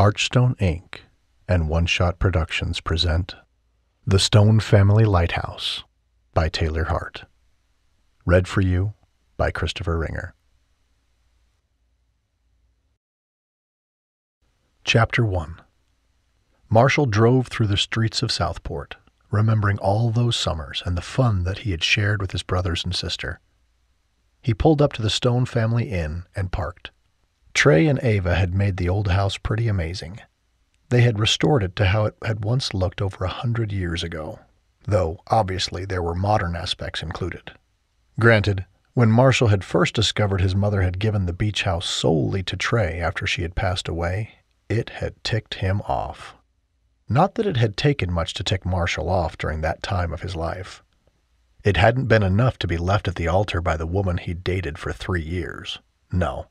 Archstone Inc. and One Shot Productions present The Stone Family Lighthouse by Taylor Hart. Read for you by Christopher Ringer. Chapter 1 Marshall drove through the streets of Southport, remembering all those summers and the fun that he had shared with his brothers and sister. He pulled up to the Stone Family Inn and parked. Trey and Ava had made the old house pretty amazing. They had restored it to how it had once looked over a hundred years ago, though obviously there were modern aspects included. Granted, when Marshall had first discovered his mother had given the beach house solely to Trey after she had passed away, it had ticked him off. Not that it had taken much to tick Marshall off during that time of his life. It hadn't been enough to be left at the altar by the woman he'd dated for three years. No.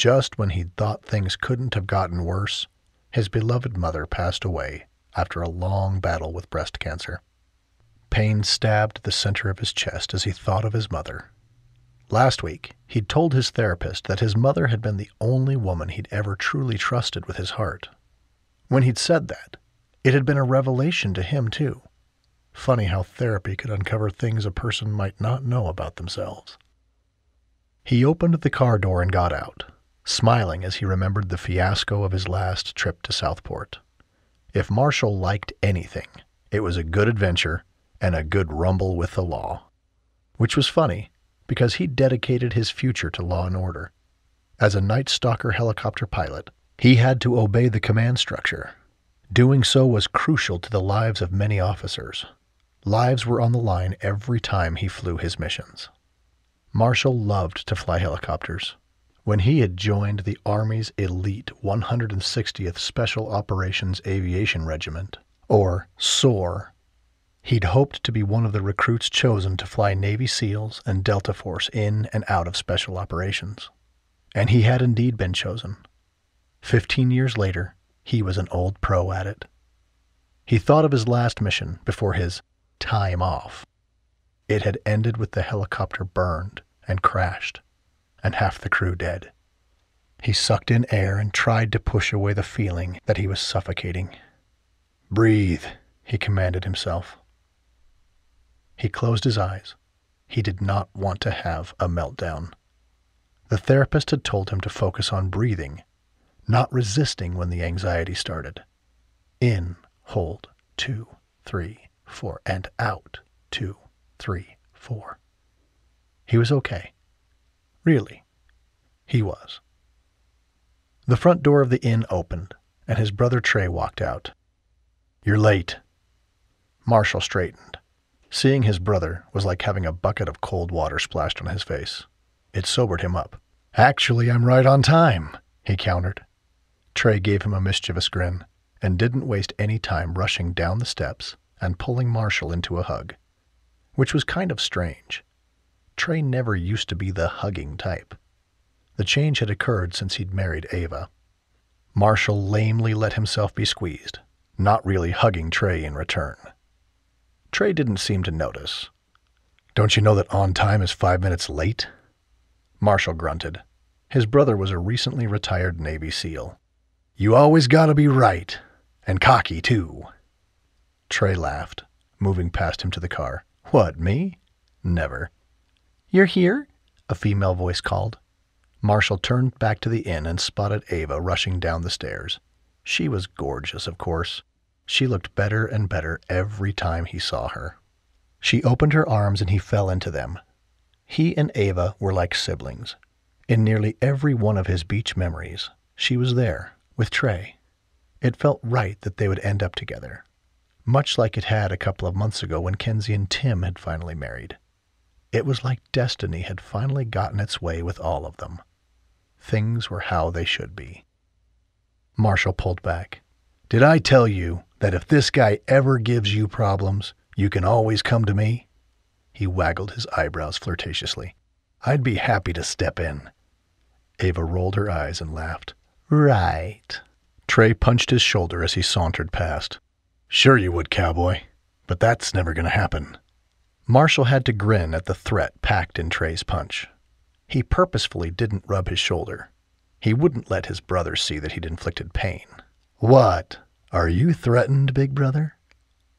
Just when he'd thought things couldn't have gotten worse, his beloved mother passed away after a long battle with breast cancer. Pain stabbed the center of his chest as he thought of his mother. Last week, he'd told his therapist that his mother had been the only woman he'd ever truly trusted with his heart. When he'd said that, it had been a revelation to him, too. Funny how therapy could uncover things a person might not know about themselves. He opened the car door and got out, smiling as he remembered the fiasco of his last trip to Southport. If Marshall liked anything, it was a good adventure and a good rumble with the law. Which was funny, because he dedicated his future to law and order. As a Night Stalker helicopter pilot, he had to obey the command structure. Doing so was crucial to the lives of many officers. Lives were on the line every time he flew his missions. Marshall loved to fly helicopters. When he had joined the Army's elite 160th Special Operations Aviation Regiment, or SOAR, he'd hoped to be one of the recruits chosen to fly Navy SEALs and Delta Force in and out of special operations. And he had indeed been chosen. Fifteen years later, he was an old pro at it. He thought of his last mission before his time off. It had ended with the helicopter burned and crashed, and half the crew dead. He sucked in air and tried to push away the feeling that he was suffocating. Breathe, he commanded himself. He closed his eyes. He did not want to have a meltdown. The therapist had told him to focus on breathing, not resisting when the anxiety started. In, hold, two, three, four, and out, two, three, four. He was okay. Really, he was. The front door of the inn opened, and his brother Trey walked out. You're late. Marshall straightened. Seeing his brother was like having a bucket of cold water splashed on his face. It sobered him up. Actually, I'm right on time, he countered. Trey gave him a mischievous grin and didn't waste any time rushing down the steps and pulling Marshall into a hug, which was kind of strange. Trey never used to be the hugging type. The change had occurred since he'd married Ava. Marshall lamely let himself be squeezed, not really hugging Trey in return. Trey didn't seem to notice. Don't you know that on time is five minutes late? Marshall grunted. His brother was a recently retired Navy SEAL. You always gotta be right, and cocky, too. Trey laughed, moving past him to the car. What, me? Never. You're here? A female voice called. Marshall turned back to the inn and spotted Ava rushing down the stairs. She was gorgeous, of course. She looked better and better every time he saw her. She opened her arms and he fell into them. He and Ava were like siblings. In nearly every one of his beach memories, she was there, with Trey. It felt right that they would end up together, much like it had a couple of months ago when Kenzie and Tim had finally married. It was like destiny had finally gotten its way with all of them. Things were how they should be. Marshall pulled back. Did I tell you that if this guy ever gives you problems, you can always come to me? He waggled his eyebrows flirtatiously. I'd be happy to step in. Ava rolled her eyes and laughed. Right. Trey punched his shoulder as he sauntered past. Sure you would, cowboy, but that's never going to happen. Marshall had to grin at the threat packed in Trey's punch. He purposefully didn't rub his shoulder. He wouldn't let his brother see that he'd inflicted pain. What? Are you threatened, big brother?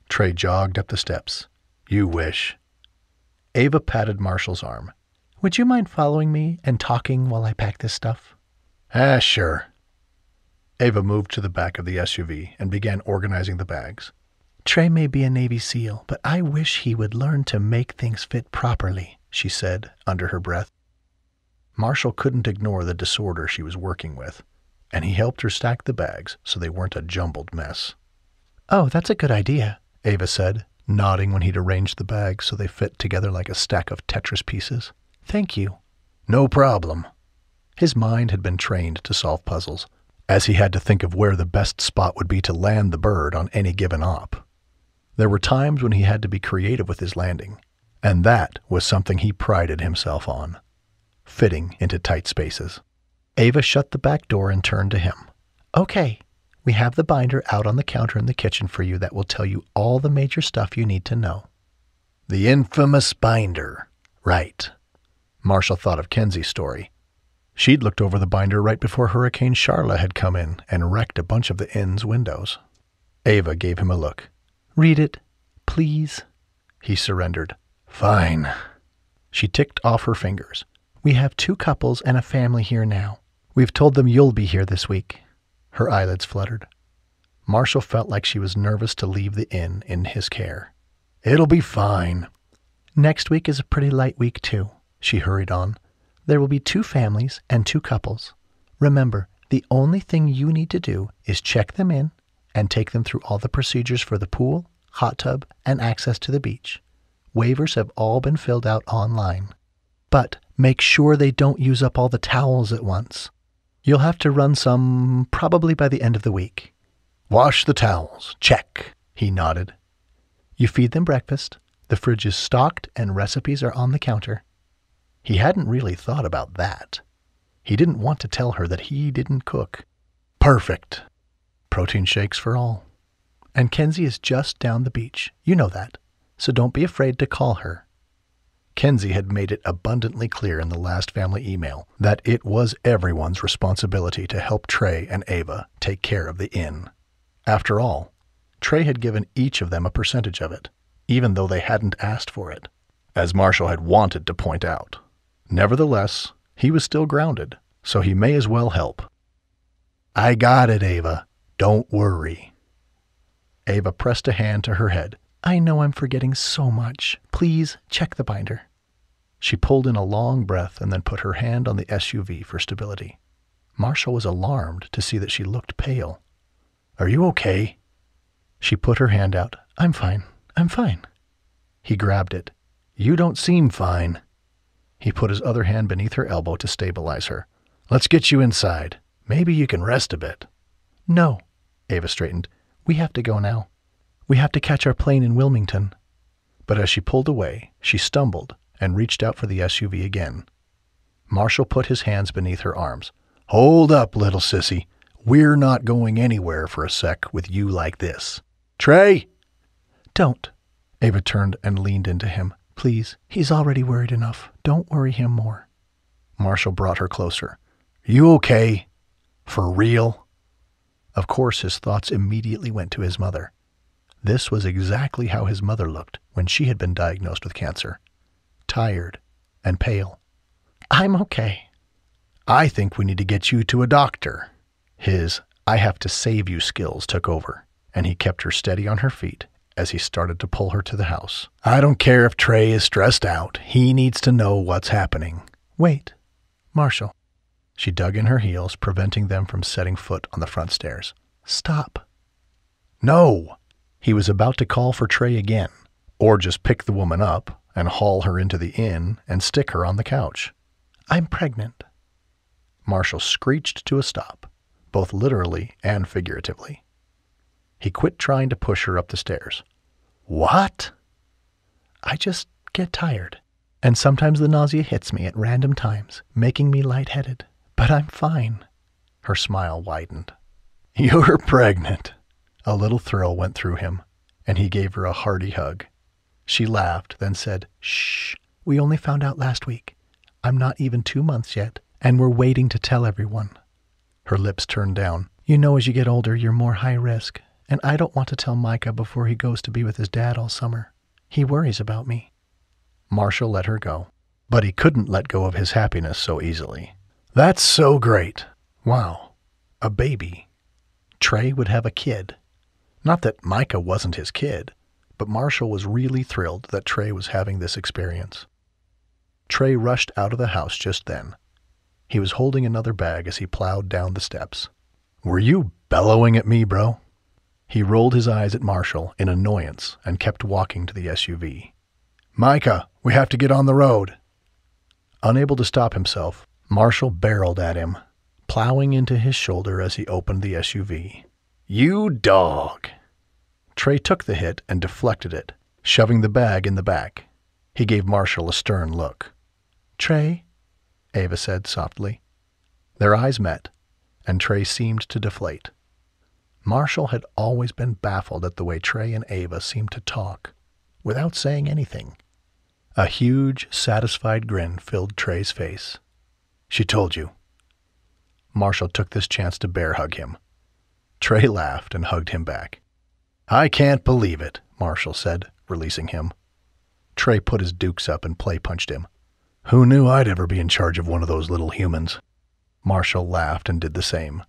Trey jogged up the steps. You wish. Ava patted Marshall's arm. Would you mind following me and talking while I pack this stuff? Ah, sure. Ava moved to the back of the SUV and began organizing the bags. Trey may be a Navy SEAL, but I wish he would learn to make things fit properly, she said under her breath. Marshall couldn't ignore the disorder she was working with, and he helped her stack the bags so they weren't a jumbled mess. Oh, that's a good idea, Ava said, nodding when he'd arranged the bags so they fit together like a stack of Tetris pieces. Thank you. No problem. His mind had been trained to solve puzzles, as he had to think of where the best spot would be to land the bird on any given op. There were times when he had to be creative with his landing, and that was something he prided himself on fitting into tight spaces. Ava shut the back door and turned to him. Okay, we have the binder out on the counter in the kitchen for you that will tell you all the major stuff you need to know. The infamous binder. Right. Marshall thought of Kenzie's story. She'd looked over the binder right before Hurricane Sharla had come in and wrecked a bunch of the inn's windows. Ava gave him a look. Read it, please. He surrendered. Fine. She ticked off her fingers. We have two couples and a family here now. We've told them you'll be here this week. Her eyelids fluttered. Marshall felt like she was nervous to leave the inn in his care. It'll be fine. Next week is a pretty light week, too, she hurried on. There will be two families and two couples. Remember, the only thing you need to do is check them in and take them through all the procedures for the pool, hot tub, and access to the beach. Waivers have all been filled out online. But make sure they don't use up all the towels at once. You'll have to run some probably by the end of the week. Wash the towels. Check. He nodded. You feed them breakfast. The fridge is stocked and recipes are on the counter. He hadn't really thought about that. He didn't want to tell her that he didn't cook. Perfect. Protein shakes for all. And Kenzie is just down the beach. You know that. So don't be afraid to call her. Kenzie had made it abundantly clear in the last family email that it was everyone's responsibility to help Trey and Ava take care of the inn. After all, Trey had given each of them a percentage of it, even though they hadn't asked for it, as Marshall had wanted to point out. Nevertheless, he was still grounded, so he may as well help. I got it, Ava. Don't worry. Ava pressed a hand to her head I know I'm forgetting so much. Please check the binder. She pulled in a long breath and then put her hand on the SUV for stability. Marshall was alarmed to see that she looked pale. Are you okay? She put her hand out. I'm fine. I'm fine. He grabbed it. You don't seem fine. He put his other hand beneath her elbow to stabilize her. Let's get you inside. Maybe you can rest a bit. No. Ava straightened. We have to go now. We have to catch our plane in Wilmington. But as she pulled away, she stumbled and reached out for the SUV again. Marshall put his hands beneath her arms. Hold up, little sissy. We're not going anywhere for a sec with you like this. Trey! Don't. Ava turned and leaned into him. Please, he's already worried enough. Don't worry him more. Marshall brought her closer. You okay? For real? Of course, his thoughts immediately went to his mother. This was exactly how his mother looked when she had been diagnosed with cancer tired and pale. I'm okay. I think we need to get you to a doctor. His I have to save you skills took over, and he kept her steady on her feet as he started to pull her to the house. I don't care if Trey is stressed out. He needs to know what's happening. Wait, Marshall. She dug in her heels, preventing them from setting foot on the front stairs. Stop. No! He was about to call for Trey again, or just pick the woman up and haul her into the inn and stick her on the couch. I'm pregnant. Marshall screeched to a stop, both literally and figuratively. He quit trying to push her up the stairs. What? I just get tired, and sometimes the nausea hits me at random times, making me lightheaded. But I'm fine. Her smile widened. You're pregnant. A little thrill went through him, and he gave her a hearty hug. She laughed, then said, Shh, we only found out last week. I'm not even two months yet, and we're waiting to tell everyone. Her lips turned down. You know, as you get older, you're more high risk, and I don't want to tell Micah before he goes to be with his dad all summer. He worries about me. Marshall let her go, but he couldn't let go of his happiness so easily. That's so great. Wow. A baby. Trey would have a kid. Not that Micah wasn't his kid, but Marshall was really thrilled that Trey was having this experience. Trey rushed out of the house just then. He was holding another bag as he plowed down the steps. Were you bellowing at me, bro? He rolled his eyes at Marshall in annoyance and kept walking to the SUV. Micah, we have to get on the road. Unable to stop himself, Marshall barreled at him, plowing into his shoulder as he opened the SUV. You dog! Trey took the hit and deflected it, shoving the bag in the back. He gave Marshall a stern look. Trey, Ava said softly. Their eyes met, and Trey seemed to deflate. Marshall had always been baffled at the way Trey and Ava seemed to talk, without saying anything. A huge, satisfied grin filled Trey's face. She told you. Marshall took this chance to bear hug him. Trey laughed and hugged him back. I can't believe it, Marshall said, releasing him. Trey put his dukes up and play punched him. Who knew I'd ever be in charge of one of those little humans? Marshall laughed and did the same,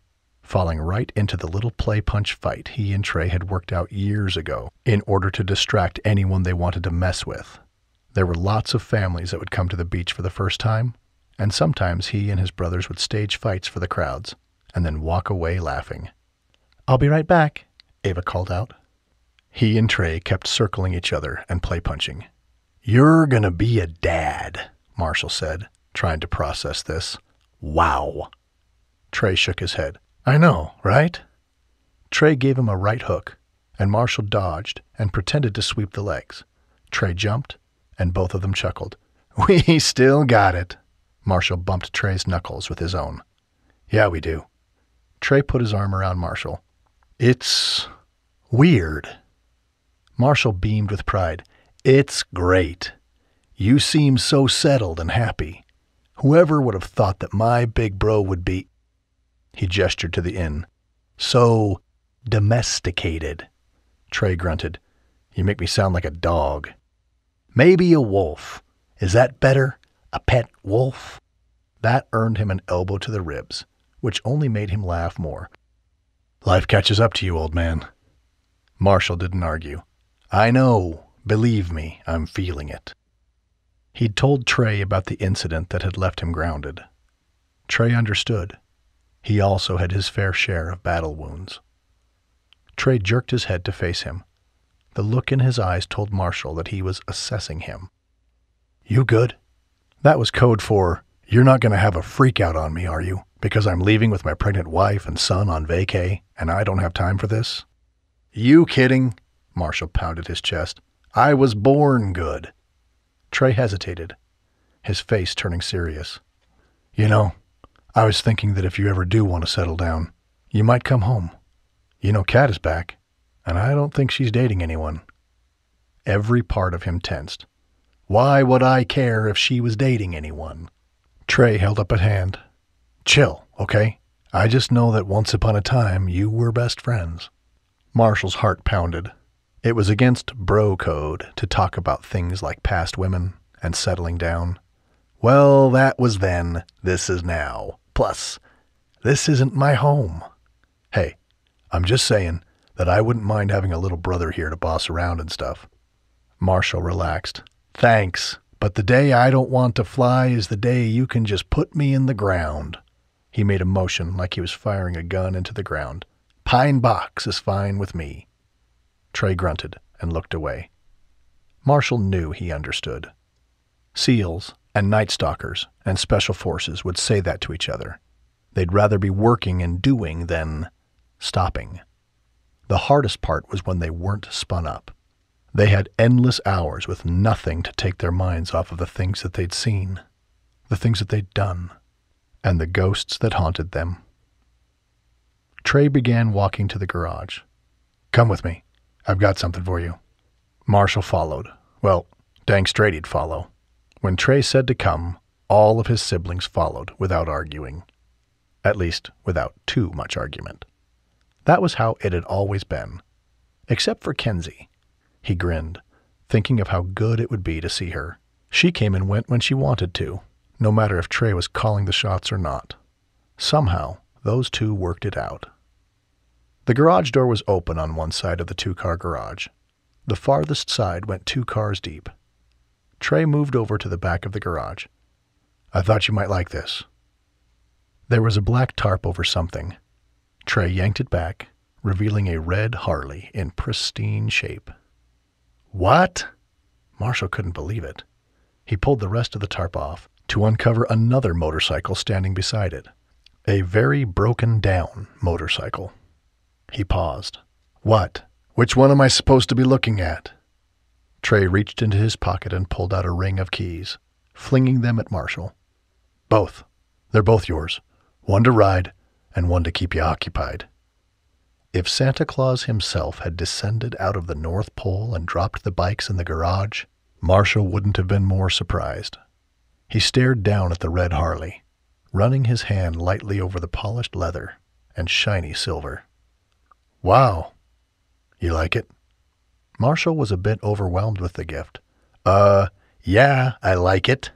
falling right into the little play punch fight he and Trey had worked out years ago in order to distract anyone they wanted to mess with. There were lots of families that would come to the beach for the first time, and sometimes he and his brothers would stage fights for the crowds and then walk away laughing. I'll be right back, Ava called out. He and Trey kept circling each other and play punching. You're gonna be a dad, Marshall said, trying to process this. Wow. Trey shook his head. I know, right? Trey gave him a right hook, and Marshall dodged and pretended to sweep the legs. Trey jumped, and both of them chuckled. We still got it. Marshall bumped Trey's knuckles with his own. Yeah, we do. Trey put his arm around Marshall. It's weird. Marshall beamed with pride. It's great. You seem so settled and happy. Whoever would have thought that my big bro would be. He gestured to the inn. So domesticated. Trey grunted. You make me sound like a dog. Maybe a wolf. Is that better? A pet wolf? That earned him an elbow to the ribs, which only made him laugh more. Life catches up to you, old man. Marshall didn't argue. I know. Believe me, I'm feeling it. He'd told Trey about the incident that had left him grounded. Trey understood. He also had his fair share of battle wounds. Trey jerked his head to face him. The look in his eyes told Marshall that he was assessing him. You good? That was code for, you're not going to have a freak out on me, are you? Because I'm leaving with my pregnant wife and son on vacay, and I don't have time for this? You kidding? Marshall pounded his chest. I was born good. Trey hesitated, his face turning serious. You know, I was thinking that if you ever do want to settle down, you might come home. You know, Kat is back, and I don't think she's dating anyone. Every part of him tensed. Why would I care if she was dating anyone? Trey held up a hand. Chill, okay? I just know that once upon a time you were best friends. Marshall's heart pounded. It was against bro code to talk about things like past women and settling down. Well, that was then. This is now. Plus, this isn't my home. Hey, I'm just saying that I wouldn't mind having a little brother here to boss around and stuff. Marshall relaxed. Thanks, but the day I don't want to fly is the day you can just put me in the ground. He made a motion like he was firing a gun into the ground. Pine box is fine with me. Trey grunted and looked away. Marshall knew he understood. SEALs and Night Stalkers and Special Forces would say that to each other. They'd rather be working and doing than stopping. The hardest part was when they weren't spun up. They had endless hours with nothing to take their minds off of the things that they'd seen, the things that they'd done, and the ghosts that haunted them. Trey began walking to the garage. Come with me. I've got something for you. Marshall followed. Well, dang straight he'd follow. When Trey said to come, all of his siblings followed without arguing. At least, without too much argument. That was how it had always been. Except for Kenzie. He grinned, thinking of how good it would be to see her. She came and went when she wanted to, no matter if Trey was calling the shots or not. Somehow, those two worked it out. The garage door was open on one side of the two car garage. The farthest side went two cars deep. Trey moved over to the back of the garage. I thought you might like this. There was a black tarp over something. Trey yanked it back, revealing a red Harley in pristine shape. What? Marshall couldn't believe it. He pulled the rest of the tarp off to uncover another motorcycle standing beside it. A very broken down motorcycle. He paused. What? Which one am I supposed to be looking at? Trey reached into his pocket and pulled out a ring of keys, flinging them at Marshall. Both. They're both yours. One to ride, and one to keep you occupied. If Santa Claus himself had descended out of the North Pole and dropped the bikes in the garage, Marshall wouldn't have been more surprised. He stared down at the red Harley, running his hand lightly over the polished leather and shiny silver. Wow. You like it? Marshall was a bit overwhelmed with the gift. Uh, yeah, I like it.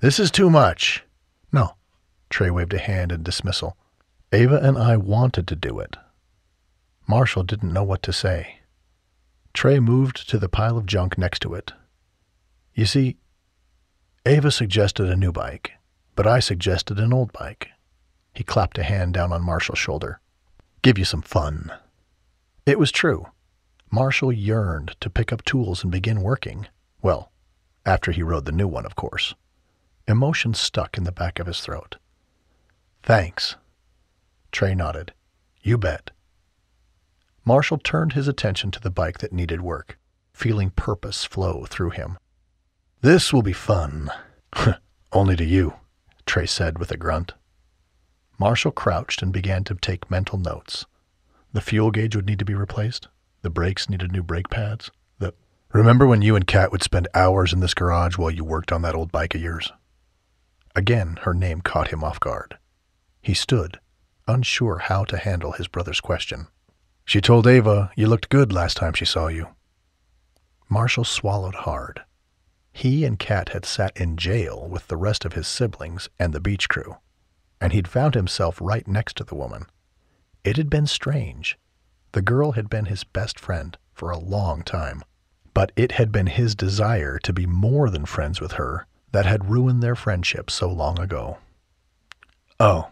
This is too much. No. Trey waved a hand in dismissal. Ava and I wanted to do it. Marshall didn't know what to say. Trey moved to the pile of junk next to it. You see, Ava suggested a new bike, but I suggested an old bike. He clapped a hand down on Marshall's shoulder. Give you some fun. It was true. Marshall yearned to pick up tools and begin working. Well, after he rode the new one, of course. Emotion stuck in the back of his throat. Thanks. Trey nodded. You bet. Marshall turned his attention to the bike that needed work, feeling purpose flow through him. This will be fun. Only to you, Trey said with a grunt. Marshall crouched and began to take mental notes. The fuel gauge would need to be replaced. The brakes needed new brake pads. The Remember when you and Kat would spend hours in this garage while you worked on that old bike of yours? Again, her name caught him off guard. He stood, unsure how to handle his brother's question. She told Ava you looked good last time she saw you. Marshall swallowed hard. He and Kat had sat in jail with the rest of his siblings and the beach crew, and he'd found himself right next to the woman. It had been strange. The girl had been his best friend for a long time, but it had been his desire to be more than friends with her that had ruined their friendship so long ago. Oh.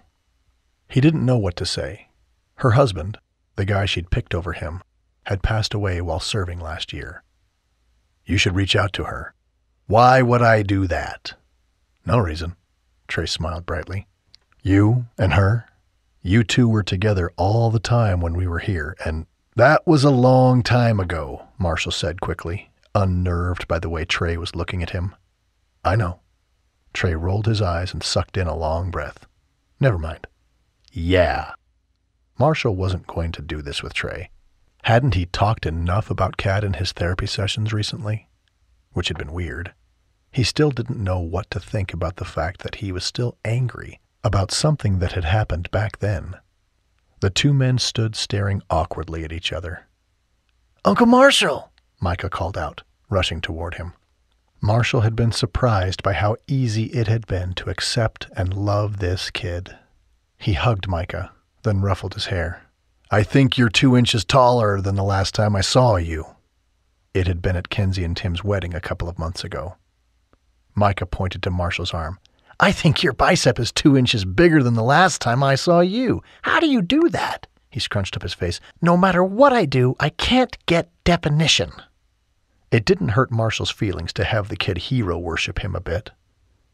He didn't know what to say. Her husband, the guy she'd picked over him, had passed away while serving last year. You should reach out to her. Why would I do that? No reason. Trey smiled brightly. You and her? You two were together all the time when we were here, and that was a long time ago, Marshall said quickly, unnerved by the way Trey was looking at him. I know. Trey rolled his eyes and sucked in a long breath. Never mind. Yeah. Marshall wasn't going to do this with Trey. Hadn't he talked enough about Kat in his therapy sessions recently? Which had been weird. He still didn't know what to think about the fact that he was still angry about something that had happened back then. The two men stood staring awkwardly at each other. Uncle Marshall, Micah called out, rushing toward him. Marshall had been surprised by how easy it had been to accept and love this kid. He hugged Micah, then ruffled his hair. I think you're two inches taller than the last time I saw you. It had been at Kenzie and Tim's wedding a couple of months ago. Micah pointed to Marshall's arm. I think your bicep is two inches bigger than the last time I saw you. How do you do that? He scrunched up his face. No matter what I do, I can't get definition. It didn't hurt Marshall's feelings to have the kid hero worship him a bit.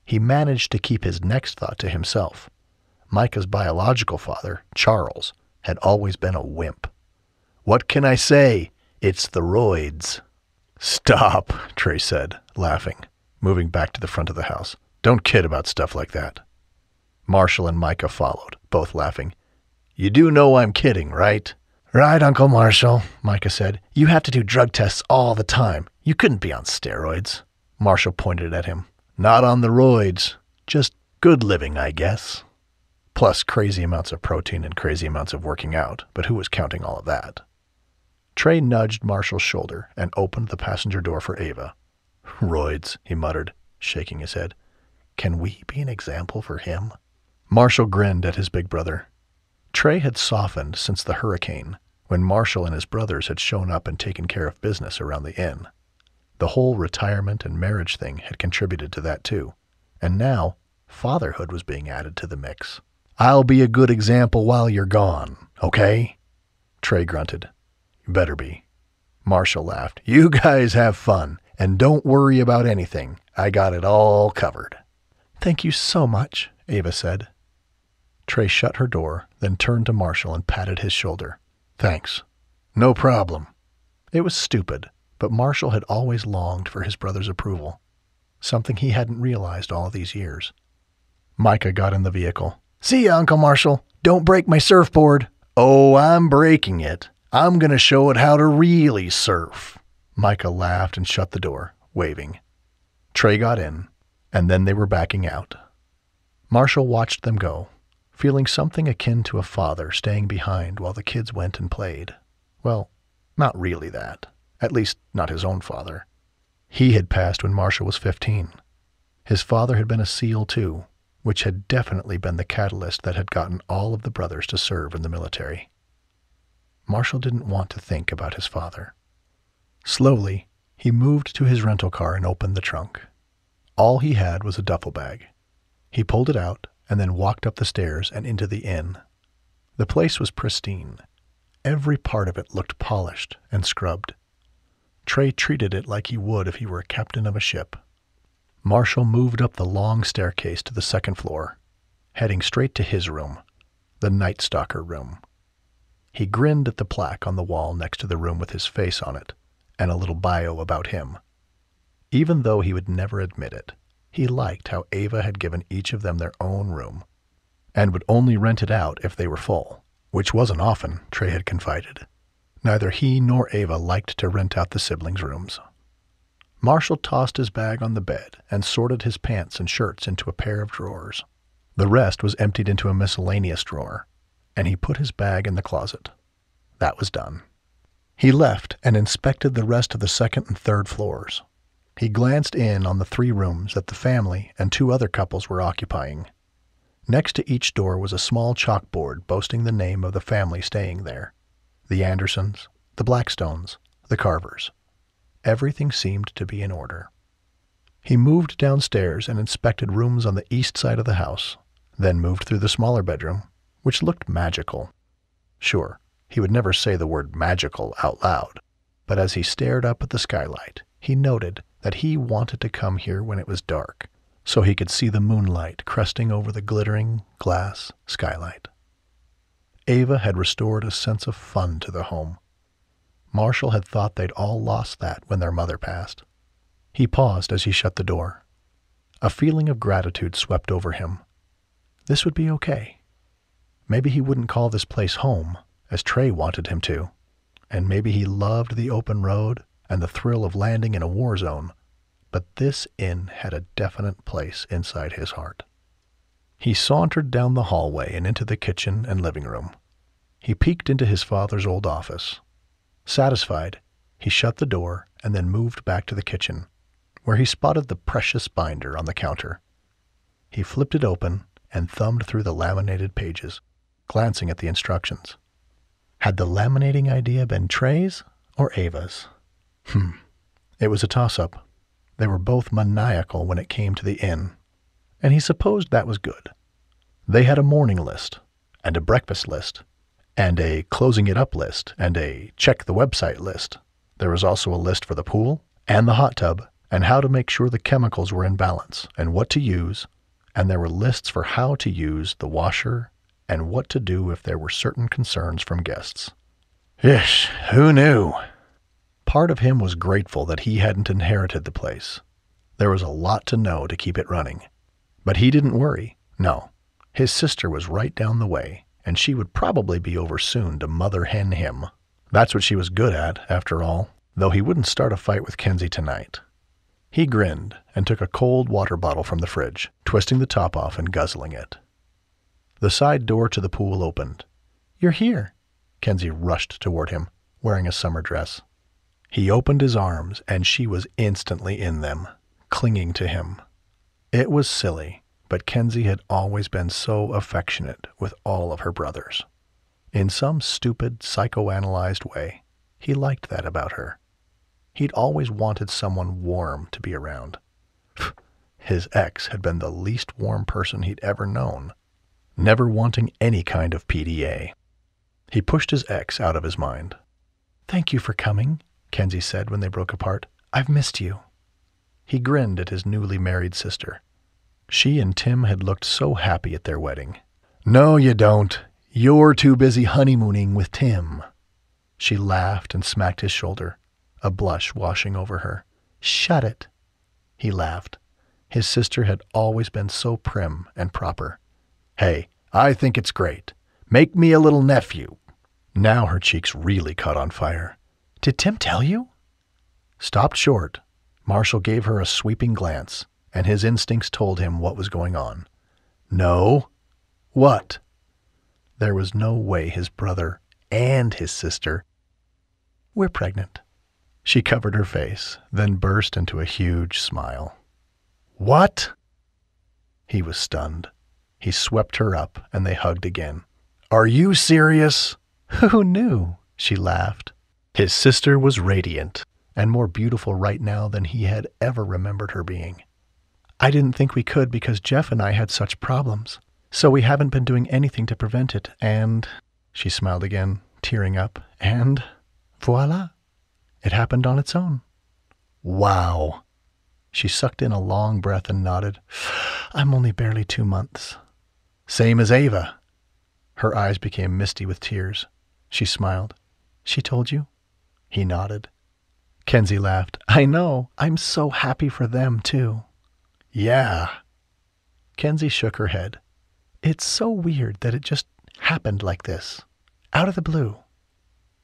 He managed to keep his next thought to himself. Micah's biological father, Charles, had always been a wimp. What can I say? It's the roids. Stop, Trey said, laughing, moving back to the front of the house. Don't kid about stuff like that. Marshall and Micah followed, both laughing. You do know I'm kidding, right? Right, Uncle Marshall, Micah said. You have to do drug tests all the time. You couldn't be on steroids. Marshall pointed at him. Not on the roids. Just good living, I guess. Plus crazy amounts of protein and crazy amounts of working out, but who was counting all of that? Trey nudged Marshall's shoulder and opened the passenger door for Ava. Roids, he muttered, shaking his head. Can we be an example for him? Marshall grinned at his big brother. Trey had softened since the hurricane, when Marshall and his brothers had shown up and taken care of business around the inn. The whole retirement and marriage thing had contributed to that too. And now, fatherhood was being added to the mix. I'll be a good example while you're gone, okay? Trey grunted. You better be. Marshall laughed. You guys have fun, and don't worry about anything. I got it all covered. Thank you so much, Ava said. Trey shut her door, then turned to Marshall and patted his shoulder. Thanks. No problem. It was stupid, but Marshall had always longed for his brother's approval, something he hadn't realized all these years. Micah got in the vehicle. See ya, Uncle Marshall. Don't break my surfboard. Oh, I'm breaking it. I'm going to show it how to really surf. Micah laughed and shut the door, waving. Trey got in, and then they were backing out. Marshall watched them go, feeling something akin to a father staying behind while the kids went and played. Well, not really that. At least, not his own father. He had passed when Marshall was 15. His father had been a SEAL, too, which had definitely been the catalyst that had gotten all of the brothers to serve in the military. Marshall didn't want to think about his father. Slowly, he moved to his rental car and opened the trunk. All he had was a duffel bag. He pulled it out and then walked up the stairs and into the inn. The place was pristine. Every part of it looked polished and scrubbed. Trey treated it like he would if he were a captain of a ship. Marshall moved up the long staircase to the second floor, heading straight to his room, the Night Stalker room. He grinned at the plaque on the wall next to the room with his face on it, and a little bio about him. Even though he would never admit it, he liked how Ava had given each of them their own room, and would only rent it out if they were full, which wasn't often, Trey had confided. Neither he nor Ava liked to rent out the siblings' rooms. Marshall tossed his bag on the bed and sorted his pants and shirts into a pair of drawers. The rest was emptied into a miscellaneous drawer, and he put his bag in the closet. That was done. He left and inspected the rest of the second and third floors. He glanced in on the three rooms that the family and two other couples were occupying. Next to each door was a small chalkboard boasting the name of the family staying there the Andersons, the Blackstones, the Carvers. Everything seemed to be in order. He moved downstairs and inspected rooms on the east side of the house, then moved through the smaller bedroom, which looked magical. Sure, he would never say the word magical out loud, but as he stared up at the skylight, he noted that he wanted to come here when it was dark, so he could see the moonlight cresting over the glittering glass skylight. Ava had restored a sense of fun to the home. Marshall had thought they'd all lost that when their mother passed. He paused as he shut the door. A feeling of gratitude swept over him. This would be okay. Maybe he wouldn't call this place home, as Trey wanted him to, and maybe he loved the open road and the thrill of landing in a war zone, but this inn had a definite place inside his heart. He sauntered down the hallway and into the kitchen and living room. He peeked into his father's old office. Satisfied, he shut the door and then moved back to the kitchen, where he spotted the precious binder on the counter. He flipped it open and thumbed through the laminated pages, glancing at the instructions. Had the laminating idea been Trey's or Ava's? Hmm. It was a toss up. They were both maniacal when it came to the inn, and he supposed that was good. They had a morning list, and a breakfast list, and a closing it up list and a check the website list. There was also a list for the pool and the hot tub and how to make sure the chemicals were in balance and what to use, and there were lists for how to use the washer and what to do if there were certain concerns from guests. Ish, who knew? Part of him was grateful that he hadn't inherited the place. There was a lot to know to keep it running. But he didn't worry. No. His sister was right down the way, and she would probably be over soon to mother hen him. That's what she was good at, after all, though he wouldn't start a fight with Kenzie tonight. He grinned and took a cold water bottle from the fridge, twisting the top off and guzzling it. The side door to the pool opened. You're here. Kenzie rushed toward him, wearing a summer dress. He opened his arms, and she was instantly in them, clinging to him. It was silly, but Kenzie had always been so affectionate with all of her brothers. In some stupid, psychoanalyzed way, he liked that about her. He'd always wanted someone warm to be around. His ex had been the least warm person he'd ever known, never wanting any kind of PDA. He pushed his ex out of his mind. Thank you for coming, Kenzie said when they broke apart. I've missed you. He grinned at his newly married sister. She and Tim had looked so happy at their wedding. No, you don't. You're too busy honeymooning with Tim. She laughed and smacked his shoulder a blush washing over her. Shut it. He laughed. His sister had always been so prim and proper. Hey, I think it's great. Make me a little nephew. Now her cheeks really caught on fire. Did Tim tell you? Stopped short. Marshall gave her a sweeping glance, and his instincts told him what was going on. No. What? There was no way his brother and his sister. We're pregnant. She covered her face, then burst into a huge smile. What? He was stunned. He swept her up, and they hugged again. Are you serious? Who knew? She laughed. His sister was radiant, and more beautiful right now than he had ever remembered her being. I didn't think we could because Jeff and I had such problems. So we haven't been doing anything to prevent it, and, she smiled again, tearing up, and voila. It happened on its own. Wow. She sucked in a long breath and nodded. I'm only barely two months. Same as Ava. Her eyes became misty with tears. She smiled. She told you? He nodded. Kenzie laughed. I know. I'm so happy for them, too. Yeah. Kenzie shook her head. It's so weird that it just happened like this. Out of the blue.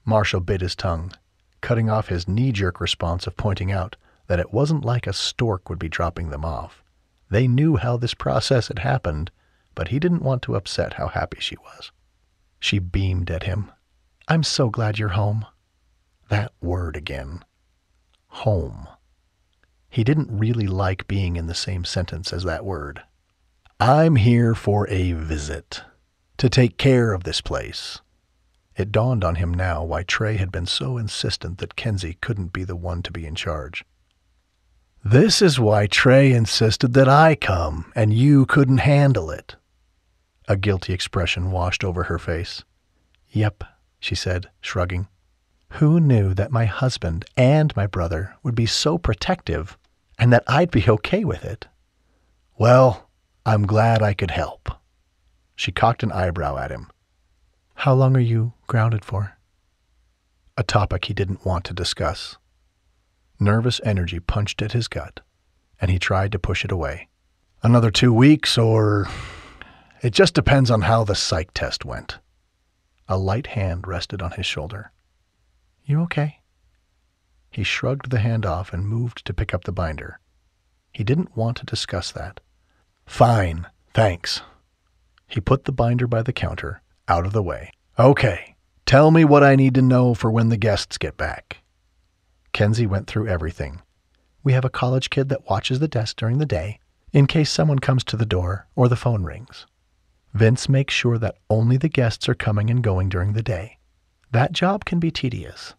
Marshall bit his tongue cutting off his knee jerk response of pointing out that it wasn't like a stork would be dropping them off. They knew how this process had happened, but he didn't want to upset how happy she was. She beamed at him. I'm so glad you're home. That word again. Home. He didn't really like being in the same sentence as that word. I'm here for a visit. To take care of this place. It dawned on him now why Trey had been so insistent that Kenzie couldn't be the one to be in charge. This is why Trey insisted that I come, and you couldn't handle it. A guilty expression washed over her face. Yep, she said, shrugging. Who knew that my husband and my brother would be so protective and that I'd be okay with it? Well, I'm glad I could help. She cocked an eyebrow at him. How long are you grounded for? A topic he didn't want to discuss. Nervous energy punched at his gut, and he tried to push it away. Another two weeks, or. It just depends on how the psych test went. A light hand rested on his shoulder. You okay? He shrugged the hand off and moved to pick up the binder. He didn't want to discuss that. Fine, thanks. He put the binder by the counter out of the way. Okay, tell me what I need to know for when the guests get back. Kenzie went through everything. We have a college kid that watches the desk during the day in case someone comes to the door or the phone rings. Vince makes sure that only the guests are coming and going during the day. That job can be tedious.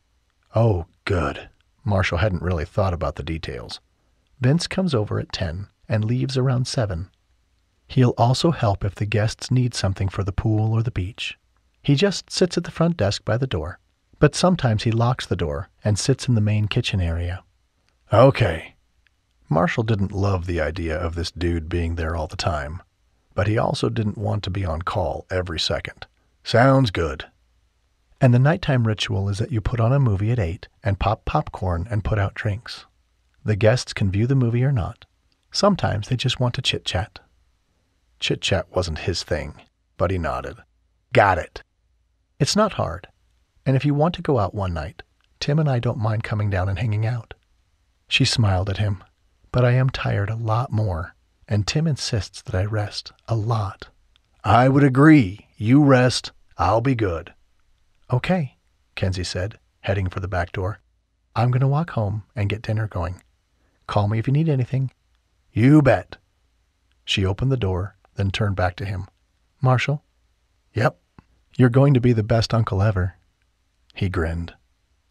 Oh, good. Marshall hadn't really thought about the details. Vince comes over at 10 and leaves around 7. He'll also help if the guests need something for the pool or the beach. He just sits at the front desk by the door, but sometimes he locks the door and sits in the main kitchen area. Okay. Marshall didn't love the idea of this dude being there all the time, but he also didn't want to be on call every second. Sounds good. And the nighttime ritual is that you put on a movie at 8 and pop popcorn and put out drinks. The guests can view the movie or not. Sometimes they just want to chit chat. Chit chat wasn't his thing, but he nodded. Got it. It's not hard. And if you want to go out one night, Tim and I don't mind coming down and hanging out. She smiled at him. But I am tired a lot more, and Tim insists that I rest a lot. I would agree. You rest. I'll be good. Okay, Kenzie said, heading for the back door. I'm going to walk home and get dinner going. Call me if you need anything. You bet. She opened the door, then turned back to him. Marshall? Yep. You're going to be the best uncle ever. He grinned.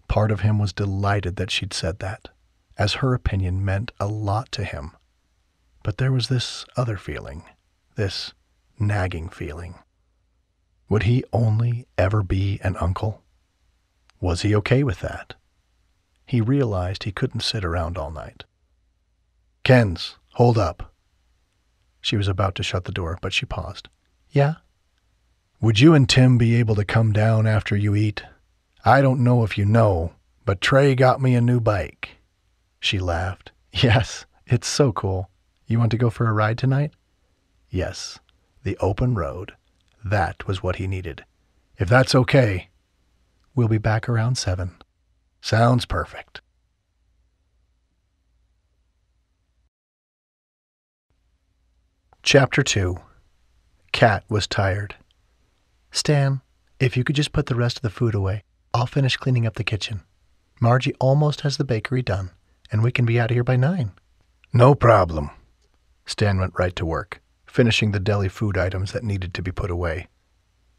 Part of him was delighted that she'd said that, as her opinion meant a lot to him. But there was this other feeling, this nagging feeling. Would he only ever be an uncle? Was he okay with that? He realized he couldn't sit around all night. Kens, hold up. She was about to shut the door, but she paused. Yeah? Would you and Tim be able to come down after you eat? I don't know if you know, but Trey got me a new bike. She laughed. Yes, it's so cool. You want to go for a ride tonight? Yes, the open road. That was what he needed. If that's okay. We'll be back around seven. Sounds perfect. Chapter 2 Kat was tired. Stan, if you could just put the rest of the food away, I'll finish cleaning up the kitchen. Margie almost has the bakery done, and we can be out of here by nine. No problem. Stan went right to work, finishing the deli food items that needed to be put away.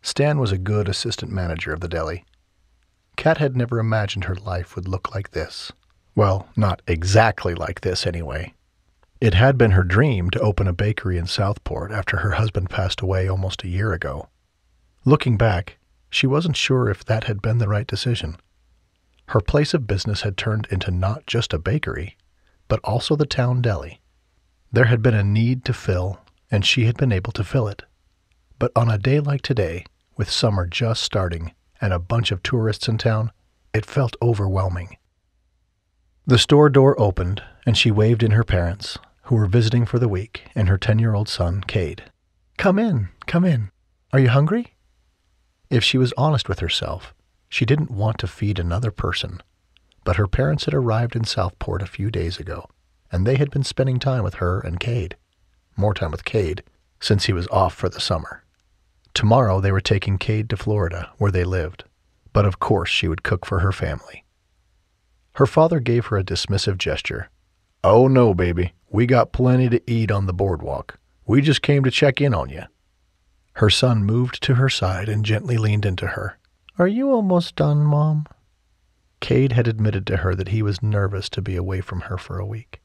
Stan was a good assistant manager of the deli. Kat had never imagined her life would look like this. Well, not exactly like this, anyway. It had been her dream to open a bakery in Southport after her husband passed away almost a year ago. Looking back, she wasn't sure if that had been the right decision. Her place of business had turned into not just a bakery, but also the town deli. There had been a need to fill, and she had been able to fill it. But on a day like today, with summer just starting and a bunch of tourists in town, it felt overwhelming. The store door opened, and she waved in her parents, who were visiting for the week, and her 10 year old son, Cade. Come in, come in. Are you hungry? If she was honest with herself, she didn't want to feed another person. But her parents had arrived in Southport a few days ago, and they had been spending time with her and Cade. More time with Cade, since he was off for the summer. Tomorrow they were taking Cade to Florida, where they lived. But of course she would cook for her family. Her father gave her a dismissive gesture. Oh no, baby. We got plenty to eat on the boardwalk. We just came to check in on you. Her son moved to her side and gently leaned into her. Are you almost done, Mom? Cade had admitted to her that he was nervous to be away from her for a week.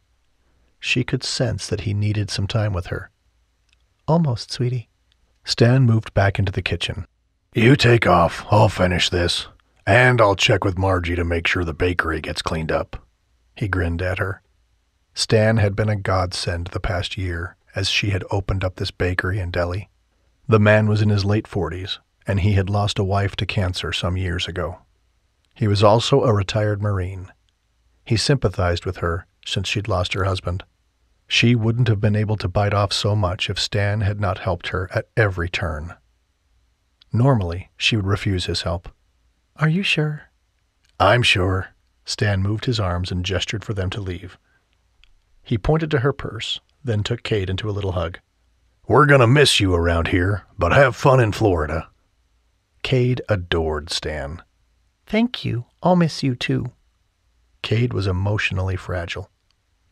She could sense that he needed some time with her. Almost, sweetie. Stan moved back into the kitchen. You take off. I'll finish this. And I'll check with Margie to make sure the bakery gets cleaned up. He grinned at her. Stan had been a godsend the past year as she had opened up this bakery and deli. The man was in his late 40s, and he had lost a wife to cancer some years ago. He was also a retired Marine. He sympathized with her since she'd lost her husband. She wouldn't have been able to bite off so much if Stan had not helped her at every turn. Normally, she would refuse his help. Are you sure? I'm sure. Stan moved his arms and gestured for them to leave. He pointed to her purse, then took Cade into a little hug. We're going to miss you around here, but have fun in Florida. Cade adored Stan. Thank you. I'll miss you too. Cade was emotionally fragile.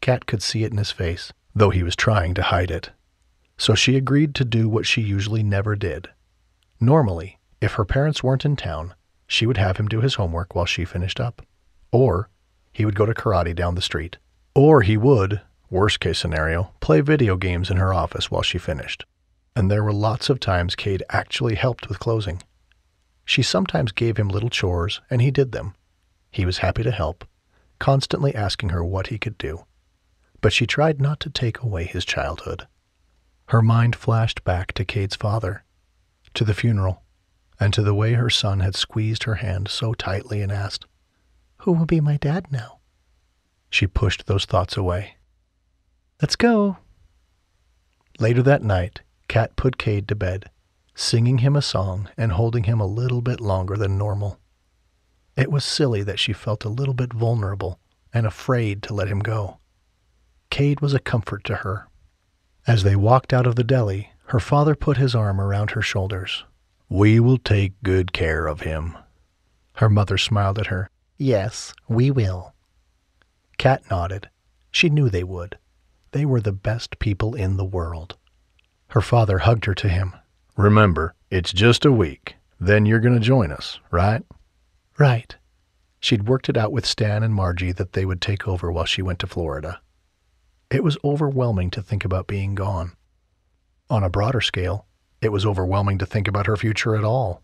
Kat could see it in his face, though he was trying to hide it. So she agreed to do what she usually never did. Normally, if her parents weren't in town, she would have him do his homework while she finished up. Or he would go to karate down the street. Or he would, worst case scenario, play video games in her office while she finished. And there were lots of times Cade actually helped with closing. She sometimes gave him little chores, and he did them. He was happy to help, constantly asking her what he could do. But she tried not to take away his childhood. Her mind flashed back to Cade's father, to the funeral, and to the way her son had squeezed her hand so tightly and asked, Who will be my dad now? She pushed those thoughts away. Let's go. Later that night, Kat put Cade to bed, singing him a song and holding him a little bit longer than normal. It was silly that she felt a little bit vulnerable and afraid to let him go. Cade was a comfort to her. As they walked out of the deli, Her father put his arm around her shoulders. We will take good care of him. Her mother smiled at her. Yes, we will. Kat nodded. She knew they would. They were the best people in the world. Her father hugged her to him. Remember, it's just a week. Then you're going to join us, right? Right. She'd worked it out with Stan and Margie that they would take over while she went to Florida. It was overwhelming to think about being gone. On a broader scale, it was overwhelming to think about her future at all.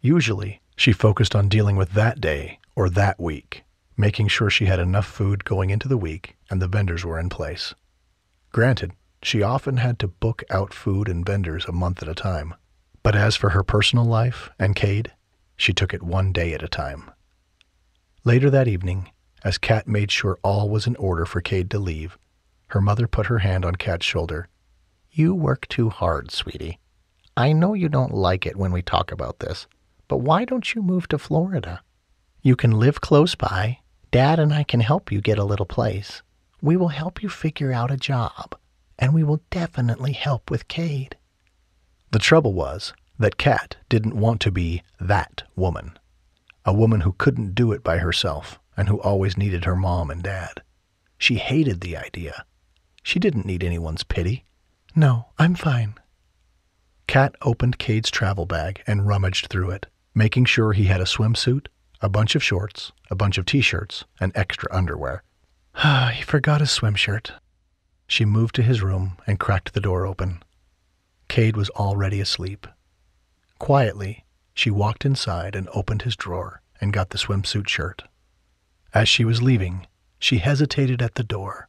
Usually, she focused on dealing with that day or that week, making sure she had enough food going into the week and the vendors were in place. Granted, she often had to book out food and vendors a month at a time. But as for her personal life and Cade, she took it one day at a time. Later that evening, as Kat made sure all was in order for Cade to leave, her mother put her hand on Kat's shoulder. You work too hard, sweetie. I know you don't like it when we talk about this, but why don't you move to Florida? You can live close by. Dad and I can help you get a little place. We will help you figure out a job, and we will definitely help with Cade. The trouble was that Kat didn't want to be that woman, a woman who couldn't do it by herself and who always needed her mom and dad. She hated the idea. She didn't need anyone's pity. No, I'm fine. Kat opened Cade's travel bag and rummaged through it, making sure he had a swimsuit, a bunch of shorts, a bunch of t-shirts, and extra underwear. Ah, he forgot his swim shirt. She moved to his room and cracked the door open. Cade was already asleep. Quietly, she walked inside and opened his drawer and got the swimsuit shirt. As she was leaving, she hesitated at the door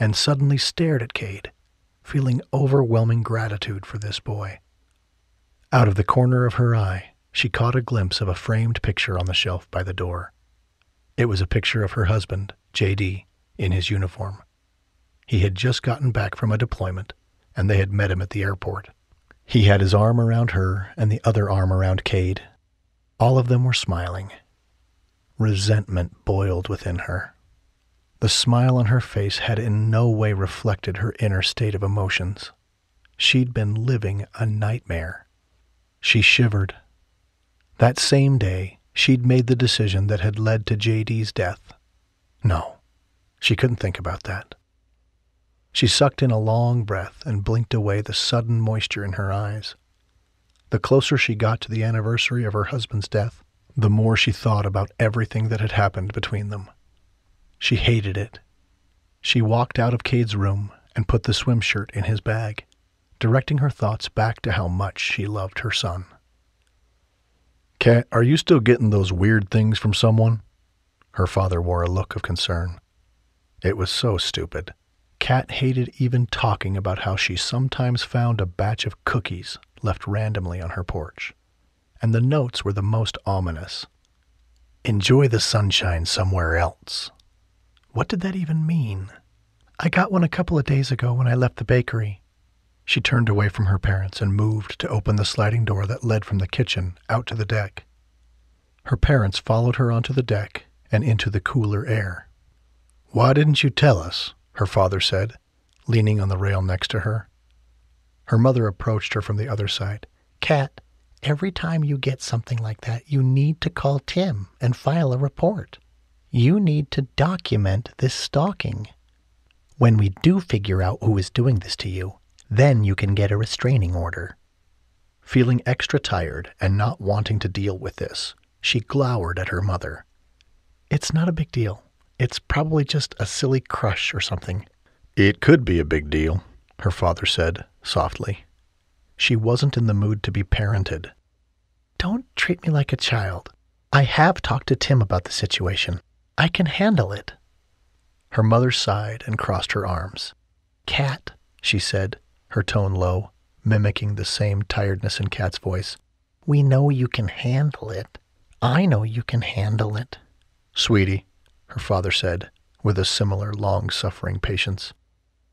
and suddenly stared at Cade, feeling overwhelming gratitude for this boy. Out of the corner of her eye, she caught a glimpse of a framed picture on the shelf by the door. It was a picture of her husband, J.D., in his uniform. He had just gotten back from a deployment, and they had met him at the airport. He had his arm around her and the other arm around Cade. All of them were smiling. Resentment boiled within her. The smile on her face had in no way reflected her inner state of emotions. She'd been living a nightmare. She shivered. That same day, she'd made the decision that had led to JD's death. No, she couldn't think about that. She sucked in a long breath and blinked away the sudden moisture in her eyes. The closer she got to the anniversary of her husband's death, the more she thought about everything that had happened between them. She hated it. She walked out of Cade's room and put the swim shirt in his bag, directing her thoughts back to how much she loved her son. Kat, are you still getting those weird things from someone? Her father wore a look of concern. It was so stupid. Kat hated even talking about how she sometimes found a batch of cookies left randomly on her porch. And the notes were the most ominous. Enjoy the sunshine somewhere else. What did that even mean? I got one a couple of days ago when I left the bakery. She turned away from her parents and moved to open the sliding door that led from the kitchen out to the deck. Her parents followed her onto the deck and into the cooler air. Why didn't you tell us? her father said, leaning on the rail next to her. Her mother approached her from the other side. Kat, every time you get something like that, you need to call Tim and file a report. You need to document this stalking. When we do figure out who is doing this to you, then you can get a restraining order. Feeling extra tired and not wanting to deal with this, she glowered at her mother. It's not a big deal. It's probably just a silly crush or something. It could be a big deal, her father said softly. She wasn't in the mood to be parented. Don't treat me like a child. I have talked to Tim about the situation. I can handle it. Her mother sighed and crossed her arms. Kat, she said, her tone low, mimicking the same tiredness in Kat's voice. We know you can handle it. I know you can handle it. Sweetie, her father said, with a similar long suffering patience,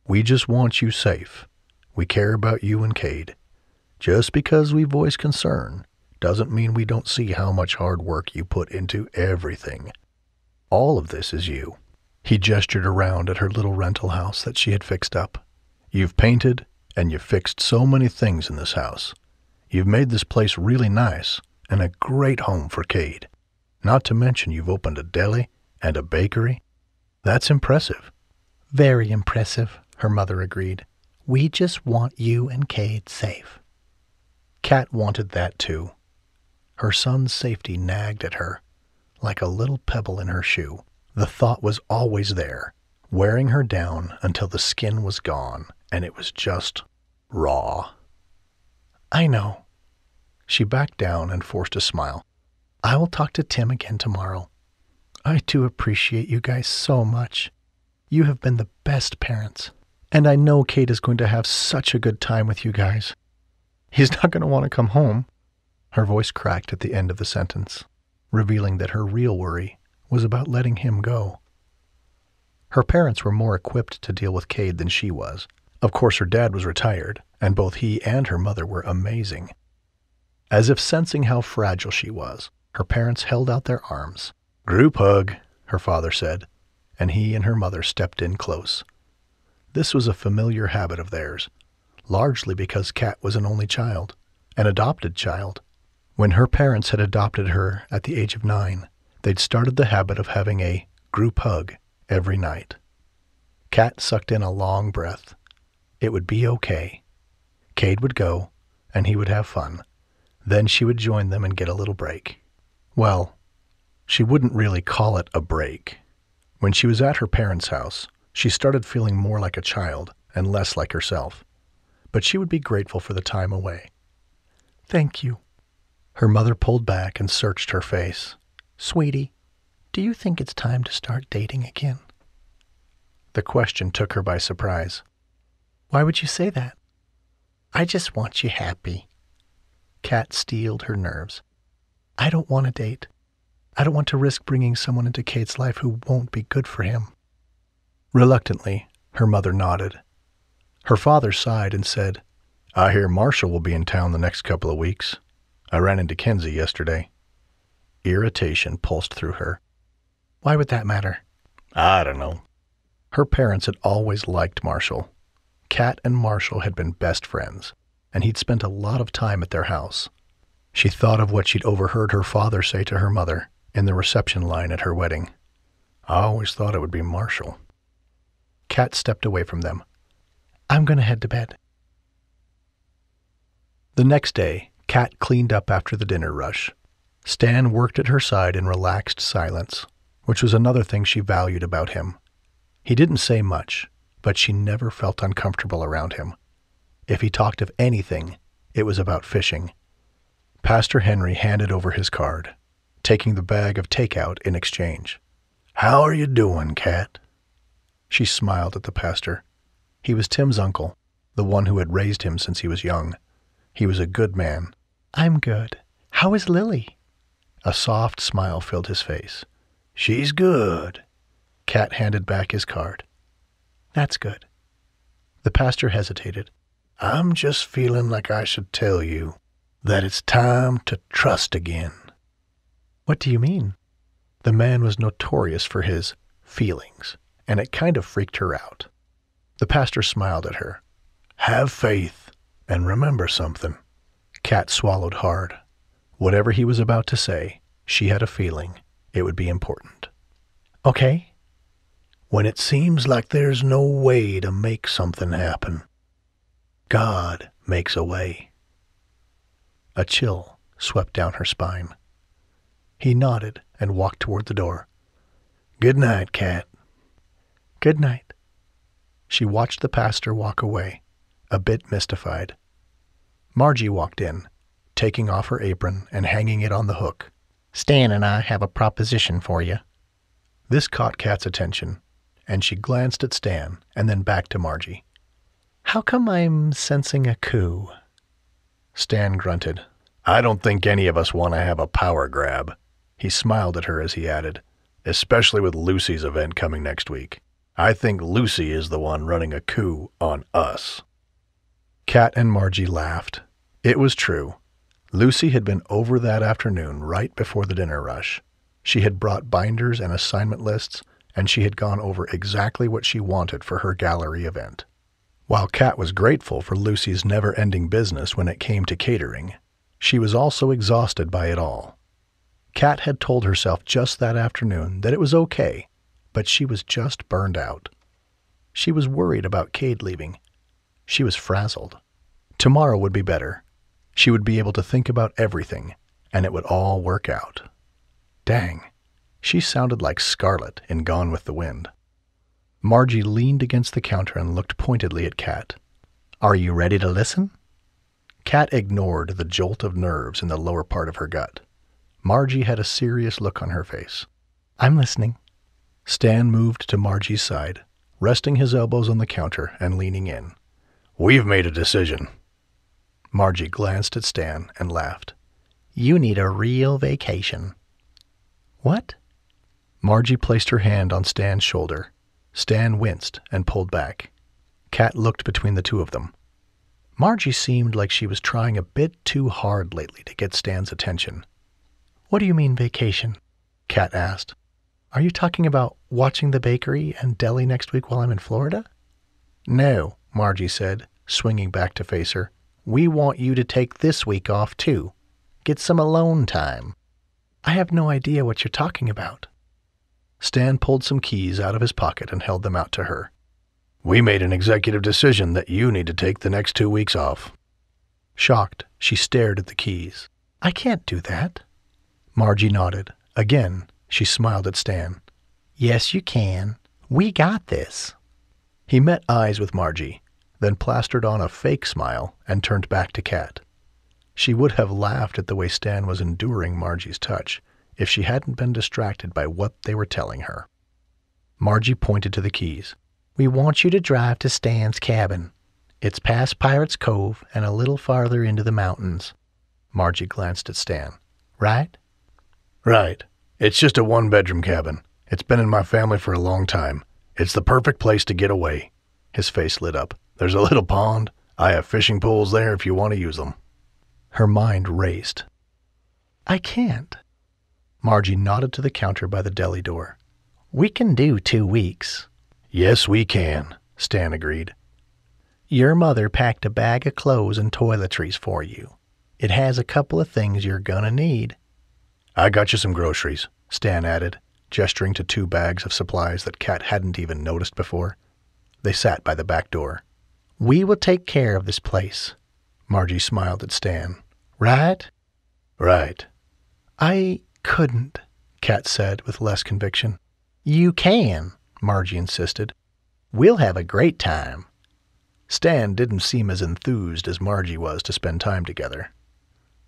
we just want you safe. We care about you and Cade. Just because we voice concern doesn't mean we don't see how much hard work you put into everything. All of this is you. He gestured around at her little rental house that she had fixed up. You've painted and you've fixed so many things in this house. You've made this place really nice and a great home for Cade. Not to mention you've opened a deli and a bakery. That's impressive. Very impressive, her mother agreed. We just want you and Cade safe. Kat wanted that too. Her son's safety nagged at her like a little pebble in her shoe. The thought was always there, wearing her down until the skin was gone and it was just raw. I know. She backed down and forced a smile. I will talk to Tim again tomorrow. I do appreciate you guys so much. You have been the best parents. And I know Cade is going to have such a good time with you guys. He's not going to want to come home. Her voice cracked at the end of the sentence, revealing that her real worry was about letting him go. Her parents were more equipped to deal with Cade than she was. Of course, her dad was retired, and both he and her mother were amazing. As if sensing how fragile she was, her parents held out their arms. Group hug, her father said, and he and her mother stepped in close. This was a familiar habit of theirs, largely because Kat was an only child, an adopted child. When her parents had adopted her at the age of nine, they'd started the habit of having a group hug every night. Kat sucked in a long breath. It would be okay. Cade would go, and he would have fun. Then she would join them and get a little break. Well, she wouldn't really call it a break. When she was at her parents' house, she started feeling more like a child and less like herself. But she would be grateful for the time away. Thank you. Her mother pulled back and searched her face. Sweetie, do you think it's time to start dating again? The question took her by surprise. Why would you say that? I just want you happy. Kat steeled her nerves. I don't want to date. I don't want to risk bringing someone into Cade's life who won't be good for him. Reluctantly, her mother nodded. Her father sighed and said, I hear Marshall will be in town the next couple of weeks. I ran into Kenzie yesterday. Irritation pulsed through her. Why would that matter? I don't know. Her parents had always liked Marshall. Kat and Marshall had been best friends, and he'd spent a lot of time at their house. She thought of what she'd overheard her father say to her mother in the reception line at her wedding. I always thought it would be Marshall. Kat stepped away from them. I'm going to head to bed. The next day, Kat cleaned up after the dinner rush. Stan worked at her side in relaxed silence, which was another thing she valued about him. He didn't say much, but she never felt uncomfortable around him. If he talked of anything, it was about fishing. Pastor Henry handed over his card, taking the bag of takeout in exchange. How are you doing, Kat? She smiled at the pastor. He was Tim's uncle, the one who had raised him since he was young. He was a good man. I'm good. How is Lily? A soft smile filled his face. She's good. Kat handed back his card. That's good. The pastor hesitated. I'm just feeling like I should tell you that it's time to trust again. What do you mean? The man was notorious for his feelings, and it kind of freaked her out. The pastor smiled at her. Have faith and remember something. Kat swallowed hard. Whatever he was about to say, she had a feeling it would be important. Okay. When it seems like there's no way to make something happen, God makes a way. A chill swept down her spine. He nodded and walked toward the door. Good night, Kat. Good night. She watched the pastor walk away, a bit mystified. Margie walked in, taking off her apron and hanging it on the hook. Stan and I have a proposition for you. This caught Kat's attention, and she glanced at Stan and then back to Margie. How come I'm sensing a coup? Stan grunted. I don't think any of us want to have a power grab. He smiled at her as he added, especially with Lucy's event coming next week. I think Lucy is the one running a coup on us. Kat and Margie laughed. It was true. Lucy had been over that afternoon right before the dinner rush. She had brought binders and assignment lists, and she had gone over exactly what she wanted for her gallery event. While Kat was grateful for Lucy's never-ending business when it came to catering, she was also exhausted by it all. Kat had told herself just that afternoon that it was okay, but she was just burned out. She was worried about Cade leaving. She was frazzled. Tomorrow would be better. She would be able to think about everything, and it would all work out. Dang, she sounded like Scarlet in Gone with the Wind. Margie leaned against the counter and looked pointedly at Kat. Are you ready to listen? Kat ignored the jolt of nerves in the lower part of her gut. Margie had a serious look on her face. I'm listening. Stan moved to Margie's side, resting his elbows on the counter and leaning in. We've made a decision. Margie glanced at Stan and laughed. You need a real vacation. What? Margie placed her hand on Stan's shoulder. Stan winced and pulled back. Kat looked between the two of them. Margie seemed like she was trying a bit too hard lately to get Stan's attention. What do you mean vacation? Kat asked. Are you talking about watching the bakery and deli next week while I'm in Florida? No, Margie said, swinging back to face her. We want you to take this week off too. Get some alone time. I have no idea what you're talking about. Stan pulled some keys out of his pocket and held them out to her. We made an executive decision that you need to take the next two weeks off. Shocked, she stared at the keys. I can't do that. Margie nodded. Again, she smiled at Stan. Yes, you can. We got this. He met eyes with Margie, then plastered on a fake smile and turned back to Kat. She would have laughed at the way Stan was enduring Margie's touch if she hadn't been distracted by what they were telling her. Margie pointed to the keys. We want you to drive to Stan's cabin. It's past Pirate's Cove and a little farther into the mountains. Margie glanced at Stan. Right? Right. It's just a one bedroom cabin. It's been in my family for a long time. It's the perfect place to get away. His face lit up. There's a little pond. I have fishing poles there if you want to use them. Her mind raced. I can't. Margie nodded to the counter by the deli door. We can do two weeks. Yes, we can, Stan agreed. Your mother packed a bag of clothes and toiletries for you. It has a couple of things you're gonna need. I got you some groceries, Stan added, gesturing to two bags of supplies that Kat hadn't even noticed before. They sat by the back door. We will take care of this place. Margie smiled at Stan. Right? Right. I couldn't, Kat said with less conviction. You can, Margie insisted. We'll have a great time. Stan didn't seem as enthused as Margie was to spend time together.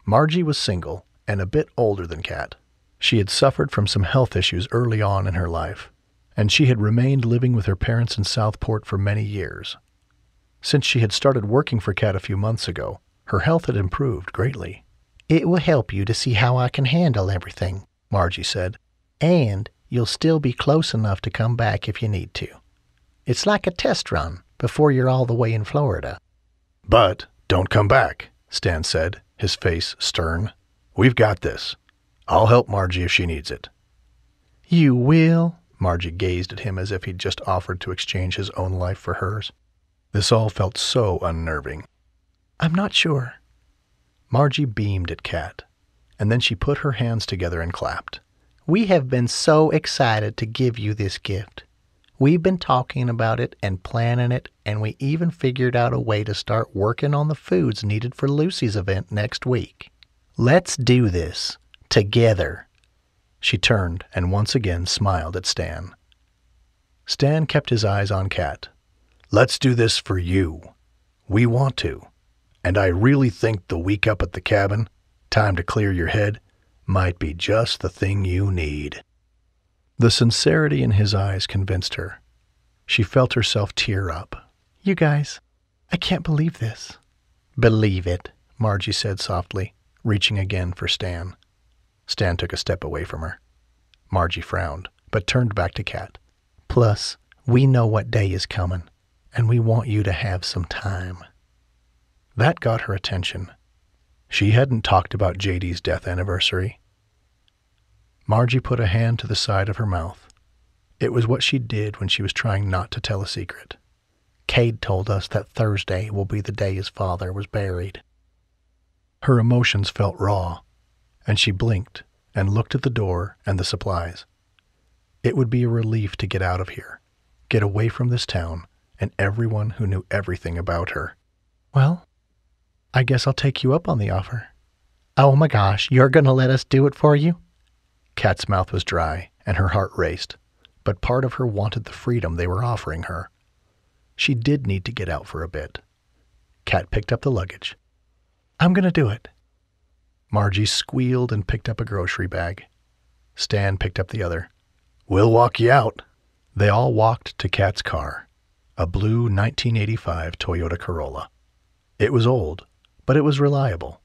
Margie was single and a bit older than Kat. She had suffered from some health issues early on in her life, and she had remained living with her parents in Southport for many years. Since she had started working for Kat a few months ago, her health had improved greatly. It will help you to see how I can handle everything, Margie said, and you'll still be close enough to come back if you need to. It's like a test run before you're all the way in Florida. But don't come back, Stan said, his face stern. We've got this. I'll help Margie if she needs it. You will? Margie gazed at him as if he'd just offered to exchange his own life for hers. This all felt so unnerving. I'm not sure. Margie beamed at Kat, and then she put her hands together and clapped. We have been so excited to give you this gift. We've been talking about it and planning it, and we even figured out a way to start working on the foods needed for Lucy's event next week. Let's do this together. She turned and once again smiled at Stan. Stan kept his eyes on Kat. Let's do this for you. We want to. And I really think the week up at the cabin, time to clear your head, might be just the thing you need. The sincerity in his eyes convinced her. She felt herself tear up. You guys, I can't believe this. Believe it, Margie said softly reaching again for Stan. Stan took a step away from her. Margie frowned, but turned back to Kat. Plus, we know what day is coming, and we want you to have some time. That got her attention. She hadn't talked about JD's death anniversary. Margie put a hand to the side of her mouth. It was what she did when she was trying not to tell a secret. Cade told us that Thursday will be the day his father was buried. Her emotions felt raw, and she blinked and looked at the door and the supplies. It would be a relief to get out of here, get away from this town and everyone who knew everything about her. Well, I guess I'll take you up on the offer. Oh my gosh, you're going to let us do it for you? Kat's mouth was dry and her heart raced, but part of her wanted the freedom they were offering her. She did need to get out for a bit. Kat picked up the luggage. I'm going to do it. Margie squealed and picked up a grocery bag. Stan picked up the other. We'll walk you out. They all walked to Kat's car, a blue 1985 Toyota Corolla. It was old, but it was reliable.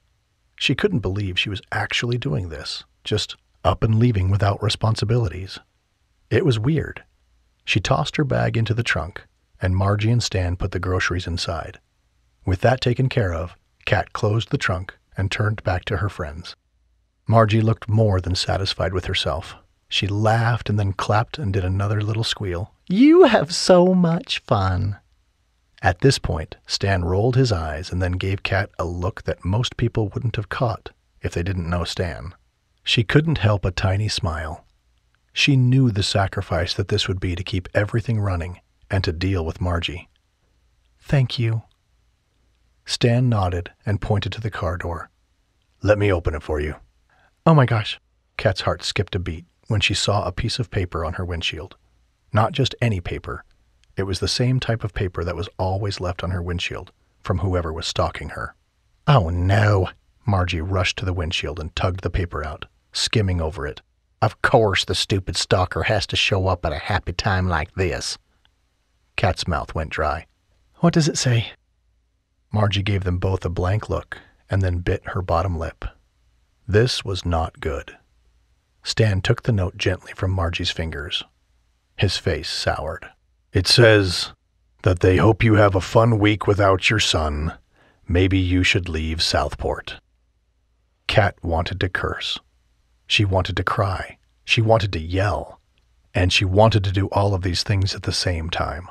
She couldn't believe she was actually doing this, just up and leaving without responsibilities. It was weird. She tossed her bag into the trunk, and Margie and Stan put the groceries inside. With that taken care of, Kat closed the trunk and turned back to her friends. Margie looked more than satisfied with herself. She laughed and then clapped and did another little squeal. You have so much fun. At this point, Stan rolled his eyes and then gave Kat a look that most people wouldn't have caught if they didn't know Stan. She couldn't help a tiny smile. She knew the sacrifice that this would be to keep everything running and to deal with Margie. Thank you. Stan nodded and pointed to the car door. Let me open it for you. Oh my gosh. Kat's heart skipped a beat when she saw a piece of paper on her windshield. Not just any paper. It was the same type of paper that was always left on her windshield from whoever was stalking her. Oh no. Margie rushed to the windshield and tugged the paper out skimming over it. Of course the stupid stalker has to show up at a happy time like this. Kat's mouth went dry. What does it say? Margie gave them both a blank look and then bit her bottom lip. This was not good. Stan took the note gently from Margie's fingers. His face soured. It says that they hope you have a fun week without your son. Maybe you should leave Southport. Kat wanted to curse. She wanted to cry. She wanted to yell. And she wanted to do all of these things at the same time.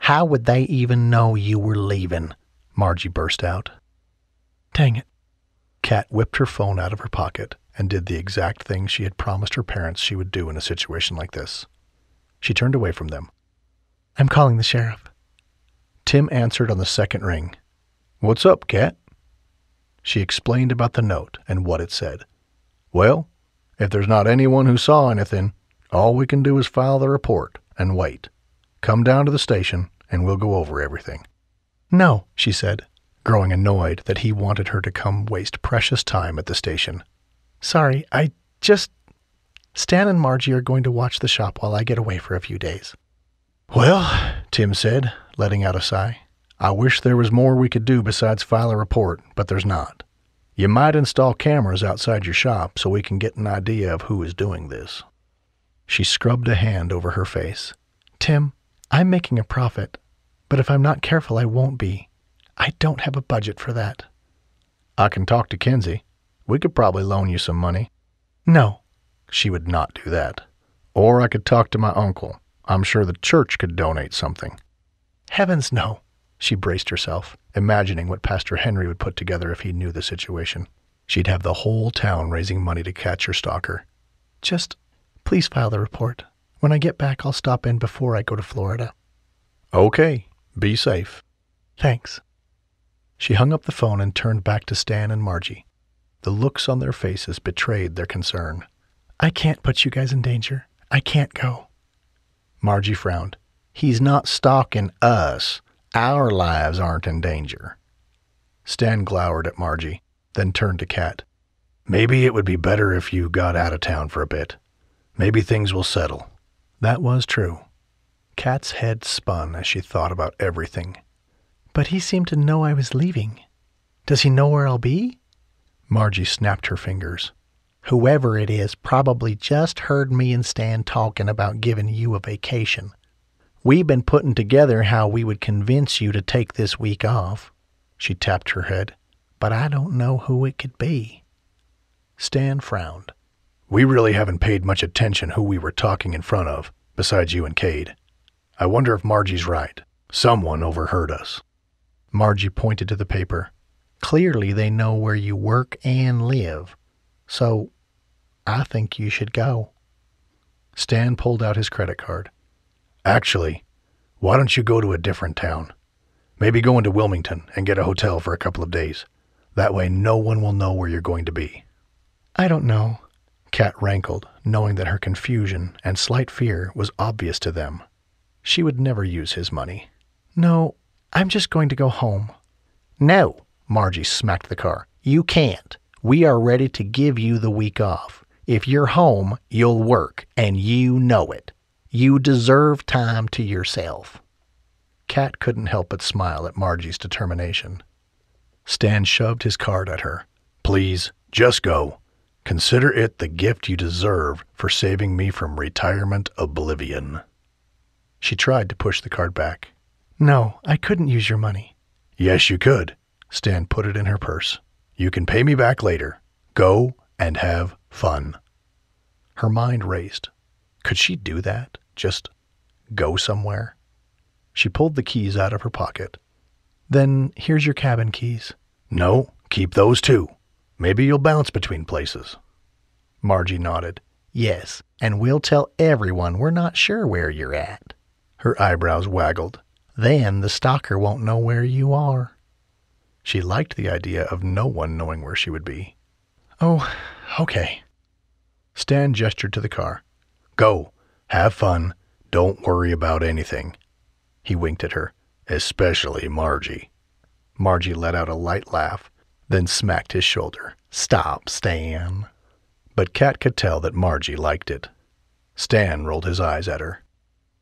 How would they even know you were leaving? Margie burst out. Dang it. Kat whipped her phone out of her pocket and did the exact thing she had promised her parents she would do in a situation like this. She turned away from them. I'm calling the sheriff. Tim answered on the second ring. What's up, Kat? She explained about the note and what it said. Well, if there's not anyone who saw anything, all we can do is file the report and wait. Come down to the station and we'll go over everything. No, she said, growing annoyed that he wanted her to come waste precious time at the station. Sorry, I just. Stan and Margie are going to watch the shop while I get away for a few days. Well, Tim said, letting out a sigh, I wish there was more we could do besides file a report, but there's not. You might install cameras outside your shop so we can get an idea of who is doing this. She scrubbed a hand over her face. Tim, I'm making a profit, but if I'm not careful, I won't be. I don't have a budget for that. I can talk to Kenzie. We could probably loan you some money. No. She would not do that. Or I could talk to my uncle. I'm sure the church could donate something. Heavens, no. She braced herself, imagining what Pastor Henry would put together if he knew the situation. She'd have the whole town raising money to catch her stalker. Just please file the report. When I get back, I'll stop in before I go to Florida. Okay. Be safe. Thanks. She hung up the phone and turned back to Stan and Margie. The looks on their faces betrayed their concern. I can't put you guys in danger. I can't go. Margie frowned. He's not stalking us. Our lives aren't in danger. Stan glowered at Margie, then turned to Kat. Maybe it would be better if you got out of town for a bit. Maybe things will settle. That was true. Kat's head spun as she thought about everything. But he seemed to know I was leaving. Does he know where I'll be? Margie snapped her fingers. Whoever it is probably just heard me and Stan talking about giving you a vacation. We've been putting together how we would convince you to take this week off. She tapped her head. But I don't know who it could be. Stan frowned. We really haven't paid much attention who we were talking in front of, besides you and Cade. I wonder if Margie's right. Someone overheard us. Margie pointed to the paper. Clearly, they know where you work and live. So, I think you should go. Stan pulled out his credit card. Actually, why don't you go to a different town? Maybe go into Wilmington and get a hotel for a couple of days. That way, no one will know where you're going to be. I don't know. Kat rankled, knowing that her confusion and slight fear was obvious to them. She would never use his money. No, I'm just going to go home. No, Margie smacked the car. You can't. We are ready to give you the week off. If you're home, you'll work, and you know it. You deserve time to yourself. Kat couldn't help but smile at Margie's determination. Stan shoved his card at her. Please, just go. Consider it the gift you deserve for saving me from retirement oblivion. She tried to push the card back. No, I couldn't use your money. Yes, you could. Stan put it in her purse. You can pay me back later. Go and have fun. Her mind raced. Could she do that? Just go somewhere? She pulled the keys out of her pocket. Then here's your cabin keys. No, keep those too. Maybe you'll bounce between places. Margie nodded. Yes, and we'll tell everyone we're not sure where you're at. Her eyebrows waggled. Then the stalker won't know where you are. She liked the idea of no one knowing where she would be. Oh, okay. Stan gestured to the car. Go. Have fun. Don't worry about anything. He winked at her. Especially Margie. Margie let out a light laugh, then smacked his shoulder. Stop, Stan. But Kat could tell that Margie liked it. Stan rolled his eyes at her.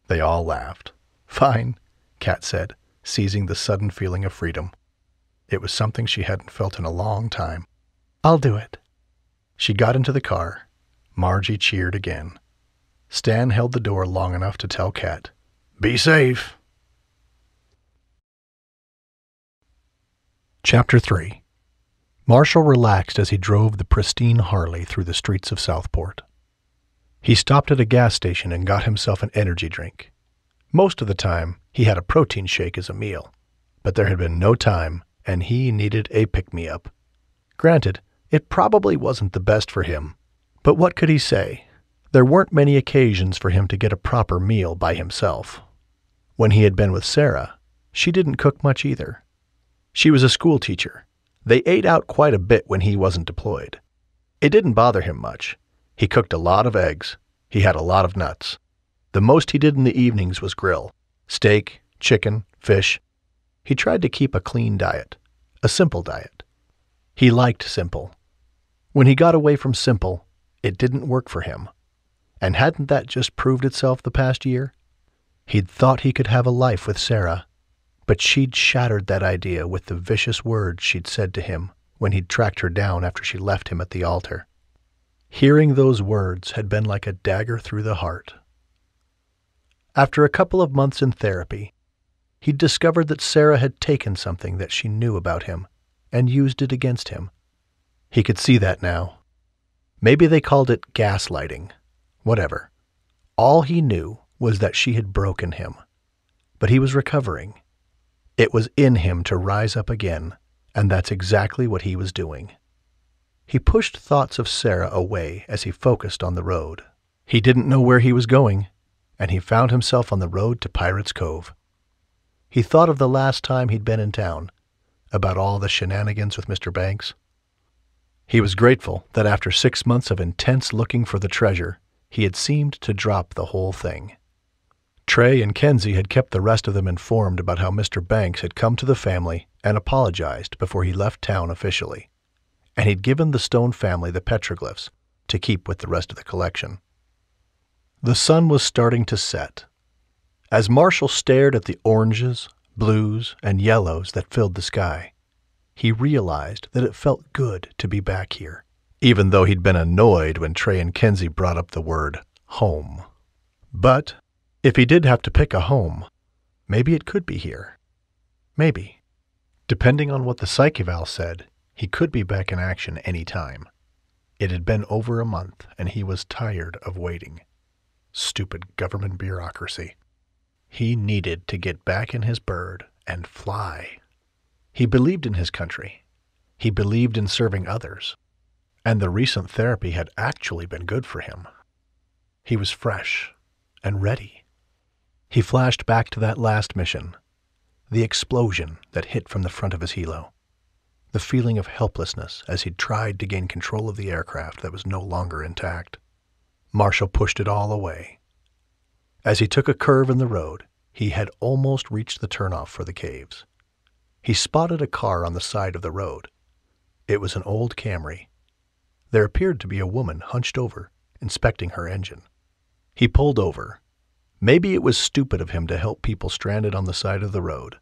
They all laughed. Fine, Kat said, seizing the sudden feeling of freedom. It was something she hadn't felt in a long time. I'll do it. She got into the car. Margie cheered again. Stan held the door long enough to tell Kat, Be safe. Chapter 3 Marshall relaxed as he drove the pristine Harley through the streets of Southport. He stopped at a gas station and got himself an energy drink. Most of the time, he had a protein shake as a meal, but there had been no time, and he needed a pick-me-up. Granted, it probably wasn't the best for him, but what could he say? There weren't many occasions for him to get a proper meal by himself. When he had been with Sarah, she didn't cook much either. She was a school teacher. They ate out quite a bit when he wasn't deployed. It didn't bother him much. He cooked a lot of eggs. He had a lot of nuts. The most he did in the evenings was grill steak, chicken, fish. He tried to keep a clean diet, a simple diet. He liked simple. When he got away from simple, it didn't work for him. And hadn't that just proved itself the past year? He'd thought he could have a life with Sarah, but she'd shattered that idea with the vicious words she'd said to him when he'd tracked her down after she left him at the altar. Hearing those words had been like a dagger through the heart. After a couple of months in therapy, he'd discovered that Sarah had taken something that she knew about him and used it against him. He could see that now. Maybe they called it gaslighting. Whatever. All he knew was that she had broken him. But he was recovering it was in him to rise up again, and that's exactly what he was doing. He pushed thoughts of Sarah away as he focused on the road. He didn't know where he was going, and he found himself on the road to Pirates Cove. He thought of the last time he'd been in town, about all the shenanigans with Mr. Banks. He was grateful that after six months of intense looking for the treasure, he had seemed to drop the whole thing. Trey and Kenzie had kept the rest of them informed about how Mr. Banks had come to the family and apologized before he left town officially, and he'd given the Stone family the petroglyphs to keep with the rest of the collection. The sun was starting to set. As Marshall stared at the oranges, blues, and yellows that filled the sky, he realized that it felt good to be back here, even though he'd been annoyed when Trey and Kenzie brought up the word home. But if he did have to pick a home, maybe it could be here. Maybe. Depending on what the psych eval said, he could be back in action any time. It had been over a month, and he was tired of waiting. Stupid government bureaucracy. He needed to get back in his bird and fly. He believed in his country. He believed in serving others. And the recent therapy had actually been good for him. He was fresh and ready. He flashed back to that last mission, the explosion that hit from the front of his helo, the feeling of helplessness as he tried to gain control of the aircraft that was no longer intact. Marshall pushed it all away. As he took a curve in the road, he had almost reached the turnoff for the caves. He spotted a car on the side of the road. It was an old Camry. There appeared to be a woman hunched over, inspecting her engine. He pulled over. Maybe it was stupid of him to help people stranded on the side of the road.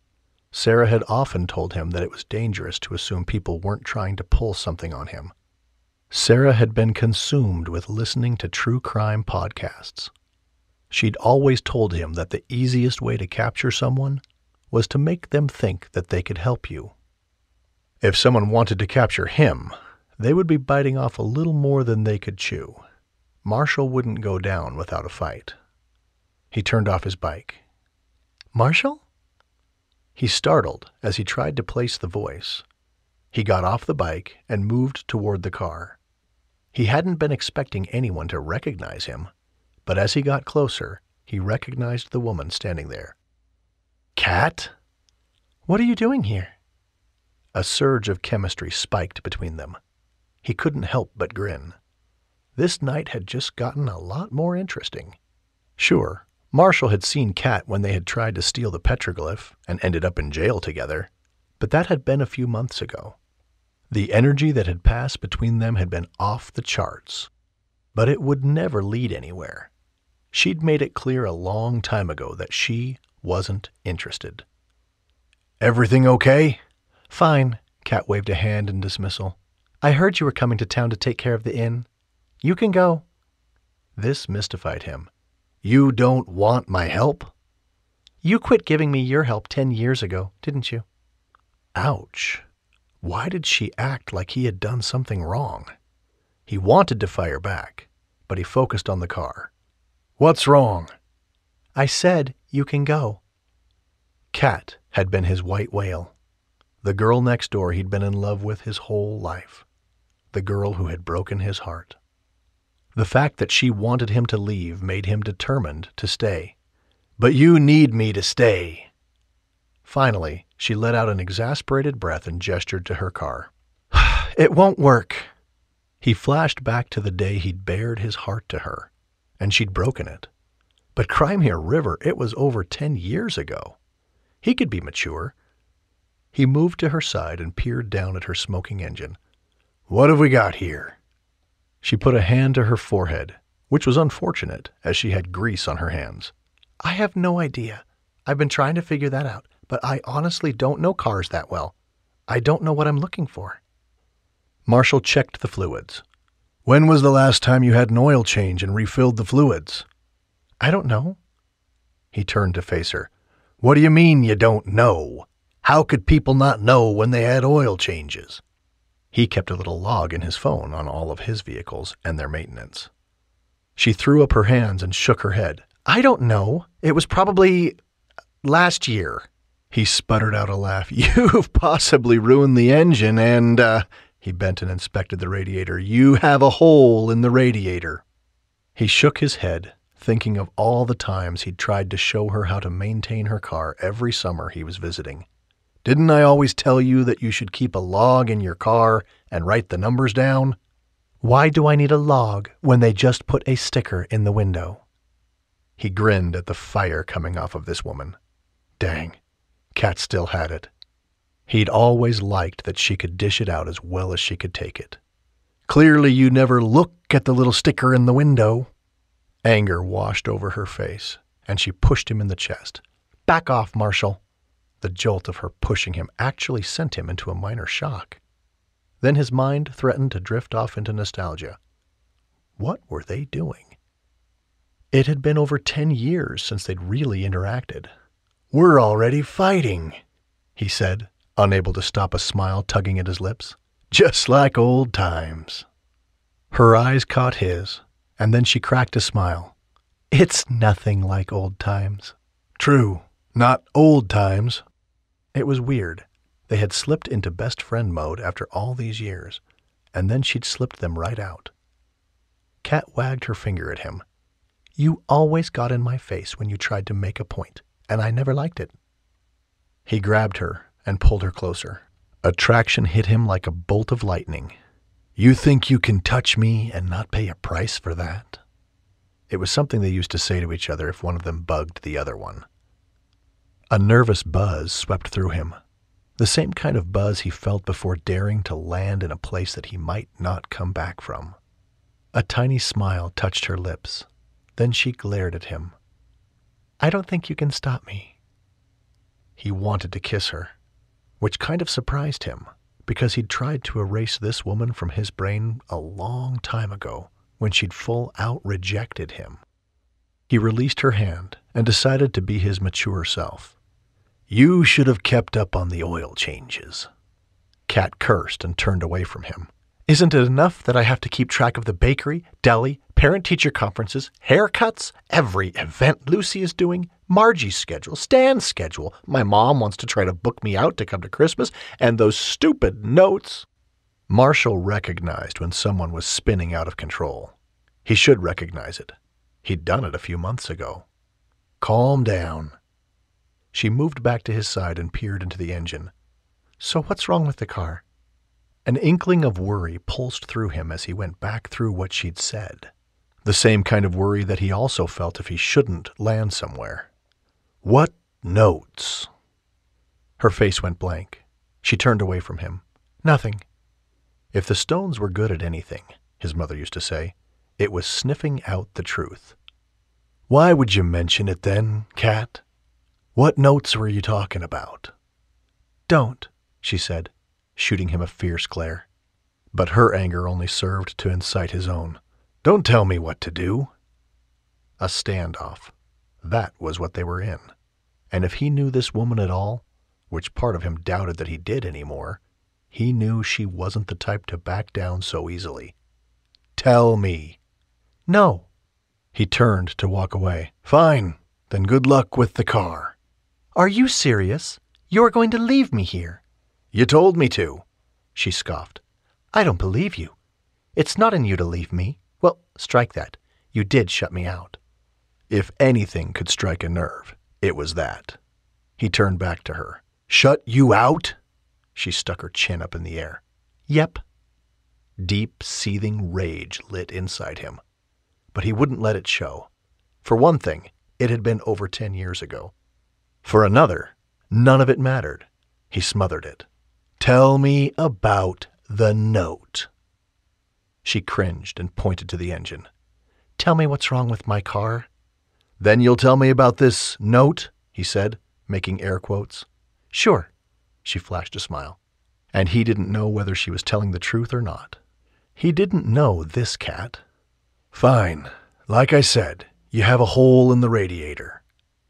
Sarah had often told him that it was dangerous to assume people weren't trying to pull something on him. Sarah had been consumed with listening to true crime podcasts. She'd always told him that the easiest way to capture someone was to make them think that they could help you. If someone wanted to capture him, they would be biting off a little more than they could chew. Marshall wouldn't go down without a fight. He turned off his bike. Marshall? He startled as he tried to place the voice. He got off the bike and moved toward the car. He hadn't been expecting anyone to recognize him, but as he got closer, he recognized the woman standing there. Kat? What are you doing here? A surge of chemistry spiked between them. He couldn't help but grin. This night had just gotten a lot more interesting. Sure, Marshall had seen Kat when they had tried to steal the petroglyph and ended up in jail together, but that had been a few months ago. The energy that had passed between them had been off the charts, but it would never lead anywhere. She'd made it clear a long time ago that she wasn't interested. Everything okay? Fine, Kat waved a hand in dismissal. I heard you were coming to town to take care of the inn. You can go. This mystified him. You don't want my help? You quit giving me your help ten years ago, didn't you? Ouch. Why did she act like he had done something wrong? He wanted to fire back, but he focused on the car. What's wrong? I said you can go. Kat had been his white whale. The girl next door he'd been in love with his whole life. The girl who had broken his heart. The fact that she wanted him to leave made him determined to stay. But you need me to stay. Finally, she let out an exasperated breath and gestured to her car. it won't work. He flashed back to the day he'd bared his heart to her and she'd broken it. But cry me a river, it was over 10 years ago. He could be mature. He moved to her side and peered down at her smoking engine. What have we got here? She put a hand to her forehead, which was unfortunate as she had grease on her hands. I have no idea. I've been trying to figure that out, but I honestly don't know cars that well. I don't know what I'm looking for. Marshall checked the fluids. When was the last time you had an oil change and refilled the fluids? I don't know. He turned to face her. What do you mean you don't know? How could people not know when they had oil changes? He kept a little log in his phone on all of his vehicles and their maintenance. She threw up her hands and shook her head. I don't know. It was probably last year. He sputtered out a laugh. You've possibly ruined the engine and, uh, he bent and inspected the radiator. You have a hole in the radiator. He shook his head, thinking of all the times he'd tried to show her how to maintain her car every summer he was visiting. Didn't I always tell you that you should keep a log in your car and write the numbers down? Why do I need a log when they just put a sticker in the window? He grinned at the fire coming off of this woman. Dang, Kat still had it. He'd always liked that she could dish it out as well as she could take it. Clearly, you never look at the little sticker in the window. Anger washed over her face, and she pushed him in the chest. Back off, Marshall. The jolt of her pushing him actually sent him into a minor shock. Then his mind threatened to drift off into nostalgia. What were they doing? It had been over ten years since they'd really interacted. We're already fighting, he said, unable to stop a smile tugging at his lips. Just like old times. Her eyes caught his, and then she cracked a smile. It's nothing like old times. True, not old times. It was weird. They had slipped into best friend mode after all these years, and then she'd slipped them right out. Kat wagged her finger at him. You always got in my face when you tried to make a point, and I never liked it. He grabbed her and pulled her closer. Attraction hit him like a bolt of lightning. You think you can touch me and not pay a price for that? It was something they used to say to each other if one of them bugged the other one. A nervous buzz swept through him, the same kind of buzz he felt before daring to land in a place that he might not come back from. A tiny smile touched her lips. Then she glared at him. I don't think you can stop me. He wanted to kiss her, which kind of surprised him because he'd tried to erase this woman from his brain a long time ago when she'd full out rejected him. He released her hand and decided to be his mature self. You should have kept up on the oil changes. Kat cursed and turned away from him. Isn't it enough that I have to keep track of the bakery, deli, parent teacher conferences, haircuts, every event Lucy is doing, Margie's schedule, Stan's schedule? My mom wants to try to book me out to come to Christmas, and those stupid notes. Marshall recognized when someone was spinning out of control. He should recognize it. He'd done it a few months ago. Calm down. She moved back to his side and peered into the engine. So what's wrong with the car? An inkling of worry pulsed through him as he went back through what she'd said. The same kind of worry that he also felt if he shouldn't land somewhere. What notes? Her face went blank. She turned away from him. Nothing. If the Stones were good at anything, his mother used to say, it was sniffing out the truth. Why would you mention it then, Kat? What notes were you talking about? Don't, she said, shooting him a fierce glare. But her anger only served to incite his own. Don't tell me what to do. A standoff. That was what they were in. And if he knew this woman at all, which part of him doubted that he did anymore, he knew she wasn't the type to back down so easily. Tell me. No. He turned to walk away. Fine. Then good luck with the car. Are you serious? You're going to leave me here? You told me to, she scoffed. I don't believe you. It's not in you to leave me. Well, strike that. You did shut me out. If anything could strike a nerve, it was that. He turned back to her. Shut you out? She stuck her chin up in the air. Yep. Deep, seething rage lit inside him. But he wouldn't let it show. For one thing, it had been over ten years ago. For another, none of it mattered. He smothered it. Tell me about the note. She cringed and pointed to the engine. Tell me what's wrong with my car. Then you'll tell me about this note, he said, making air quotes. Sure. She flashed a smile. And he didn't know whether she was telling the truth or not. He didn't know this Kat. Fine. Like I said, you have a hole in the radiator.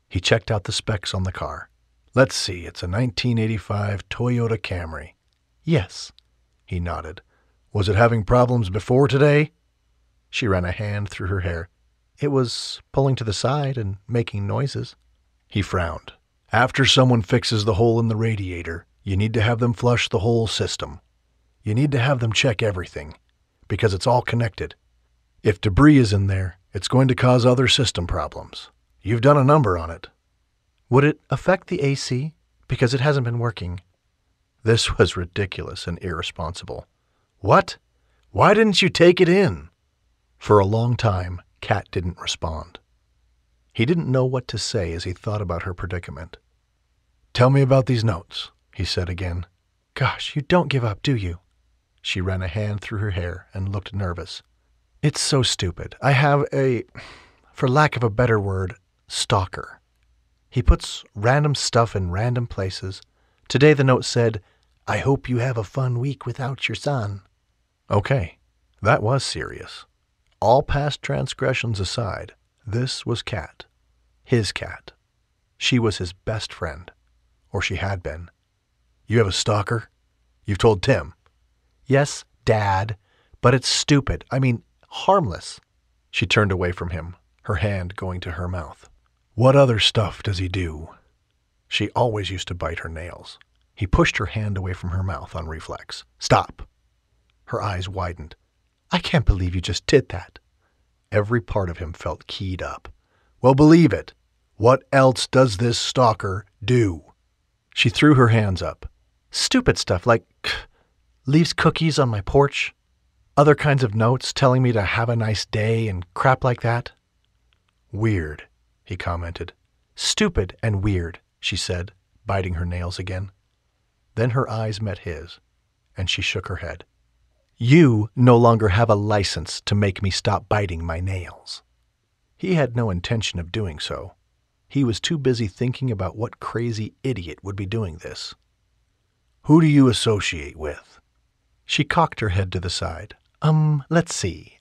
He checked out the specs on the car. Let's see, it's a 1985 Toyota Camry. Yes. He nodded. Was it having problems before today? She ran a hand through her hair. It was pulling to the side and making noises. He frowned. After someone fixes the hole in the radiator, you need to have them flush the whole system. You need to have them check everything, because it's all connected. If debris is in there, it's going to cause other system problems. You've done a number on it. Would it affect the AC? Because it hasn't been working. This was ridiculous and irresponsible. What? Why didn't you take it in? For a long time, Kat didn't respond. He didn't know what to say as he thought about her predicament. Tell me about these notes, he said again. Gosh, you don't give up, do you? She ran a hand through her hair and looked nervous. It's so stupid. I have a, for lack of a better word, stalker. He puts random stuff in random places. Today the note said, I hope you have a fun week without your son. Okay, that was serious. All past transgressions aside, this was Kat. His Kat. She was his best friend. Or she had been. You have a stalker? You've told Tim? Yes, Dad. But it's stupid. I mean, harmless. She turned away from him, her hand going to her mouth. What other stuff does he do? She always used to bite her nails. He pushed her hand away from her mouth on reflex. Stop. Her eyes widened. I can't believe you just did that. Every part of him felt keyed up. Well, believe it. What else does this stalker do? She threw her hands up. Stupid stuff like leaves cookies on my porch, other kinds of notes telling me to have a nice day and crap like that. Weird, he commented. Stupid and weird, she said, biting her nails again. Then her eyes met his, and she shook her head. You no longer have a license to make me stop biting my nails. He had no intention of doing so. He was too busy thinking about what crazy idiot would be doing this. Who do you associate with? She cocked her head to the side. Um, let's see.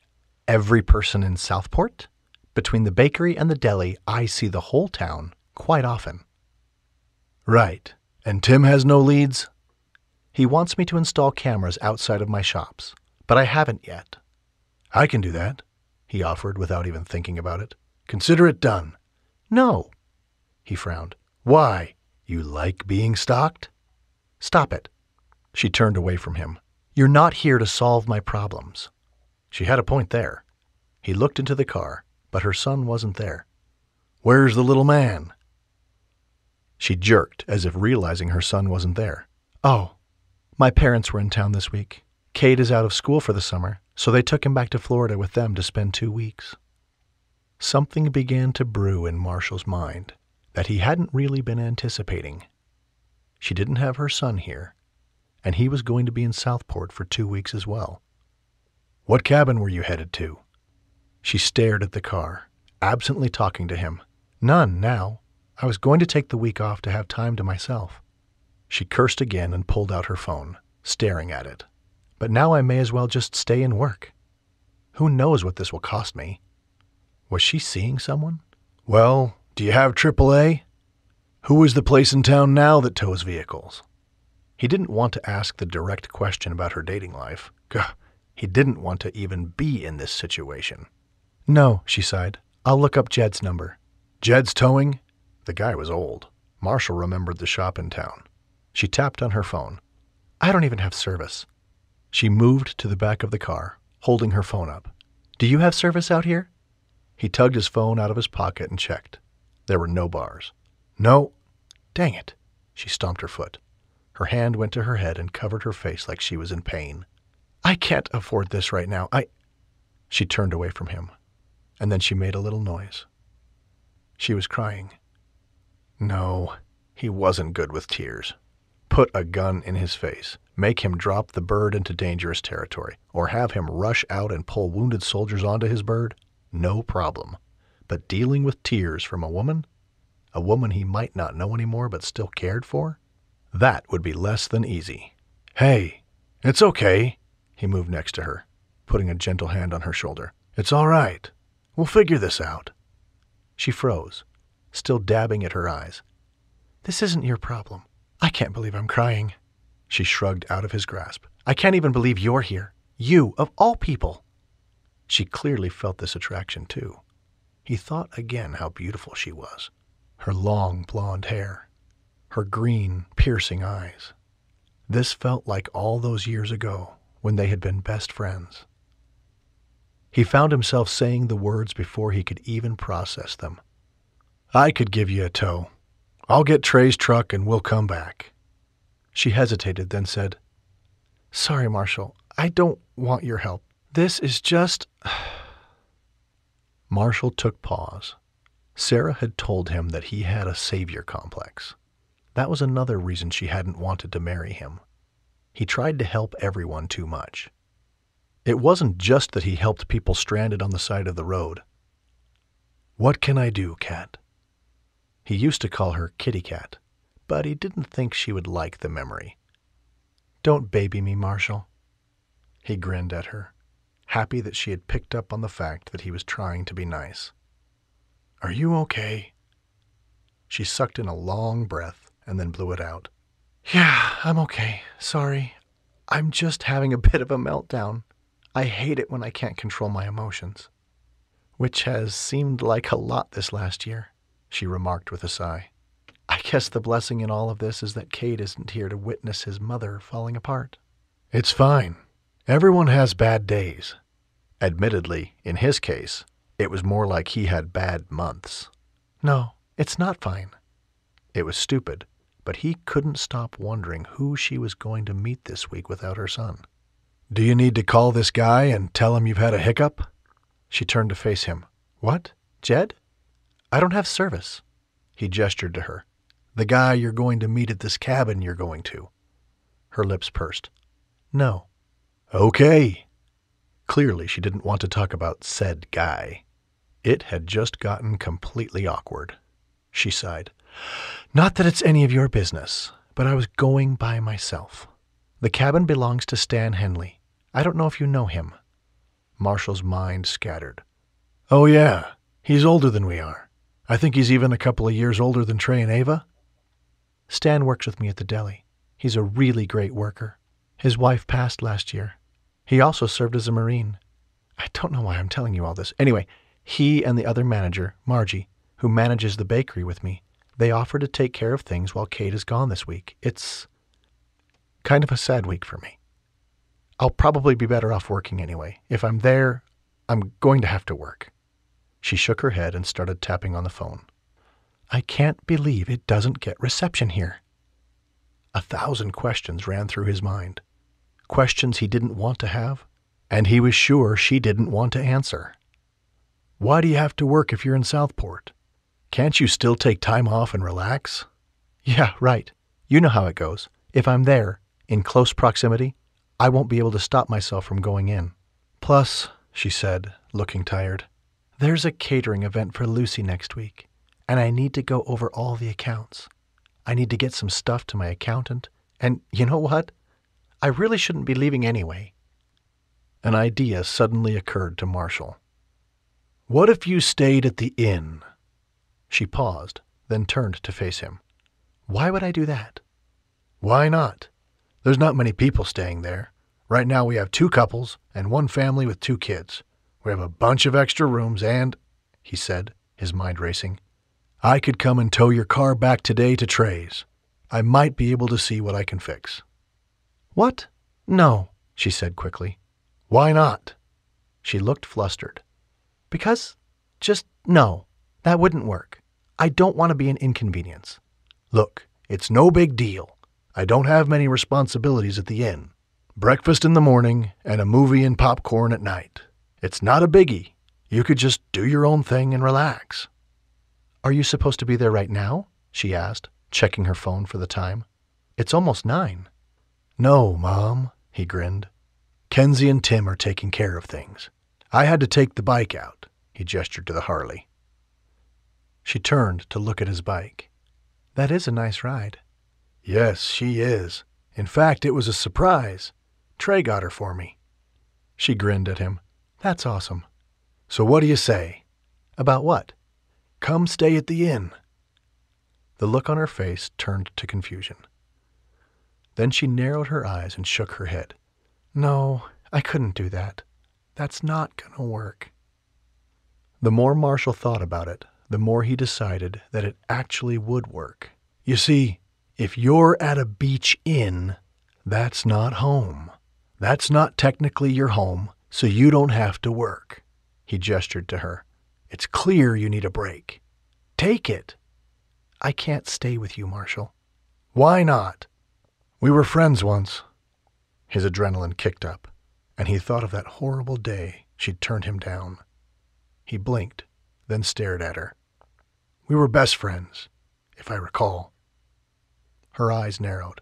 Every person in Southport? Between the bakery and the deli, I see the whole town quite often. Right. And Tim has no leads? He wants me to install cameras outside of my shops, but I haven't yet. I can do that, he offered without even thinking about it. Consider it done. No. He frowned. Why? You like being stalked? Stop it. She turned away from him. You're not here to solve my problems. She had a point there. He looked into the car, but her son wasn't there. Where's the little man? She jerked as if realizing her son wasn't there. Oh, my parents were in town this week. Cade is out of school for the summer, so they took him back to Florida with them to spend two weeks. Something began to brew in Marshall's mind that he hadn't really been anticipating. She didn't have her son here, and he was going to be in Southport for two weeks as well. What cabin were you headed to? She stared at the car, absently talking to him. None now. I was going to take the week off to have time to myself. She cursed again and pulled out her phone, staring at it. But now I may as well just stay and work. Who knows what this will cost me? Was she seeing someone? Well, do you have AAA? Who is the place in town now that tows vehicles? He didn't want to ask the direct question about her dating life. Gah, he didn't want to even be in this situation. No, she sighed. I'll look up Jed's number. Jed's towing? The guy was old. Marshall remembered the shop in town. She tapped on her phone. I don't even have service. She moved to the back of the car, holding her phone up. Do you have service out here? He tugged his phone out of his pocket and checked. There were no bars. No. Dang it. She stomped her foot. Her hand went to her head and covered her face like she was in pain. I can't afford this right now. I. She turned away from him, and then she made a little noise. She was crying. No, he wasn't good with tears. Put a gun in his face, make him drop the bird into dangerous territory, or have him rush out and pull wounded soldiers onto his bird? No problem. But dealing with tears from a woman, a woman he might not know anymore but still cared for, that would be less than easy. Hey, it's okay. He moved next to her, putting a gentle hand on her shoulder. It's all right. We'll figure this out. She froze, still dabbing at her eyes. This isn't your problem. I can't believe I'm crying. She shrugged out of his grasp. I can't even believe you're here. You, of all people. She clearly felt this attraction, too. He thought again how beautiful she was. Her long blonde hair, her green, piercing eyes. This felt like all those years ago when they had been best friends. He found himself saying the words before he could even process them. I could give you a tow. I'll get Trey's truck and we'll come back. She hesitated, then said, Sorry, Marshall. I don't want your help. This is just. Marshall took pause. Sarah had told him that he had a savior complex. That was another reason she hadn't wanted to marry him. He tried to help everyone too much. It wasn't just that he helped people stranded on the side of the road. What can I do, Kat? He used to call her Kitty Cat, but he didn't think she would like the memory. Don't baby me, Marshall. He grinned at her, happy that she had picked up on the fact that he was trying to be nice. Are you okay? She sucked in a long breath and then blew it out. Yeah, I'm okay. Sorry. I'm just having a bit of a meltdown. I hate it when I can't control my emotions, which has seemed like a lot this last year. she remarked with a sigh. I guess the blessing in all of this is that Cade isn't here to witness his mother falling apart. It's fine. Everyone has bad days. Admittedly, in his case, it was more like he had bad months. No, it's not fine. It was stupid, but he couldn't stop wondering who she was going to meet this week without her son. Do you need to call this guy and tell him you've had a hiccup? She turned to face him. What? Jed? I don't have service. He gestured to her. The guy you're going to meet at this cabin you're going to. Her lips pursed. No. Okay. Clearly, she didn't want to talk about said guy. It had just gotten completely awkward. She sighed. Not that it's any of your business, but I was going by myself. The cabin belongs to Stan Henley. I don't know if you know him. Marshall's mind scattered. Oh, yeah. He's older than we are. I think he's even a couple of years older than Trey and Ava. Stan works with me at the deli. He's a really great worker. His wife passed last year. He also served as a Marine. I don't know why I'm telling you all this. Anyway, he and the other manager, Margie, who manages the bakery with me, they offer to take care of things while Cade is gone this week. It's kind of a sad week for me. I'll probably be better off working anyway. If I'm there, I'm going to have to work. She shook her head and started tapping on the phone. I can't believe it doesn't get reception here. A thousand questions ran through his mind. Questions he didn't want to have, and he was sure she didn't want to answer. Why do you have to work if you're in Southport? Can't you still take time off and relax? Yeah, right. You know how it goes. If I'm there, in close proximity, I won't be able to stop myself from going in. Plus, she said, looking tired, there's a catering event for Lucy next week, and I need to go over all the accounts. I need to get some stuff to my accountant, and you know what? I really shouldn't be leaving anyway. An idea suddenly occurred to Marshall. What if you stayed at the inn? She paused, then turned to face him. Why would I do that? Why not? There's not many people staying there. Right now we have two couples and one family with two kids. We have a bunch of extra rooms and, he said, his mind racing, I could come and tow your car back today to Trey's. I might be able to see what I can fix. What? No, she said quickly. Why not? She looked flustered. Because, just no, that wouldn't work. I don't want to be an inconvenience. Look, it's no big deal. I don't have many responsibilities at the inn. Breakfast in the morning and a movie and popcorn at night. It's not a biggie. You could just do your own thing and relax. Are you supposed to be there right now? she asked, checking her phone for the time. It's almost nine. No, Mom, he grinned. Kenzie and Tim are taking care of things. I had to take the bike out, he gestured to the Harley. She turned to look at his bike. That is a nice ride. Yes, she is. In fact, it was a surprise. Trey got her for me. She grinned at him. That's awesome. So what do you say? About what? Come stay at the inn. The look on her face turned to confusion. Then she narrowed her eyes and shook her head. No, I couldn't do that. That's not going to work. The more Marshall thought about it, the more he decided that it actually would work. You see, if you're at a beach inn, that's not home. That's not technically your home, so you don't have to work. He gestured to her. It's clear you need a break. Take it. I can't stay with you, Marshall. Why not? We were friends once. His adrenaline kicked up, and he thought of that horrible day she'd turned him down. He blinked, then stared at her. We were best friends, if I recall. Her eyes narrowed.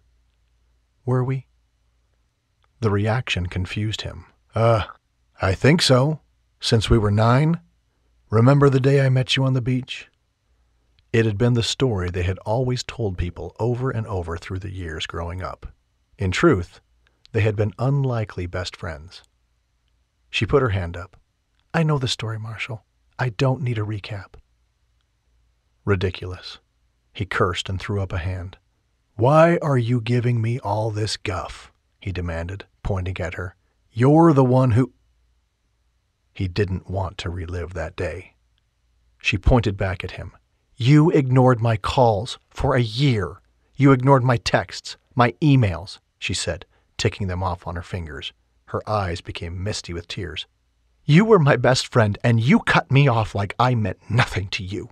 Were we? The reaction confused him. Uh, I think so. Since we were nine? Remember the day I met you on the beach? It had been the story they had always told people over and over through the years growing up. In truth, they had been unlikely best friends. She put her hand up. I know the story, Marshall. I don't need a recap. Ridiculous. He cursed and threw up a hand. Why are you giving me all this guff? he demanded, pointing at her. You're the one who. He didn't want to relive that day. She pointed back at him. You ignored my calls for a year. You ignored my texts, my emails, she said, ticking them off on her fingers. Her eyes became misty with tears. You were my best friend, and you cut me off like I meant nothing to you.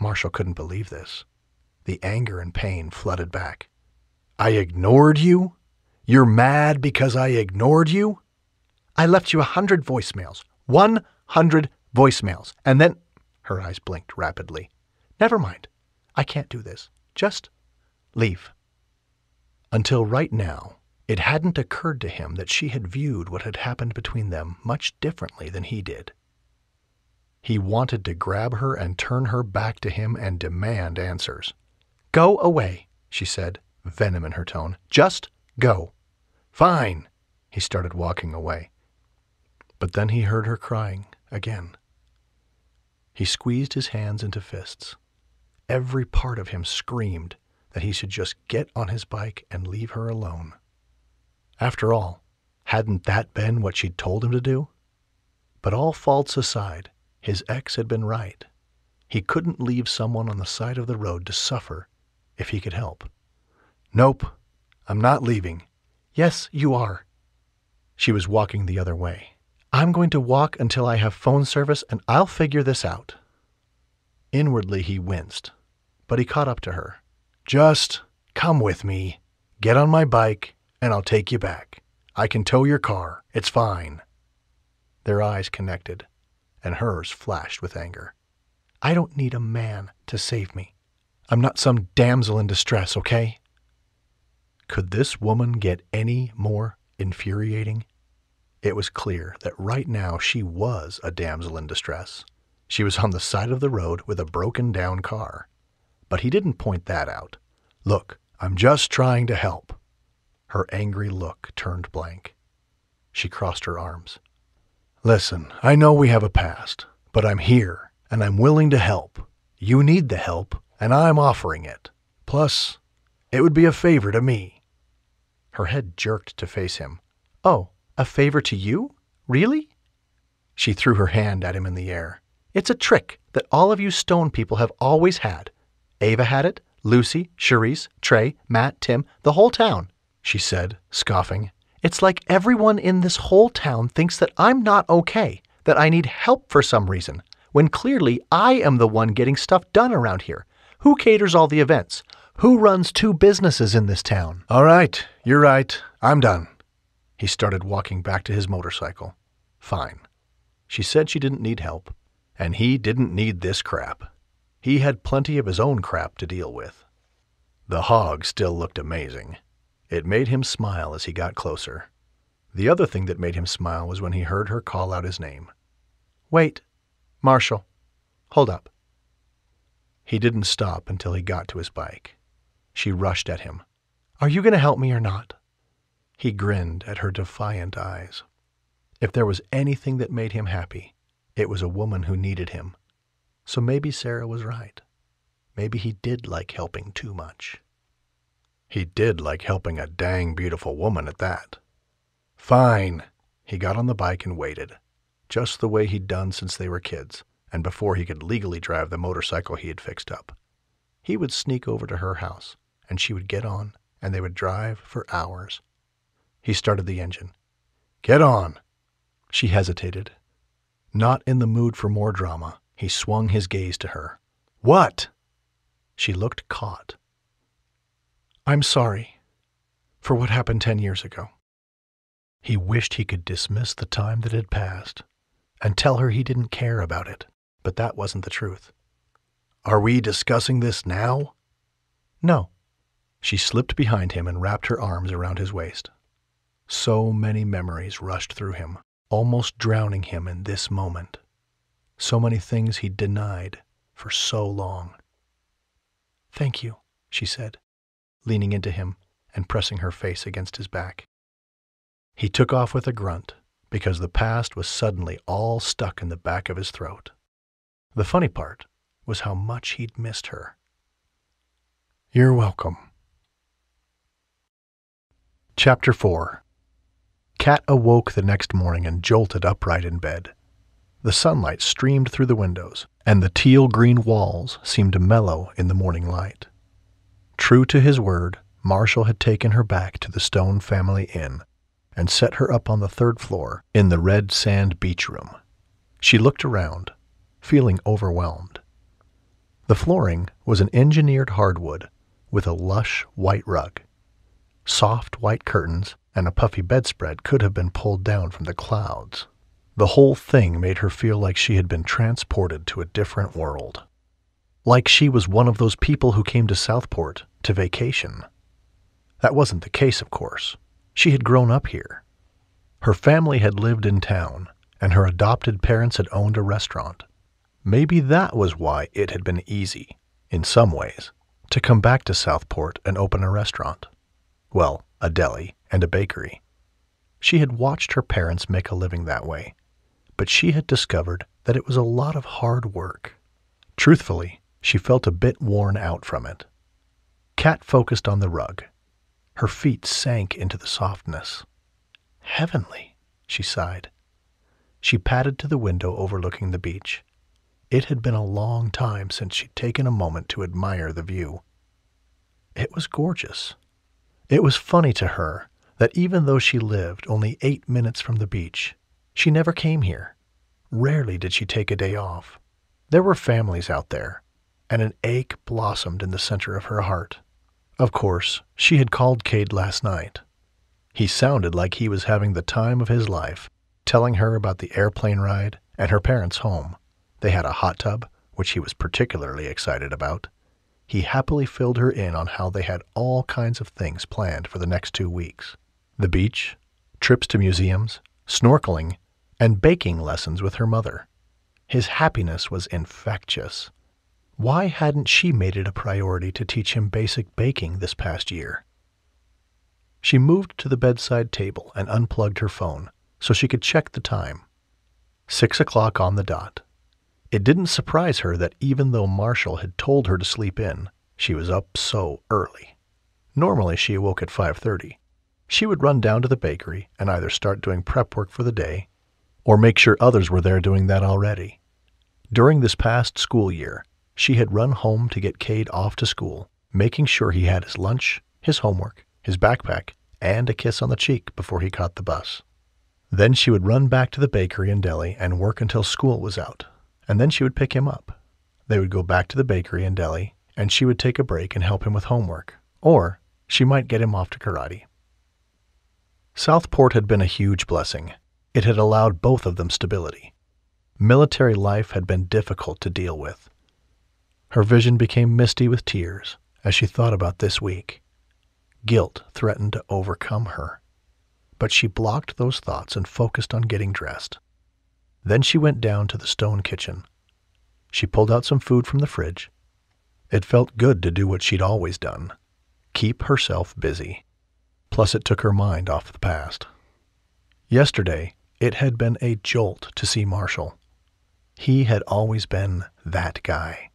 Marshall couldn't believe this. The anger and pain flooded back. I ignored you? You're mad because I ignored you? I left you a hundred voicemails. One hundred voicemails. And then. Her eyes blinked rapidly. Never mind. I can't do this. Just leave. Until right now, it hadn't occurred to him that she had viewed what had happened between them much differently than he did. He wanted to grab her and turn her back to him and demand answers. Go away, she said, venom in her tone. Just go. Fine. He started walking away. But then he heard her crying again. He squeezed his hands into fists. Every part of him screamed that he should just get on his bike and leave her alone. After all, hadn't that been what she'd told him to do? But all faults aside, his ex had been right. He couldn't leave someone on the side of the road to suffer if he could help. Nope, I'm not leaving. Yes, you are. She was walking the other way. I'm going to walk until I have phone service and I'll figure this out. Inwardly, he winced, but he caught up to her. Just come with me. Get on my bike and I'll take you back. I can tow your car. It's fine. Their eyes connected, and hers flashed with anger. I don't need a man to save me. I'm not some damsel in distress, okay? Could this woman get any more infuriating? It was clear that right now she was a damsel in distress. She was on the side of the road with a broken down car. But he didn't point that out. Look, I'm just trying to help. Her angry look turned blank. She crossed her arms. Listen, I know we have a past, but I'm here, and I'm willing to help. You need the help, and I'm offering it. Plus, it would be a favor to me. Her head jerked to face him. Oh, a favor to you? Really? She threw her hand at him in the air. It's a trick that all of you stone people have always had. Ava had it, Lucy, Cherise, Trey, Matt, Tim, the whole town, she said, scoffing. It's like everyone in this whole town thinks that I'm not okay, that I need help for some reason, when clearly I am the one getting stuff done around here. Who caters all the events? Who runs two businesses in this town? All right, you're right. I'm done. He started walking back to his motorcycle. Fine. She said she didn't need help, and he didn't need this crap. He had plenty of his own crap to deal with. The hog still looked amazing. It made him smile as he got closer. The other thing that made him smile was when he heard her call out his name. Wait, Marshall, hold up. He didn't stop until he got to his bike. She rushed at him. Are you going to help me or not? He grinned at her defiant eyes. If there was anything that made him happy, it was a woman who needed him. So maybe Sarah was right. Maybe he did like helping too much. He did like helping a dang beautiful woman at that. Fine. He got on the bike and waited, just the way he'd done since they were kids, and before he could legally drive the motorcycle he had fixed up. He would sneak over to her house, and she would get on, and they would drive for hours. He started the engine. Get on. She hesitated. Not in the mood for more drama, he swung his gaze to her. What? She looked caught. I'm sorry for what happened ten years ago. He wished he could dismiss the time that had passed and tell her he didn't care about it, but that wasn't the truth. Are we discussing this now? No. She slipped behind him and wrapped her arms around his waist. So many memories rushed through him, almost drowning him in this moment. So many things he denied for so long. Thank you, she said, leaning into him and pressing her face against his back. He took off with a grunt because the past was suddenly all stuck in the back of his throat. The funny part was how much he'd missed her. You're welcome. Chapter 4 Kat awoke the next morning and jolted upright in bed. The sunlight streamed through the windows, and the teal green walls seemed to mellow in the morning light. True to his word, Marshall had taken her back to the Stone Family Inn and set her up on the third floor in the red sand beach room. She looked around, feeling overwhelmed. The flooring was an engineered hardwood with a lush white rug. Soft white curtains and a puffy bedspread could have been pulled down from the clouds. The whole thing made her feel like she had been transported to a different world. Like she was one of those people who came to Southport to vacation. That wasn't the case, of course. She had grown up here. Her family had lived in town, and her adopted parents had owned a restaurant. Maybe that was why it had been easy, in some ways, to come back to Southport and open a restaurant. Well, a deli and a bakery. She had watched her parents make a living that way but she had discovered that it was a lot of hard work. Truthfully, she felt a bit worn out from it. Kat focused on the rug. Her feet sank into the softness. Heavenly, she sighed. She padded to the window overlooking the beach. It had been a long time since she'd taken a moment to admire the view. It was gorgeous. It was funny to her that even though she lived only eight minutes from the beach, she never came here. Rarely did she take a day off. There were families out there, and an ache blossomed in the center of her heart. Of course, she had called Cade last night. He sounded like he was having the time of his life, telling her about the airplane ride and her parents' home. They had a hot tub, which he was particularly excited about. He happily filled her in on how they had all kinds of things planned for the next two weeks the beach, trips to museums, snorkeling, and baking lessons with her mother. His happiness was infectious. Why hadn't she made it a priority to teach him basic baking this past year? She moved to the bedside table and unplugged her phone so she could check the time. Six o'clock on the dot. It didn't surprise her that even though Marshall had told her to sleep in, she was up so early. Normally she awoke at 5:30. She would run down to the bakery and either start doing prep work for the day or make sure others were there doing that already. During this past school year, she had run home to get Cade off to school, making sure he had his lunch, his homework, his backpack, and a kiss on the cheek before he caught the bus. Then she would run back to the bakery and deli and work until school was out, and then she would pick him up. They would go back to the bakery and deli, and she would take a break and help him with homework, or she might get him off to karate. Southport had been a huge blessing, it had allowed both of them stability. Military life had been difficult to deal with. Her vision became misty with tears as she thought about this week. Guilt threatened to overcome her. But she blocked those thoughts and focused on getting dressed. Then she went down to the stone kitchen. She pulled out some food from the fridge. It felt good to do what she'd always done keep herself busy. Plus, it took her mind off the past. Yesterday, it had been a jolt to see Marshall. He had always been that guy,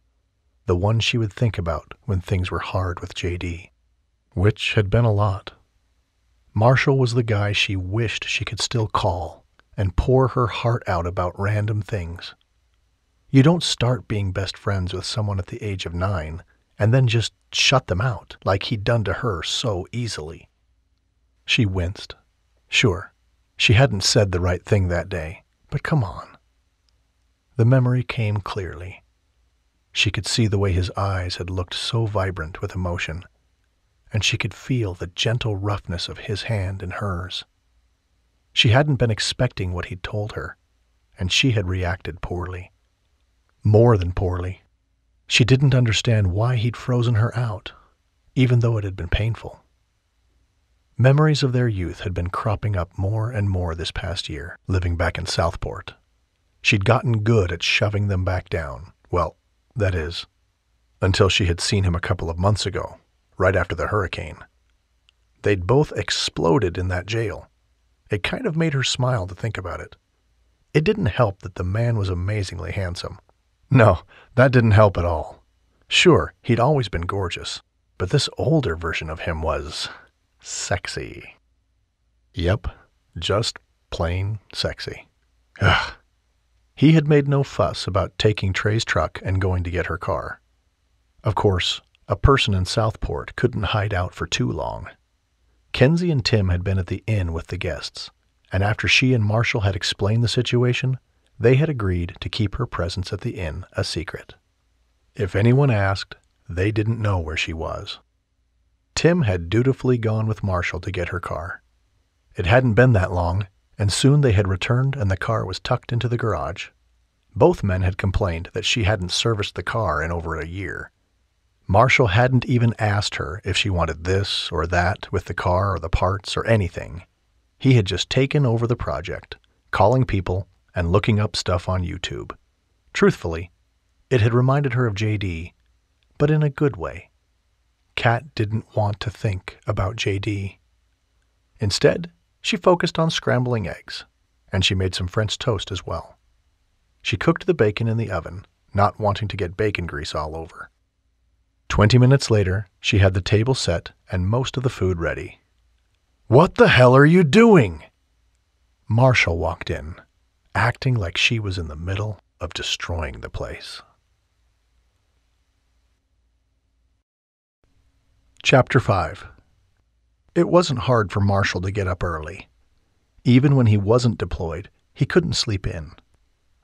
the one she would think about when things were hard with JD, which had been a lot. Marshall was the guy she wished she could still call and pour her heart out about random things. You don't start being best friends with someone at the age of nine and then just shut them out like he'd done to her so easily. She winced. Sure, she hadn't said the right thing that day, but come on. The memory came clearly. She could see the way his eyes had looked so vibrant with emotion, and she could feel the gentle roughness of his hand in hers. She hadn't been expecting what he'd told her, and she had reacted poorly. More than poorly. She didn't understand why he'd frozen her out, even though it had been painful. Memories of their youth had been cropping up more and more this past year, living back in Southport. She'd gotten good at shoving them back down. Well, that is, until she had seen him a couple of months ago, right after the hurricane. They'd both exploded in that jail. It kind of made her smile to think about it. It didn't help that the man was amazingly handsome. No, that didn't help at all. Sure, he'd always been gorgeous, but this older version of him was sexy. Yep, just plain sexy. Ugh. He had made no fuss about taking Trey's truck and going to get her car. Of course, a person in Southport couldn't hide out for too long. Kenzie and Tim had been at the inn with the guests, and after she and Marshall had explained the situation, they had agreed to keep her presence at the inn a secret. If anyone asked, they didn't know where she was. Tim had dutifully gone with Marshall to get her car. It hadn't been that long, and soon they had returned and the car was tucked into the garage. Both men had complained that she hadn't serviced the car in over a year. Marshall hadn't even asked her if she wanted this or that with the car or the parts or anything. He had just taken over the project, calling people and looking up stuff on YouTube. Truthfully, it had reminded her of JD, but in a good way. Kat didn't want to think about JD. Instead, she focused on scrambling eggs, and she made some French toast as well. She cooked the bacon in the oven, not wanting to get bacon grease all over. Twenty minutes later, she had the table set and most of the food ready. What the hell are you doing? Marshall walked in, acting like she was in the middle of destroying the place. Chapter 5 It wasn't hard for Marshall to get up early. Even when he wasn't deployed, he couldn't sleep in.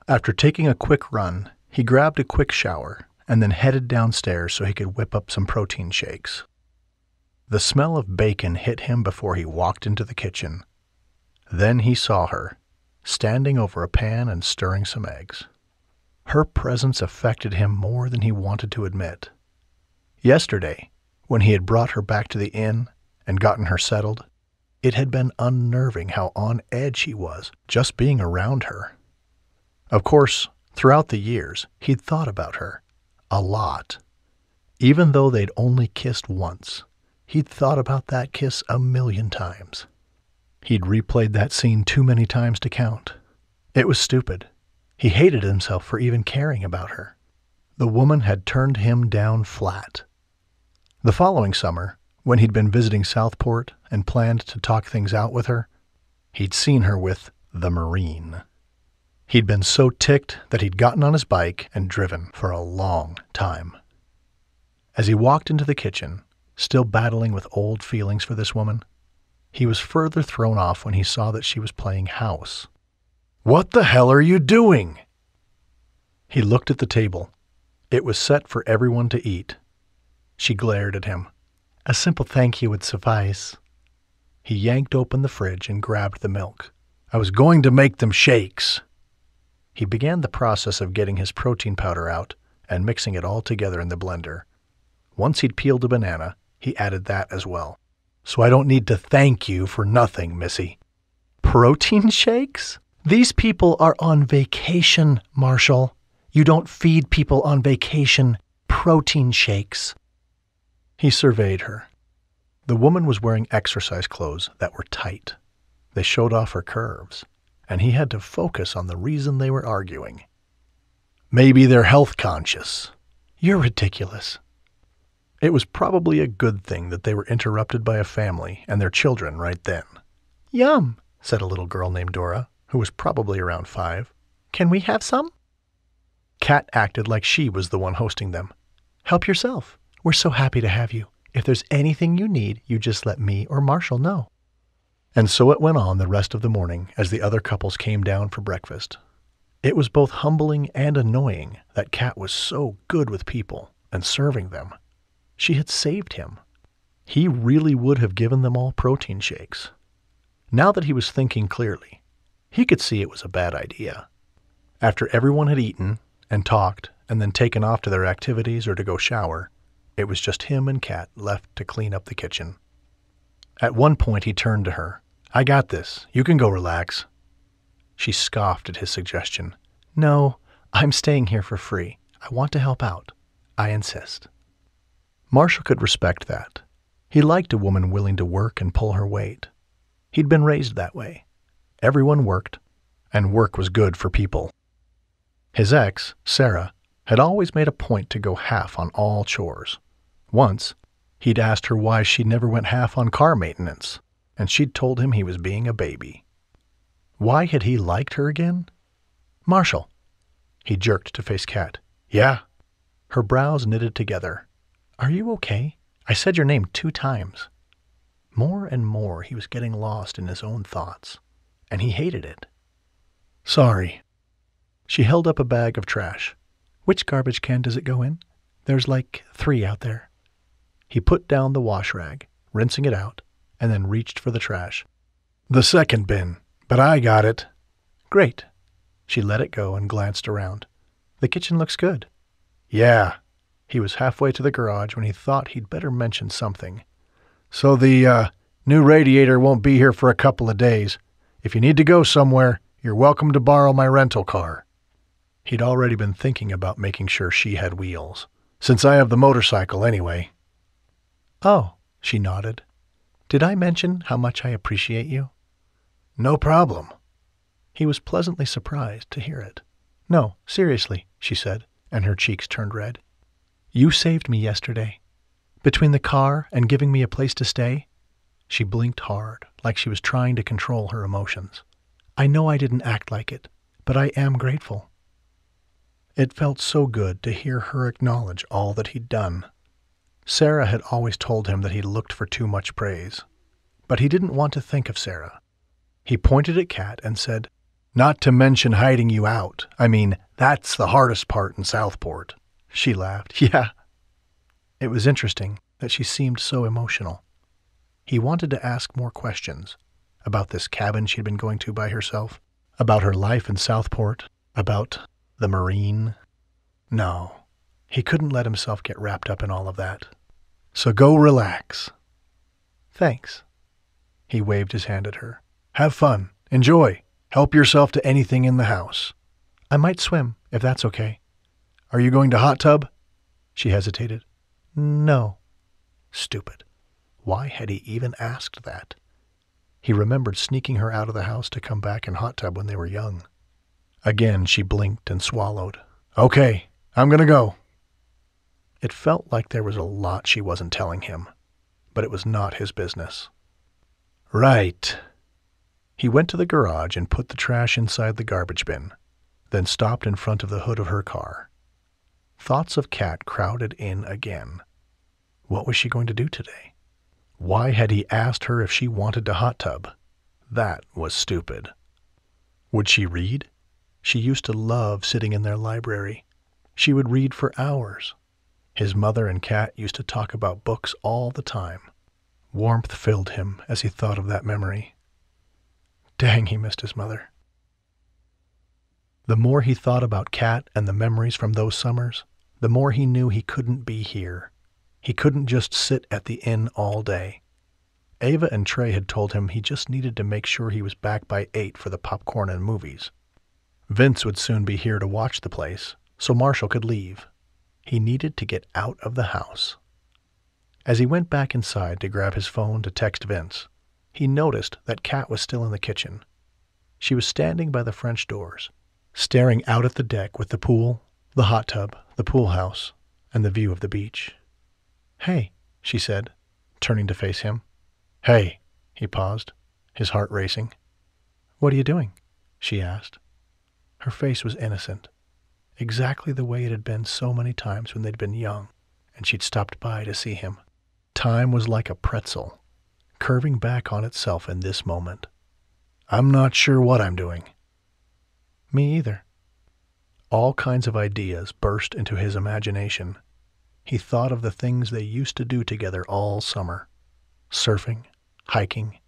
After taking a quick run, he grabbed a quick shower and then headed downstairs so he could whip up some protein shakes. The smell of bacon hit him before he walked into the kitchen. Then he saw her, standing over a pan and stirring some eggs. Her presence affected him more than he wanted to admit. Yesterday, when he had brought her back to the inn and gotten her settled, it had been unnerving how on edge he was just being around her. Of course, throughout the years, he'd thought about her. A lot. Even though they'd only kissed once, he'd thought about that kiss a million times. He'd replayed that scene too many times to count. It was stupid. He hated himself for even caring about her. The woman had turned him down flat. The following summer, when he'd been visiting South Port and planned to talk things out with her, he'd seen her with the Marine. He'd been so ticked that he'd gotten on his bike and driven for a long time. As he walked into the kitchen, still battling with old feelings for this woman, he was further thrown off when he saw that she was playing house. What the hell are you doing? He looked at the table. It was set for everyone to eat, she glared at him. A simple thank you would suffice. He yanked open the fridge and grabbed the milk. I was going to make them shakes. He began the process of getting his protein powder out and mixing it all together in the blender. Once he'd peeled a banana, he added that as well. So I don't need to thank you for nothing, Missy. Protein shakes? These people are on vacation, Marshall. You don't feed people on vacation protein shakes. He surveyed her. The woman was wearing exercise clothes that were tight. They showed off her curves, and he had to focus on the reason they were arguing. Maybe they're health conscious. You're ridiculous. It was probably a good thing that they were interrupted by a family and their children right then. Yum, said a little girl named Dora, who was probably around five. Can we have some? Kat acted like she was the one hosting them. Help yourself. We're so happy to have you. If there's anything you need, you just let me or Marshall know. And so it went on the rest of the morning as the other couples came down for breakfast. It was both humbling and annoying that Kat was so good with people and serving them. She had saved him. He really would have given them all protein shakes. Now that he was thinking clearly, he could see it was a bad idea. After everyone had eaten and talked and then taken off to their activities or to go shower, it was just him and Kat left to clean up the kitchen. At one point, he turned to her. I got this. You can go relax. She scoffed at his suggestion. No, I'm staying here for free. I want to help out. I insist. Marshall could respect that. He liked a woman willing to work and pull her weight. He'd been raised that way. Everyone worked, and work was good for people. His ex, Sarah, had always made a point to go half on all chores. Once, he'd asked her why she never went half on car maintenance, and she'd told him he was being a baby. Why had he liked her again? Marshall, He jerked to face Kat. Yeah? Her brows knitted together. Are you okay? I said your name two times. More and more he was getting lost in his own thoughts, and he hated it. Sorry. She held up a bag of trash. Which garbage can does it go in? There's like three out there. He put down the wash rag, rinsing it out, and then reached for the trash. The second bin, but I got it. Great. She let it go and glanced around. The kitchen looks good. Yeah. He was halfway to the garage when he thought he'd better mention something. So the uh, new radiator won't be here for a couple of days. If you need to go somewhere, you're welcome to borrow my rental car. He'd already been thinking about making sure she had wheels, since I have the motorcycle anyway. Oh, she nodded. Did I mention how much I appreciate you? No problem. He was pleasantly surprised to hear it. No, seriously, she said, and her cheeks turned red. You saved me yesterday. Between the car and giving me a place to stay, she blinked hard, like she was trying to control her emotions. I know I didn't act like it, but I am grateful. It felt so good to hear her acknowledge all that he'd done. Sarah had always told him that he looked for too much praise, but he didn't want to think of Sarah. He pointed at Kat and said, Not to mention hiding you out. I mean, that's the hardest part in South Port. She laughed. Yeah, it was interesting that she seemed so emotional. He wanted to ask more questions about this cabin she'd been going to by herself, about her life in South Port, about the Marine. No, he couldn't let himself get wrapped up in all of that. So go relax. Thanks. He waved his hand at her. Have fun. Enjoy. Help yourself to anything in the house. I might swim, if that's okay. Are you going to hot tub? She hesitated. No. Stupid. Why had he even asked that? He remembered sneaking her out of the house to come back in hot tub when they were young. Again, she blinked and swallowed. Okay, I'm going to go. It felt like there was a lot she wasn't telling him, but it was not his business. Right. He went to the garage and put the trash inside the garbage bin, then stopped in front of the hood of her car. Thoughts of Kat crowded in again. What was she going to do today? Why had he asked her if she wanted to hot tub? That was stupid. Would she read? She used to love sitting in their library. She would read for hours. His mother and Kat used to talk about books all the time. Warmth filled him as he thought of that memory. Dang, he missed his mother. The more he thought about Kat and the memories from those summers, the more he knew he couldn't be here. He couldn't just sit at the inn all day. Ava and Trey had told him he just needed to make sure he was back by 8 for the popcorn and movies. Vince would soon be here to watch the place, so Marshall could leave. He needed to get out of the house. As he went back inside to grab his phone to text Vince, he noticed that Kat was still in the kitchen. She was standing by the French doors, staring out at the deck with the pool, the hot tub, the pool house, and the view of the beach. Hey, she said, turning to face him. Hey, he paused, his heart racing. What are you doing? she asked. Her face was innocent, exactly the way it had been so many times when they'd been young and she'd stopped by to see him. Time was like a pretzel, curving back on itself in this moment. I'm not sure what I'm doing. Me either. All kinds of ideas burst into his imagination. He thought of the things they used to do together all summer surfing, hiking,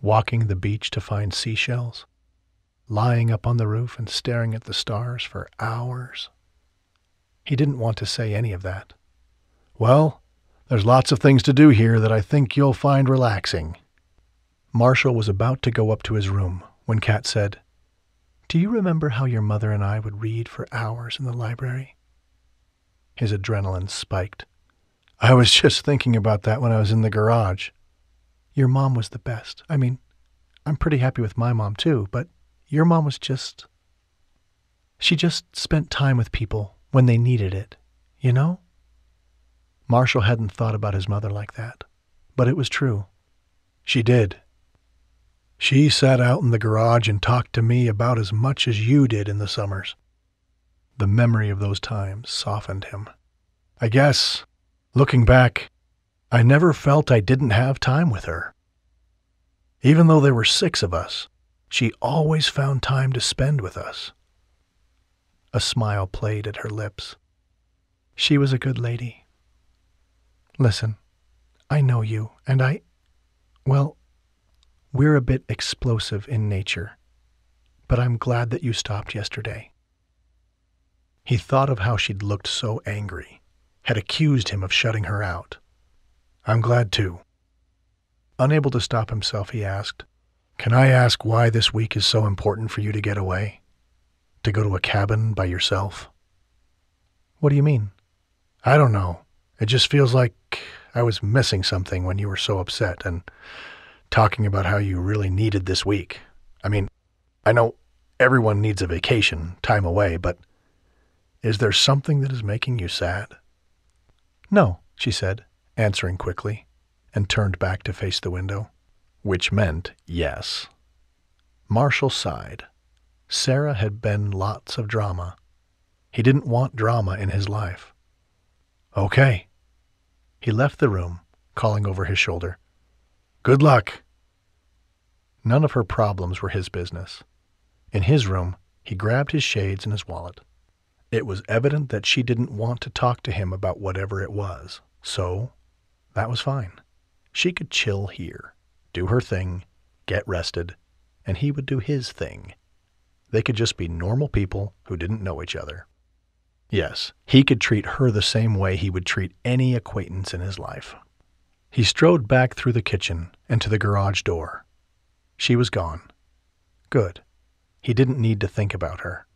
walking the beach to find seashells, lying up on the roof and staring at the stars for hours. He didn't want to say any of that. Well, there's lots of things to do here that I think you'll find relaxing. Marshall was about to go up to his room when Kat said, do you remember how your mother and I would read for hours in the library? His adrenaline spiked. I was just thinking about that when I was in the garage. Your mom was the best. I mean, I'm pretty happy with my mom too, but your mom was just. She just spent time with people when they needed it, you know? Marshall hadn't thought about his mother like that, but it was true. She did. She sat out in the garage and talked to me about as much as you did in the summers. The memory of those times softened him. I guess, looking back, I never felt I didn't have time with her. Even though there were six of us, she always found time to spend with us. A smile played at her lips. She was a good lady. Listen, I know you, and I. Well, we're a bit explosive in nature, but I'm glad that you stopped yesterday. He thought of how she'd looked so angry, had accused him of shutting her out. I'm glad too. Unable to stop himself, he asked, Can I ask why this week is so important for you to get away? To go to a cabin by yourself? What do you mean? I don't know. It just feels like I was missing something when you were so upset and talking about how you really needed this week. I mean, I know everyone needs a vacation, time away, but is there something that is making you sad? No, she said, answering quickly, and turned back to face the window, which meant yes. Marshall sighed. Sarah had been lots of drama. He didn't want drama in his life. Okay. He left the room, calling over his shoulder. Good luck. None of her problems were his business. In his room, he grabbed his shades and his wallet. It was evident that she didn't want to talk to him about whatever it was, so that was fine. She could chill here, do her thing, get rested, and he would do his thing. They could just be normal people who didn't know each other. Yes, he could treat her the same way he would treat any acquaintance in his life. He strode back through the kitchen and to the garage door. She was gone. Good. He didn't need to think about her.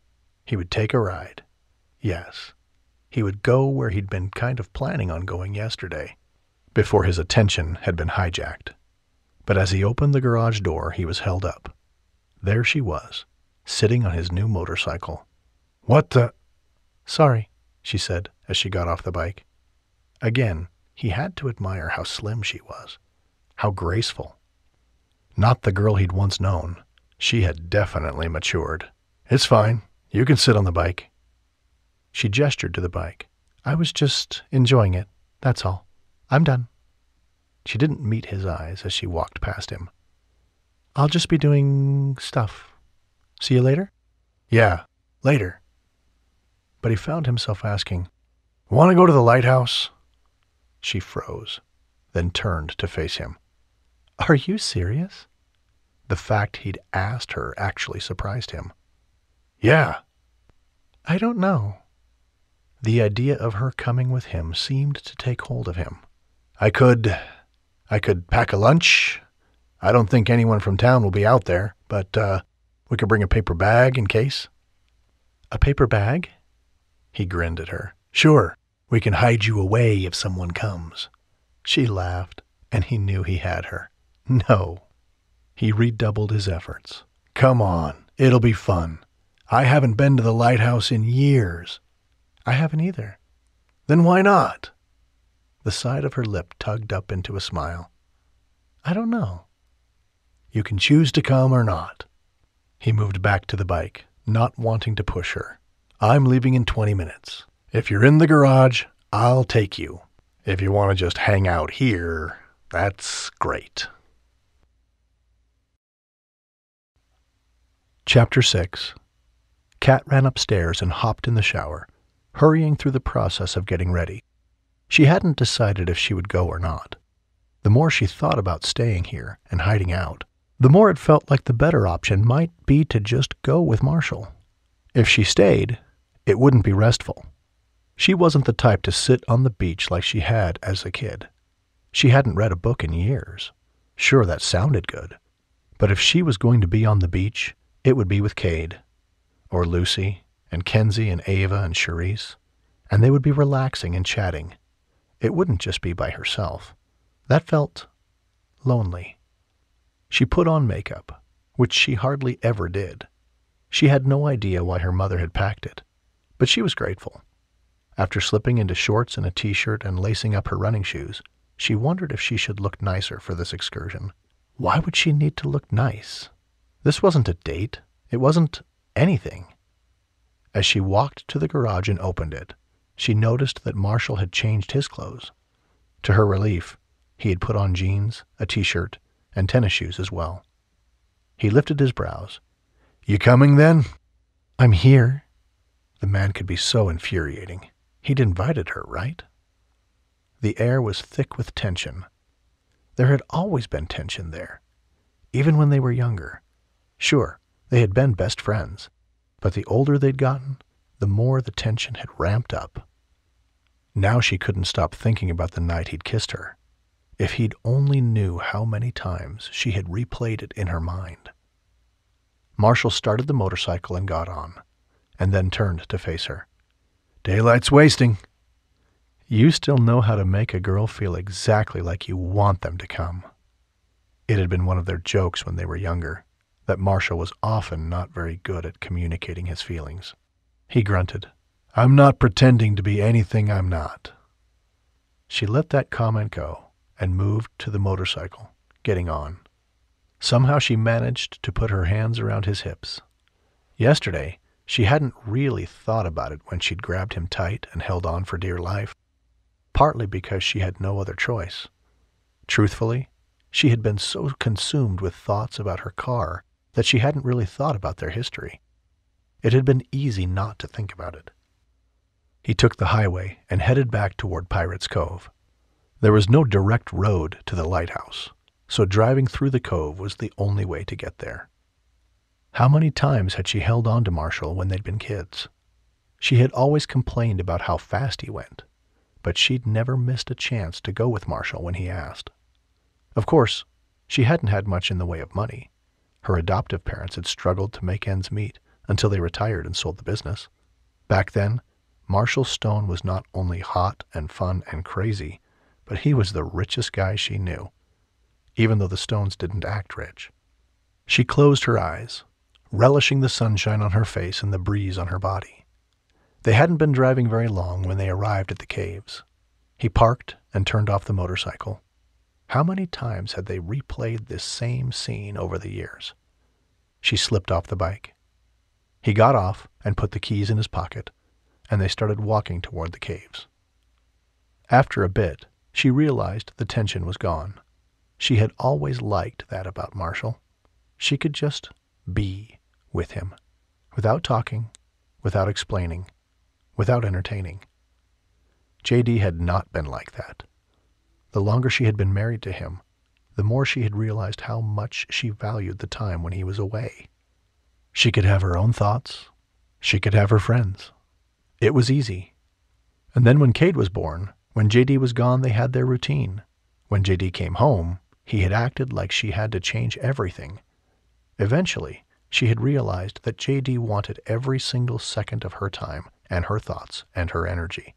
He would take a ride. Yes. He would go where he'd been kind of planning on going yesterday, before his attention had been hijacked. But as he opened the garage door, he was held up. There she was, sitting on his new motorcycle. What the? Sorry, she said as she got off the bike. Again, he had to admire how slim she was, how graceful. Not the girl he'd once known. She had definitely matured. It's fine. You can sit on the bike. She gestured to the bike. I was just enjoying it, that's all. I'm done. She didn't meet his eyes as she walked past him. I'll just be doing stuff. See you later? Yeah, later but he found himself asking, Want to go to the lighthouse? She froze, then turned to face him. Are you serious? The fact he'd asked her actually surprised him. Yeah. I don't know. The idea of her coming with him seemed to take hold of him. I could. I could pack a lunch. I don't think anyone from town will be out there, but uh, we could bring a paper bag in case. A paper bag? He grinned at her. Sure, we can hide you away if someone comes. She laughed, and he knew he had her. No. He redoubled his efforts. Come on, it'll be fun. I haven't been to the lighthouse in years. I haven't either. Then why not? The side of her lip tugged up into a smile. I don't know. You can choose to come or not. He moved back to the bike, not wanting to push her. I'm leaving in 20 minutes. If you're in the garage, I'll take you. If you want to just hang out here, that's great. Chapter 6 Kat ran upstairs and hopped in the shower, hurrying through the process of getting ready. She hadn't decided if she would go or not. The more she thought about staying here and hiding out, the more it felt like the better option might be to just go with Marshall. If she stayed, it wouldn't be restful. She wasn't the type to sit on the beach like she had as a kid. She hadn't read a book in years. Sure, that sounded good. But if she was going to be on the beach, it would be with Cade, or Lucy, and Kenzie, and Ava, and Cherise, and they would be relaxing and chatting. It wouldn't just be by herself. That felt lonely. She put on makeup, which she hardly ever did. She had no idea why her mother had packed it. But she was grateful. After slipping into shorts and a t-shirt and lacing up her running shoes, she wondered if she should look nicer for this excursion. Why would she need to look nice? This wasn't a date. It wasn't anything. As she walked to the garage and opened it, she noticed that Marshall had changed his clothes. To her relief, he had put on jeans, a t-shirt, and tennis shoes as well. He lifted his brows. You coming then? I'm here. The man could be so infuriating. He'd invited her, right? The air was thick with tension. There had always been tension there, even when they were younger. Sure, they had been best friends, but the older they'd gotten, the more the tension had ramped up. Now she couldn't stop thinking about the night he'd kissed her. If he'd only knew how many times she had replayed it in her mind. Marshall started the motorcycle and got on, and then turned to face her. Daylight's wasting. You still know how to make a girl feel exactly like you want them to come. It had been one of their jokes when they were younger that Marshall was often not very good at communicating his feelings. He grunted, I'm not pretending to be anything I'm not. She let that comment go and moved to the motorcycle, getting on. Somehow she managed to put her hands around his hips. Yesterday, she hadn't really thought about it when she'd grabbed him tight and held on for dear life, partly because she had no other choice. Truthfully, she had been so consumed with thoughts about her car that she hadn't really thought about their history. It had been easy not to think about it. He took the highway and headed back toward Pirates Cove. There was no direct road to the lighthouse, so driving through the cove was the only way to get there. How many times had she held on to Marshall when they'd been kids? She had always complained about how fast he went, but she'd never missed a chance to go with Marshall when he asked. Of course, she hadn't had much in the way of money. Her adoptive parents had struggled to make ends meet until they retired and sold the business. Back then, Marshall Stone was not only hot and fun and crazy, but he was the richest guy she knew, even though the Stones didn't act rich. She closed her eyes, relishing the sunshine on her face and the breeze on her body. They hadn't been driving very long when they arrived at the caves. He parked and turned off the motorcycle. How many times had they replayed this same scene over the years? She slipped off the bike. He got off and put the keys in his pocket, and they started walking toward the caves. After a bit, she realized the tension was gone. She had always liked that about Marshall. She could just be with him, without talking, without explaining, without entertaining. J.D. had not been like that. The longer she had been married to him, the more she had realized how much she valued the time when he was away. She could have her own thoughts. She could have her friends. It was easy. And then when Cade was born, when JD was gone, they had their routine. When JD came home, he had acted like she had to change everything. Eventually, she had realized that JD wanted every single second of her time and her thoughts and her energy.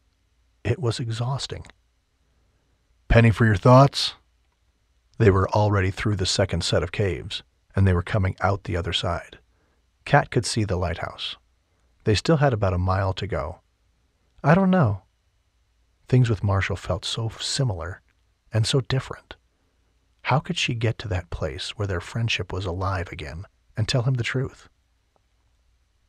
It was exhausting. Penny for your thoughts? They were already through the second set of caves, and they were coming out the other side. Kat could see the lighthouse. They still had about a mile to go. I don't know, Things with Marshall felt so similar and so different. How could she get to that place where their friendship was alive again and tell him the truth?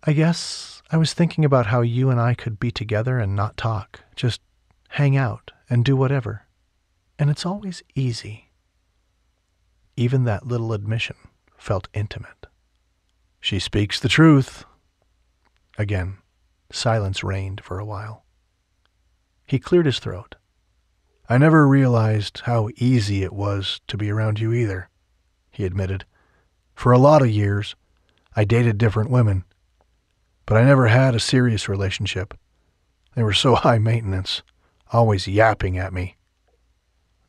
I guess I was thinking about how you and I could be together and not talk, just hang out and do whatever. And it's always easy. Even that little admission felt intimate. She speaks the truth. Again, silence reigned for a while. He cleared his throat. I never realized how easy it was to be around you either, he admitted. For a lot of years, I dated different women, but I never had a serious relationship. They were so high maintenance, always yapping at me.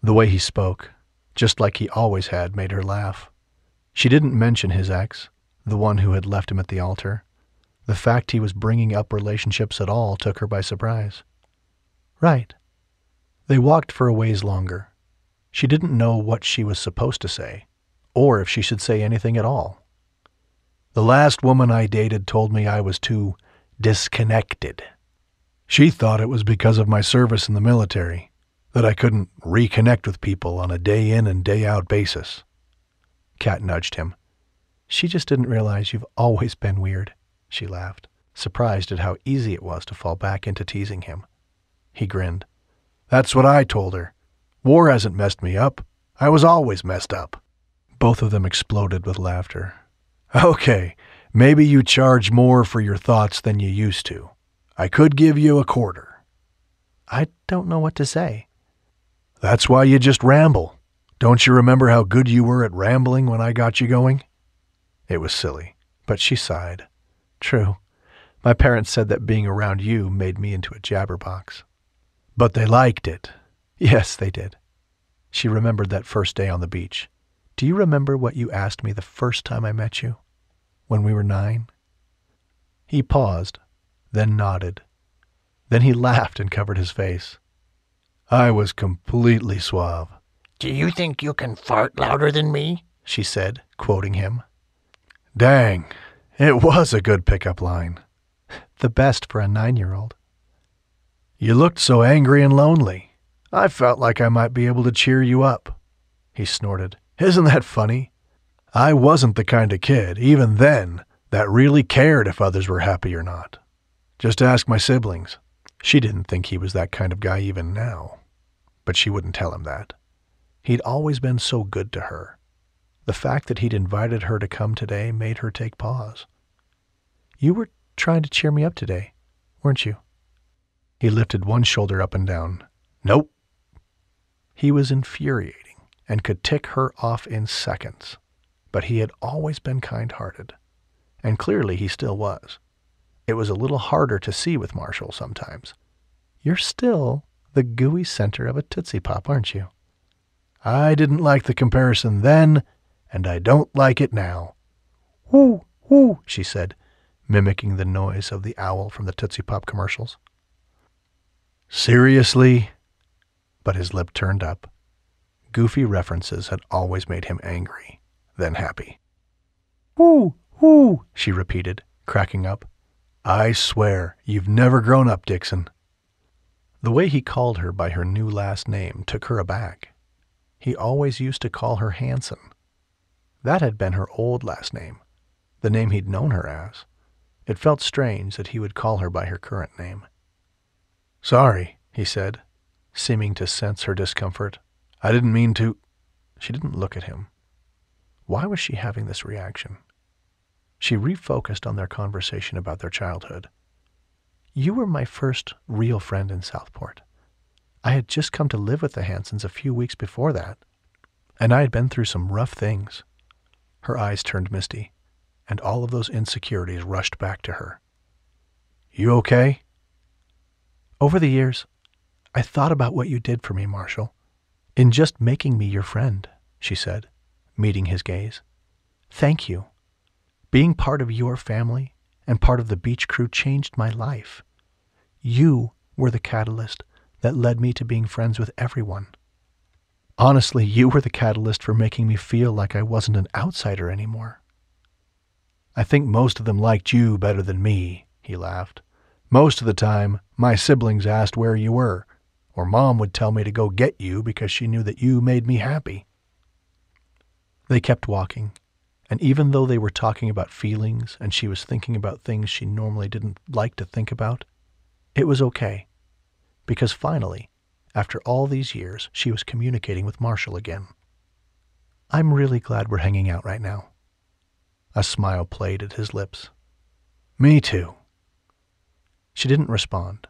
The way he spoke, just like he always had, made her laugh. She didn't mention his ex, the one who had left him at the altar. The fact he was bringing up relationships at all took her by surprise. Right. They walked for a ways longer. She didn't know what she was supposed to say, or if she should say anything at all. The last woman I dated told me I was too disconnected. She thought it was because of my service in the military, that I couldn't reconnect with people on a day in and day out basis. Kat nudged him. She just didn't realize you've always been weird, she laughed. surprised at how easy it was to fall back into teasing him. He grinned. That's what I told her. War hasn't messed me up. I was always messed up. Both of them exploded with laughter. Okay, maybe you charge more for your thoughts than you used to. I could give you a quarter. I don't know what to say. That's why you just ramble. Don't you remember how good you were at rambling when I got you going? It was silly, but she sighed. True. My parents said that being around you made me into a jabberbox. But they liked it. Yes, they did. She remembered that first day on the beach. Do you remember what you asked me the first time I met you? When we were nine? He paused, then nodded. Then he laughed and covered his face. I was completely suave. Do you think you can fart louder than me? she said, quoting him. Dang, it was a good pickup line. The best for a nine year old. You looked so angry and lonely. I felt like I might be able to cheer you up. He snorted. Isn't that funny? I wasn't the kind of kid, even then, that really cared if others were happy or not. Just ask my siblings. She didn't think he was that kind of guy even now. But she wouldn't tell him that. He'd always been so good to her. The fact that he'd invited her to come today made her take pause. You were trying to cheer me up today, weren't you? He lifted one shoulder up and down. Nope. He was infuriating and could tick her off in seconds, but he had always been kind-hearted, and clearly he still was. It was a little harder to see with Marshall sometimes. You're still the gooey center of a Tootsie Pop, aren't you? I didn't like the comparison then, and I don't like it now. Whoo, whoo, she said, mimicking the noise of the owl from the Tootsie Pop commercials. Seriously? But his lip turned up. Goofy references had always made him angry, then happy. Whoo, whoo, she repeated, cracking up. I swear, you've never grown up, Dixon. The way he called her by her new last name took her aback. He always used to call her Hanson. That had been her old last name, the name he'd known her as. It felt strange that he would call her by her current name. Sorry, he said, seeming to sense her discomfort. I didn't mean to. She didn't look at him. Why was she having this reaction? She refocused on their conversation about their childhood. You were my first real friend in South Port. I had just come to live with the Hansons a few weeks before that, and I had been through some rough things. Her eyes turned misty, and all of those insecurities rushed back to her. You okay? Over the years, I thought about what you did for me, Marshall, in just making me your friend, she said, meeting his gaze. Thank you. Being part of your family and part of the beach crew changed my life. You were the catalyst that led me to being friends with everyone. Honestly, you were the catalyst for making me feel like I wasn't an outsider anymore. I think most of them liked you better than me, he laughed. Most of the time, my siblings asked where you were, or Mom would tell me to go get you because she knew that you made me happy. They kept walking, and even though they were talking about feelings and she was thinking about things she normally didn't like to think about, it was okay. Because finally, after all these years, she was communicating with Marshall again. I'm really glad we're hanging out right now. A smile played at his lips. Me too. She didn't respond.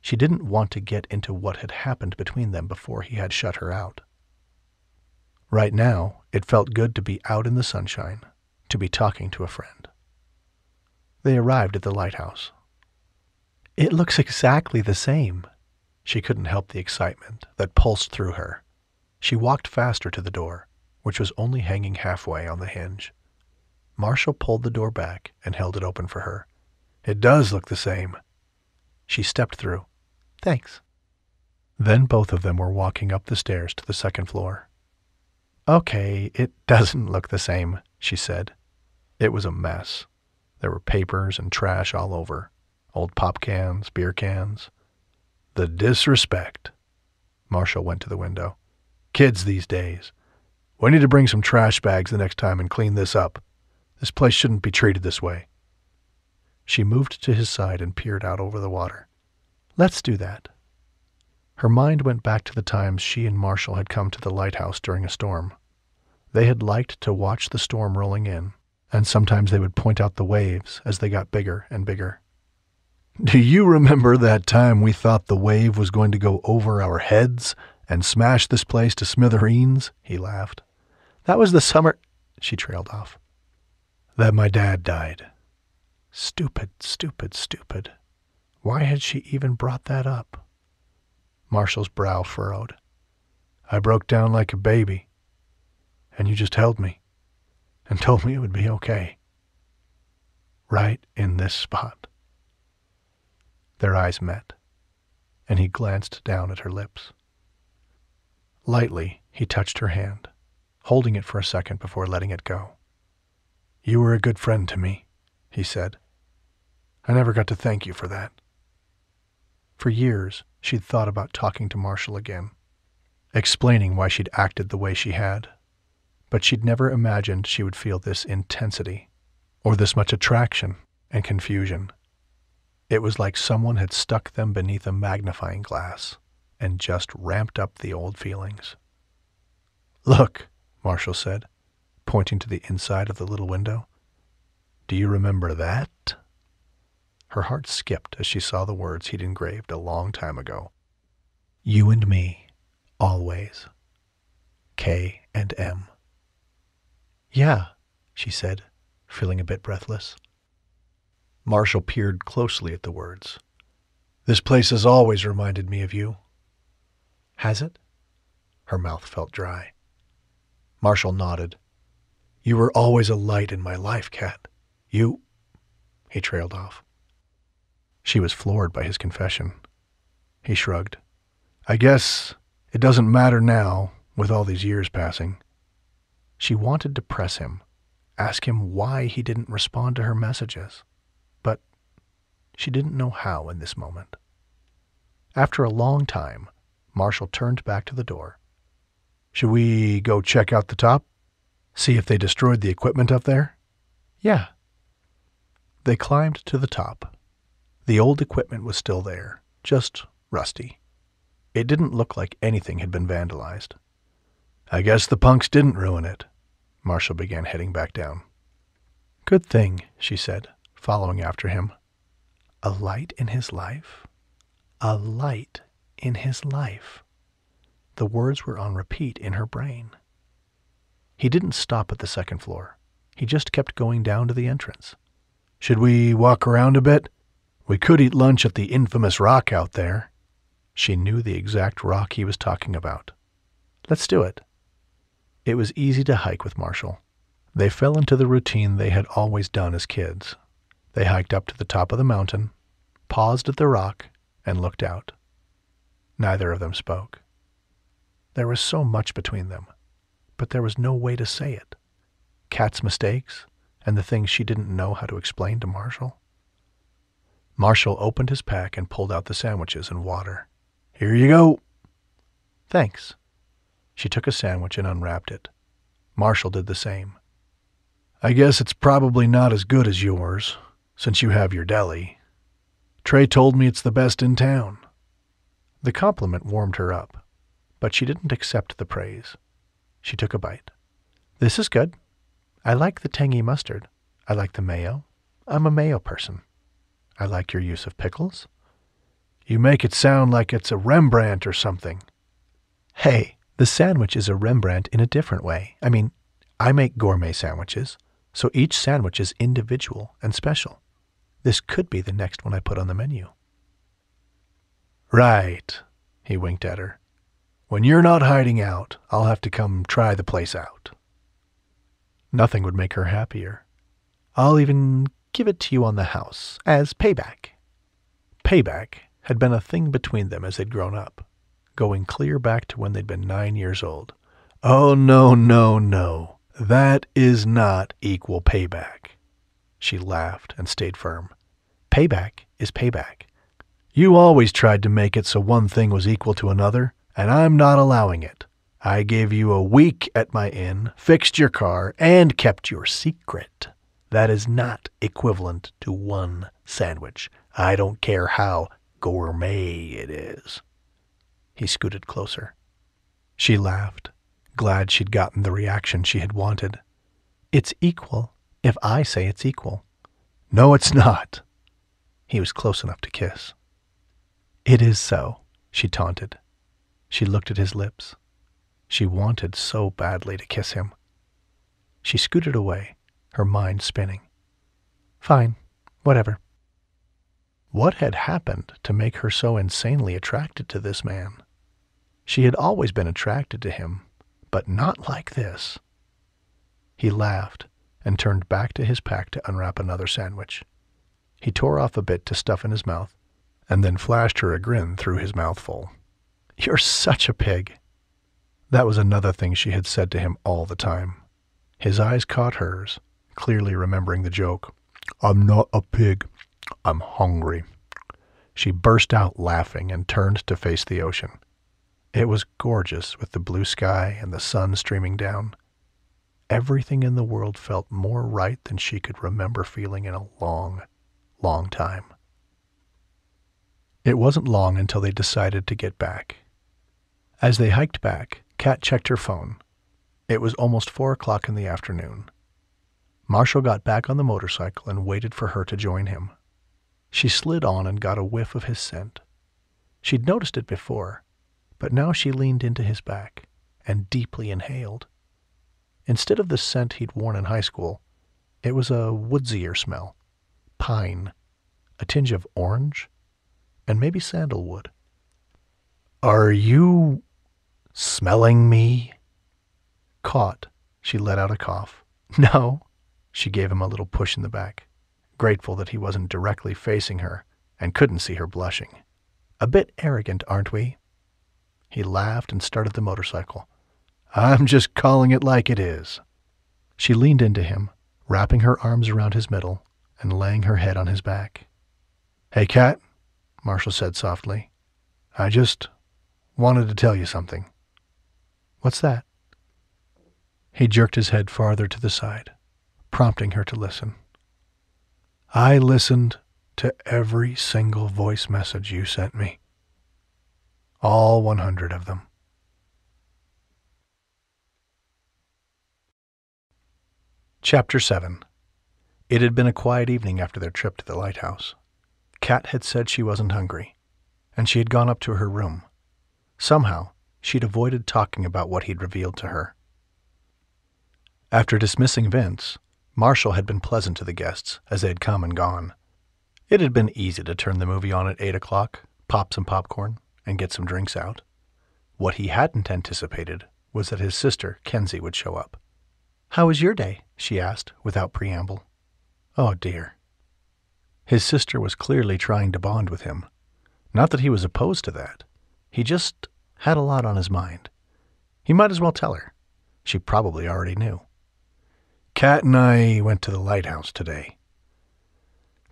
She didn't want to get into what had happened between them before he had shut her out. Right now, it felt good to be out in the sunshine, to be talking to a friend. They arrived at the lighthouse. It looks exactly the same. She couldn't help the excitement that pulsed through her. She walked faster to the door, which was only hanging halfway on the hinge. Marshall pulled the door back and held it open for her. It does look the same. She stepped through. Thanks. Then both of them were walking up the stairs to the second floor. Okay, it doesn't look the same, she said. It was a mess. There were papers and trash all over. Old pop cans, beer cans. The disrespect. Marshall went to the window. Kids these days. We need to bring some trash bags the next time and clean this up. This place shouldn't be treated this way. She moved to his side and peered out over the water. Let's do that. Her mind went back to the times she and Marshall had come to the lighthouse during a storm. They had liked to watch the storm rolling in, and sometimes they would point out the waves as they got bigger and bigger. Do you remember that time we thought the wave was going to go over our heads and smash this place to smithereens? He laughed. That was the summer. She trailed off. That my dad died. Stupid, stupid, stupid. Why had she even brought that up? Marshall's brow furrowed. I broke down like a baby, and you just held me and told me it would be okay. Right in this spot. Their eyes met, and he glanced down at her lips. Lightly, he touched her hand, holding it for a second before letting it go. You were a good friend to me, he said. I never got to thank you for that. For years, she'd thought about talking to Marshall again, explaining why she'd acted the way she had. But she'd never imagined she would feel this intensity, or this much attraction and confusion. It was like someone had stuck them beneath a magnifying glass and just ramped up the old feelings. Look, Marshall said, pointing to the inside of the little window. Do you remember that? Her heart skipped as she saw the words he'd engraved a long time ago. You and me, always. K and M. Yeah, she said, feeling a bit breathless. Marshall peered closely at the words. This place has always reminded me of you. Has it? Her mouth felt dry. Marshall nodded. You were always a light in my life, Kat. You. He trailed off. She was floored by his confession. He shrugged. I guess it doesn't matter now, with all these years passing. She wanted to press him, ask him why he didn't respond to her messages, she didn't know how in this moment. After a long time, Marshall turned back to the door. Should we go check out the top? See if they destroyed the equipment up there? Yeah. They climbed to the top the old equipment was still there, just rusty. It didn't look like anything had been vandalized. I guess the punks didn't ruin it. Marshall began heading back down. Good thing, she said, following after him. A light in his life? A light in his life. The words were on repeat in her brain. He didn't stop at the second floor. He just kept going down to the entrance. Should we walk around a bit? We could eat lunch at the infamous rock out there. She knew the exact rock he was talking about. Let's do it. It was easy to hike with Marshall. They fell into the routine they had always done as kids. They hiked up to the top of the mountain, paused at the rock, and looked out. Neither of them spoke. There was so much between them, but there was no way to say it. Kat's mistakes and the things she didn't know how to explain to Marshall. Marshall opened his pack and pulled out the sandwiches and water. Here you go. Thanks. She took a sandwich and unwrapped it. Marshall did the same. I guess it's probably not as good as yours, since you have your deli. Trey told me it's the best in town. The compliment warmed her up, but she didn't accept the praise. She took a bite. This is good. I like the tangy mustard. I like the mayo. I'm a mayo person. I like your use of pickles. You make it sound like it's a Rembrandt or something. Hey, the sandwich is a Rembrandt in a different way. I mean, I make gourmet sandwiches, so each sandwich is individual and special. This could be the next one I put on the menu. Right, he winked at her. When you're not hiding out, I'll have to come try the place out. Nothing would make her happier. I'll even give it to you on the house as payback. Payback had been a thing between them as they'd grown up, going clear back to when they'd been nine years old. Oh, no, no, no. That is not equal payback. She laughed and stayed firm. Payback is payback. You always tried to make it so one thing was equal to another, and I'm not allowing it. I gave you a week at my inn, fixed your car, and kept your secret that is not equivalent to one sandwich. I don't care how gourmet it is. He scooted closer. She laughed, glad she'd gotten the reaction she had wanted. It's equal if I say it's equal. No, it's not. He was close enough to kiss. It is so, she taunted. She looked at his lips. She wanted so badly to kiss him. She scooted away, her mind spinning. Fine, whatever. What had happened to make her so insanely attracted to this man? She had always been attracted to him, but not like this. He laughed and turned back to his pack to unwrap another sandwich. He tore off a bit to stuff in his mouth, and then flashed her a grin through his mouthful. You're such a pig. That was another thing she had said to him all the time. His eyes caught hers, clearly remembering the joke. I'm not a pig. I'm hungry. She burst out laughing and turned to face the ocean. It was gorgeous with the blue sky and the sun streaming down. Everything in the world felt more right than she could remember feeling in a long, long time. It wasn't long until they decided to get back. As they hiked back, Kat checked her phone. It was almost four o'clock in the afternoon. Marshall got back on the motorcycle and waited for her to join him. She slid on and got a whiff of his scent. She'd noticed it before, but now she leaned into his back and deeply inhaled. Instead of the scent he'd worn in high school, it was a woodsier smell, pine, a tinge of orange, and maybe sandalwood. Are you smelling me? Caught, she let out a cough. No, she gave him a little push in the back, grateful that he wasn't directly facing her and couldn't see her blushing. A bit arrogant, aren't we? He laughed and started the motorcycle. I'm just calling it like it is. She leaned into him, wrapping her arms around his middle and laying her head on his back. Hey, Kat, Marshall said softly. I just wanted to tell you something. What's that? He jerked his head farther to the side, prompting her to listen. I listened to every single voice message you sent me. All 100 of them. Chapter 7 It had been a quiet evening after their trip to the lighthouse. Kat had said she wasn't hungry, and she had gone up to her room. Somehow, she'd avoided talking about what he'd revealed to her. After dismissing Vince, Marshall had been pleasant to the guests as they had come and gone. It had been easy to turn the movie on at eight o'clock, pop some popcorn, and get some drinks out. What he hadn't anticipated was that his sister, Kenzie, would show up. How was your day? she asked, without preamble. Oh, dear. His sister was clearly trying to bond with him. Not that he was opposed to that. He just had a lot on his mind. He might as well tell her. She probably already knew. Kat and I went to the lighthouse today.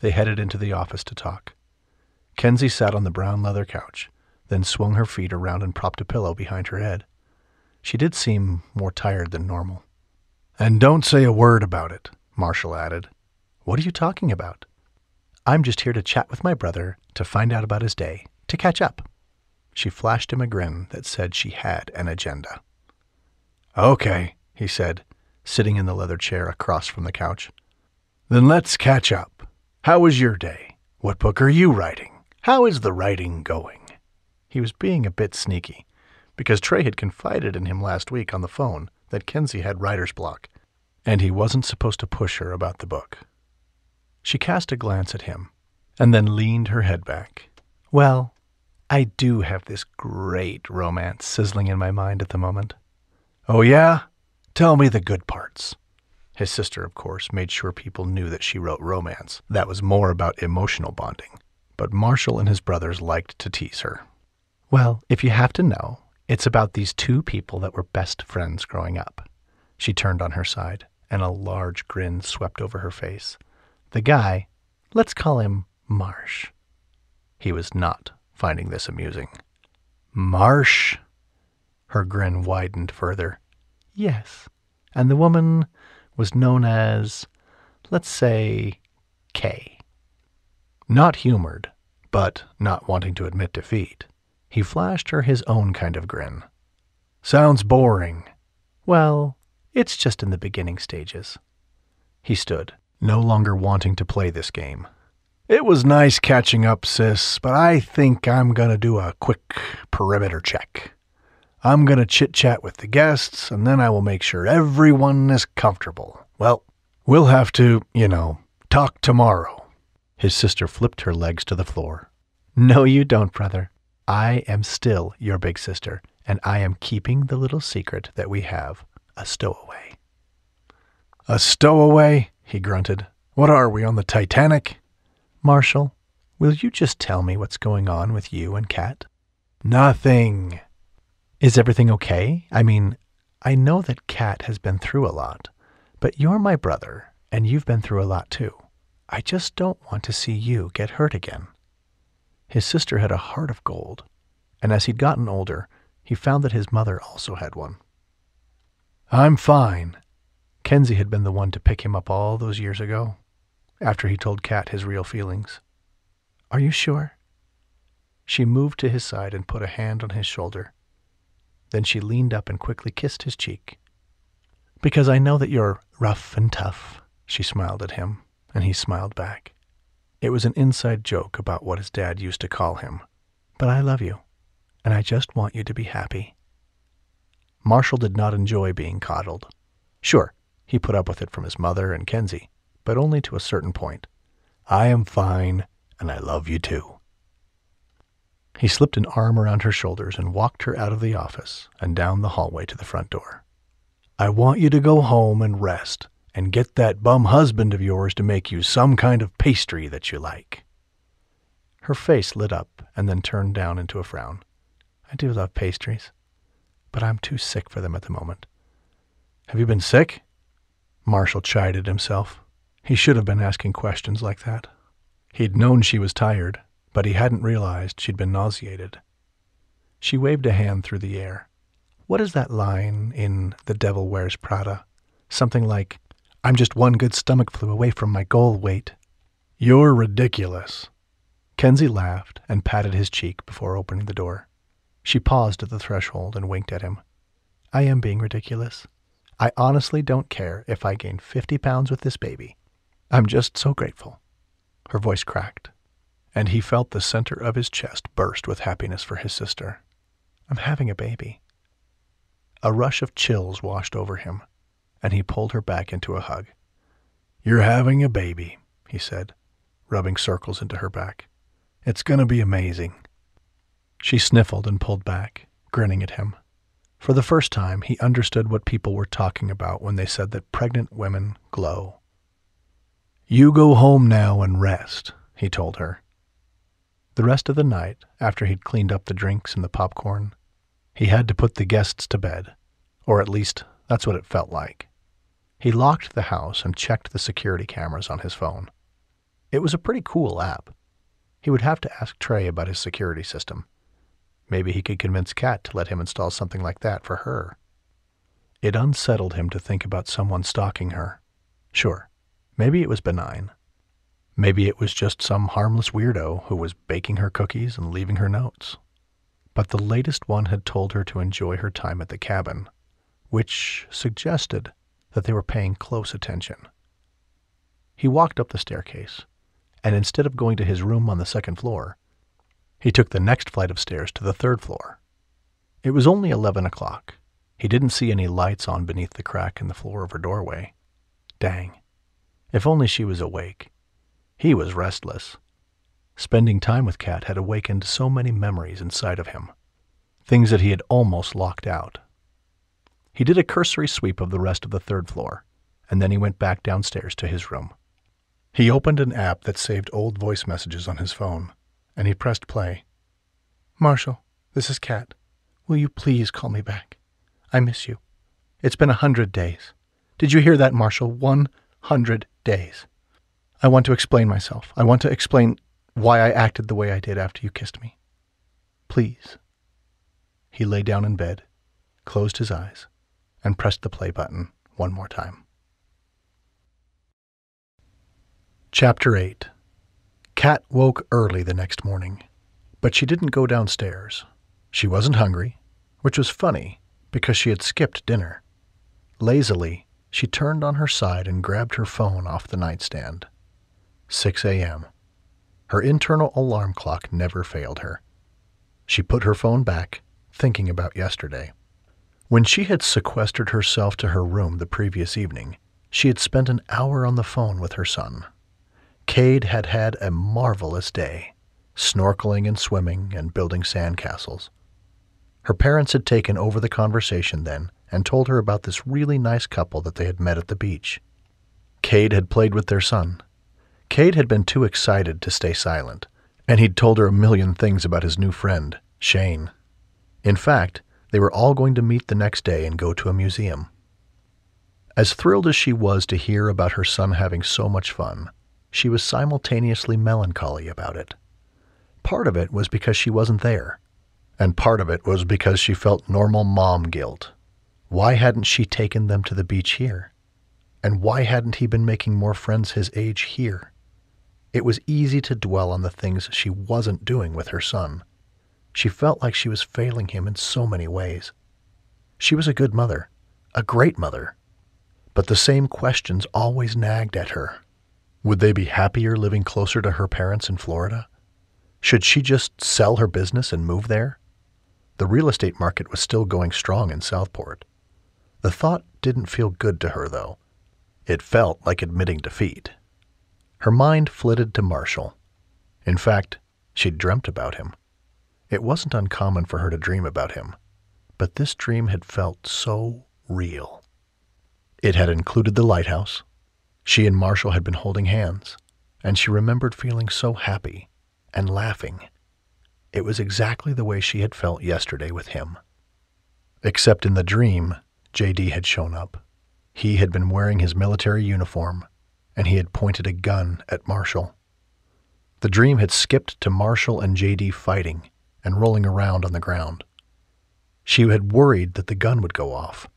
They headed into the office to talk. Kenzie sat on the brown leather couch, then swung her feet around and propped a pillow behind her head. She did seem more tired than normal. And don't say a word about it, Marshall added. What are you talking about? I'm just here to chat with my brother, to find out about his day, to catch up. She flashed him a grin that said she had an agenda. Okay, he said, sitting in the leather chair across from the couch. Then let's catch up. How was your day? What book are you writing? How is the writing going? He was being a bit sneaky, because Trey had confided in him last week on the phone that Kenzie had writer's block, and he wasn't supposed to push her about the book. She cast a glance at him, and then leaned her head back. Well, I do have this great romance sizzling in my mind at the moment. Oh, yeah? Tell me the good parts. His sister, of course, made sure people knew that she wrote romance. That was more about emotional bonding. But Marshall and his brothers liked to tease her. Well, if you have to know, it's about these two people that were best friends growing up. She turned on her side, and a large grin swept over her face. The guy, let's call him Marsh. He was not finding this amusing. Marsh? Her grin widened further. Yes. And the woman was known as, let's say, K. Not humored, but not wanting to admit defeat, he flashed her his own kind of grin. Sounds boring. Well, it's just in the beginning stages. He stood, no longer wanting to play this game. It was nice catching up, sis, but I think I'm gonna do a quick perimeter check. I'm gonna chit chat with the guests, and then I will make sure everyone is comfortable. Well, we'll have to, you know, talk tomorrow. His sister flipped her legs to the floor. No, you don't, brother. I am still your big sister, and I am keeping the little secret that we have a stowaway. A stowaway? He grunted. What are we, on the Titanic? Marshall, will you just tell me what's going on with you and Kat? Nothing. Is everything okay? I mean, I know that Kat has been through a lot, but you're my brother, and you've been through a lot too. I just don't want to see you get hurt again. His sister had a heart of gold, and as he'd gotten older, he found that his mother also had one. I'm fine. Kenzie had been the one to pick him up all those years ago, after he told Kat his real feelings. Are you sure? She moved to his side and put a hand on his shoulder. Then she leaned up and quickly kissed his cheek. Because I know that you're rough and tough, she smiled at him, and he smiled back. It was an inside joke about what his dad used to call him. But I love you, and I just want you to be happy. Marshall did not enjoy being coddled. Sure, he put up with it from his mother and Kenzie, but only to a certain point. I am fine, and I love you too. He slipped an arm around her shoulders and walked her out of the office and down the hallway to the front door. I want you to go home and rest and get that bum husband of yours to make you some kind of pastry that you like. Her face lit up and then turned down into a frown. I do love pastries, but I'm too sick for them at the moment. Have you been sick? Marshall chided himself. He should have been asking questions like that. He'd known she was tired, but he hadn't realized she'd been nauseated. She waved a hand through the air. What is that line in The Devil Wears Prada? Something like, I'm just one good stomach flu away from my goal weight. You're ridiculous. Kenzie laughed and patted his cheek before opening the door. She paused at the threshold and winked at him. I am being ridiculous. I honestly don't care if I gain 50 pounds with this baby. I'm just so grateful. Her voice cracked, and he felt the center of his chest burst with happiness for his sister. I'm having a baby. A rush of chills washed over him and he pulled her back into a hug. You're having a baby, he said, rubbing circles into her back. It's going to be amazing. She sniffled and pulled back, grinning at him. For the first time, he understood what people were talking about when they said that pregnant women glow. You go home now and rest, he told her. The rest of the night, after he'd cleaned up the drinks and the popcorn, he had to put the guests to bed, or at least that's what it felt like. He locked the house and checked the security cameras on his phone. It was a pretty cool app. He would have to ask Trey about his security system. Maybe he could convince Kat to let him install something like that for her. It unsettled him to think about someone stalking her. Sure, maybe it was benign. Maybe it was just some harmless weirdo who was baking her cookies and leaving her notes. But the latest one had told her to enjoy her time at the cabin, which suggested that they were paying close attention. He walked up the staircase, and instead of going to his room on the second floor, he took the next flight of stairs to the third floor. It was only eleven o'clock. He didn't see any lights on beneath the crack in the floor of her doorway. Dang. If only she was awake. He was restless. Spending time with Kat had awakened so many memories inside of him, things that he had almost locked out. He did a cursory sweep of the rest of the third floor, and then he went back downstairs to his room. He opened an app that saved old voice messages on his phone, and he pressed play. Marshall, this is Kat. Will you please call me back? I miss you. It's been a hundred days. Did you hear that, Marshall? One hundred days. I want to explain myself. I want to explain why I acted the way I did after you kissed me. Please. He lay down in bed, closed his eyes, and pressed the play button one more time. Chapter 8 Kat woke early the next morning, but she didn't go downstairs. She wasn't hungry, which was funny because she had skipped dinner. Lazily, she turned on her side and grabbed her phone off the nightstand. 6 a.m. Her internal alarm clock never failed her. She put her phone back, thinking about yesterday. When she had sequestered herself to her room the previous evening, she had spent an hour on the phone with her son. Cade had had a marvelous day, snorkeling and swimming and building sandcastles. Her parents had taken over the conversation then and told her about this really nice couple that they had met at the beach. Cade had played with their son. Cade had been too excited to stay silent, and he'd told her a million things about his new friend, Shane. In fact, they were all going to meet the next day and go to a museum. As thrilled as she was to hear about her son having so much fun, she was simultaneously melancholy about it. Part of it was because she wasn't there, and part of it was because she felt normal mom guilt. Why hadn't she taken them to the beach here? And why hadn't he been making more friends his age here? It was easy to dwell on the things she wasn't doing with her son. She felt like she was failing him in so many ways. She was a good mother, a great mother. But the same questions always nagged at her. Would they be happier living closer to her parents in Florida? Should she just sell her business and move there? The real estate market was still going strong in South Port. The thought didn't feel good to her, though. It felt like admitting defeat. Her mind flitted to Marshall. In fact, she'd dreamt about him. It wasn't uncommon for her to dream about him, but this dream had felt so real. It had included the lighthouse, she and Marshall had been holding hands, and she remembered feeling so happy and laughing. It was exactly the way she had felt yesterday with him. Except in the dream, JD had shown up. He had been wearing his military uniform, and he had pointed a gun at Marshall. The dream had skipped to Marshall and JD fighting and rolling around on the ground. She had worried that the gun would go off,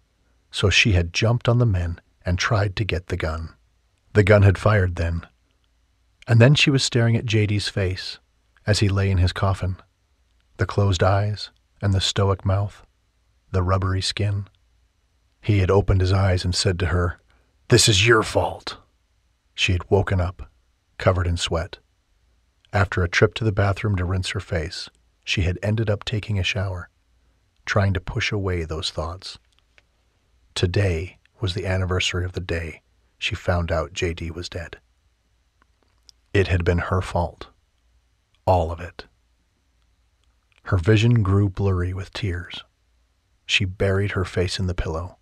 so she had jumped on the men and tried to get the gun. The gun had fired then. And then she was staring at JD's face as he lay in his coffin. The closed eyes and the stoic mouth, the rubbery skin. He had opened his eyes and said to her, This is your fault. She had woken up, covered in sweat. After a trip to the bathroom to rinse her face, she had ended up taking a shower, trying to push away those thoughts. Today was the anniversary of the day she found out JD was dead. It had been her fault. All of it. Her vision grew blurry with tears. She buried her face in the pillow.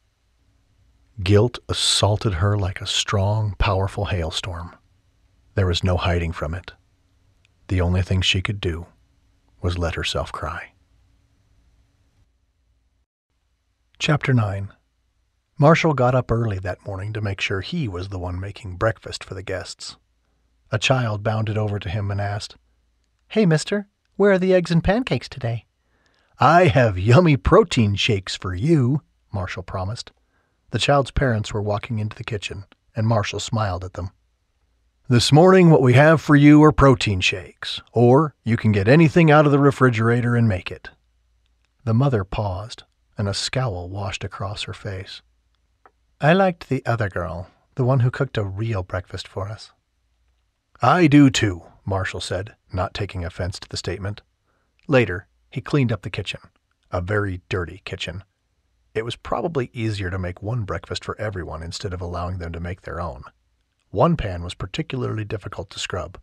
Guilt assaulted her like a strong, powerful hailstorm. There was no hiding from it. The only thing she could do was let herself cry. Chapter 9 Marshall got up early that morning to make sure he was the one making breakfast for the guests. A child bounded over to him and asked, Hey, mister, where are the eggs and pancakes today? I have yummy protein shakes for you, Marshall promised. The child's parents were walking into the kitchen, and Marshall smiled at them. This morning, what we have for you are protein shakes, or you can get anything out of the refrigerator and make it. The mother paused, and a scowl washed across her face. I liked the other girl, the one who cooked a real breakfast for us. I do too, Marshall said, not taking offense to the statement. Later, he cleaned up the kitchen, a very dirty kitchen. It was probably easier to make one breakfast for everyone instead of allowing them to make their own. One pan was particularly difficult to scrub.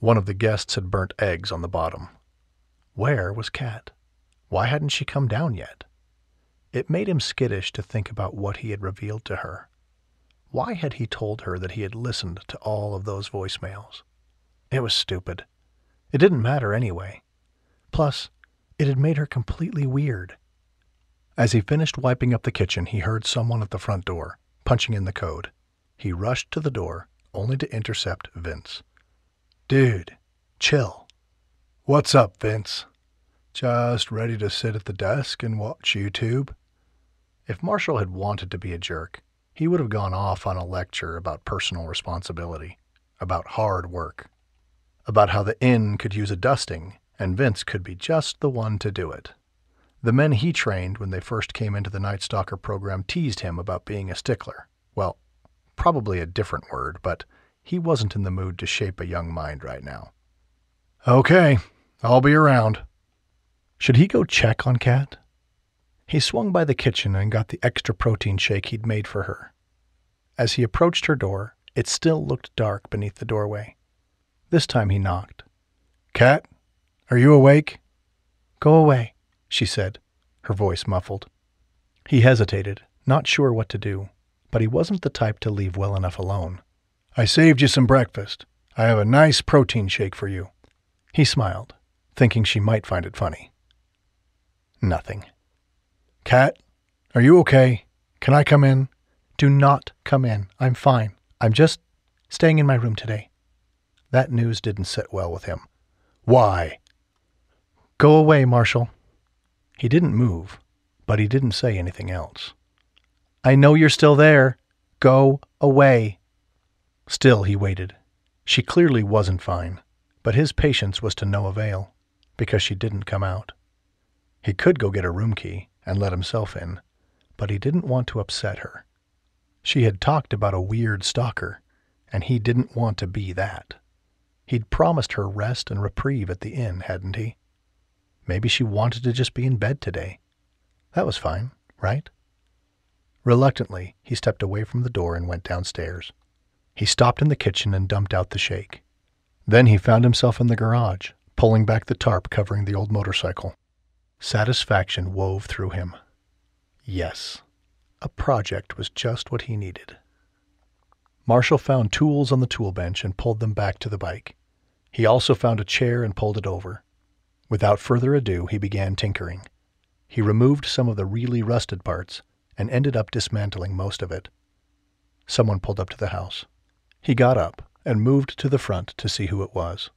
One of the guests had burnt eggs on the bottom. Where was Kat? Why hadn't she come down yet? It made him skittish to think about what he had revealed to her. Why had he told her that he had listened to all of those voicemails? It was stupid. It didn't matter anyway. Plus, it had made her completely weird. As he finished wiping up the kitchen, he heard someone at the front door, punching in the code. He rushed to the door, only to intercept Vince. Dude, chill. What's up, Vince? Just ready to sit at the desk and watch YouTube? If Marshall had wanted to be a jerk, he would have gone off on a lecture about personal responsibility, about hard work. about how the inn could use a dusting and Vince could be just the one to do it. The men he trained when they first came into the Night Stalker program teased him about being a stickler. Well, probably a different word, but he wasn't in the mood to shape a young mind right now. Okay, I'll be around. Should he go check on Kat? He swung by the kitchen and got the extra protein shake he'd made for her. As he approached her door, it still looked dark beneath the doorway. This time he knocked. Kat, are you awake? Go away, she said, her voice muffled. He hesitated, not sure what to do, but he wasn't the type to leave well enough alone. I saved you some breakfast. I have a nice protein shake for you. He smiled, thinking she might find it funny. Nothing. Kat, are you okay? Can I come in? Do not come in. I'm fine. I'm just staying in my room today. That news didn't sit well with him. Why? Go away, Marshall. He didn't move, but he didn't say anything else. I know you're still there. Go away. Still he waited. She clearly wasn't fine, but his patience was to no avail, because she didn't come out. He could go get a room key and let himself in, but he didn't want to upset her. She had talked about a weird stalker, and he didn't want to be that. He'd promised her rest and reprieve at the inn, hadn't he? Maybe she wanted to just be in bed today. That was fine, right? Reluctantly, he stepped away from the door and went downstairs. He stopped in the kitchen and dumped out the shake. Then he found himself in the garage, pulling back the tarp covering the old motorcycle. Satisfaction wove through him. Yes, a project was just what he needed. Marshall found tools on the tool bench and pulled them back to the bike. He also found a chair and pulled it over. Without further ado, he began tinkering. He removed some of the really rusted parts and ended up dismantling most of it. Someone pulled up to the house. He got up and moved to the front to see who it was.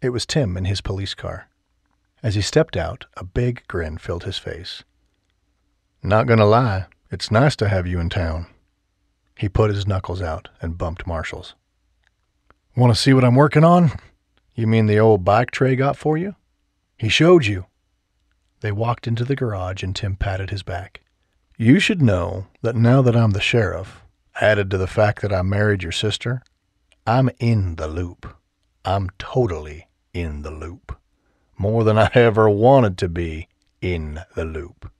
It was Tim in his police car. As he stepped out, a big grin filled his face. Not gonna lie, it's nice to have you in town. He put his knuckles out and bumped Marshall's. Want to see what I'm working on? You mean the old bike Trey got for you? He showed you. They walked into the garage and Tim patted his back. You should know that now that I'm the sheriff, added to the fact that I married your sister, I'm in the loop. I'm totally in the loop. More than I ever wanted to be in the loop.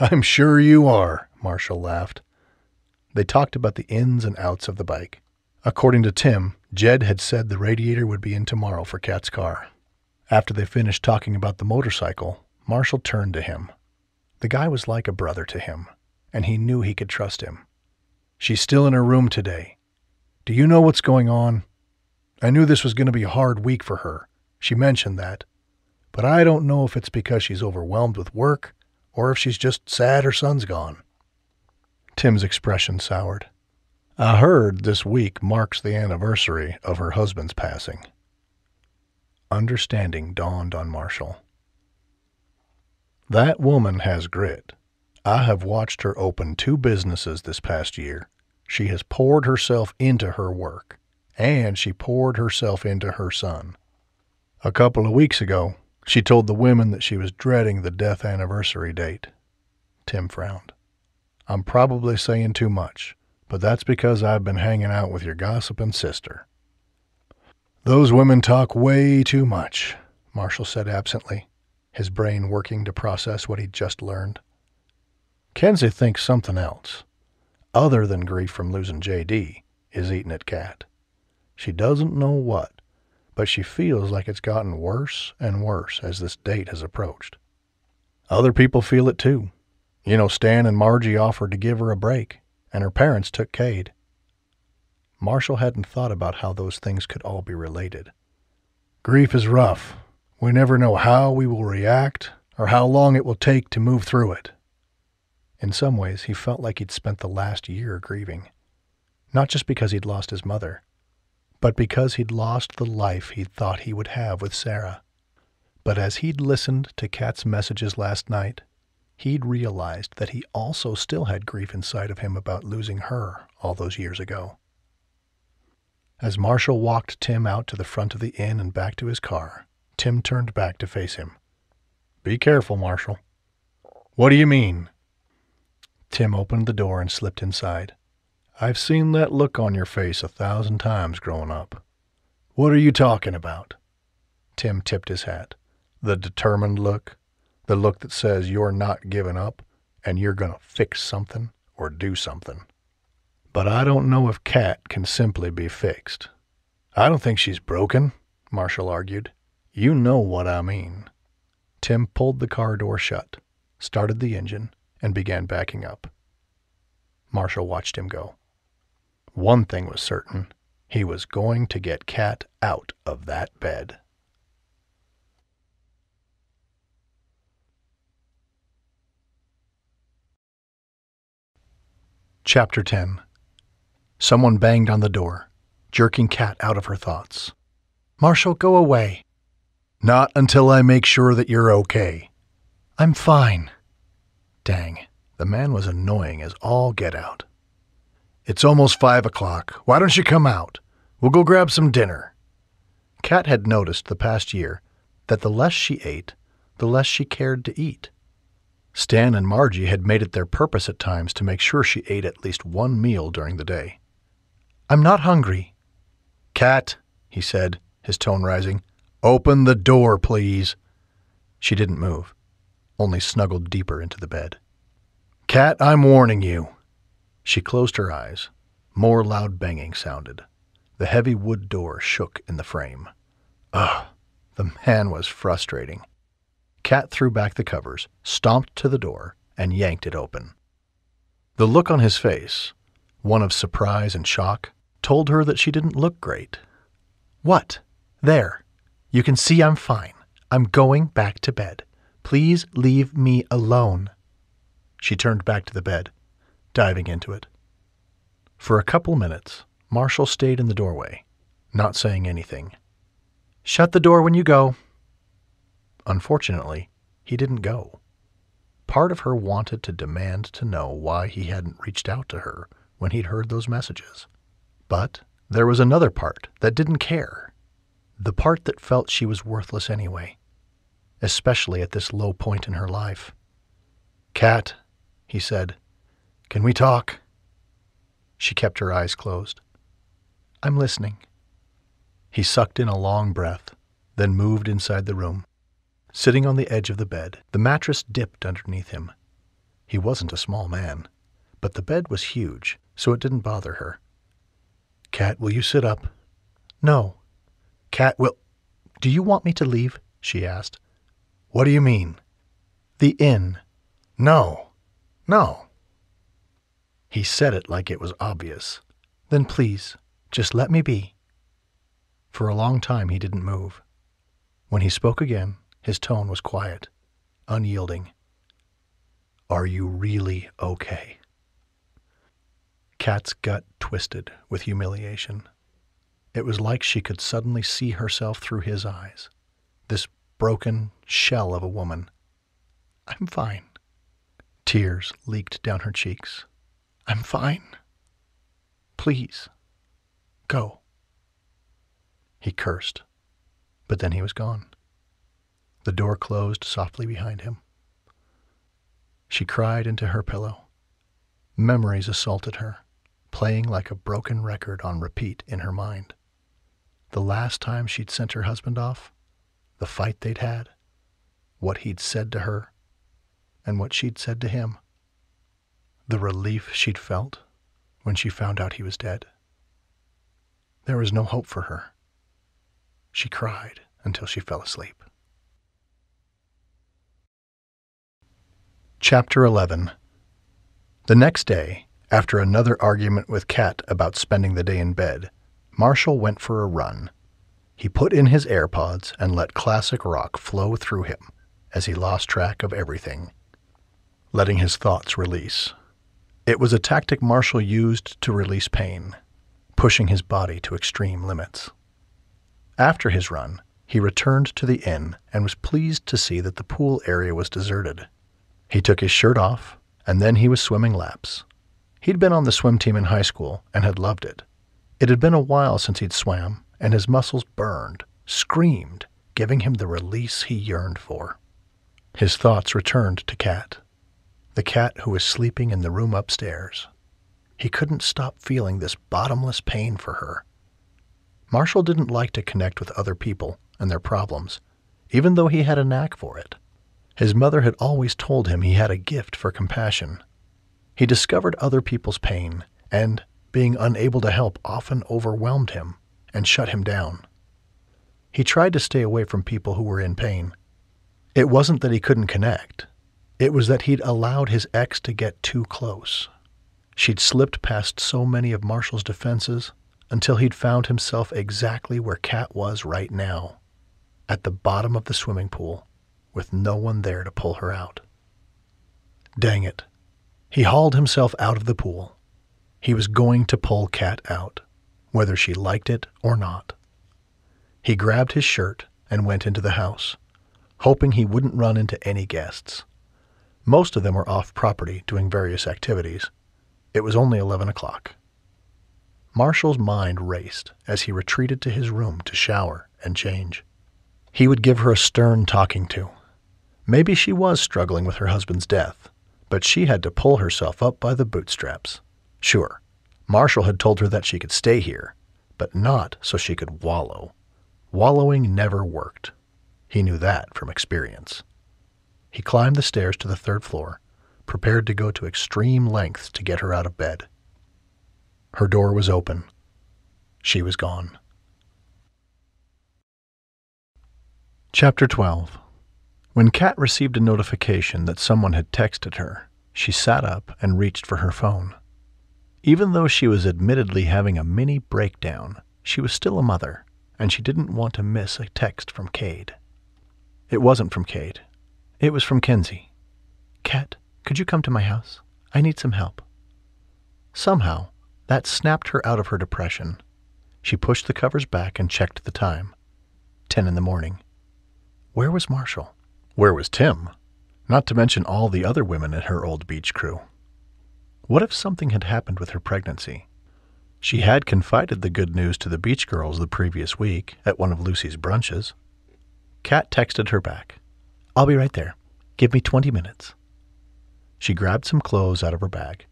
I'm sure you are, Marshall laughed. They talked about the ins and outs of the bike. According to Tim, Jed had said the radiator would be in tomorrow for Kat's car. After they finished talking about the motorcycle, Marshall turned to him. The guy was like a brother to him, and he knew he could trust him. She's still in her room today. Do you know what's going on? I knew this was going to be a hard week for her. She mentioned that. But I don't know if it's because she's overwhelmed with work or if she's just sad her son's gone. Tim's expression soured. I heard this week marks the anniversary of her husband's passing. Understanding dawned on Marshall. That woman has grit. I have watched her open two businesses this past year. She has poured herself into her work, and she poured herself into her son. A couple of weeks ago, she told the women that she was dreading the death anniversary date. Tim frowned. I'm probably saying too much, but that's because I've been hanging out with your gossiping sister. Those women talk way too much, Marshall said absently, his brain working to process what he'd just learned. Kenzie thinks something else, other than grief from losing J.D., is eating at Kat. She doesn't know what, but she feels like it's gotten worse and worse as this date has approached. Other people feel it too. You know, Stan and Margie offered to give her a break, and her parents took Cade. Marshall hadn't thought about how those things could all be related. Grief is rough. We never know how we will react or how long it will take to move through it. In some ways, he felt like he'd spent the last year grieving. Not just because he'd lost his mother, but because he'd lost the life he'd thought he would have with Sarah. But as he'd listened to Kat's messages last night, he'd realized that he also still had grief inside of him about losing her all those years ago. As Marshall walked Tim out to the front of the inn and back to his car, Tim turned back to face him. Be careful, Marshall. What do you mean? Tim opened the door and slipped inside. I've seen that look on your face a thousand times growing up. What are you talking about? Tim tipped his hat. The determined look, the look that says you're not giving up and you're going to fix something or do something. But I don't know if Kat can simply be fixed. I don't think she's broken, Marshall argued. You know what I mean. Tim pulled the car door shut, started the engine, and began backing up. Marshall watched him go. One thing was certain. He was going to get Kat out of that bed. Chapter 10 Someone banged on the door, jerking Kat out of her thoughts. Marshall, go away. Not until I make sure that you're okay. I'm fine. Dang, the man was annoying as all get out. It's almost five o'clock. Why don't you come out? We'll go grab some dinner. Kat had noticed the past year that the less she ate, the less she cared to eat. Stan and Margie had made it their purpose at times to make sure she ate at least one meal during the day. I'm not hungry. Kat, he said, his tone rising, open the door, please. She didn't move, only snuggled deeper into the bed. Kat, I'm warning you. She closed her eyes. More loud banging sounded. The heavy wood door shook in the frame. Ugh, the man was frustrating. Kat threw back the covers, stomped to the door, and yanked it open. The look on his face, one of surprise and shock, told her that she didn't look great. What? There. You can see I'm fine. I'm going back to bed. Please leave me alone. She turned back to the bed, diving into it. For a couple minutes, Marshall stayed in the doorway, not saying anything. Shut the door when you go. Unfortunately, he didn't go. Part of her wanted to demand to know why he hadn't reached out to her when he'd heard those messages. But there was another part that didn't care. The part that felt she was worthless anyway, especially at this low point in her life. Kat, he said, can we talk? She kept her eyes closed. I'm listening. He sucked in a long breath, then moved inside the room. Sitting on the edge of the bed, the mattress dipped underneath him. He wasn't a small man, but the bed was huge, so it didn't bother her. Kat, will you sit up? No. Kat, will. Do you want me to leave? she asked. What do you mean? The inn. No. No. He said it like it was obvious. Then please, just let me be. For a long time he didn't move. When he spoke again, his tone was quiet, unyielding. Are you really okay? Kat's gut twisted with humiliation. It was like she could suddenly see herself through his eyes, this broken shell of a woman. I'm fine. Tears leaked down her cheeks. I'm fine. Please, go. He cursed, but then he was gone. The door closed softly behind him. She cried into her pillow. Memories assaulted her, playing like a broken record on repeat in her mind. The last time she'd sent her husband off, the fight they'd had, what he'd said to her, and what she'd said to him. The relief she'd felt when she found out he was dead. There was no hope for her. She cried until she fell asleep. Chapter 11 The next day, after another argument with Kat about spending the day in bed, Marshall went for a run. He put in his AirPods and let classic rock flow through him as he lost track of everything, letting his thoughts release. It was a tactic Marshall used to release pain, pushing his body to extreme limits. After his run, he returned to the inn and was pleased to see that the pool area was deserted. He took his shirt off, and then he was swimming laps. He'd been on the swim team in high school and had loved it. It had been a while since he'd swam, and his muscles burned, screamed, giving him the release he yearned for. His thoughts returned to Kat, the cat who was sleeping in the room upstairs. He couldn't stop feeling this bottomless pain for her. Marshall didn't like to connect with other people and their problems, even though he had a knack for it. His mother had always told him he had a gift for compassion. He discovered other people's pain, and being unable to help often overwhelmed him and shut him down. He tried to stay away from people who were in pain. It wasn't that he couldn't connect. It was that he'd allowed his ex to get too close. She'd slipped past so many of Marshall's defenses until he'd found himself exactly where Kat was right now, at the bottom of the swimming pool, with no one there to pull her out. Dang it. He hauled himself out of the pool. He was going to pull Kat out, whether she liked it or not. He grabbed his shirt and went into the house, hoping he wouldn't run into any guests. Most of them were off property doing various activities. It was only 11 o'clock. Marshall's mind raced as he retreated to his room to shower and change. He would give her a stern talking to. Maybe she was struggling with her husband's death, but she had to pull herself up by the bootstraps. Sure, Marshall had told her that she could stay here, but not so she could wallow. Wallowing never worked. He knew that from experience. He climbed the stairs to the third floor, prepared to go to extreme lengths to get her out of bed. Her door was open. She was gone. Chapter 12 When Kat received a notification that someone had texted her, she sat up and reached for her phone. Even though she was admittedly having a mini breakdown, she was still a mother, and she didn't want to miss a text from Cade. It wasn't from Cade. It was from Kenzie. Kat, could you come to my house? I need some help. Somehow, that snapped her out of her depression. She pushed the covers back and checked the time. Ten in the morning. Where was Marshall? Where was Tim? Not to mention all the other women in her old beach crew. What if something had happened with her pregnancy? She had confided the good news to the beach girls the previous week at one of Lucy's brunches. Kat texted her back. I'll be right there. Give me 20 minutes. She grabbed some clothes out of her bag.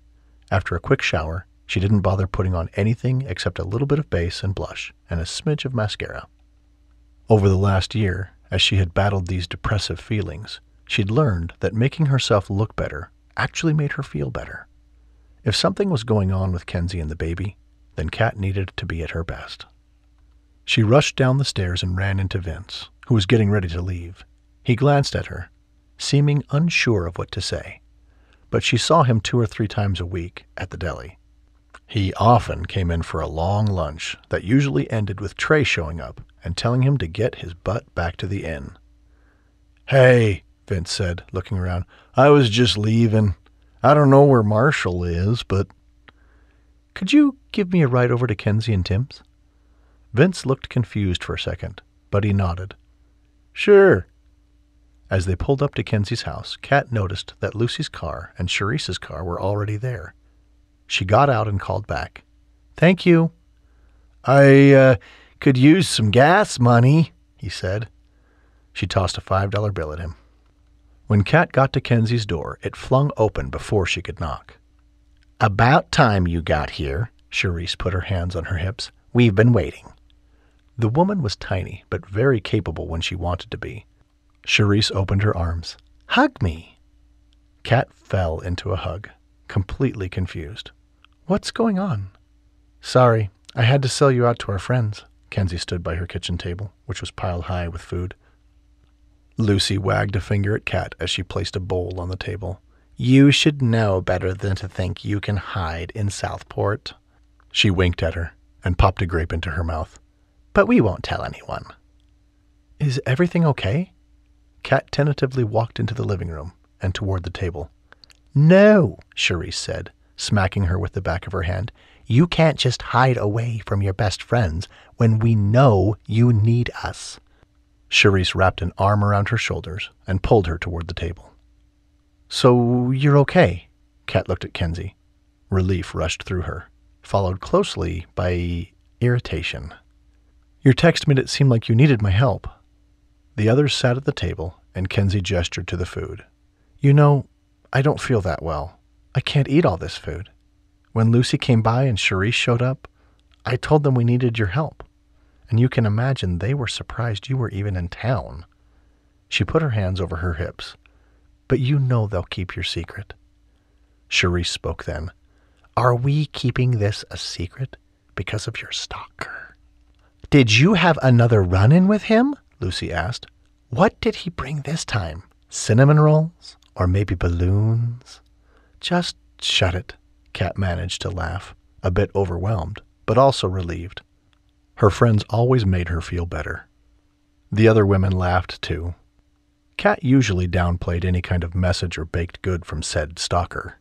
After a quick shower, she didn't bother putting on anything except a little bit of base and blush and a smidge of mascara. Over the last year, as she had battled these depressive feelings, she'd learned that making herself look better actually made her feel better. If something was going on with Kenzie and the baby, then Kat needed to be at her best. She rushed down the stairs and ran into Vince, who was getting ready to leave. He glanced at her, seeming unsure of what to say, but she saw him two or three times a week at the deli. He often came in for a long lunch that usually ended with Trey showing up and telling him to get his butt back to the inn. Hey, Vince said, looking around. I was just leaving. I don't know where Marshall is, but. Could you give me a ride over to Kenzie and Tim's? Vince looked confused for a second, but he nodded. Sure. As they pulled up to Kenzie's house, Kat noticed that Lucy's car and Cherise's car were already there. She got out and called back. Thank you. I uh, could use some gas money, he said. She tossed a $5 bill at him. When Kat got to Kenzie's door, it flung open before she could knock. About time you got here, Cherise put her hands on her hips. We've been waiting. The woman was tiny, but very capable when she wanted to be. Cherise opened her arms. Hug me. Kat fell into a hug, completely confused. What's going on? Sorry, I had to sell you out to our friends. Kenzie stood by her kitchen table, which was piled high with food. Lucy wagged a finger at Kat as she placed a bowl on the table. You should know better than to think you can hide in South Port. She winked at her and popped a grape into her mouth. But we won't tell anyone. Is everything okay? Kat tentatively walked into the living room and toward the table. No, Cherise said smacking her with the back of her hand. You can't just hide away from your best friends when we know you need us. Cherise wrapped an arm around her shoulders and pulled her toward the table. So you're okay? Kat looked at Kenzie. Relief rushed through her, followed closely by irritation. Your text made it seem like you needed my help. The others sat at the table, and Kenzie gestured to the food. You know, I don't feel that well. I can't eat all this food. When Lucy came by and Cherise showed up, I told them we needed your help. And you can imagine they were surprised you were even in town. She put her hands over her hips. But you know they'll keep your secret. Cherise spoke then. Are we keeping this a secret because of your stalker? Did you have another run in with him? Lucy asked. What did he bring this time? Cinnamon rolls? Or maybe balloons? Just shut it. Kat managed to laugh, a bit overwhelmed, but also relieved. Her friends always made her feel better. The other women laughed too. Kat usually downplayed any kind of message or baked good from said stalker.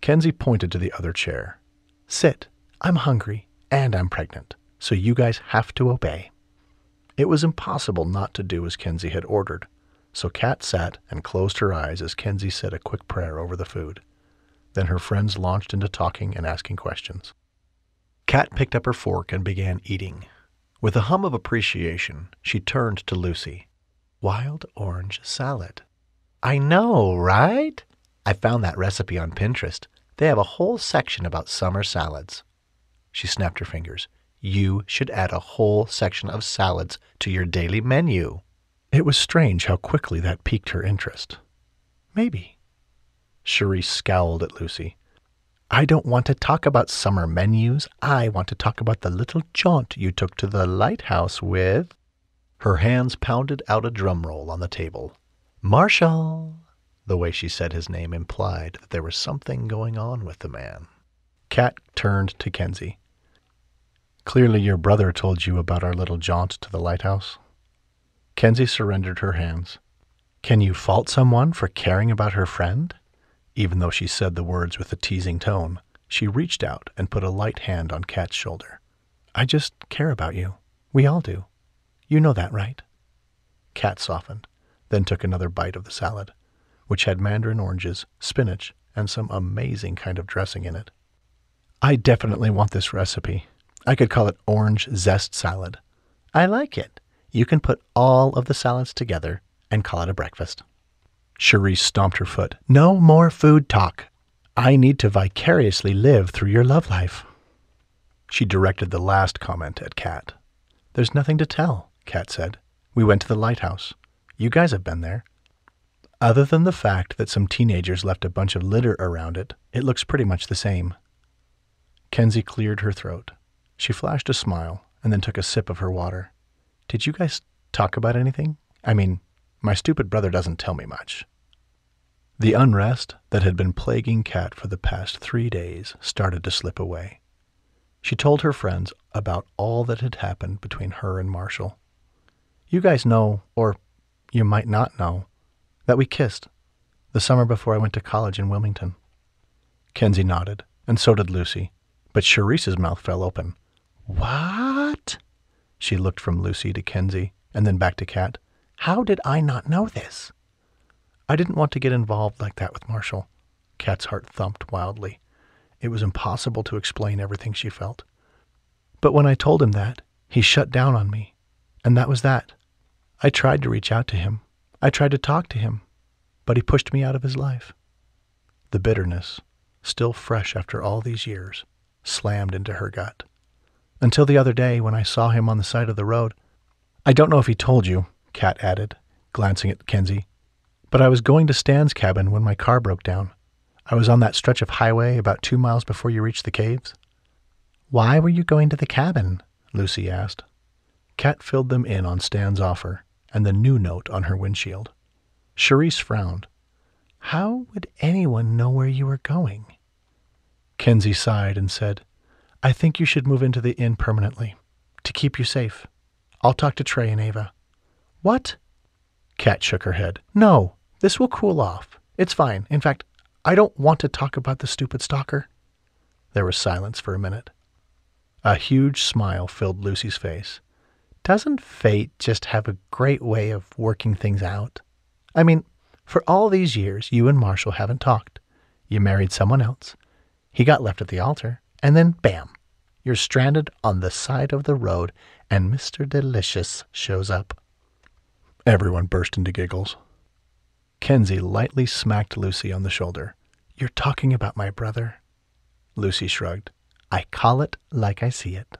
Kenzie pointed to the other chair. Sit. I'm hungry, and I'm pregnant, so you guys have to obey. It was impossible not to do as Kenzie had ordered, so Kat sat and closed her eyes as Kenzie said a quick prayer over the food. Then her friends launched into talking and asking questions. Kat picked up her fork and began eating. With a hum of appreciation, she turned to Lucy. Wild orange salad. I know, right? I found that recipe on Pinterest. They have a whole section about summer salads. She snapped her fingers. You should add a whole section of salads to your daily menu. It was strange how quickly that piqued her interest. Maybe. Cherise scowled at Lucy. I don't want to talk about summer menus. I want to talk about the little jaunt you took to the lighthouse with. Her hands pounded out a drum roll on the table. Marshall! The way she said his name implied that there was something going on with the man. Kat turned to Kenzie. Clearly, your brother told you about our little jaunt to the lighthouse. Kenzie surrendered her hands. Can you fault someone for caring about her friend? Even though she said the words with a teasing tone, she reached out and put a light hand on Kat's shoulder. I just care about you. We all do. You know that, right? Kat softened, then took another bite of the salad, which had mandarin oranges, spinach, and some amazing kind of dressing in it. I definitely want this recipe, I could call it orange zest salad. I like it. You can put all of the salads together and call it a breakfast. Cherise stomped her foot. No more food talk. I need to vicariously live through your love life. She directed the last comment at Kat. There's nothing to tell, Kat said. We went to the lighthouse. You guys have been there. Other than the fact that some teenagers left a bunch of litter around it, it looks pretty much the same. Kenzie cleared her throat. She flashed a smile and then took a sip of her water. Did you guys talk about anything? I mean, my stupid brother doesn't tell me much. The unrest that had been plaguing Kat for the past three days started to slip away. She told her friends about all that had happened between her and Marshall. You guys know, or you might not know, that we kissed the summer before I went to college in Wilmington. Kenzie nodded, and so did Lucy, but Cherise's mouth fell open. What? She looked from Lucy to Kenzie and then back to Kat. How did I not know this? I didn't want to get involved like that with Marshall. Kat's heart thumped wildly. It was impossible to explain everything she felt. But when I told him that, he shut down on me. And that was that. I tried to reach out to him. I tried to talk to him. But he pushed me out of his life. The bitterness, still fresh after all these years, slammed into her gut. Until the other day when I saw him on the side of the road. I don't know if he told you, Kat added, glancing at Kenzie, but I was going to Stan's cabin when my car broke down. I was on that stretch of highway about two miles before you reached the caves. Why were you going to the cabin? Lucy asked. Kat filled them in on Stan's offer and the new note on her windshield. Cherise frowned. How would anyone know where you were going? Kenzie sighed and said, I think you should move into the inn permanently to keep you safe. I'll talk to Trey and Ava. What? Kat shook her head. No, this will cool off. It's fine. In fact, I don't want to talk about the stupid stalker. There was silence for a minute. A huge smile filled Lucy's face. Doesn't fate just have a great way of working things out? I mean, for all these years, you and Marshall haven't talked. You married someone else. He got left at the altar, and then bam, You're stranded on the side of the road, and Mr. Delicious shows up. Everyone burst into giggles. Kenzie lightly smacked Lucy on the shoulder. You're talking about my brother? Lucy shrugged. I call it like I see it.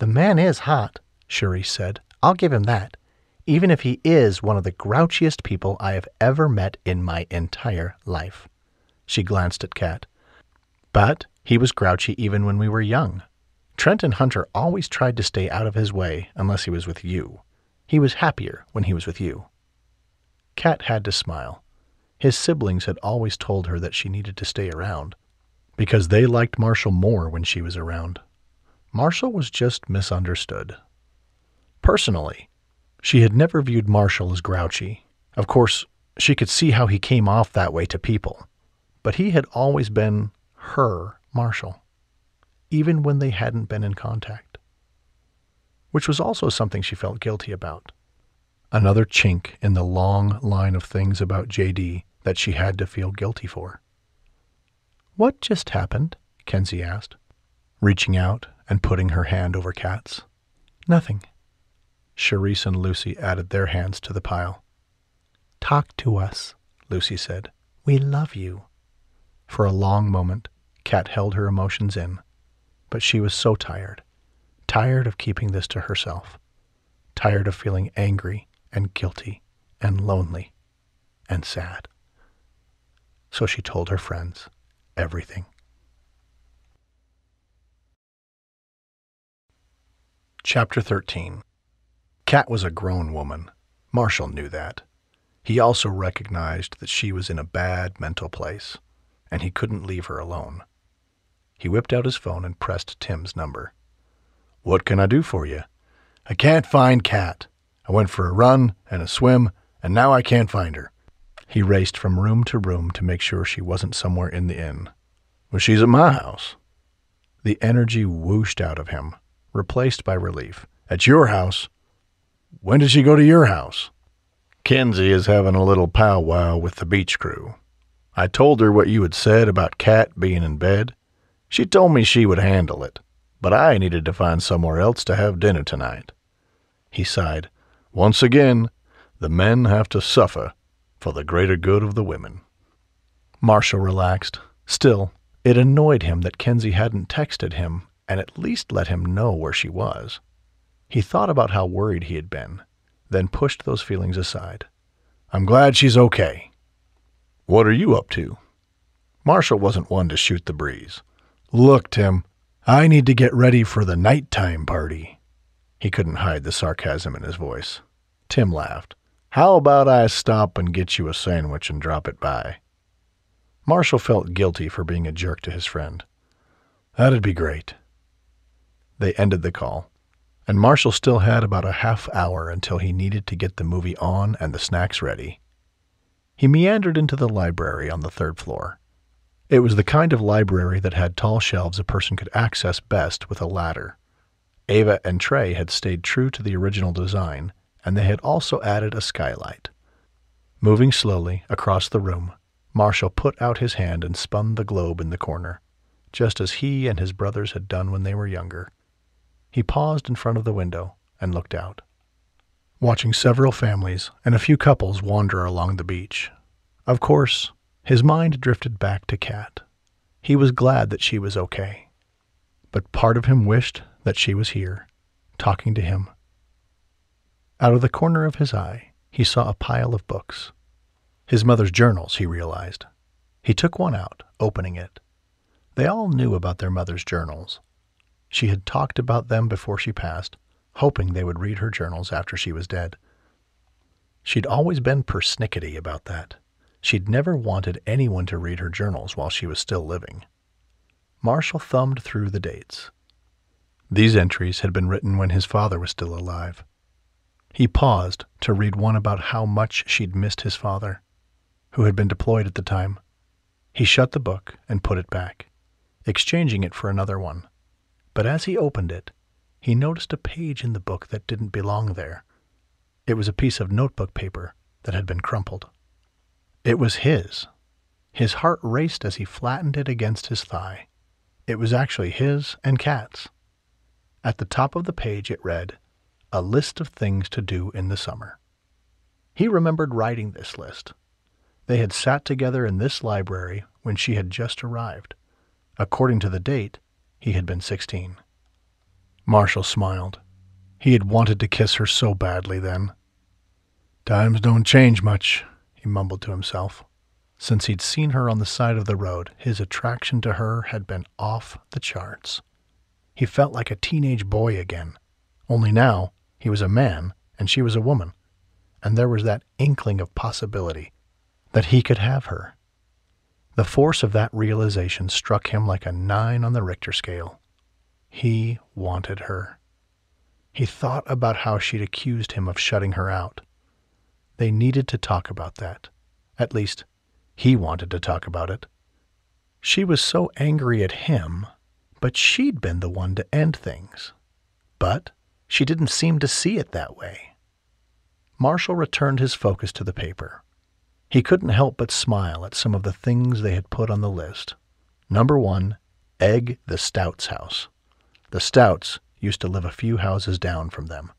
The man is hot, Cherise said. I'll give him that, even if he is one of the grouchiest people I have ever met in my entire life. She glanced at Kat. But he was grouchy even when we were young. Trent and Hunter always tried to stay out of his way unless he was with you. He was happier when he was with you. Kat had to smile. His siblings had always told her that she needed to stay around because they liked Marshall more when she was around. Marshall was just misunderstood. Personally, she had never viewed Marshall as grouchy. Of course, she could see how he came off that way to people, but he had always been her Marshall even when they hadn't been in contact. Which was also something she felt guilty about. Another chink in the long line of things about JD that she had to feel guilty for. What just happened? Kenzie asked, reaching out and putting her hand over Kat's. Nothing. Cherise and Lucy added their hands to the pile. Talk to us, Lucy said. We love you. For a long moment, Kat held her emotions in, but she was so tired, tired of keeping this to herself, tired of feeling angry and guilty and lonely and sad. So she told her friends everything. Chapter 13 Kat was a grown woman. Marshall knew that. He also recognized that she was in a bad mental place, and he couldn't leave her alone. He whipped out his phone and pressed Tim's number. What can I do for you? I can't find Kat. I went for a run and a swim, and now I can't find her. He raced from room to room to make sure she wasn't somewhere in the inn. Well, she's at my house. The energy whooshed out of him, replaced by relief. At your house? When did she go to your house? Kenzie is having a little powwow with the beach crew. I told her what you had said about Kat being in bed, she told me she would handle it, but I needed to find somewhere else to have dinner tonight. He sighed. Once again, the men have to suffer for the greater good of the women. Marshall relaxed. Still, it annoyed him that Kenzie hadn't texted him and at least let him know where she was. He thought about how worried he had been, then pushed those feelings aside. I'm glad she's okay. What are you up to? Marshall wasn't one to shoot the breeze. Look, Tim, I need to get ready for the nighttime party. He couldn't hide the sarcasm in his voice. Tim laughed. How about I stop and get you a sandwich and drop it by? Marshall felt guilty for being a jerk to his friend. That'd be great. They ended the call, and Marshall still had about a half hour until he needed to get the movie on and the snacks ready. He meandered into the library on the third floor. It was the kind of library that had tall shelves a person could access best with a ladder. Ava and Trey had stayed true to the original design, and they had also added a skylight. Moving slowly across the room, Marshall put out his hand and spun the globe in the corner, just as he and his brothers had done when they were younger. He paused in front of the window and looked out, watching several families and a few couples wander along the beach. Of course, his mind drifted back to Kat. He was glad that she was okay. But part of him wished that she was here, talking to him. Out of the corner of his eye, he saw a pile of books. His mother's journals, he realized. He took one out, opening it. They all knew about their mother's journals. She had talked about them before she passed, hoping they would read her journals after she was dead. She'd always been persnickety about that. She'd never wanted anyone to read her journals while she was still living. Marshall thumbed through the dates. These entries had been written when his father was still alive. He paused to read one about how much she'd missed his father, who had been deployed at the time. He shut the book and put it back, exchanging it for another one. But as he opened it, he noticed a page in the book that didn't belong there. It was a piece of notebook paper that had been crumpled. It was his. His heart raced as he flattened it against his thigh. It was actually his and Kat's. At the top of the page it read, A list of things to do in the summer. He remembered writing this list. They had sat together in this library when she had just arrived. According to the date, he had been 16. Marshall smiled. He had wanted to kiss her so badly then. Times don't change much, he mumbled to himself. Since he'd seen her on the side of the road, his attraction to her had been off the charts. He felt like a teenage boy again, only now he was a man and she was a woman, and there was that inkling of possibility that he could have her. The force of that realization struck him like a nine on the Richter scale. He wanted her. He thought about how she'd accused him of shutting her out. They needed to talk about that. At least, he wanted to talk about it. She was so angry at him, but she'd been the one to end things. But she didn't seem to see it that way. Marshall returned his focus to the paper. He couldn't help but smile at some of the things they had put on the list. Number one, egg the Stouts house. The Stouts used to live a few houses down from them.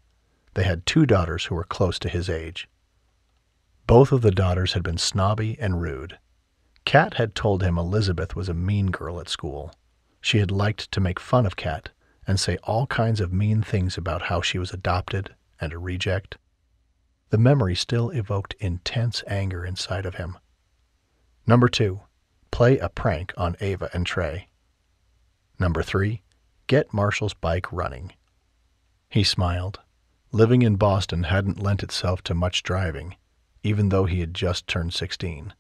They had two daughters who were close to his age. Both of the daughters had been snobby and rude. Kat had told him Elizabeth was a mean girl at school. She had liked to make fun of Kat and say all kinds of mean things about how she was adopted and a reject. The memory still evoked intense anger inside of him. Number two, play a prank on Ava and Trey. Number three, get Marshall's bike running. He smiled. Living in Boston hadn't lent itself to much driving, even though he had just turned 16.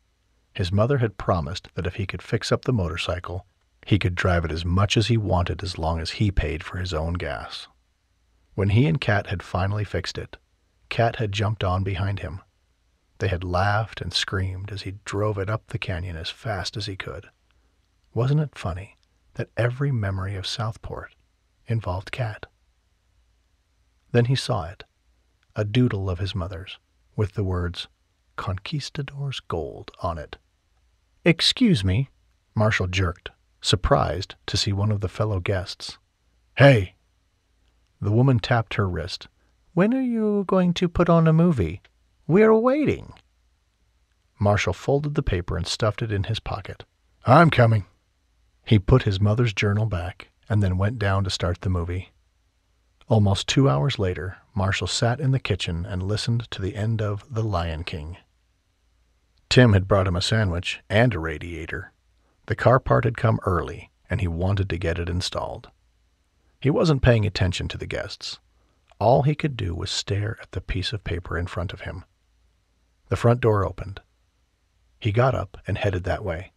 His mother had promised that if he could fix up the motorcycle, he could drive it as much as he wanted as long as he paid for his own gas. When he and Kat had finally fixed it, Kat had jumped on behind him. They had laughed and screamed as he drove it up the canyon as fast as he could. Wasn't it funny that every memory of South Port involved Kat? Then he saw it, a doodle of his mother's with the words Conquistador's Gold on it. Excuse me, Marshall jerked, surprised to see one of the fellow guests. Hey! The woman tapped her wrist. When are you going to put on a movie? We're waiting. Marshall folded the paper and stuffed it in his pocket. I'm coming. He put his mother's journal back and then went down to start the movie. Almost two hours later, Marshall sat in the kitchen and listened to the end of The Lion King. Tim had brought him a sandwich and a radiator. The car part had come early, and he wanted to get it installed. He wasn't paying attention to the guests. All he could do was stare at the piece of paper in front of him. The front door opened. He got up and headed that way.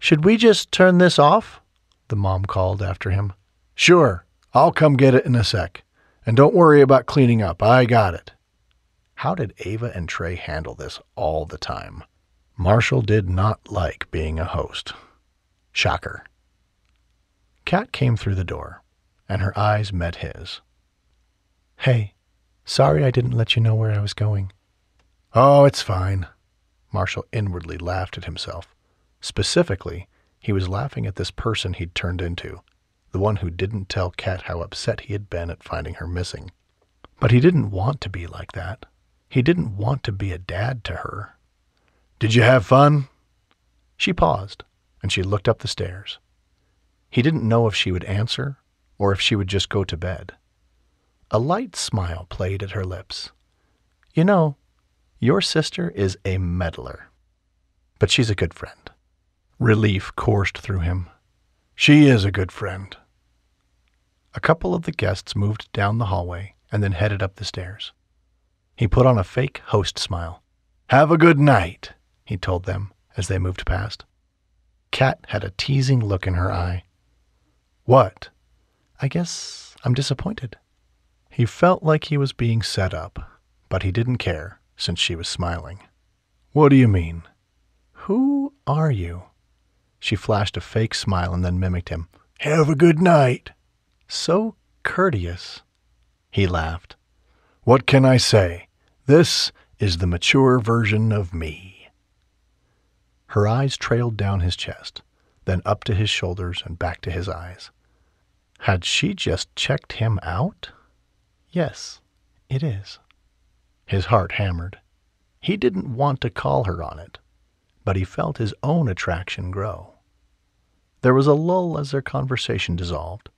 Should we just turn this off? The mom called after him. Sure, I'll come get it in a sec. And don't worry about cleaning up. I got it. How did Ava and Trey handle this all the time? Marshall did not like being a host. Shocker. Kat came through the door, and her eyes met his. Hey, sorry I didn't let you know where I was going. Oh, it's fine. Marshall inwardly laughed at himself. Specifically, he was laughing at this person he'd turned into the one who didn't tell Kat how upset he had been at finding her missing. But he didn't want to be like that. He didn't want to be a dad to her. Did you have fun? She paused, and she looked up the stairs. He didn't know if she would answer or if she would just go to bed. A light smile played at her lips. You know, your sister is a meddler. But she's a good friend. Relief coursed through him. She is a good friend. A couple of the guests moved down the hallway and then headed up the stairs. He put on a fake host smile. Have a good night, he told them as they moved past. Kat had a teasing look in her eye. What? I guess I'm disappointed. He felt like he was being set up, but he didn't care since she was smiling. What do you mean? Who are you? She flashed a fake smile and then mimicked him. Have a good night. So courteous. He laughed. What can I say? This is the mature version of me. Her eyes trailed down his chest. then up to his shoulders and back to his eyes. Had she just checked him out? Yes, it is. His heart hammered. He didn't want to call her on it, but he felt his own attraction grow. There was a lull as their conversation dissolved,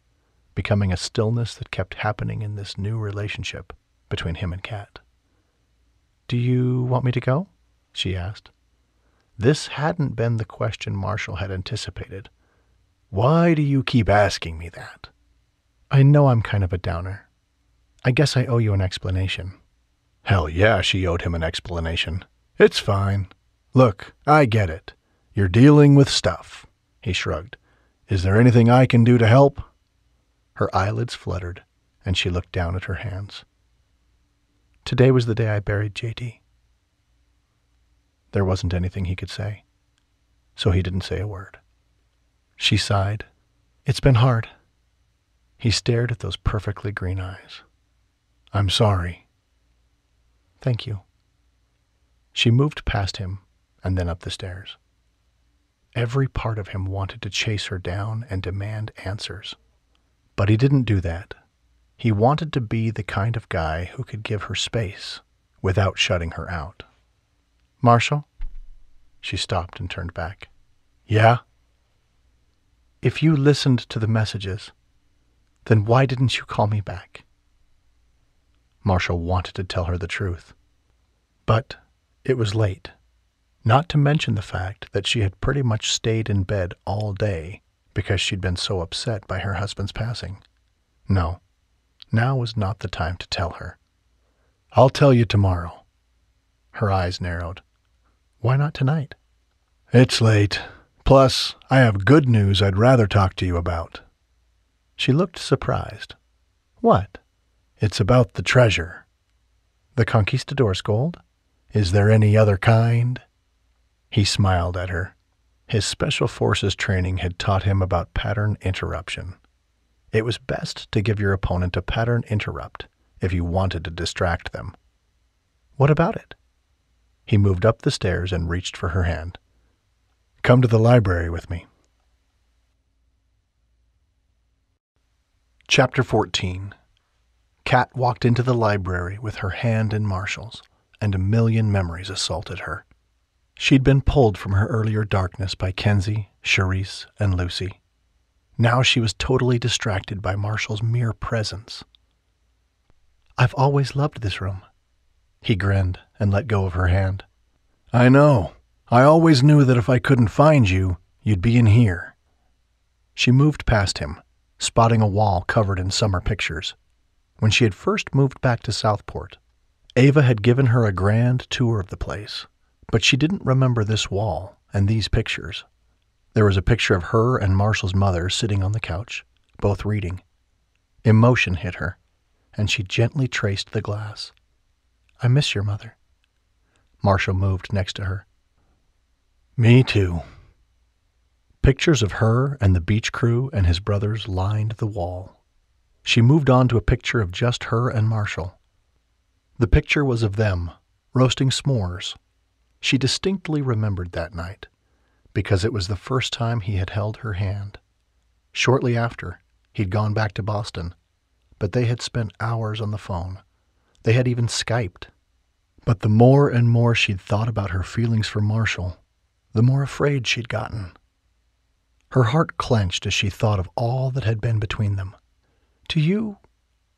becoming a stillness that kept happening in this new relationship between him and Kat. Do you want me to go? she asked. This hadn't been the question Marshall had anticipated. Why do you keep asking me that? I know I'm kind of a downer. I guess I owe you an explanation. Hell yeah, she owed him an explanation. It's fine. Look, I get it. You're dealing with stuff. He shrugged. Is there anything I can do to help? Her eyelids fluttered, and she looked down at her hands. Today was the day I buried JD. There wasn't anything he could say, so he didn't say a word. She sighed. It's been hard. He stared at those perfectly green eyes. I'm sorry. Thank you. She moved past him and then up the stairs. Every part of him wanted to chase her down and demand answers. But he didn't do that. He wanted to be the kind of guy who could give her space without shutting her out. Marshall? She stopped and turned back. Yeah? If you listened to the messages, then why didn't you call me back? Marshall wanted to tell her the truth. But it was late, not to mention the fact that she had pretty much stayed in bed all day because she'd been so upset by her husband's passing. No, now was not the time to tell her. I'll tell you tomorrow. Her eyes narrowed. Why not tonight? It's late. Plus, I have good news I'd rather talk to you about. She looked surprised. What? It's about the treasure. The conquistador's gold? Is there any other kind? He smiled at her. His special forces training had taught him about pattern interruption. It was best to give your opponent a pattern interrupt if you wanted to distract them. What about it? He moved up the stairs and reached for her hand. Come to the library with me. Chapter 14 Kat walked into the library with her hand in Marshall's, and a million memories assaulted her. She'd been pulled from her earlier darkness by Kenzie, Cherise, and Lucy. Now she was totally distracted by Marshall's mere presence. I've always loved this room. He grinned and let go of her hand. I know. I always knew that if I couldn't find you, you'd be in here. She moved past him, spotting a wall covered in summer pictures. When she had first moved back to South Port, Ava had given her a grand tour of the place, but she didn't remember this wall and these pictures. There was a picture of her and Marshall's mother sitting on the couch, both reading. Emotion hit her, and she gently traced the glass. I miss your mother. Marshall moved next to her. Me too. Pictures of her and the beach crew and his brothers lined the wall. She moved on to a picture of just her and Marshall. The picture was of them, roasting s'mores. She distinctly remembered that night, because it was the first time he had held her hand. Shortly after, he'd gone back to Boston, but they had spent hours on the phone. They had even Skyped. But the more and more she'd thought about her feelings for Marshall, the more afraid she'd gotten. Her heart clenched as she thought of all that had been between them. Do you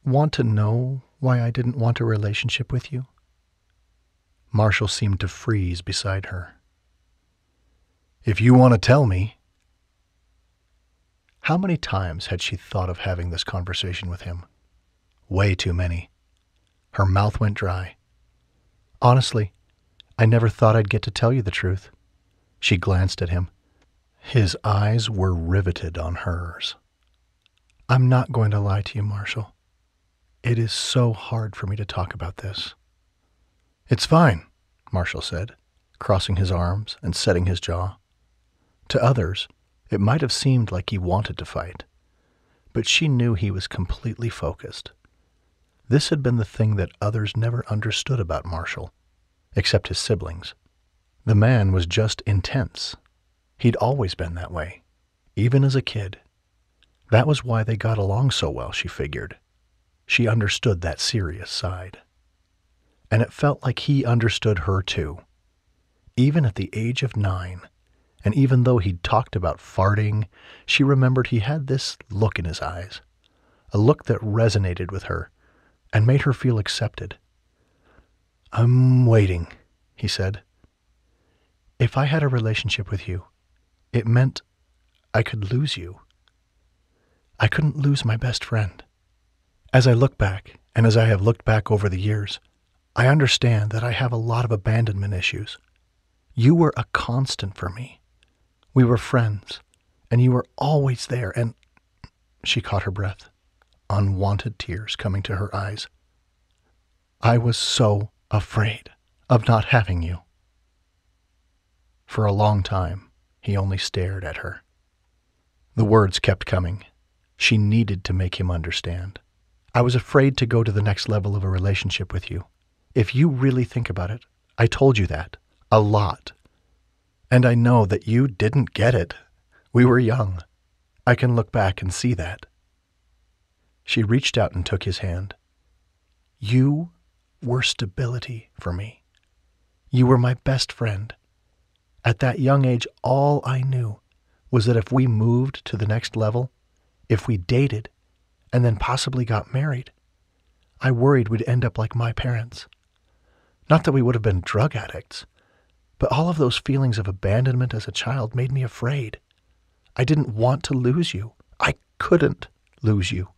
want to know why I didn't want a relationship with you? Marshall seemed to freeze beside her. If you want to tell me. How many times had she thought of having this conversation with him? Way too many. Her mouth went dry. Honestly, I never thought I'd get to tell you the truth. She glanced at him. His eyes were riveted on hers. I'm not going to lie to you, Marshall. It is so hard for me to talk about this. It's fine, Marshall said, crossing his arms and setting his jaw. To others, it might have seemed like he wanted to fight, but she knew he was completely focused. This had been the thing that others never understood about Marshall, except his siblings. The man was just intense. He'd always been that way. even as a kid. That was why they got along so well, she figured. She understood that serious side. And it felt like he understood her too. Even at the age of nine, and even though he'd talked about farting, she remembered he had this look in his eyes, a look that resonated with her and made her feel accepted. I'm waiting, he said. If I had a relationship with you, it meant I could lose you. I couldn't lose my best friend. As I look back, and as I have looked back over the years, I understand that I have a lot of abandonment issues. You were a constant for me. We were friends, and you were always there, and she caught her breath, unwanted tears coming to her eyes. I was so afraid of not having you. For a long time, he only stared at her. The words kept coming. She needed to make him understand. I was afraid to go to the next level of a relationship with you. If you really think about it, I told you that. A lot. And I know that you didn't get it. We were young. I can look back and see that. She reached out and took his hand. You were stability for me. You were my best friend. At that young age, all I knew was that if we moved to the next level, if we dated, and then possibly got married, I worried we'd end up like my parents. Not that we would have been drug addicts, but all of those feelings of abandonment as a child made me afraid. I didn't want to lose you. I couldn't lose you.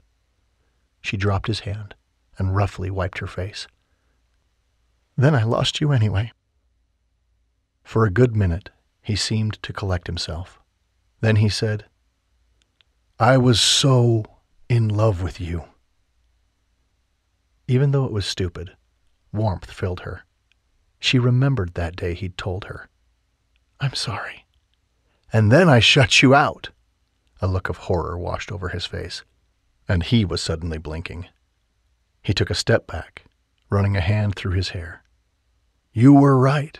She dropped his hand and roughly wiped her face. Then I lost you anyway. For a good minute, he seemed to collect himself. Then he said, I was so in love with you. Even though it was stupid, warmth filled her. She remembered that day he'd told her. I'm sorry. And then I shut you out. A look of horror washed over his face, and he was suddenly blinking. He took a step back, running a hand through his hair. You were right.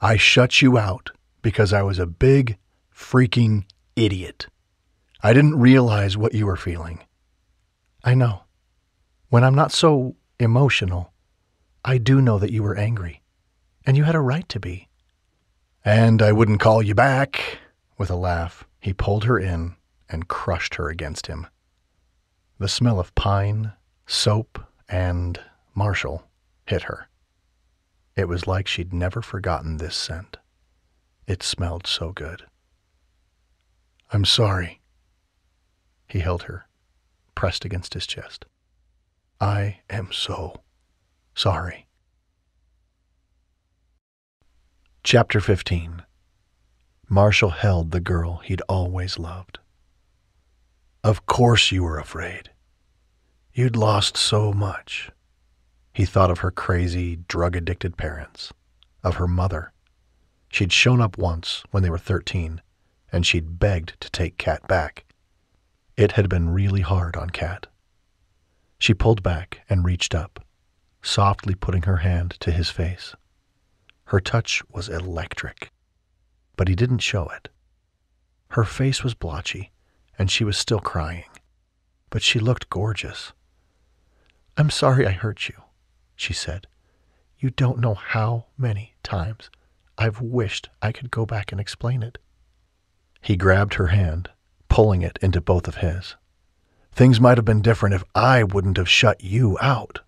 I shut you out because I was a big, freaking idiot. I didn't realize what you were feeling. I know. When I'm not so emotional, I do know that you were angry, and you had a right to be. And I wouldn't call you back. With a laugh, he pulled her in and crushed her against him. The smell of pine, soap, and Marshall hit her. It was like she'd never forgotten this scent. It smelled so good. I'm sorry. He held her, pressed against his chest. I am so sorry. Chapter 15 Marshall held the girl he'd always loved. Of course you were afraid. You'd lost so much. He thought of her crazy, drug addicted parents, of her mother. She'd shown up once when they were 13, and she'd begged to take Kat back. It had been really hard on Kat. She pulled back and reached up, softly putting her hand to his face. Her touch was electric, but he didn't show it. Her face was blotchy, and she was still crying, but she looked gorgeous. I'm sorry I hurt you she said. You don't know how many times I've wished I could go back and explain it. He grabbed her hand, pulling it into both of his. Things might have been different if I wouldn't have shut you out.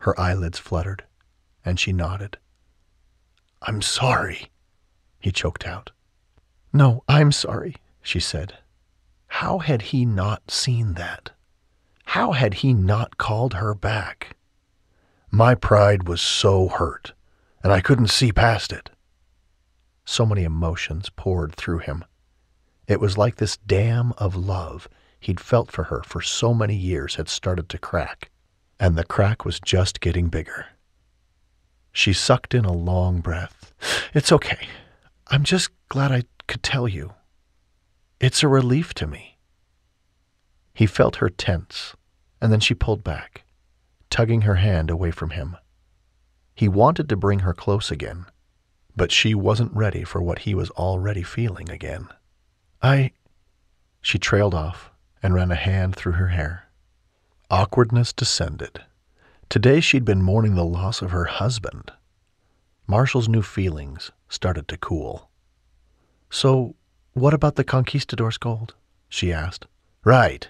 Her eyelids fluttered, and she nodded. I'm sorry, he choked out. No, I'm sorry, she said. How had he not seen that? How had he not called her back? My pride was so hurt, and I couldn't see past it. So many emotions poured through him. It was like this dam of love he'd felt for her for so many years had started to crack, and the crack was just getting bigger. She sucked in a long breath. It's okay. I'm just glad I could tell you. It's a relief to me. He felt her tense, and then she pulled back tugging her hand away from him. He wanted to bring her close again, but she wasn't ready for what he was already feeling again. I. She trailed off and ran a hand through her hair. Awkwardness descended. Today she'd been mourning the loss of her husband. Marshall's new feelings started to cool. So, what about the conquistador's gold? she asked. Right.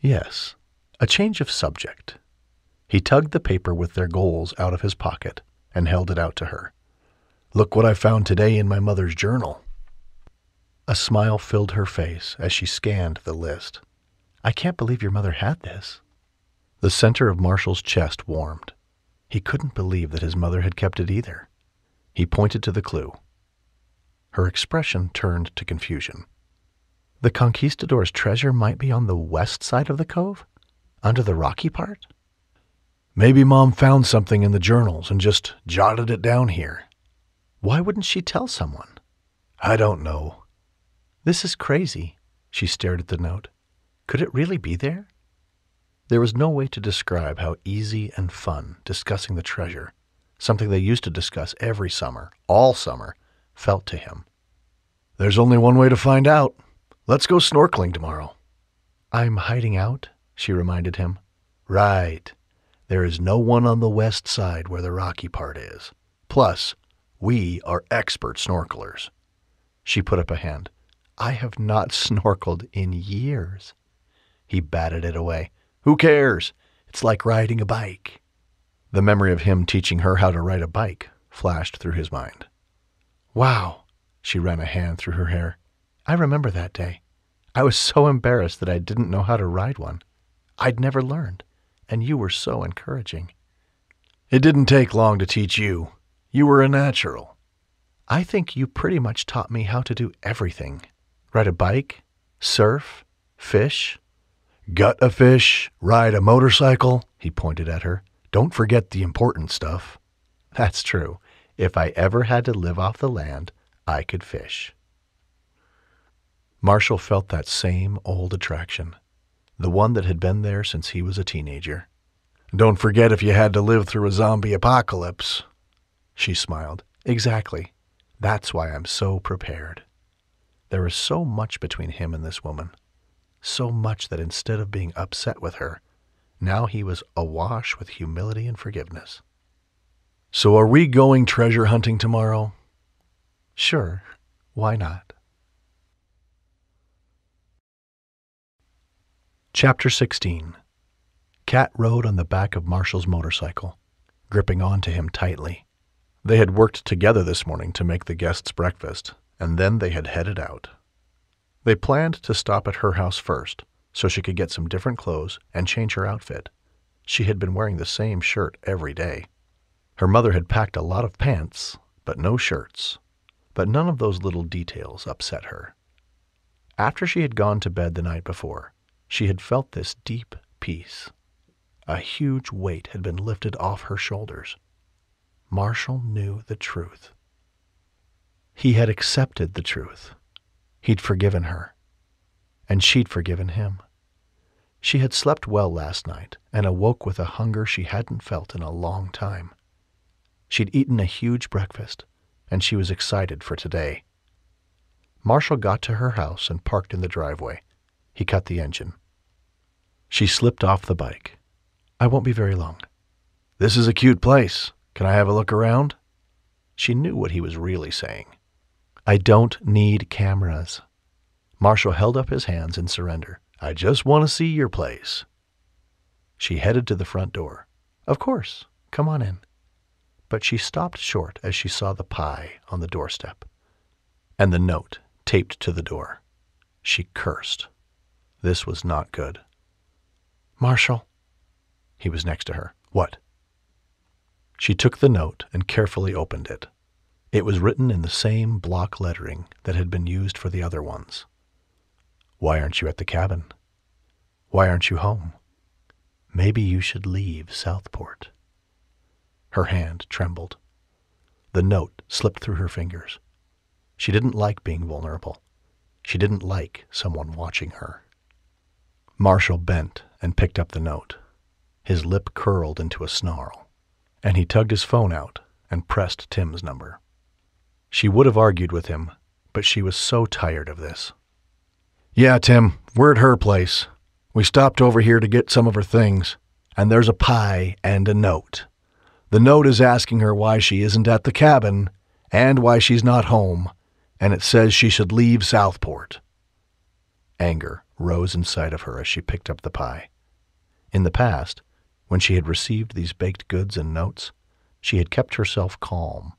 Yes, a change of subject. He tugged the paper with their goals out of his pocket and held it out to her. Look what I found today in my mother's journal. A smile filled her face as she scanned the list. I can't believe your mother had this. The center of Marshall's chest warmed. He couldn't believe that his mother had kept it either. He pointed to the clue. Her expression turned to confusion. The conquistador's treasure might be on the west side of the cove? Under the rocky part? Maybe Mom found something in the journals and just jotted it down here. Why wouldn't she tell someone? I don't know. This is crazy. She stared at the note. Could it really be there? There was no way to describe how easy and fun discussing the treasure, something they used to discuss every summer, all summer, felt to him. There's only one way to find out. Let's go snorkeling tomorrow. I'm hiding out, she reminded him. Right. There is no one on the west side where the rocky part is. Plus, we are expert snorkelers. She put up a hand. I have not snorkeled in years. He batted it away. Who cares? It's like riding a bike. The memory of him teaching her how to ride a bike flashed through his mind. Wow, she ran a hand through her hair. I remember that day. I was so embarrassed that I didn't know how to ride one. I'd never learned, and you were so encouraging. It didn't take long to teach you. You were a natural. I think you pretty much taught me how to do everything ride a bike, surf, fish. Gut a fish, ride a motorcycle, he pointed at her. Don't forget the important stuff. That's true. If I ever had to live off the land, I could fish. Marshall felt that same old attraction, the one that had been there since he was a teenager. Don't forget if you had to live through a zombie apocalypse. She smiled. Exactly. That's why I'm so prepared. There is so much between him and this woman. So much that instead of being upset with her, now he was awash with humility and forgiveness. So are we going treasure hunting tomorrow? Sure. Why not? Chapter 16 Kat rode on the back of Marshall's motorcycle, gripping onto him tightly. They had worked together this morning to make the guests breakfast, and then they had headed out. They planned to stop at her house first, so she could get some different clothes and change her outfit. She had been wearing the same shirt every day. Her mother had packed a lot of pants, but no shirts. But none of those little details upset her. After she had gone to bed the night before, she had felt this deep peace. A huge weight had been lifted off her shoulders. Marshall knew the truth. He had accepted the truth. He'd forgiven her. And she'd forgiven him. She had slept well last night and awoke with a hunger she hadn't felt in a long time. She'd eaten a huge breakfast, and she was excited for today. Marshall got to her house and parked in the driveway. He cut the engine. She slipped off the bike. I won't be very long. This is a cute place. Can I have a look around? She knew what he was really saying. I don't need cameras. Marshall held up his hands in surrender. I just want to see your place. She headed to the front door. Of course. Come on in. But she stopped short as she saw the pie on the doorstep and the note taped to the door. She cursed. This was not good. Marshall. He was next to her. What? She took the note and carefully opened it. It was written in the same block lettering that had been used for the other ones. Why aren't you at the cabin? Why aren't you home? Maybe you should leave South Port. Her hand trembled. The note slipped through her fingers. She didn't like being vulnerable. She didn't like someone watching her. Marshall bent and picked up the note. His lip curled into a snarl, and he tugged his phone out and pressed Tim's number. She would have argued with him, but she was so tired of this. Yeah, Tim, we're at her place. We stopped over here to get some of her things, and there's a pie and a note. The note is asking her why she isn't at the cabin and why she's not home, and it says she should leave South Port. Anger rose inside of her as she picked up the pie. In the past, when she had received these baked goods and notes, she had kept herself calm.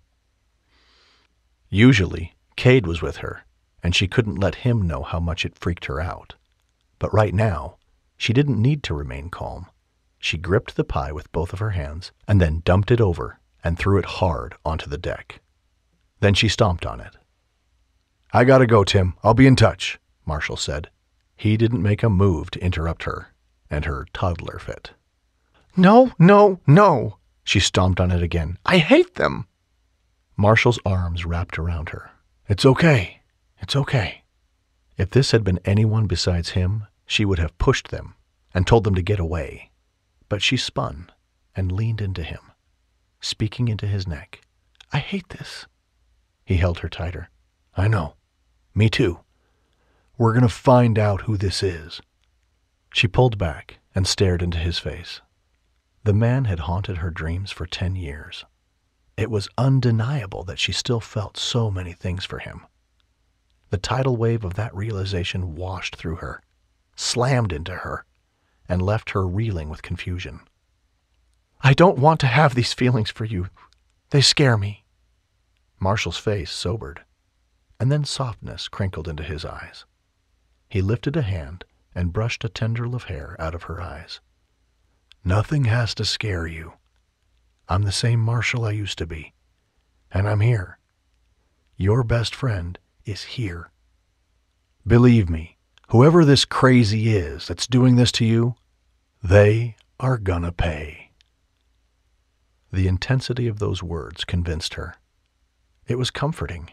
Usually, Cade was with her, and she couldn't let him know how much it freaked her out. But right now, she didn't need to remain calm. She gripped the pie with both of her hands and then dumped it over and threw it hard onto the deck. Then she stomped on it. I gotta go, Tim. I'll be in touch, Marshall said. He didn't make a move to interrupt her and her toddler fit. No, no, no, she stomped on it again. I hate them. Marshall's arms wrapped around her. It's okay. It's okay. If this had been anyone besides him, she would have pushed them and told them to get away. But she spun and leaned into him, speaking into his neck. I hate this. He held her tighter. I know. Me too. We're going to find out who this is. She pulled back and stared into his face. The man had haunted her dreams for ten years. It was undeniable that she still felt so many things for him. The tidal wave of that realization washed through her, slammed into her, and left her reeling with confusion. I don't want to have these feelings for you. They scare me. Marshall's face sobered, and then softness crinkled into his eyes. He lifted a hand and brushed a tendril of hair out of her eyes. Nothing has to scare you. I'm the same Marshall I used to be, and I'm here. Your best friend is here. Believe me, Whoever this crazy is that's doing this to you, they are gonna pay. The intensity of those words convinced her. It was comforting.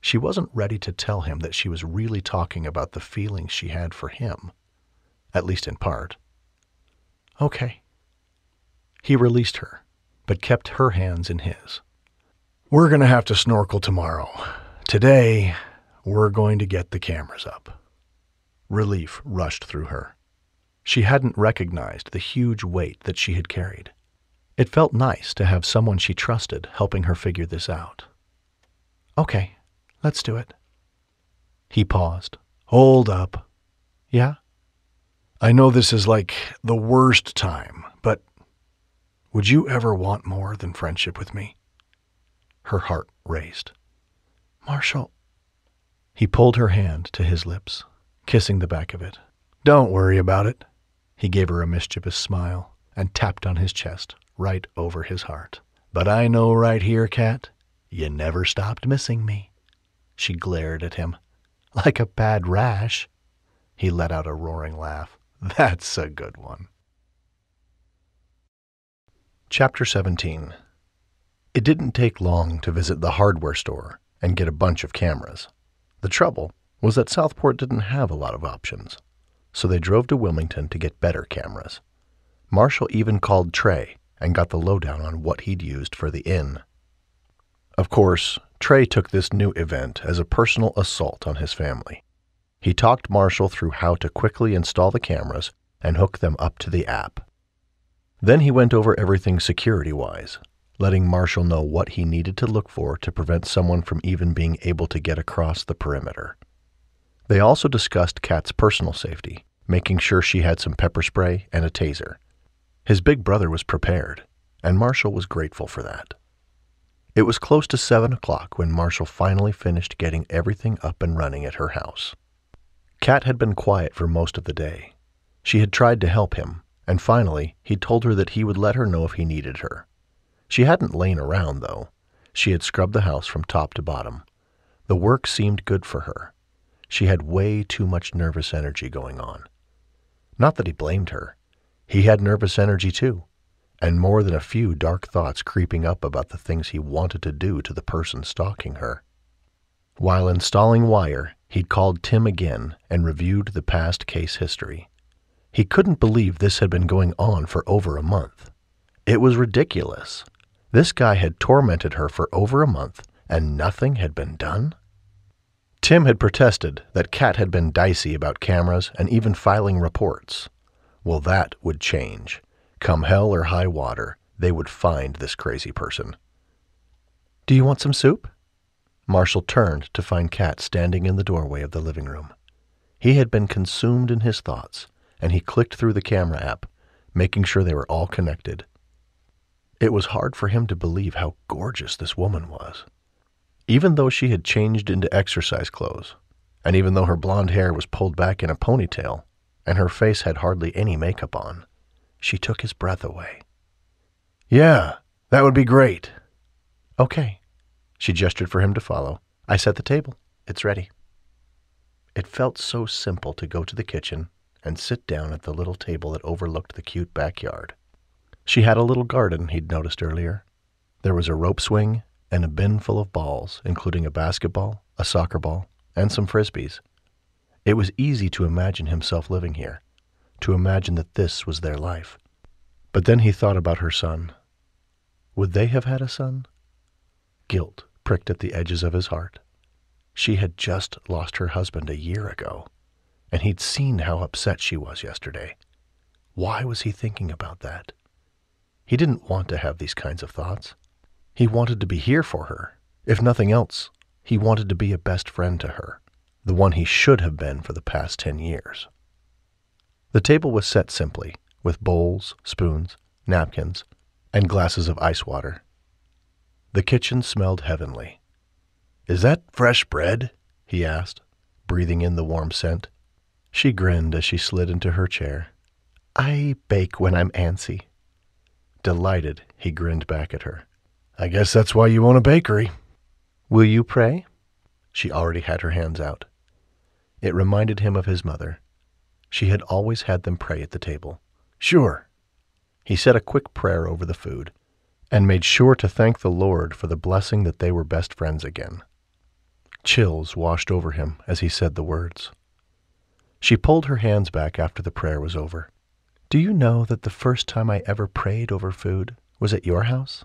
She wasn't ready to tell him that she was really talking about the feelings she had for him, at least in part. Okay. He released her, but kept her hands in his. We're going to have to snorkel tomorrow. Today, we're going to get the cameras up. Relief rushed through her. She hadn't recognized the huge weight that she had carried. It felt nice to have someone she trusted helping her figure this out. Okay, let's do it. He paused. Hold up. Yeah? I know this is like the worst time, would you ever want more than friendship with me? Her heart raced. Marshall. He pulled her hand to his lips kissing the back of it. Don't worry about it. He gave her a mischievous smile and tapped on his chest, right over his heart. But I know right here, Kat, you never stopped missing me. She glared at him. Like a bad rash. He let out a roaring laugh. That's a good one. Chapter 17 It didn't take long to visit the hardware store and get a bunch of cameras. The trouble was that South Port didn't have a lot of options, so they drove to Wilmington to get better cameras. Marshall even called Trey and got the lowdown on what he'd used for the inn. Of course, Trey took this new event as a personal assault on his family. He talked Marshall through how to quickly install the cameras and hook them up to the app. Then he went over everything security wise, letting Marshall know what he needed to look for to prevent someone from even being able to get across the perimeter. They also discussed Kat's personal safety, making sure she had some pepper spray and a taser. His big brother was prepared, and Marshall was grateful for that. It was close to seven o'clock when Marshall finally finished getting everything up and running at her house. Kat had been quiet for most of the day. She had tried to help him, and finally he told her that he would let her know if he needed her. She hadn't lain around, though. She had scrubbed the house from top to bottom. The work seemed good for her, she had way too much nervous energy going on. Not that he blamed her. He had nervous energy too, and more than a few dark thoughts creeping up about the things he wanted to do to the person stalking her. While installing wire, he'd called Tim again and reviewed the past case history. He couldn't believe this had been going on for over a month. It was ridiculous. This guy had tormented her for over a month and nothing had been done? Tim had protested that Kat had been dicey about cameras and even filing reports. Well, that would change. Come hell or high water, they would find this crazy person. Do you want some soup? Marshall turned to find Kat standing in the doorway of the living room. He had been consumed in his thoughts, and he clicked through the camera app, making sure they were all connected. It was hard for him to believe how gorgeous this woman was. Even though she had changed into exercise clothes, and even though her blonde hair was pulled back in a ponytail, and her face had hardly any makeup on, she took his breath away. Yeah, that would be great. Okay. She gestured for him to follow. I set the table. It's ready. It felt so simple to go to the kitchen and sit down at the little table that overlooked the cute backyard. She had a little garden he'd noticed earlier. There was a rope swing and a bin full of balls, including a basketball, a soccer ball, and some frisbees. It was easy to imagine himself living here, to imagine that this was their life. But then he thought about her son. Would they have had a son? Guilt pricked at the edges of his heart. She had just lost her husband a year ago, and he'd seen how upset she was yesterday. Why was he thinking about that? He didn't want to have these kinds of thoughts. He wanted to be here for her. If nothing else, he wanted to be a best friend to her, the one he should have been for the past ten years. The table was set simply, with bowls, spoons, napkins, and glasses of ice water. The kitchen smelled heavenly. Is that fresh bread? he asked, breathing in the warm scent. She grinned as she slid into her chair. I bake when I'm antsy. Delighted, he grinned back at her. I guess that's why you own a bakery. Will you pray? She already had her hands out. It reminded him of his mother. She had always had them pray at the table. Sure. He said a quick prayer over the food and made sure to thank the Lord for the blessing that they were best friends again. Chills washed over him as he said the words. She pulled her hands back after the prayer was over. Do you know that the first time I ever prayed over food was at your house?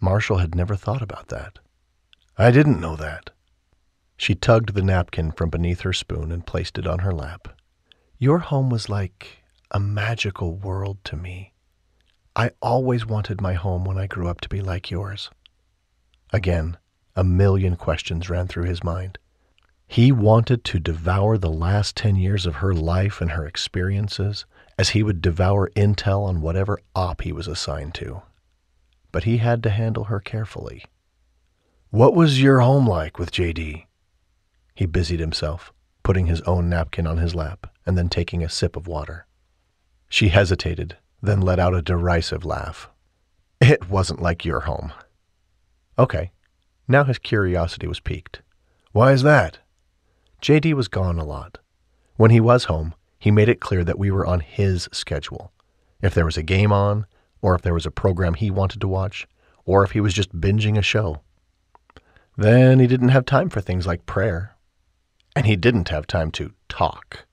Marshall had never thought about that. I didn't know that. She tugged the napkin from beneath her spoon and placed it on her lap. Your home was like a magical world to me. I always wanted my home when I grew up to be like yours. Again, a million questions ran through his mind. He wanted to devour the last 10 years of her life and her experiences as he would devour intel on whatever op he was assigned to. But he had to handle her carefully. What was your home like with JD? He busied himself, putting his own napkin on his lap and then taking a sip of water. She hesitated, then let out a derisive laugh. It wasn't like your home. Okay, now his curiosity was piqued. Why is that? JD was gone a lot. When he was home, he made it clear that we were on his schedule. If there was a game on, or if there was a program he wanted to watch, or if he was just binging a show. Then he didn't have time for things like prayer. And he didn't have time to talk.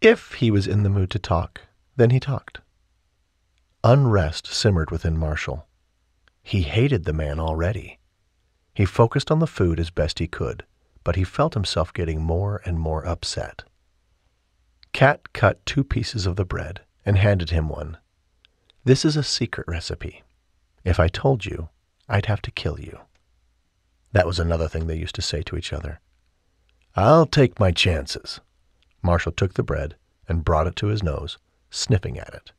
If he was in the mood to talk, then he talked. Unrest simmered within Marshall. He hated the man already. He focused on the food as best he could, but he felt himself getting more and more upset. Kat cut two pieces of the bread and handed him one. This is a secret recipe. If I told you, I'd have to kill you. That was another thing they used to say to each other. I'll take my chances. Marshall took the bread and brought it to his nose, sniffing at it.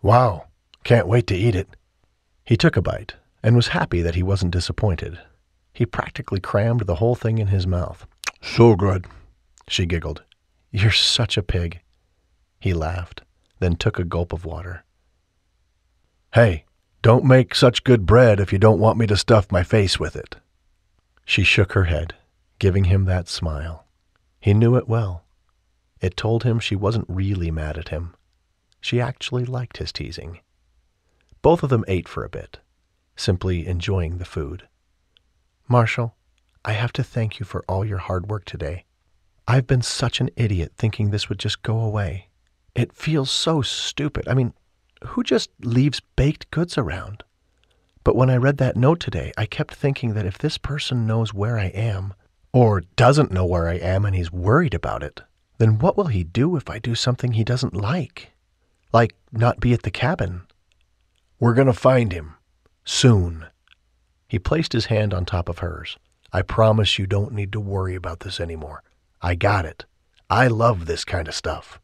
Wow, can't wait to eat it. He took a bite and was happy that he wasn't disappointed. He practically crammed the whole thing in his mouth. So good, she giggled. You're such a pig. He laughed, then took a gulp of water. Hey, don't make such good bread if you don't want me to stuff my face with it. She shook her head, giving him that smile. He knew it well. It told him she wasn't really mad at him. She actually liked his teasing. Both of them ate for a bit, simply enjoying the food. Marshall, I have to thank you for all your hard work today. I've been such an idiot thinking this would just go away. It feels so stupid. I mean, who just leaves baked goods around? But when I read that note today, I kept thinking that if this person knows where I am, or doesn't know where I am and he's worried about it, then what will he do if I do something he doesn't like? Like not be at the cabin? We're going to find him. Soon. He placed his hand on top of hers. I promise you don't need to worry about this anymore. I got it. I love this kind of stuff.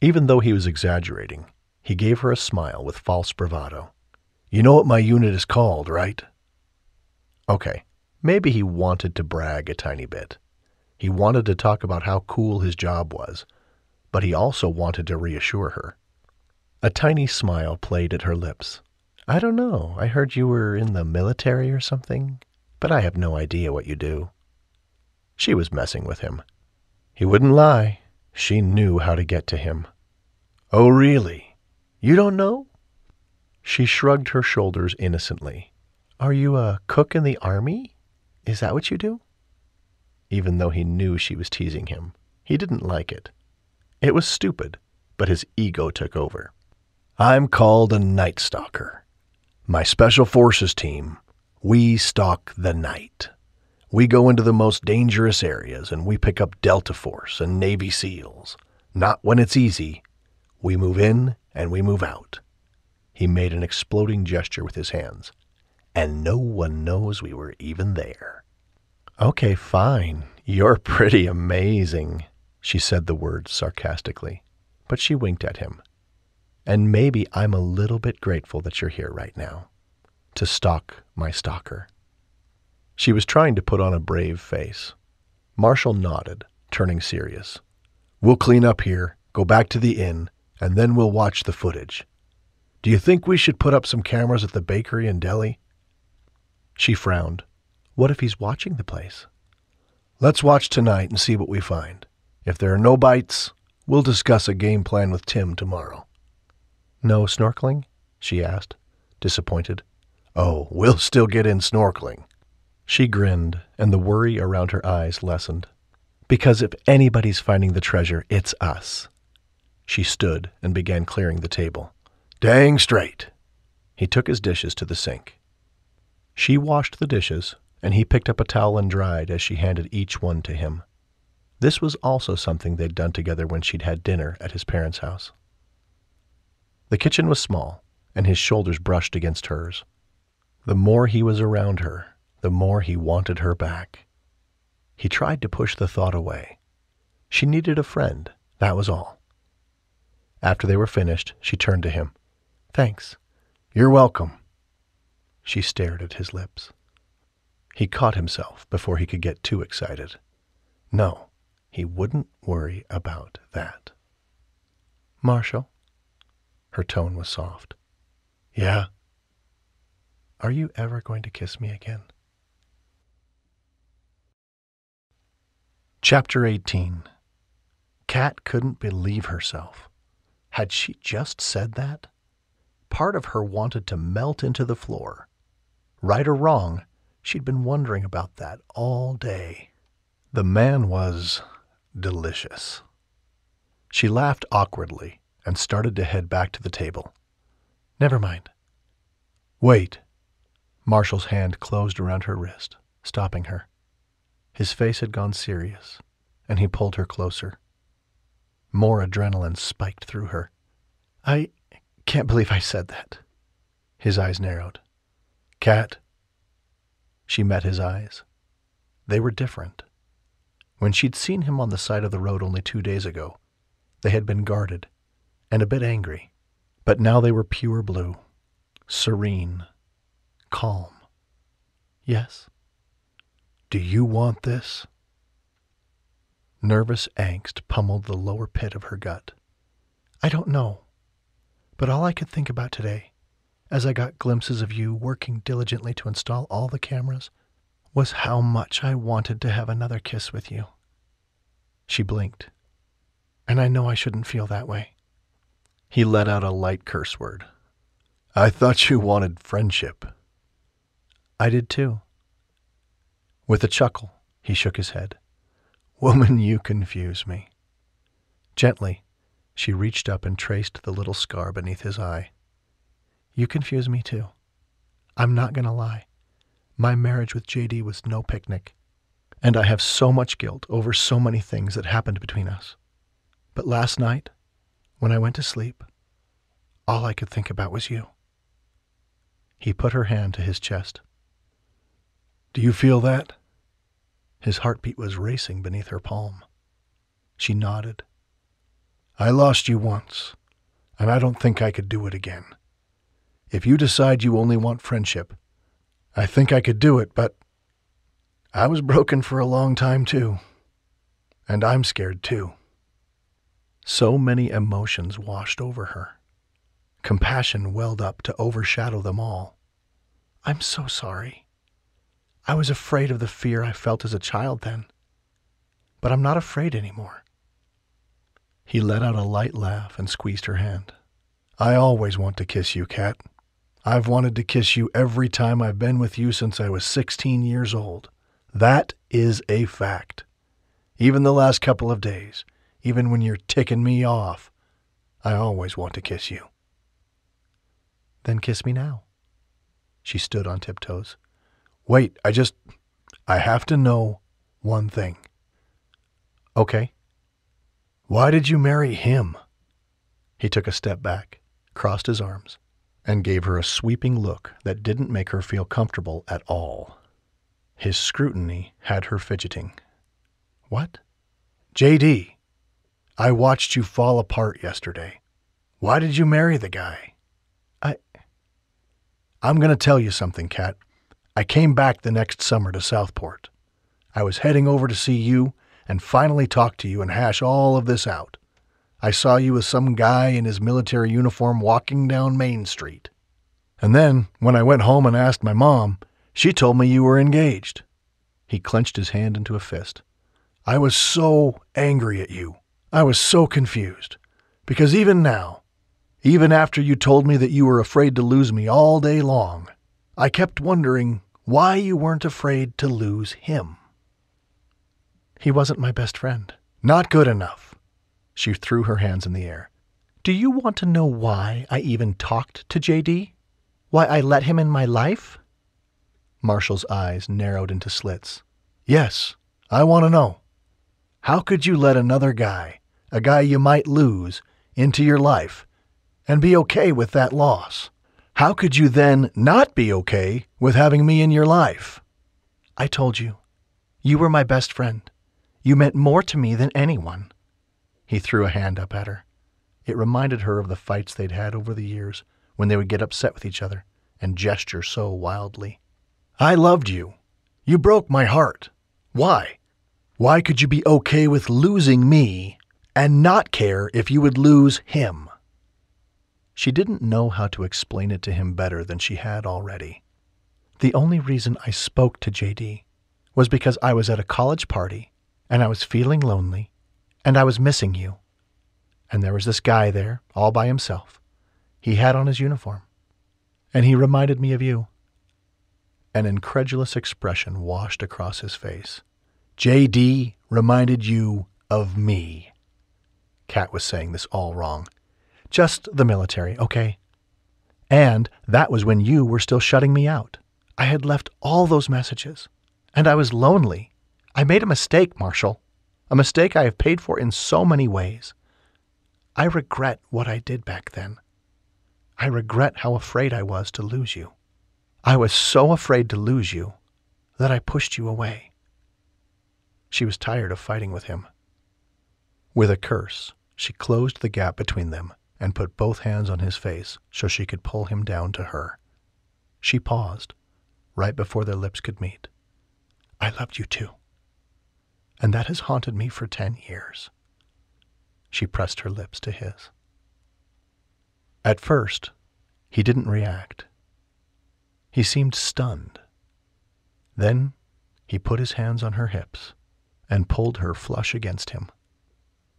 Even though he was exaggerating, he gave her a smile with false bravado. You know what my unit is called, right? Okay, maybe he wanted to brag a tiny bit. He wanted to talk about how cool his job was, but he also wanted to reassure her. A tiny smile played at her lips. I don't know. I heard you were in the military or something, but I have no idea what you do. She was messing with him. He wouldn't lie. She knew how to get to him. Oh, really? You don't know? She shrugged her shoulders innocently. Are you a cook in the army? Is that what you do? Even though he knew she was teasing him, he didn't like it. It was stupid, but his ego took over. I'm called a Night Stalker. My Special Forces team, we stalk the night. We go into the most dangerous areas and we pick up Delta Force and Navy SEALs. Not when it's easy. We move in and we move out. He made an exploding gesture with his hands. And no one knows we were even there. Okay, fine. You're pretty amazing, she said the words sarcastically, but she winked at him. And maybe I'm a little bit grateful that you're here right now to stalk my stalker. She was trying to put on a brave face. Marshall nodded, turning serious. We'll clean up here, go back to the inn, and then we'll watch the footage. Do you think we should put up some cameras at the bakery in deli? She frowned. What if he's watching the place? Let's watch tonight and see what we find. If there are no bites, we'll discuss a game plan with Tim tomorrow. No snorkeling? she asked, disappointed. Oh, we'll still get in snorkeling. She grinned, and the worry around her eyes lessened. Because if anybody's finding the treasure, it's us. She stood and began clearing the table. Dang straight. He took his dishes to the sink. She washed the dishes, and he picked up a towel and dried as she handed each one to him. This was also something they'd done together when she'd had dinner at his parents' house. The kitchen was small, and his shoulders brushed against hers. The more he was around her, the more he wanted her back. He tried to push the thought away. She needed a friend, that was all. After they were finished, she turned to him. Thanks. You're welcome. She stared at his lips. He caught himself before he could get too excited. No, he wouldn't worry about that. Marshall, her tone was soft. Yeah? Are you ever going to kiss me again? Chapter 18 Kat couldn't believe herself. Had she just said that? Part of her wanted to melt into the floor. Right or wrong, she'd been wondering about that all day. The man was delicious. She laughed awkwardly and started to head back to the table. Never mind. Wait. Marshall's hand closed around her wrist, stopping her. His face had gone serious, and he pulled her closer. More adrenaline spiked through her. I can't believe I said that. His eyes narrowed. Kat. She met his eyes. They were different. When she'd seen him on the side of the road only two days ago, they had been guarded and a bit angry, but now they were pure blue, serene, calm. Yes. Do you want this? Nervous angst pummeled the lower pit of her gut. I don't know, but all I could think about today, as I got glimpses of you working diligently to install all the cameras, was how much I wanted to have another kiss with you. She blinked. And I know I shouldn't feel that way. He let out a light curse word. I thought you wanted friendship. I did too. With a chuckle, he shook his head. Woman, you confuse me. Gently, she reached up and traced the little scar beneath his eye. You confuse me too. I'm not going to lie. My marriage with JD was no picnic. And I have so much guilt over so many things that happened between us. But last night, when I went to sleep, all I could think about was you. He put her hand to his chest. Do you feel that? His heartbeat was racing beneath her palm. She nodded. I lost you once, and I don't think I could do it again. If you decide you only want friendship, I think I could do it, but I was broken for a long time too. And I'm scared too. So many emotions washed over her. Compassion welled up to overshadow them all. I'm so sorry. I was afraid of the fear I felt as a child then. But I'm not afraid anymore. He let out a light laugh and squeezed her hand. I always want to kiss you, Kat. I've wanted to kiss you every time I've been with you since I was 16 years old. That is a fact. Even the last couple of days, even when you're ticking me off, I always want to kiss you. Then kiss me now. She stood on tiptoes. Wait, I just. I have to know one thing. Okay. Why did you marry him? He took a step back, crossed his arms, and gave her a sweeping look that didn't make her feel comfortable at all. His scrutiny had her fidgeting. What? JD, I watched you fall apart yesterday. Why did you marry the guy? I. I'm going to tell you something, Kat. I came back the next summer to South Port. I was heading over to see you and finally talk to you and hash all of this out. I saw you with some guy in his military uniform walking down Main Street. And then, when I went home and asked my mom, she told me you were engaged. He clenched his hand into a fist. I was so angry at you. I was so confused. Because even now, even after you told me that you were afraid to lose me all day long, I kept wondering why you weren't afraid to lose him. He wasn't my best friend. Not good enough. She threw her hands in the air. Do you want to know why I even talked to JD? Why I let him in my life? Marshall's eyes narrowed into slits. Yes, I want to know. How could you let another guy, a guy you might lose, into your life and be okay with that loss? How could you then not be okay with having me in your life? I told you. You were my best friend. You meant more to me than anyone. He threw a hand up at her. It reminded her of the fights they'd had over the years when they would get upset with each other and gesture so wildly. I loved you. You broke my heart. Why? Why could you be okay with losing me and not care if you would lose him? She didn't know how to explain it to him better than she had already. The only reason I spoke to JD was because I was at a college party and I was feeling lonely and I was missing you. And there was this guy there, all by himself. He had on his uniform. And he reminded me of you. An incredulous expression washed across his face. JD reminded you of me. Kat was saying this all wrong. Just the military, okay? And that was when you were still shutting me out. I had left all those messages, and I was lonely. I made a mistake, Marshall, a mistake I have paid for in so many ways. I regret what I did back then. I regret how afraid I was to lose you. I was so afraid to lose you that I pushed you away. She was tired of fighting with him. With a curse, she closed the gap between them and put both hands on his face so she could pull him down to her. She paused, right before their lips could meet. I loved you too. And that has haunted me for ten years. She pressed her lips to his. At first, he didn't react. He seemed stunned. Then he put his hands on her hips and pulled her flush against him.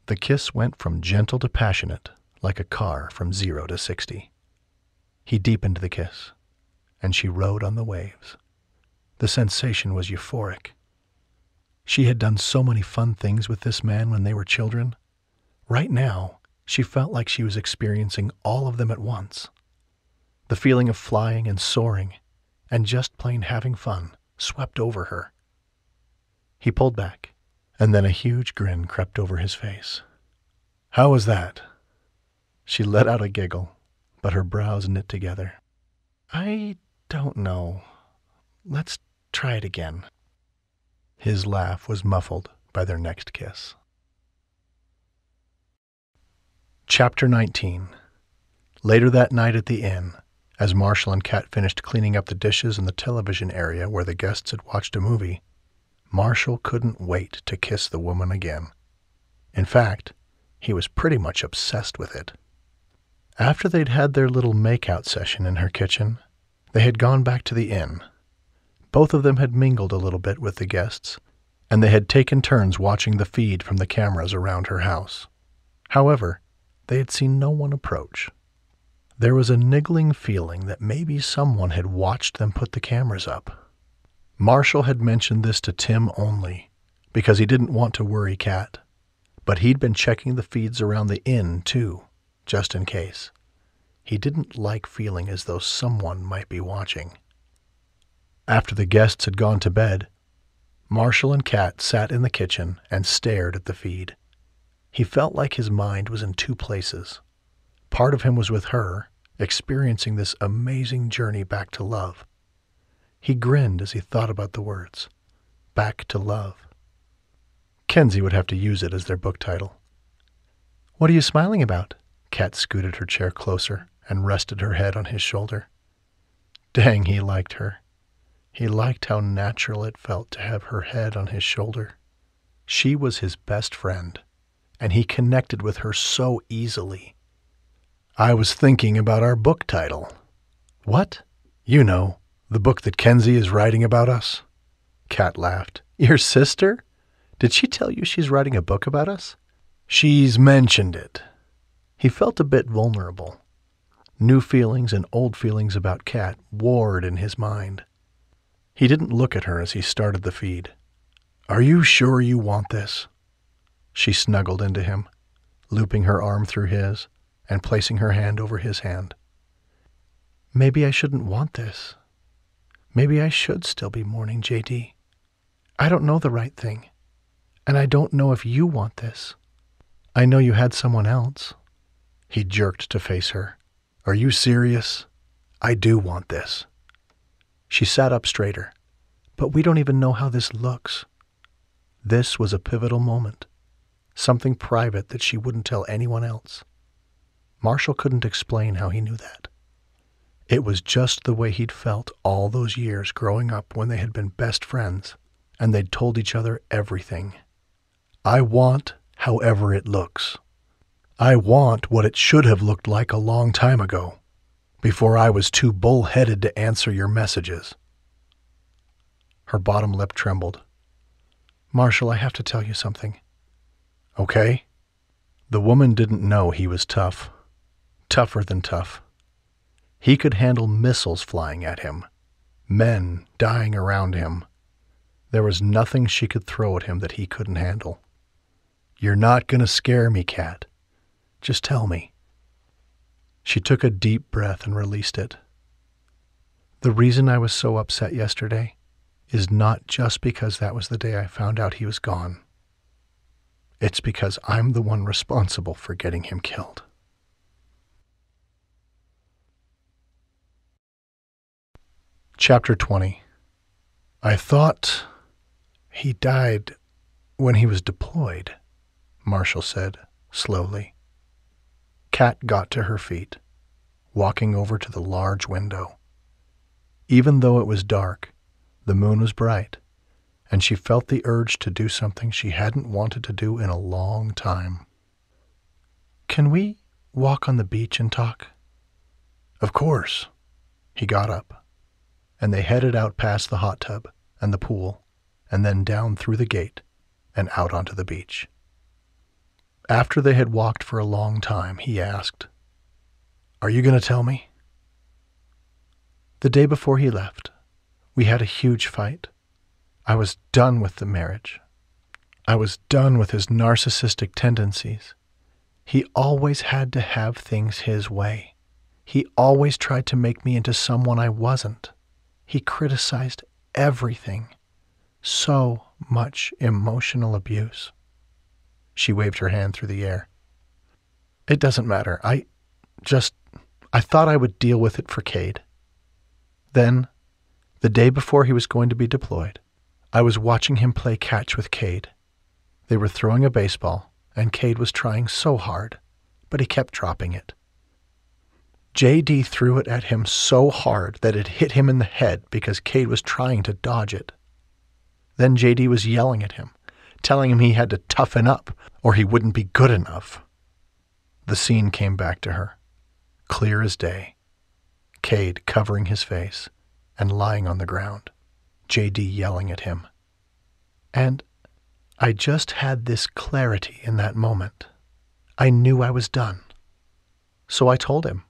The kiss went from gentle to passionate like a car from zero to sixty. He deepened the kiss, and she rode on the waves. The sensation was euphoric. She had done so many fun things with this man when they were children. Right now, she felt like she was experiencing all of them at once. The feeling of flying and soaring and just plain having fun swept over her. He pulled back, and then a huge grin crept over his face. How was that? She let out a giggle, but her brows knit together. I don't know. Let's try it again. His laugh was muffled by their next kiss. Chapter 19 Later that night at the inn, as Marshall and Kat finished cleaning up the dishes in the television area where the guests had watched a movie, Marshall couldn't wait to kiss the woman again. In fact, he was pretty much obsessed with it. After they'd had their little make-out session in her kitchen, they had gone back to the inn. Both of them had mingled a little bit with the guests, and they had taken turns watching the feed from the cameras around her house. However, they had seen no one approach. There was a niggling feeling that maybe someone had watched them put the cameras up. Marshall had mentioned this to Tim only because he didn't want to worry Kat, but he'd been checking the feeds around the inn too, just in case. He didn't like feeling as though someone might be watching. After the guests had gone to bed, Marshall and Kat sat in the kitchen and stared at the feed. He felt like his mind was in two places. Part of him was with her, experiencing this amazing journey back to love. He grinned as he thought about the words, back to love. Kenzie would have to use it as their book title. What are you smiling about? Kat scooted her chair closer and rested her head on his shoulder. Dang, he liked her. He liked how natural it felt to have her head on his shoulder. She was his best friend, and he connected with her so easily. I was thinking about our book title. What? You know, the book that Kenzie is writing about us. Kat laughed. Your sister? Did she tell you she's writing a book about us? She's mentioned it. He felt a bit vulnerable. New feelings and old feelings about Kat warred in his mind. He didn't look at her as he started the feed. Are you sure you want this? She snuggled into him, looping her arm through his and placing her hand over his hand. Maybe I shouldn't want this. Maybe I should still be mourning JD. I don't know the right thing, and I don't know if you want this. I know you had someone else. He jerked to face her. Are you serious? I do want this. She sat up straighter. But we don't even know how this looks. This was a pivotal moment, something private that she wouldn't tell anyone else. Marshall couldn't explain how he knew that. It was just the way he'd felt all those years growing up when they had been best friends and they'd told each other everything. I want however it looks. I want what it should have looked like a long time ago before I was too bull-headed to answer your messages. Her bottom lip trembled. Marshall, I have to tell you something. Okay? The woman didn't know he was tough. Tougher than tough. He could handle missiles flying at him, men dying around him. There was nothing she could throw at him that he couldn't handle. You're not going to scare me, Kat. Just tell me. She took a deep breath and released it. The reason I was so upset yesterday is not just because that was the day I found out he was gone. It's because I'm the one responsible for getting him killed. Chapter 20 I thought he died when he was deployed, Marshall said, slowly. Kat got to her feet, walking over to the large window. Even though it was dark, the moon was bright, and she felt the urge to do something she hadn't wanted to do in a long time. Can we walk on the beach and talk? Of course. He got up, and they headed out past the hot tub and the pool, and then down through the gate and out onto the beach. After they had walked for a long time, he asked, Are you going to tell me? The day before he left, we had a huge fight. I was done with the marriage. I was done with his narcissistic tendencies. He always had to have things his way. He always tried to make me into someone I wasn't. He criticized everything. so much emotional abuse. She waved her hand through the air. It doesn't matter. I just, I thought I would deal with it for Cade. Then, the day before he was going to be deployed, I was watching him play catch with Cade. They were throwing a baseball, and Cade was trying so hard, but he kept dropping it. JD threw it at him so hard that it hit him in the head because Cade was trying to dodge it. Then JD was yelling at him, telling him he had to toughen up or he wouldn't be good enough. The scene came back to her, clear as day. Cade covering his face and lying on the ground, JD yelling at him. And I just had this clarity in that moment. I knew I was done. So I told him.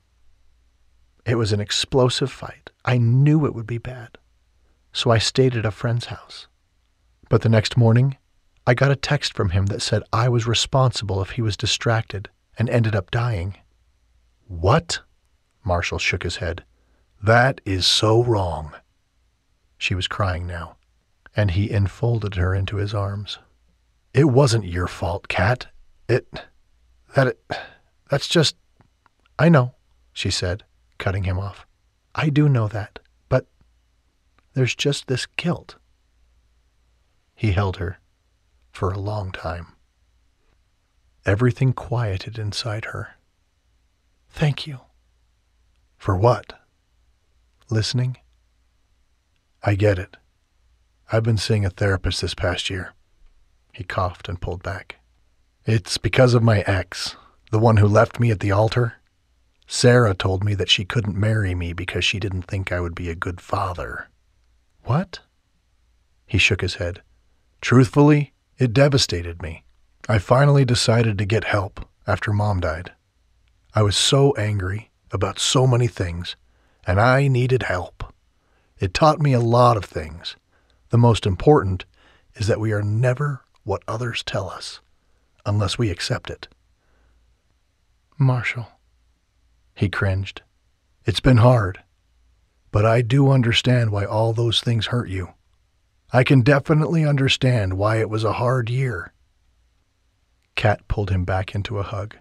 It was an explosive fight. I knew it would be bad. So I stayed at a friend's house. But the next morning, I got a text from him that said I was responsible if he was distracted and ended up dying. What? Marshall shook his head. That is so wrong. She was crying now, and he enfolded her into his arms. It wasn't your fault, Kat. It. that it. that's just. I know, she said, cutting him off. I do know that, but there's just this guilt. He held her for a long time. Everything quieted inside her. Thank you. For what? Listening. I get it. I've been seeing a therapist this past year. He coughed and pulled back. It's because of my ex, the one who left me at the altar. Sarah told me that she couldn't marry me because she didn't think I would be a good father. What? He shook his head. Truthfully, it devastated me. I finally decided to get help after mom died. I was so angry about so many things, and I needed help. It taught me a lot of things. The most important is that we are never what others tell us unless we accept it. Marshall. He cringed. It's been hard, but I do understand why all those things hurt you. I can definitely understand why it was a hard year. Kat pulled him back into a hug,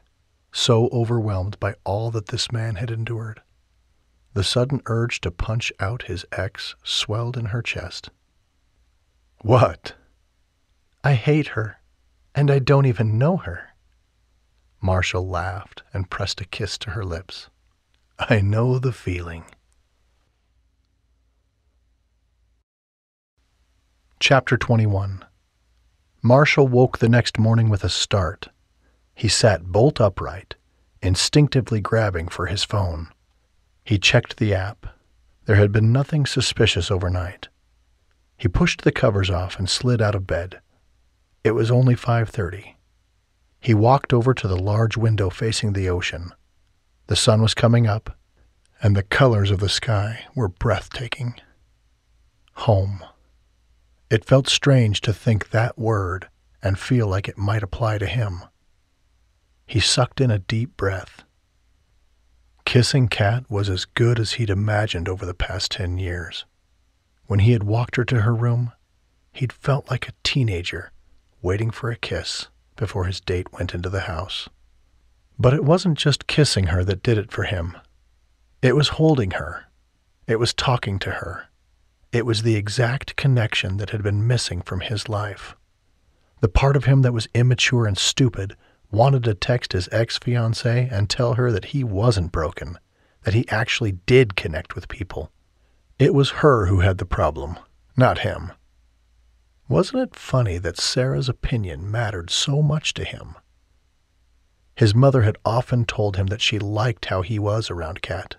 so overwhelmed by all that this man had endured. The sudden urge to punch out his ex swelled in her chest. What? I hate her, and I don't even know her. Marshall laughed and pressed a kiss to her lips. I know the feeling. Chapter 21 Marshall woke the next morning with a start. He sat bolt upright, instinctively grabbing for his phone. He checked the app. There had been nothing suspicious overnight. He pushed the covers off and slid out of bed. It was only 5:30. He walked over to the large window facing the ocean. The sun was coming up, and the colors of the sky were breathtaking. Home. It felt strange to think that word and feel like it might apply to him. He sucked in a deep breath. Kissing Kat was as good as he'd imagined over the past ten years. When he had walked her to her room, he'd felt like a teenager waiting for a kiss before his date went into the house. But it wasn't just kissing her that did it for him. It was holding her. It was talking to her. It was the exact connection that had been missing from his life. The part of him that was immature and stupid wanted to text his ex fiancee and tell her that he wasn't broken, that he actually did connect with people. It was her who had the problem, not him. Wasn't it funny that Sarah's opinion mattered so much to him? His mother had often told him that she liked how he was around Kat.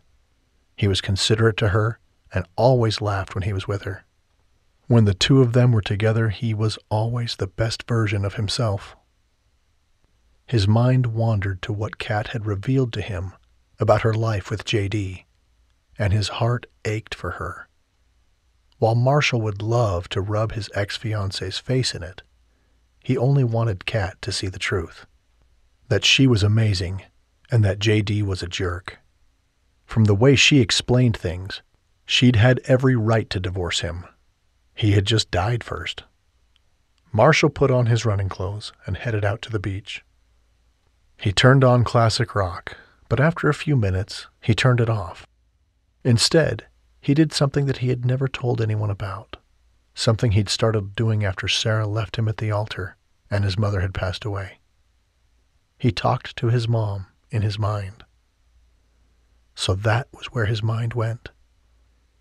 He was considerate to her and always laughed when he was with her. When the two of them were together, he was always the best version of himself. His mind wandered to what Kat had revealed to him about her life with JD, and his heart ached for her. While Marshall would love to rub his ex fiancee's face in it, he only wanted Kat to see the truth that she was amazing and that JD was a jerk. From the way she explained things, she'd had every right to divorce him. He had just died first. Marshall put on his running clothes and headed out to the beach. He turned on classic rock, but after a few minutes, he turned it off. Instead, he did something that he had never told anyone about, something he'd started doing after Sarah left him at the altar and his mother had passed away. He talked to his mom in his mind. So that was where his mind went.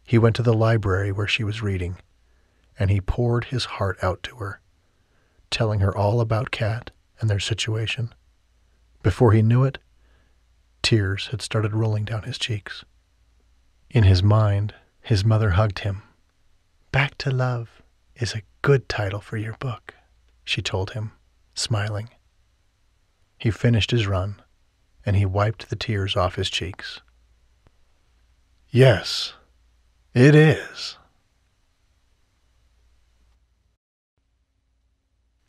He went to the library where she was reading, and he poured his heart out to her, telling her all about Kat and their situation. Before he knew it, tears had started rolling down his cheeks. In his mind, his mother hugged him. Back to Love is a good title for your book, she told him, smiling. He finished his run, and he wiped the tears off his cheeks. Yes, it is.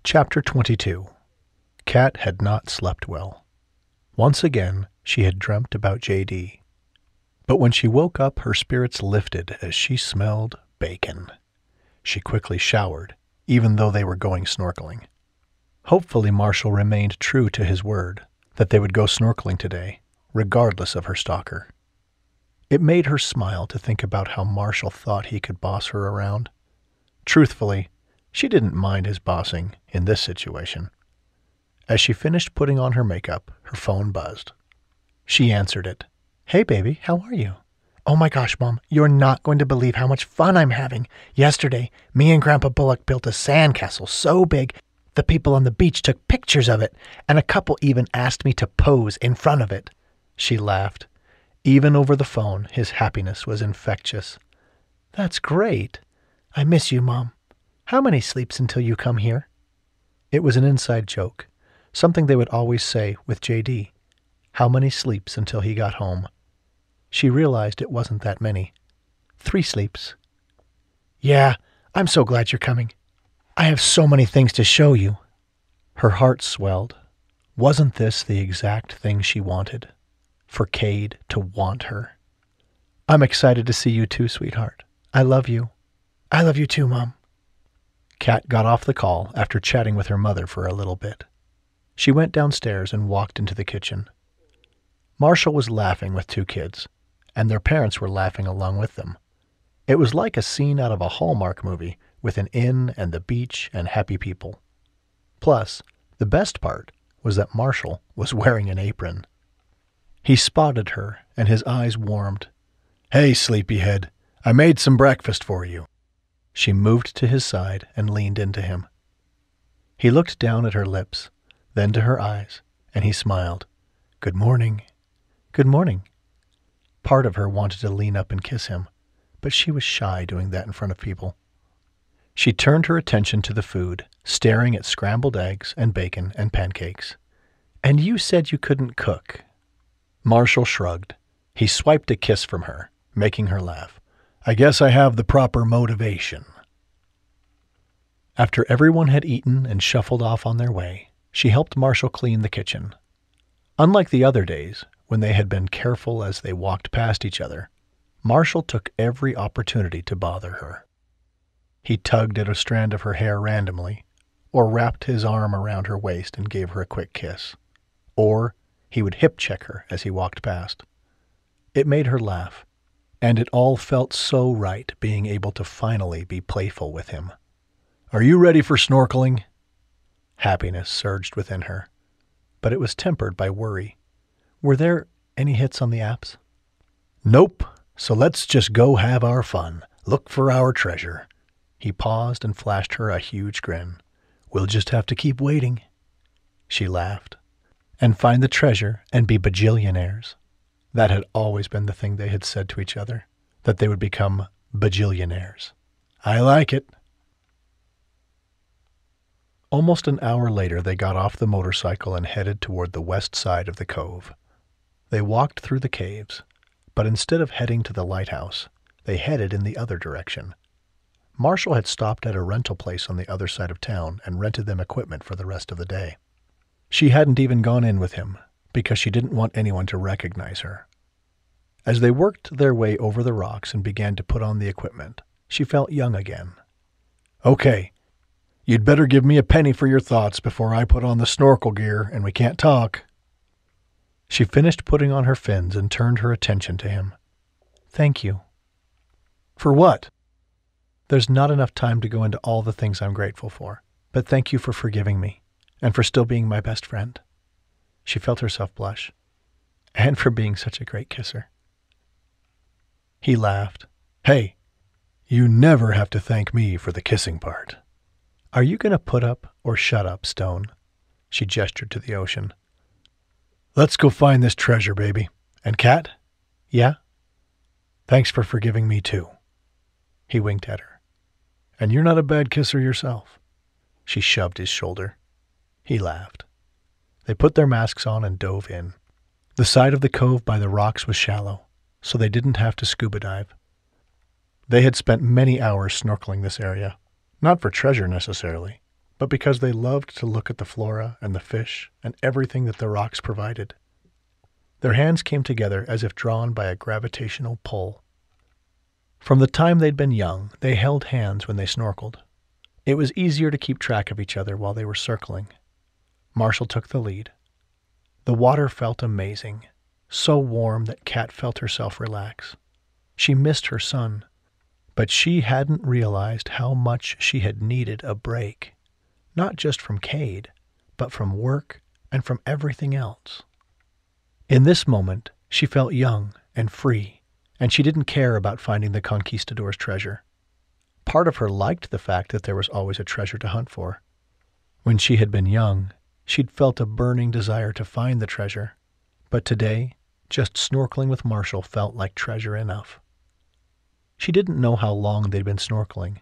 Chapter 22 Kat had not slept well. Once again, she had dreamt about J.D. But when she woke up, her spirits lifted as she smelled bacon. She quickly showered, even though they were going snorkeling. Hopefully, Marshall remained true to his word that they would go snorkeling today, regardless of her stalker. It made her smile to think about how Marshall thought he could boss her around. Truthfully, she didn't mind his bossing in this situation. As she finished putting on her makeup, her phone buzzed. She answered it. Hey, baby, how are you? Oh my gosh, Mom, you're not going to believe how much fun I'm having. Yesterday, me and Grandpa Bullock built a sandcastle so big the people on the beach took pictures of it, and a couple even asked me to pose in front of it. She laughed. Even over the phone, his happiness was infectious. That's great. I miss you, Mom. How many sleeps until you come here? It was an inside joke, something they would always say with J.D. How many sleeps until he got home? She realized it wasn't that many. Three sleeps. Yeah, I'm so glad you're coming. I have so many things to show you. Her heart swelled. Wasn't this the exact thing she wanted? For Cade to want her. I'm excited to see you too, sweetheart. I love you. I love you too, Mom. Kat got off the call after chatting with her mother for a little bit. She went downstairs and walked into the kitchen. Marshall was laughing with two kids, and their parents were laughing along with them. It was like a scene out of a Hallmark movie with an inn and the beach and happy people. Plus, the best part was that Marshall was wearing an apron. He spotted her, and his eyes warmed. Hey, sleepyhead, I made some breakfast for you. She moved to his side and leaned into him. He looked down at her lips, then to her eyes, and he smiled. Good morning. Good morning. Part of her wanted to lean up and kiss him, but she was shy doing that in front of people. She turned her attention to the food, staring at scrambled eggs and bacon and pancakes. And you said you couldn't cook. Marshall shrugged. He swiped a kiss from her, making her laugh. I guess I have the proper motivation. After everyone had eaten and shuffled off on their way, she helped Marshall clean the kitchen. Unlike the other days, when they had been careful as they walked past each other, Marshall took every opportunity to bother her. He tugged at a strand of her hair randomly, or wrapped his arm around her waist and gave her a quick kiss. Or he would hip check her as he walked past. It made her laugh, and it all felt so right being able to finally be playful with him. Are you ready for snorkeling? Happiness surged within her, but it was tempered by worry. Were there any hits on the apps? Nope, so let's just go have our fun, look for our treasure, he paused and flashed her a huge grin. We'll just have to keep waiting. She laughed. And find the treasure and be bajillionaires. That had always been the thing they had said to each other, that they would become bajillionaires. I like it. Almost an hour later, they got off the motorcycle and headed toward the west side of the cove. They walked through the caves, but instead of heading to the lighthouse, they headed in the other direction, Marshall had stopped at a rental place on the other side of town and rented them equipment for the rest of the day. She hadn't even gone in with him because she didn't want anyone to recognize her. As they worked their way over the rocks and began to put on the equipment, she felt young again. Okay, you'd better give me a penny for your thoughts before I put on the snorkel gear and we can't talk. She finished putting on her fins and turned her attention to him. Thank you. For what? There's not enough time to go into all the things I'm grateful for, but thank you for forgiving me and for still being my best friend. She felt herself blush, and for being such a great kisser. He laughed. Hey, you never have to thank me for the kissing part. Are you going to put up or shut up, Stone? She gestured to the ocean. Let's go find this treasure, baby. And Kat? Yeah? Thanks for forgiving me, too. He winked at her. And you're not a bad kisser yourself. She shoved his shoulder. He laughed. They put their masks on and dove in. The side of the cove by the rocks was shallow, so they didn't have to scuba dive. They had spent many hours snorkeling this area, not for treasure necessarily, but because they loved to look at the flora and the fish and everything that the rocks provided. Their hands came together as if drawn by a gravitational pull. From the time they'd been young, they held hands when they snorkeled. It was easier to keep track of each other while they were circling. Marshall took the lead. The water felt amazing, so warm that Kat felt herself relax. She missed her son, but she hadn't realized how much she had needed a break, not just from Cade, but from work and from everything else. In this moment, she felt young and free, and she didn't care about finding the conquistador's treasure. Part of her liked the fact that there was always a treasure to hunt for. When she had been young, she'd felt a burning desire to find the treasure, but today, just snorkeling with Marshall felt like treasure enough. She didn't know how long they'd been snorkeling,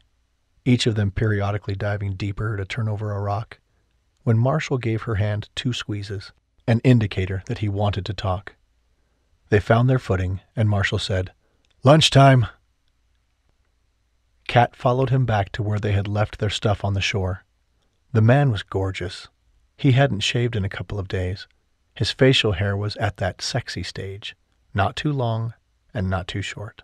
each of them periodically diving deeper to turn over a rock, when Marshall gave her hand two squeezes an indicator that he wanted to talk. They found their footing, and Marshall said, Lunchtime. Kat followed him back to where they had left their stuff on the shore. The man was gorgeous. He hadn't shaved in a couple of days. His facial hair was at that sexy stage, not too long and not too short.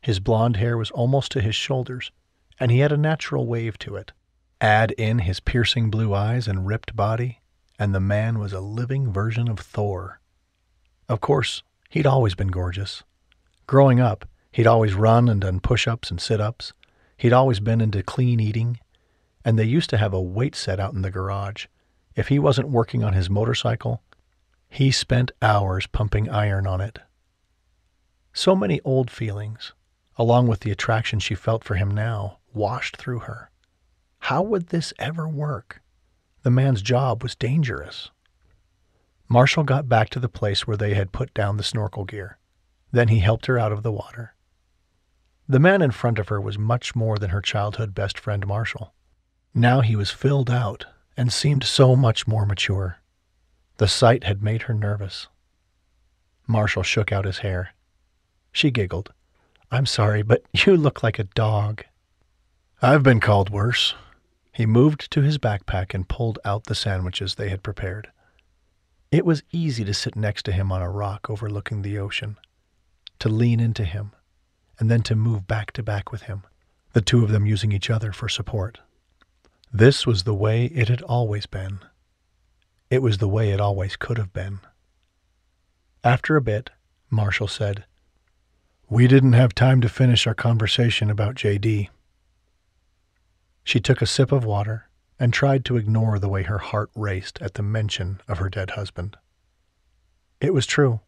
His blond hair was almost to his shoulders, and he had a natural wave to it. Add in his piercing blue eyes and ripped body, and the man was a living version of Thor. Of course, he'd always been gorgeous. Growing up, he'd always run and done push ups and sit ups. He'd always been into clean eating, and they used to have a weight set out in the garage. If he wasn't working on his motorcycle, he spent hours pumping iron on it. So many old feelings, along with the attraction she felt for him now, washed through her. How would this ever work? The man's job was dangerous. Marshall got back to the place where they had put down the snorkel gear. Then he helped her out of the water. The man in front of her was much more than her childhood best friend Marshall. Now he was filled out and seemed so much more mature. The sight had made her nervous. Marshall shook out his hair. She giggled. I'm sorry, but you look like a dog. I've been called worse. He moved to his backpack and pulled out the sandwiches they had prepared. It was easy to sit next to him on a rock overlooking the ocean, to lean into him, and then to move back to back with him, the two of them using each other for support. This was the way it had always been. It was the way it always could have been. After a bit, Marshall said, We didn't have time to finish our conversation about JD. She took a sip of water and tried to ignore the way her heart raced at the mention of her dead husband. It was true.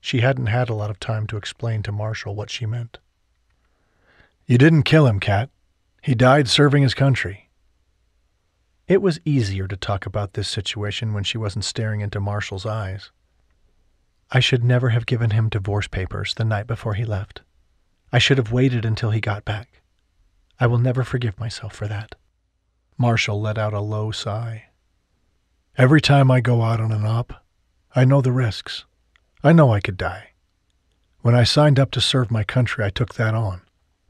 She hadn't had a lot of time to explain to Marshall what she meant. You didn't kill him, Kat. He died serving his country. It was easier to talk about this situation when she wasn't staring into Marshall's eyes. I should never have given him divorce papers the night before he left. I should have waited until he got back. I will never forgive myself for that. Marshall let out a low sigh. Every time I go out on an op, I know the risks. I know I could die. When I signed up to serve my country, I took that on.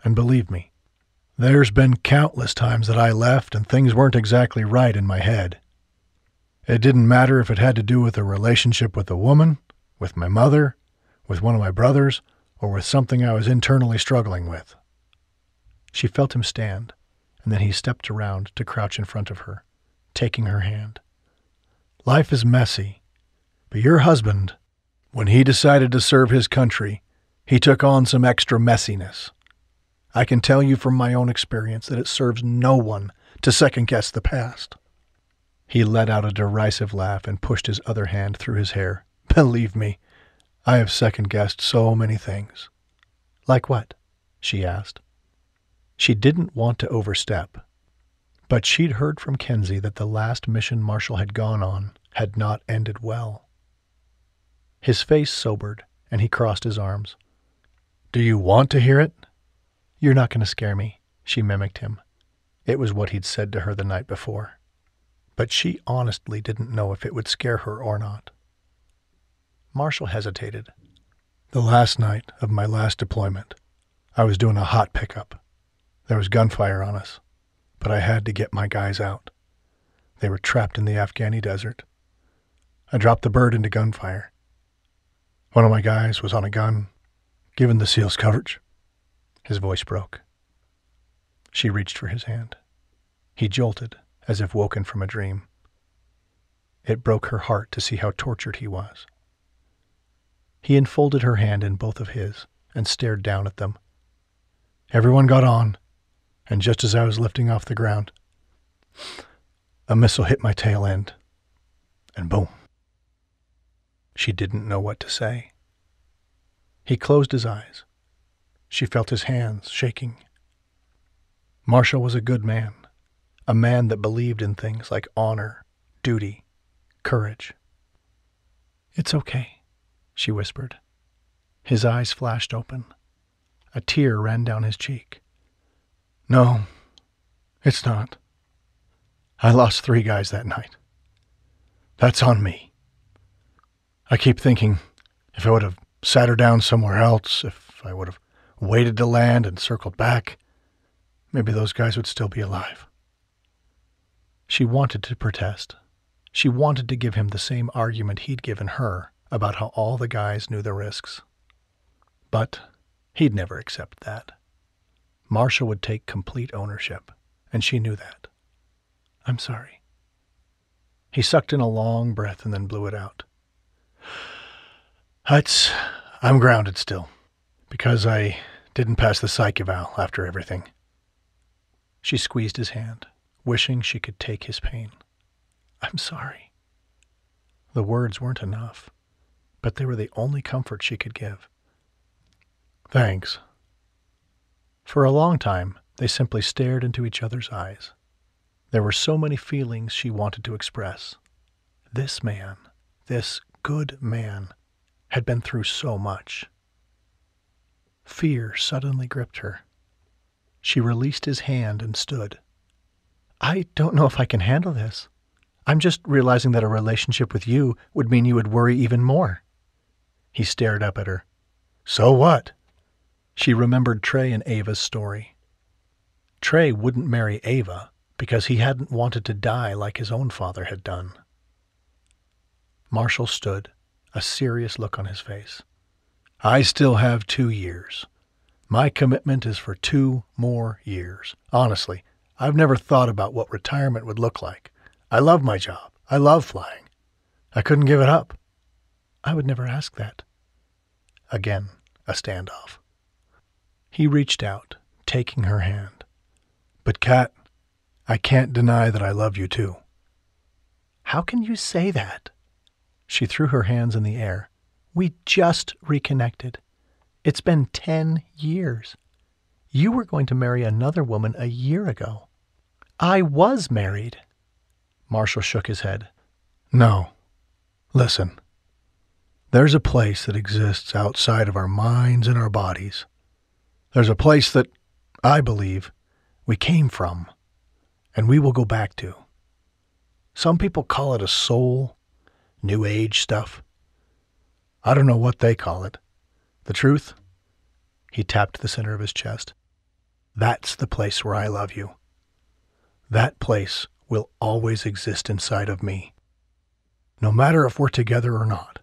And believe me, there's been countless times that I left and things weren't exactly right in my head. It didn't matter if it had to do with a relationship with a woman, with my mother, with one of my brothers, or with something I was internally struggling with. She felt him stand, and then he stepped around to crouch in front of her, taking her hand. Life is messy, but your husband, when he decided to serve his country, he took on some extra messiness. I can tell you from my own experience that it serves no one to second guess the past. He let out a derisive laugh and pushed his other hand through his hair. Believe me, I have second guessed so many things. Like what? she asked. She didn't want to overstep, but she'd heard from Kenzie that the last mission Marshall had gone on had not ended well. His face sobered, and he crossed his arms. Do you want to hear it? You're not going to scare me, she mimicked him. It was what he'd said to her the night before. But she honestly didn't know if it would scare her or not. Marshall hesitated. The last night of my last deployment, I was doing a hot pickup. There was gunfire on us, but I had to get my guys out. They were trapped in the Afghani desert. I dropped the bird into gunfire. One of my guys was on a gun, given the SEAL's coverage. His voice broke. She reached for his hand. He jolted, as if woken from a dream. It broke her heart to see how tortured he was. He enfolded her hand in both of his and stared down at them. Everyone got on, and just as I was lifting off the ground, a missile hit my tail end, and boom. She didn't know what to say. He closed his eyes. She felt his hands shaking. Marshall was a good man, a man that believed in things like honor, duty, courage. It's okay, she whispered. His eyes flashed open. A tear ran down his cheek. No, it's not. I lost three guys that night. That's on me. I keep thinking if I would have sat her down somewhere else, if I would have waited to land and circled back, maybe those guys would still be alive. She wanted to protest. She wanted to give him the same argument he'd given her about how all the guys knew the risks. But he'd never accept that. Marshall would take complete ownership, and she knew that. I'm sorry. He sucked in a long breath and then blew it out. Ah, it's, I'm grounded still, because I didn't pass the psych eval after everything. She squeezed his hand, wishing she could take his pain. I'm sorry. The words weren't enough, but they were the only comfort she could give. Thanks, for a long time, they simply stared into each other's eyes. There were so many feelings she wanted to express. This man, this good man, had been through so much. Fear suddenly gripped her. She released his hand and stood. I don't know if I can handle this. I'm just realizing that a relationship with you would mean you would worry even more. He stared up at her. So what? She remembered Trey and Ava's story. Trey wouldn't marry Ava because he hadn't wanted to die like his own father had done. Marshall stood, a serious look on his face. I still have two years. My commitment is for two more years. Honestly, I've never thought about what retirement would look like. I love my job. I love flying. I couldn't give it up. I would never ask that. Again, a standoff. He reached out, taking her hand. But, Kat, I can't deny that I love you too. How can you say that? She threw her hands in the air. We just reconnected. It's been ten years. You were going to marry another woman a year ago. I was married. Marshall shook his head. No. Listen. There's a place that exists outside of our minds and our bodies. There's a place that, I believe, we came from, and we will go back to. Some people call it a soul, new age stuff. I don't know what they call it. The truth? He tapped the center of his chest. That's the place where I love you. That place will always exist inside of me, no matter if we're together or not.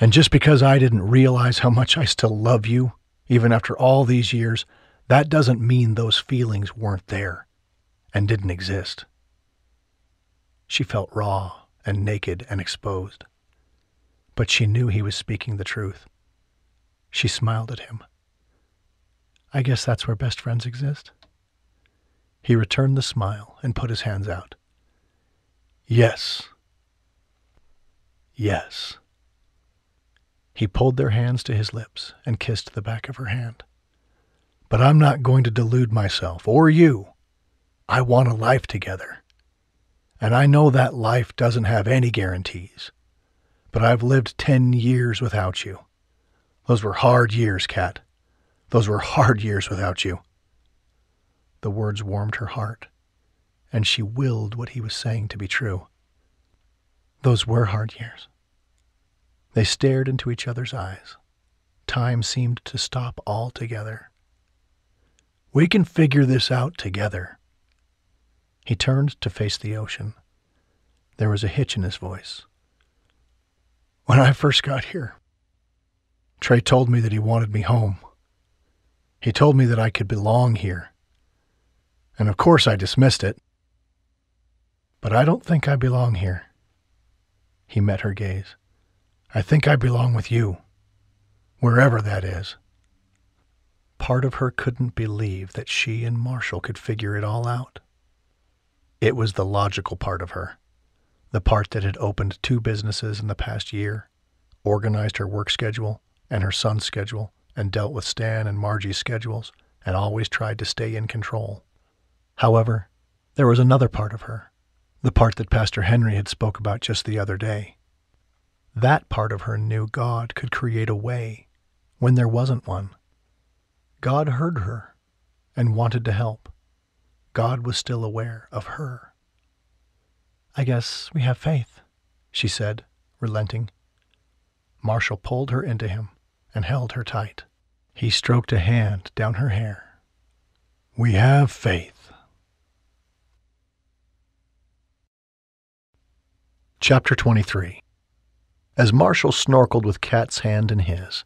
And just because I didn't realize how much I still love you even after all these years, that doesn't mean those feelings weren't there. and didn't exist. She felt raw and naked and exposed. But she knew he was speaking the truth. She smiled at him. I guess that's where best friends exist. He returned the smile and put his hands out. Yes. Yes. He pulled their hands to his lips and kissed the back of her hand. But I'm not going to delude myself or you. I want a life together. And I know that life doesn't have any guarantees. But I've lived 10 years without you. Those were hard years, Kat. Those were hard years without you. The words warmed her heart, and she willed what he was saying to be true. Those were hard years. They stared into each other's eyes. Time seemed to stop altogether. We can figure this out together. He turned to face the ocean. There was a hitch in his voice. When I first got here, Trey told me that he wanted me home. He told me that I could belong here. And of course I dismissed it. But I don't think I belong here. He met her gaze. I think I belong with you, wherever that is. Part of her couldn't believe that she and Marshall could figure it all out. It was the logical part of her, the part that had opened two businesses in the past year, organized her work schedule and her son's schedule, and dealt with Stan and Margie's schedules, and always tried to stay in control. However, there was another part of her, the part that Pastor Henry had spoke about just the other day. That part of her knew God could create a way when there wasn't one. God heard her and wanted to help. God was still aware of her. I guess we have faith, she said, relenting. Marshall pulled her into him and held her tight. He stroked a hand down her hair. We have faith. Chapter 23 As Marshall snorkeled with Kat's hand in his,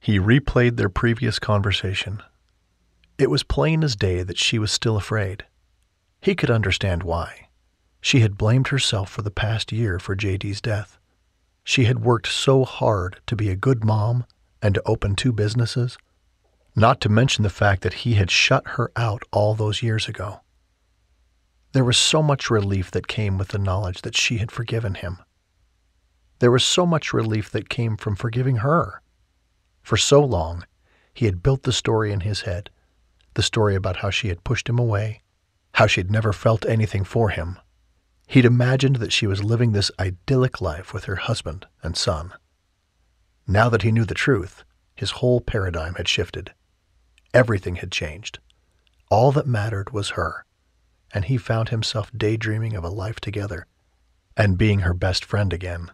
he replayed their previous conversation. It was plain as day that she was still afraid. He could understand why. She had blamed herself for the past year for JD's death. She had worked so hard to be a good mom and to open two businesses, not to mention the fact that he had shut her out all those years ago. There was so much relief that came with the knowledge that she had forgiven him. There was so much relief that came from forgiving her. For so long, he had built the story in his head, the story about how she had pushed him away, how she had never felt anything for him. He'd imagined that she was living this idyllic life with her husband and son. Now that he knew the truth, his whole paradigm had shifted. Everything had changed. All that mattered was her, and he found himself daydreaming of a life together and being her best friend again.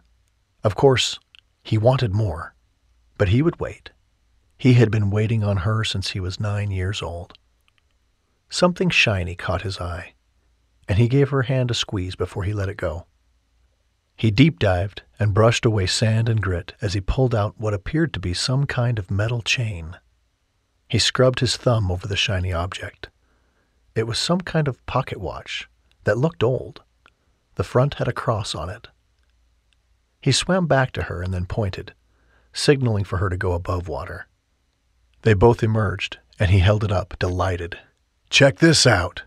Of course, he wanted more. But he would wait. He had been waiting on her since he was nine years old. Something shiny caught his eye, and he gave her hand a squeeze before he let it go. He deep dived and brushed away sand and grit as he pulled out what appeared to be some kind of metal chain. He scrubbed his thumb over the shiny object. It was some kind of pocket watch that looked old. The front had a cross on it. He swam back to her and then pointed signaling for her to go above water. They both emerged, and he held it up, delighted. Check this out.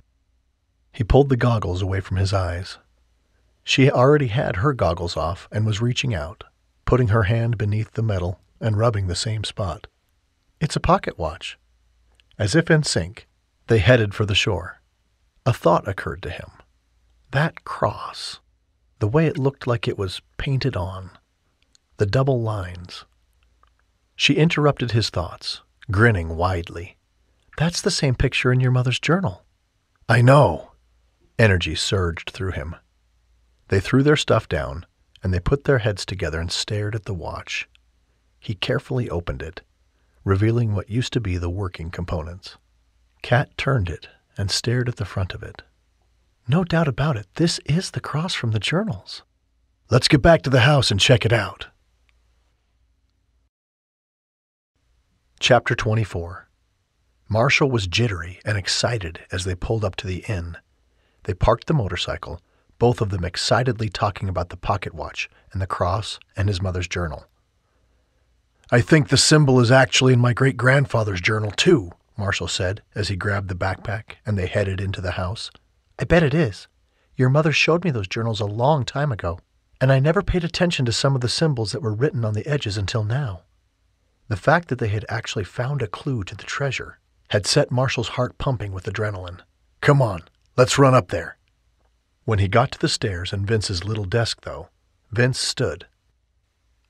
He pulled the goggles away from his eyes. She already had her goggles off and was reaching out, putting her hand beneath the metal and rubbing the same spot. It's a pocket watch. As if in sync, they headed for the shore. A thought occurred to him. That cross, the way it looked like it was painted on, the double lines, she interrupted his thoughts, grinning widely. That's the same picture in your mother's journal. I know. Energy surged through him. They threw their stuff down, and they put their heads together and stared at the watch. He carefully opened it, revealing what used to be the working components. Kat turned it and stared at the front of it. No doubt about it, this is the cross from the journals. Let's get back to the house and check it out. Chapter 24 Marshall was jittery and excited as they pulled up to the inn, They parked the motorcycle, both of them excitedly talking about the pocket watch and the cross and his mother's journal. I think the symbol is actually in my great grandfather's journal, too, Marshall said as he grabbed the backpack and they headed into the house. I bet it is. Your mother showed me those journals a long time ago, and I never paid attention to some of the symbols that were written on the edges until now. The fact that they had actually found a clue to the treasure had set Marshall's heart pumping with adrenaline. Come on, let's run up there. When he got to the stairs and Vince's little desk, though, Vince stood.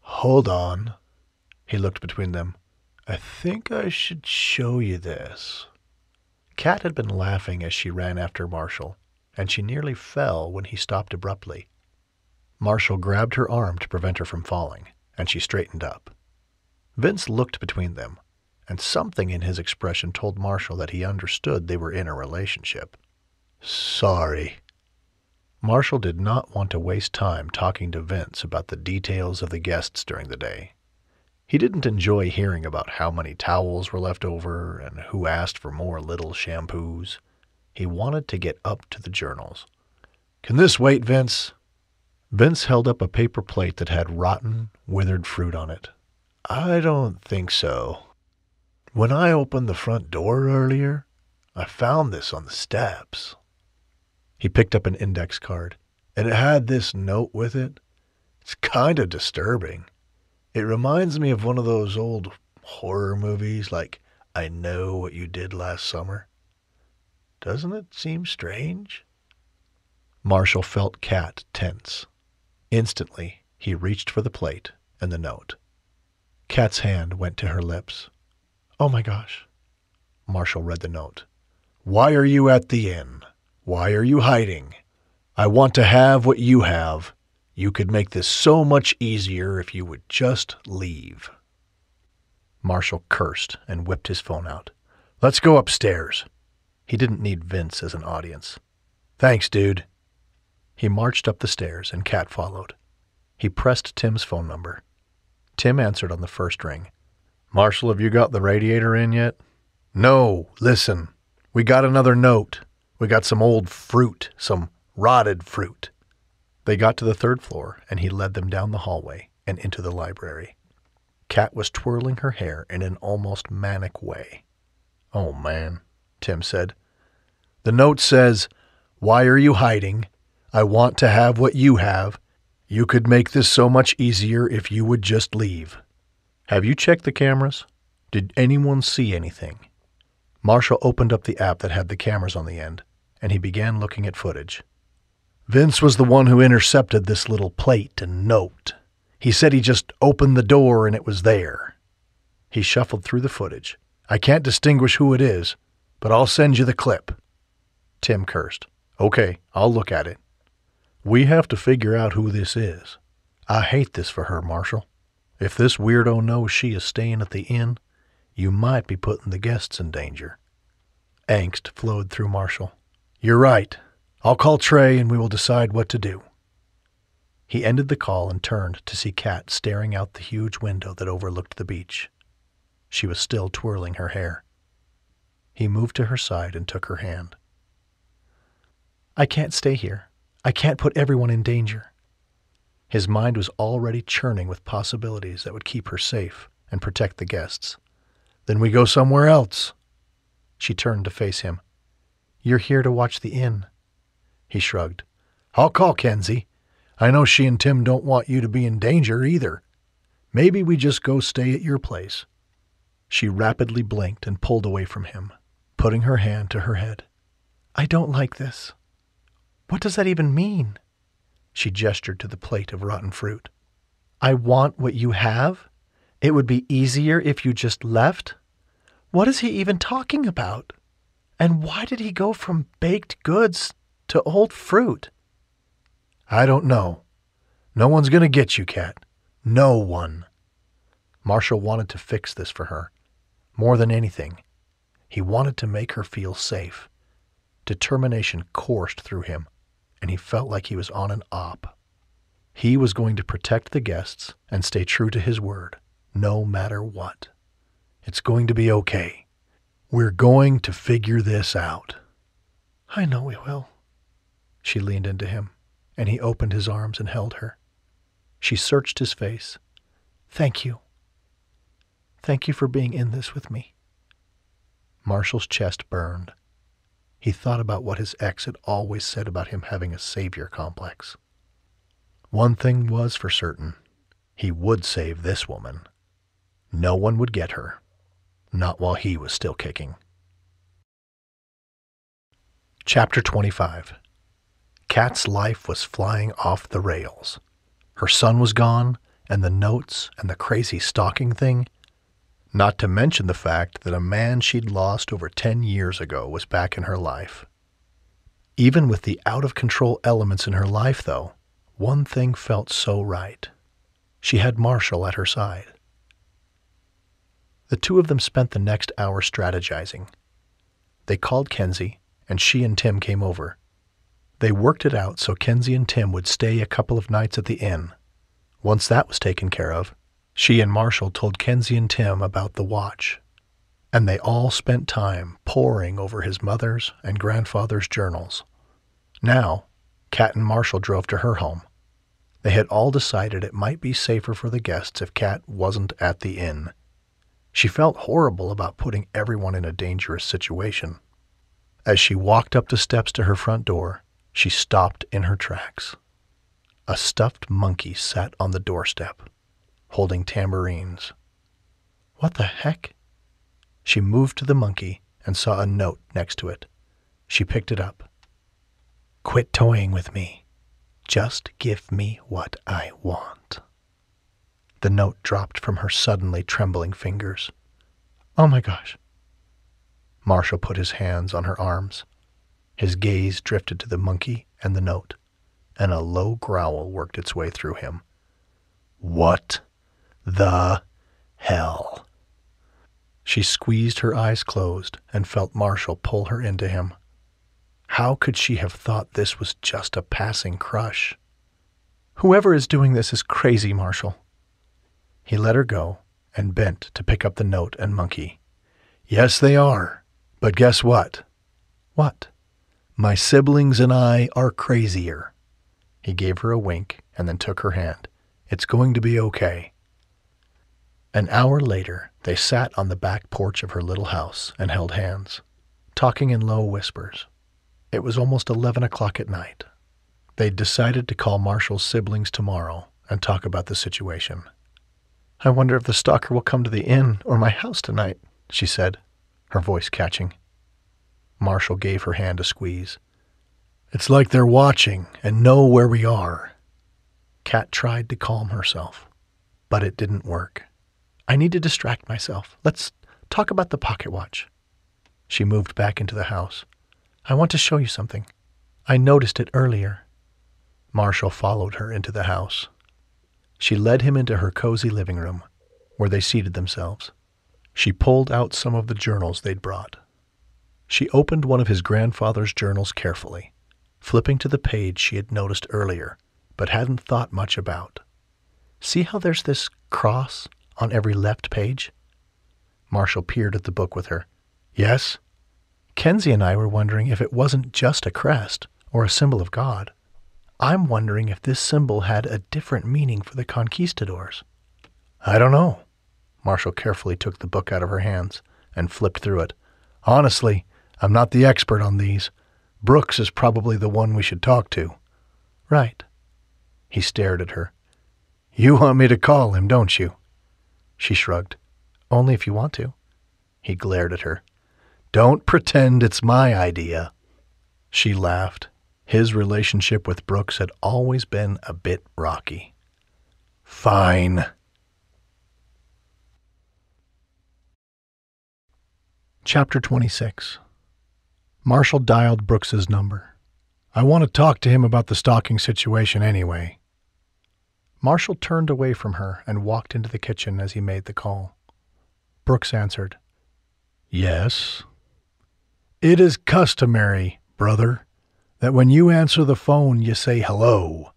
Hold on. He looked between them. I think I should show you this. Kat had been laughing as she ran after Marshall, and she nearly fell when he stopped abruptly. Marshall grabbed her arm to prevent her from falling, and she straightened up. Vince looked between them, and something in his expression told Marshall that he understood they were in a relationship. Sorry. Marshall did not want to waste time talking to Vince about the details of the guests during the day. He didn't enjoy hearing about how many towels were left over and who asked for more little shampoos. He wanted to get up to the journals. Can this wait, Vince? Vince held up a paper plate that had rotten, withered fruit on it. I don't think so. When I opened the front door earlier, I found this on the steps. He picked up an index card, and it had this note with it. It's kind of disturbing. It reminds me of one of those old horror movies like I Know What You Did Last Summer. Doesn't it seem strange? Marshall felt Kat tense. Instantly, he reached for the plate and the note. Kat's hand went to her lips. Oh my gosh. Marshall read the note. Why are you at the inn? Why are you hiding? I want to have what you have you could make this so much easier if you would just leave. Marshall cursed and whipped his phone out. Let's go upstairs. He didn't need Vince as an audience. Thanks, dude. He marched up the stairs and Kat followed. He pressed Tim's phone number. Tim answered on the first ring. Marshall, have you got the radiator in yet? No, listen. We got another note. We got some old fruit, some rotted fruit. They got to the third floor, and he led them down the hallway and into the library. Kat was twirling her hair in an almost manic way. Oh, man, Tim said. The note says, Why are you hiding? I want to have what you have. You could make this so much easier if you would just leave. Have you checked the cameras? Did anyone see anything? Marshall opened up the app that had the cameras on the end, and he began looking at footage. Vince was the one who intercepted this little plate and note. He said he just opened the door and it was there. He shuffled through the footage. I can't distinguish who it is, but I'll send you the clip. Tim cursed. Okay, I'll look at it. We have to figure out who this is. I hate this for her, Marshall. If this weirdo knows she is staying at the inn, you might be putting the guests in danger. Angst flowed through Marshall. You're right. I'll call Trey and we will decide what to do. He ended the call and turned to see Kat staring out the huge window that overlooked the beach. She was still twirling her hair. He moved to her side and took her hand. I can't stay here. I can't put everyone in danger. His mind was already churning with possibilities that would keep her safe and protect the guests. Then we go somewhere else. She turned to face him. You're here to watch the inn. He shrugged. I'll call Kenzie. I know she and Tim don't want you to be in danger either. Maybe we just go stay at your place. She rapidly blinked and pulled away from him, putting her hand to her head. I don't like this. What does that even mean? She gestured to the plate of rotten fruit. I want what you have? It would be easier if you just left? What is he even talking about? And why did he go from baked goods to old fruit? I don't know. No one's going to get you, Kat. No one. Marshall wanted to fix this for her. More than anything, he wanted to make her feel safe. Determination coursed through him, and he felt like he was on an op. He was going to protect the guests and stay true to his word, no matter what. It's going to be okay. We're going to figure this out. I know we will. She leaned into him, and he opened his arms and held her. She searched his face. Thank you. Thank you for being in this with me. Marshall's chest burned. He thought about what his ex had always said about him having a savior complex. One thing was for certain he would save this woman. No one would get her, not while he was still kicking. Chapter 25 Kat's life was flying off the rails. Her son was gone, and the notes and the crazy stalking thing, not to mention the fact that a man she'd lost over 10 years ago was back in her life. Even with the out of control elements in her life, though, one thing felt so right. She had Marshall at her side. The two of them spent the next hour strategizing. They called Kenzie, and she and Tim came over. They worked it out so Kenzie and Tim would stay a couple of nights at the inn. Once that was taken care of, she and Marshall told Kenzie and Tim about the watch, and they all spent time poring over his mother's and grandfather's journals. Now, Kat and Marshall drove to her home. They had all decided it might be safer for the guests if Kat wasn't at the inn. She felt horrible about putting everyone in a dangerous situation. As she walked up the steps to her front door, she stopped in her tracks. A stuffed monkey sat on the doorstep, holding tambourines. What the heck? She moved to the monkey and saw a note next to it. She picked it up. Quit toying with me. Just give me what I want. The note dropped from her suddenly trembling fingers. Oh my gosh. Marshall put his hands on her arms. His gaze drifted to the monkey and the note, and a low growl worked its way through him. What the hell? She squeezed her eyes closed and felt Marshall pull her into him. How could she have thought this was just a passing crush? Whoever is doing this is crazy, Marshall. He let her go and bent to pick up the note and monkey. Yes, they are. But guess what? What? My siblings and I are crazier. He gave her a wink and then took her hand. It's going to be okay. An hour later, they sat on the back porch of her little house and held hands, talking in low whispers. It was almost 11 o'clock at night. They'd decided to call Marshall's siblings tomorrow and talk about the situation. I wonder if the stalker will come to the inn or my house tonight, she said, her voice catching. Marshall gave her hand a squeeze. It's like they're watching and know where we are. Kat tried to calm herself, but it didn't work. I need to distract myself. Let's talk about the pocket watch. She moved back into the house. I want to show you something. I noticed it earlier. Marshall followed her into the house. She led him into her cozy living room, where they seated themselves. She pulled out some of the journals they'd brought. She opened one of his grandfather's journals carefully, flipping to the page she had noticed earlier, but hadn't thought much about. See how there's this cross on every left page? Marshall peered at the book with her. Yes? Kenzie and I were wondering if it wasn't just a crest or a symbol of God. I'm wondering if this symbol had a different meaning for the conquistadors. I don't know. Marshall carefully took the book out of her hands and flipped through it. Honestly, I'm not the expert on these. Brooks is probably the one we should talk to. Right. He stared at her. You want me to call him, don't you? She shrugged. Only if you want to. He glared at her. Don't pretend it's my idea. She laughed. His relationship with Brooks had always been a bit rocky. Fine. Chapter 26 Marshall dialed Brooks's number. I want to talk to him about the stalking situation anyway. Marshall turned away from her and walked into the kitchen as he made the call. Brooks answered. Yes. It is customary, brother, that when you answer the phone, you say hello.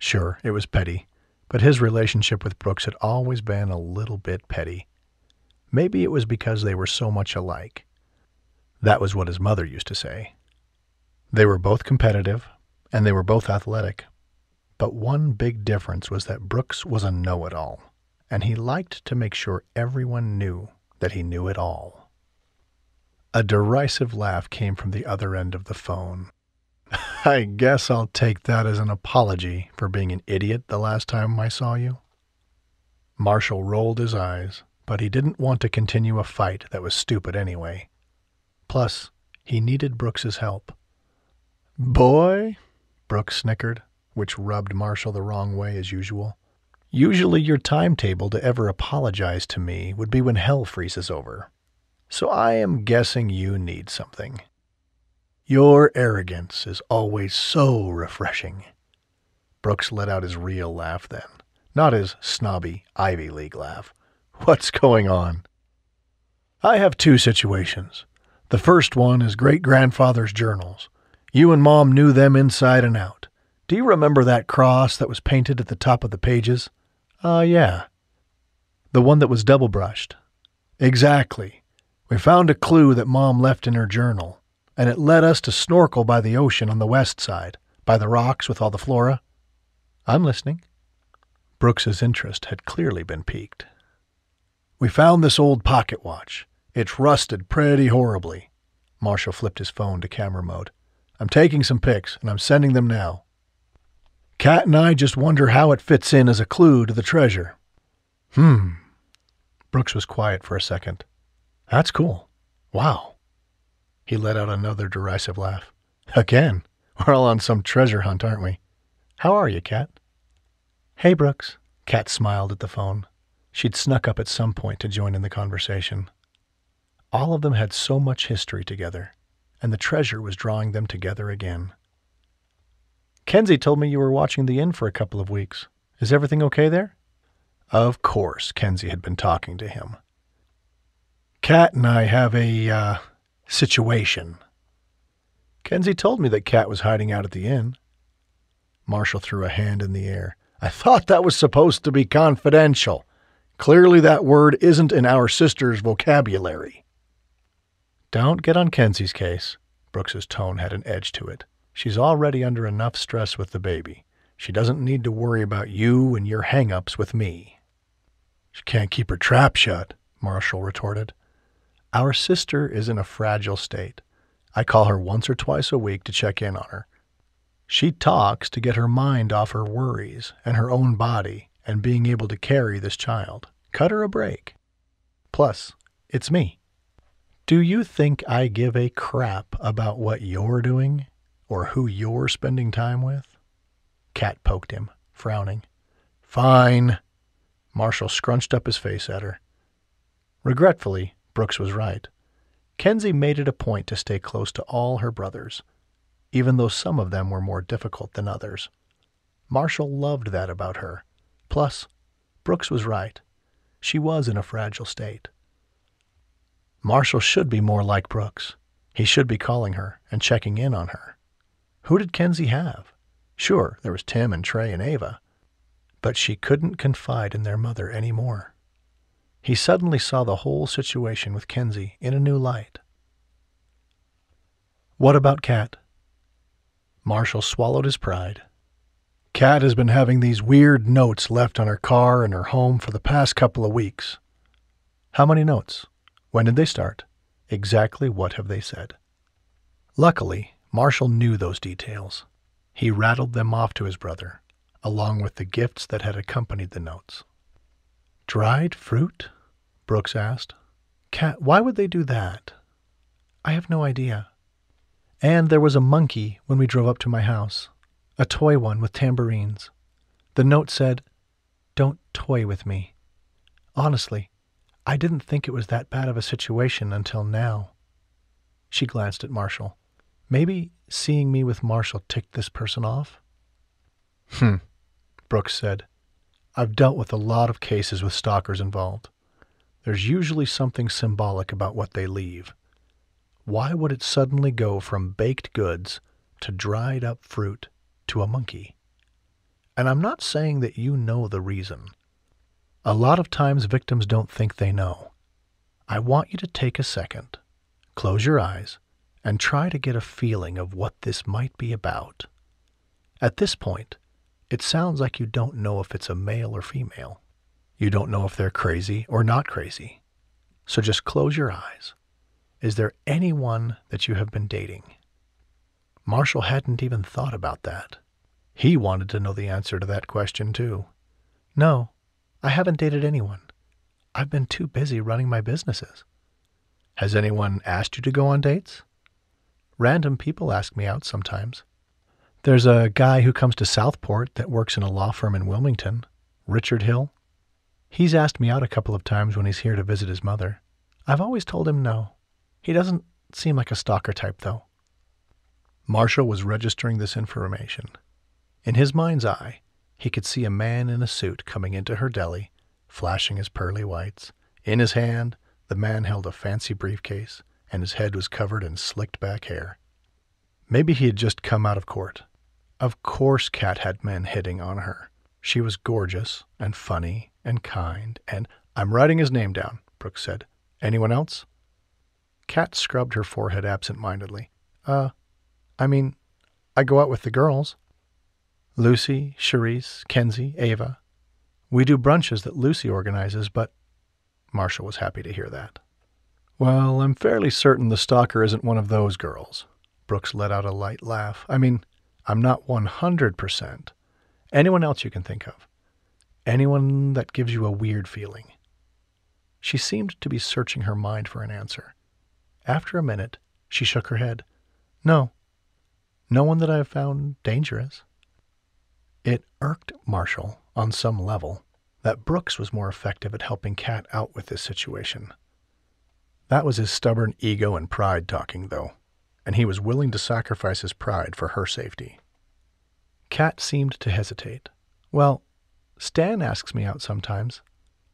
Sure, it was petty, but his relationship with Brooks had always been a little bit petty. Maybe it was because they were so much alike. That was what his mother used to say. They were both competitive, and they were both athletic. But one big difference was that Brooks was a know it all, and he liked to make sure everyone knew that he knew it all. A derisive laugh came from the other end of the phone. I guess I'll take that as an apology for being an idiot the last time I saw you. Marshall rolled his eyes, but he didn't want to continue a fight that was stupid anyway. Plus, he needed Brooks's help. Boy, Brooks snickered, which rubbed Marshall the wrong way as usual. Usually your timetable to ever apologize to me would be when hell freezes over. So I am guessing you need something. Your arrogance is always so refreshing. Brooks let out his real laugh then, not his snobby Ivy League laugh. What's going on? I have two situations. The first one is great grandfather's journals. You and Mom knew them inside and out. Do you remember that cross that was painted at the top of the pages? Ah, uh, yeah. The one that was double brushed. Exactly. We found a clue that Mom left in her journal, and it led us to snorkel by the ocean on the west side, by the rocks with all the flora. I'm listening. Brooks's interest had clearly been piqued. We found this old pocket watch. It's rusted pretty horribly. Marshall flipped his phone to camera mode. I'm taking some pics, and I'm sending them now. Kat and I just wonder how it fits in as a clue to the treasure. Hmm. Brooks was quiet for a second. That's cool. Wow. He let out another derisive laugh. Again, we're all on some treasure hunt, aren't we? How are you, Kat? Hey, Brooks. Kat smiled at the phone. She'd snuck up at some point to join in the conversation. All of them had so much history together, and the treasure was drawing them together again. Kenzie told me you were watching the inn for a couple of weeks. Is everything okay there? Of course, Kenzie had been talking to him. Kat and I have a, uh, situation. Kenzie told me that Kat was hiding out at the inn. Marshall threw a hand in the air. I thought that was supposed to be confidential. Clearly, that word isn't in our sister's vocabulary. Don't get on Kenzie's case. Brooks's tone had an edge to it. She's already under enough stress with the baby. She doesn't need to worry about you and your hang-ups with me. She can't keep her trap shut, Marshall retorted. Our sister is in a fragile state. I call her once or twice a week to check in on her. She talks to get her mind off her worries and her own body and being able to carry this child. Cut her a break. Plus, it's me. Do you think I give a crap about what you're doing or who you're spending time with? Kat poked him, frowning. Fine. Marshall scrunched up his face at her. Regretfully, Brooks was right. Kenzie made it a point to stay close to all her brothers, even though some of them were more difficult than others. Marshall loved that about her. Plus, Brooks was right. She was in a fragile state. Marshall should be more like Brooks. He should be calling her and checking in on her. Who did Kenzie have? Sure, there was Tim and Trey and Ava, but she couldn't confide in their mother any more. He suddenly saw the whole situation with Kenzie in a new light. What about Kat? Marshall swallowed his pride. Kat has been having these weird notes left on her car and her home for the past couple of weeks. How many notes? When did they start? Exactly what have they said? Luckily, Marshall knew those details. He rattled them off to his brother, along with the gifts that had accompanied the notes. Dried fruit? Brooks asked. Kat, why would they do that? I have no idea. And there was a monkey when we drove up to my house, a toy one with tambourines. The note said, Don't toy with me. Honestly, I didn't think it was that bad of a situation until now. She glanced at Marshall. Maybe seeing me with Marshall ticked this person off? Hmm, Brooks said. I've dealt with a lot of cases with stalkers involved. There's usually something symbolic about what they leave. Why would it suddenly go from baked goods to dried up fruit to a monkey? And I'm not saying that you know the reason. A lot of times victims don't think they know. I want you to take a second, close your eyes, and try to get a feeling of what this might be about. At this point, it sounds like you don't know if it's a male or female. You don't know if they're crazy or not crazy. So just close your eyes. Is there anyone that you have been dating? Marshall hadn't even thought about that. He wanted to know the answer to that question, too. No, I haven't dated anyone. I've been too busy running my businesses. Has anyone asked you to go on dates? Random people ask me out sometimes. There's a guy who comes to South Port that works in a law firm in Wilmington, Richard Hill. He's asked me out a couple of times when he's here to visit his mother. I've always told him no. He doesn't seem like a stalker type, though. Marshall was registering this information. In his mind's eye, he could see a man in a suit coming into her deli, flashing his pearly whites. In his hand, the man held a fancy briefcase, and his head was covered in slicked back hair. Maybe he had just come out of court. Of course, Kat had men hitting on her. She was gorgeous and funny and kind, and I'm writing his name down, Brooks said. Anyone else? Kat scrubbed her forehead absent mindedly. Uh, I mean, I go out with the girls. Lucy, Cherise, Kenzie, Ava. We do brunches that Lucy organizes, but Marshall was happy to hear that. Well, I'm fairly certain the stalker isn't one of those girls. Brooks let out a light laugh. I mean, I'm not 100%. Anyone else you can think of? Anyone that gives you a weird feeling? She seemed to be searching her mind for an answer. After a minute, she shook her head. No. No one that I have found dangerous. It irked Marshall, on some level, that Brooks was more effective at helping Kat out with this situation. That was his stubborn ego and pride talking, though, and he was willing to sacrifice his pride for her safety. Kat seemed to hesitate. Well, Stan asks me out sometimes,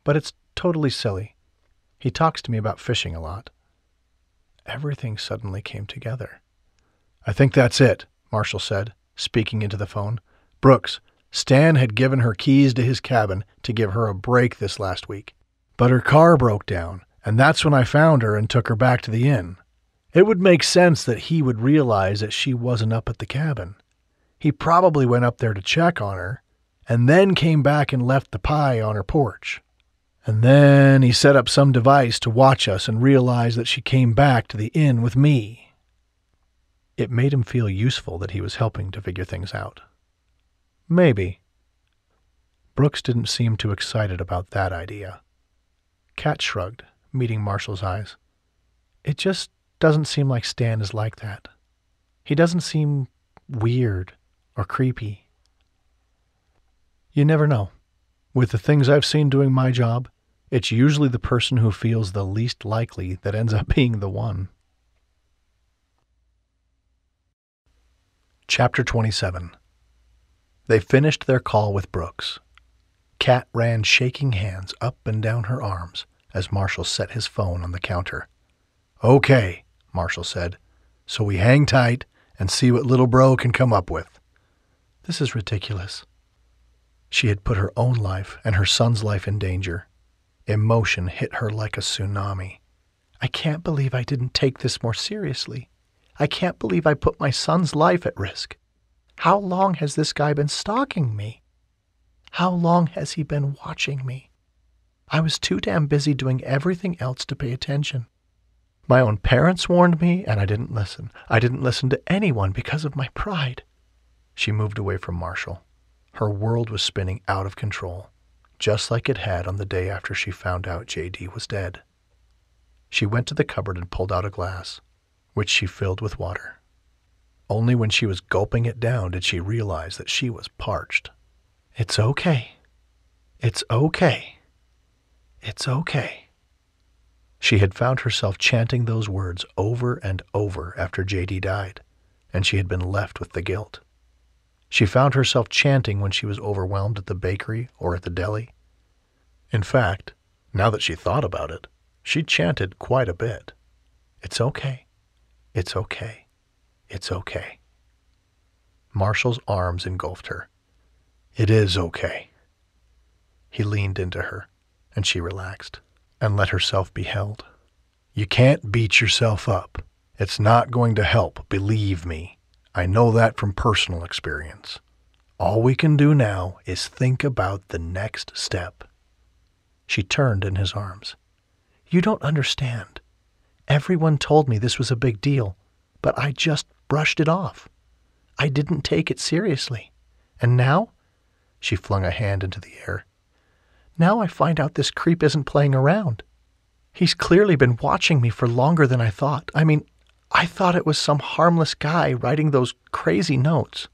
but it's totally silly. He talks to me about fishing a lot. Everything suddenly came together. I think that's it, Marshall said, speaking into the phone. Brooks, Stan had given her keys to his cabin to give her a break this last week. But her car broke down, and that's when I found her and took her back to the inn. It would make sense that he would realize that she wasn't up at the cabin. He probably went up there to check on her and then came back and left the pie on her porch. And then he set up some device to watch us and realized that she came back to the inn with me. It made him feel useful that he was helping to figure things out. Maybe. Brooks didn't seem too excited about that idea. Kat shrugged, meeting Marshall's eyes. It just doesn't seem like Stan is like that. He doesn't seem weird or creepy. You never know. With the things I've seen doing my job, it's usually the person who feels the least likely that ends up being the one. Chapter 27 They finished their call with Brooks. Kat ran shaking hands up and down her arms as Marshall set his phone on the counter. Okay, Marshall said, so we hang tight and see what little bro can come up with. This is ridiculous. She had put her own life and her son's life in danger. Emotion hit her like a tsunami. I can't believe I didn't take this more seriously. I can't believe I put my son's life at risk. How long has this guy been stalking me? How long has he been watching me? I was too damn busy doing everything else to pay attention. My own parents warned me, and I didn't listen. I didn't listen to anyone because of my pride. She moved away from Marshall. Her world was spinning out of control, just like it had on the day after she found out JD was dead. She went to the cupboard and pulled out a glass, which she filled with water. Only when she was gulping it down did she realize that she was parched. It's okay. It's okay. It's okay. She had found herself chanting those words over and over after JD died, and she had been left with the guilt. She found herself chanting when she was overwhelmed at the bakery or at the deli. In fact, now that she thought about it, she chanted quite a bit. It's okay. It's okay. It's okay. Marshall's arms engulfed her. It is okay. He leaned into her, and she relaxed and let herself be held. You can't beat yourself up. It's not going to help, believe me. I know that from personal experience. All we can do now is think about the next step. She turned in his arms. You don't understand. Everyone told me this was a big deal, but I just brushed it off. I didn't take it seriously. And now? She flung a hand into the air. Now I find out this creep isn't playing around. He's clearly been watching me for longer than I thought. I mean, I thought it was some harmless guy writing those crazy notes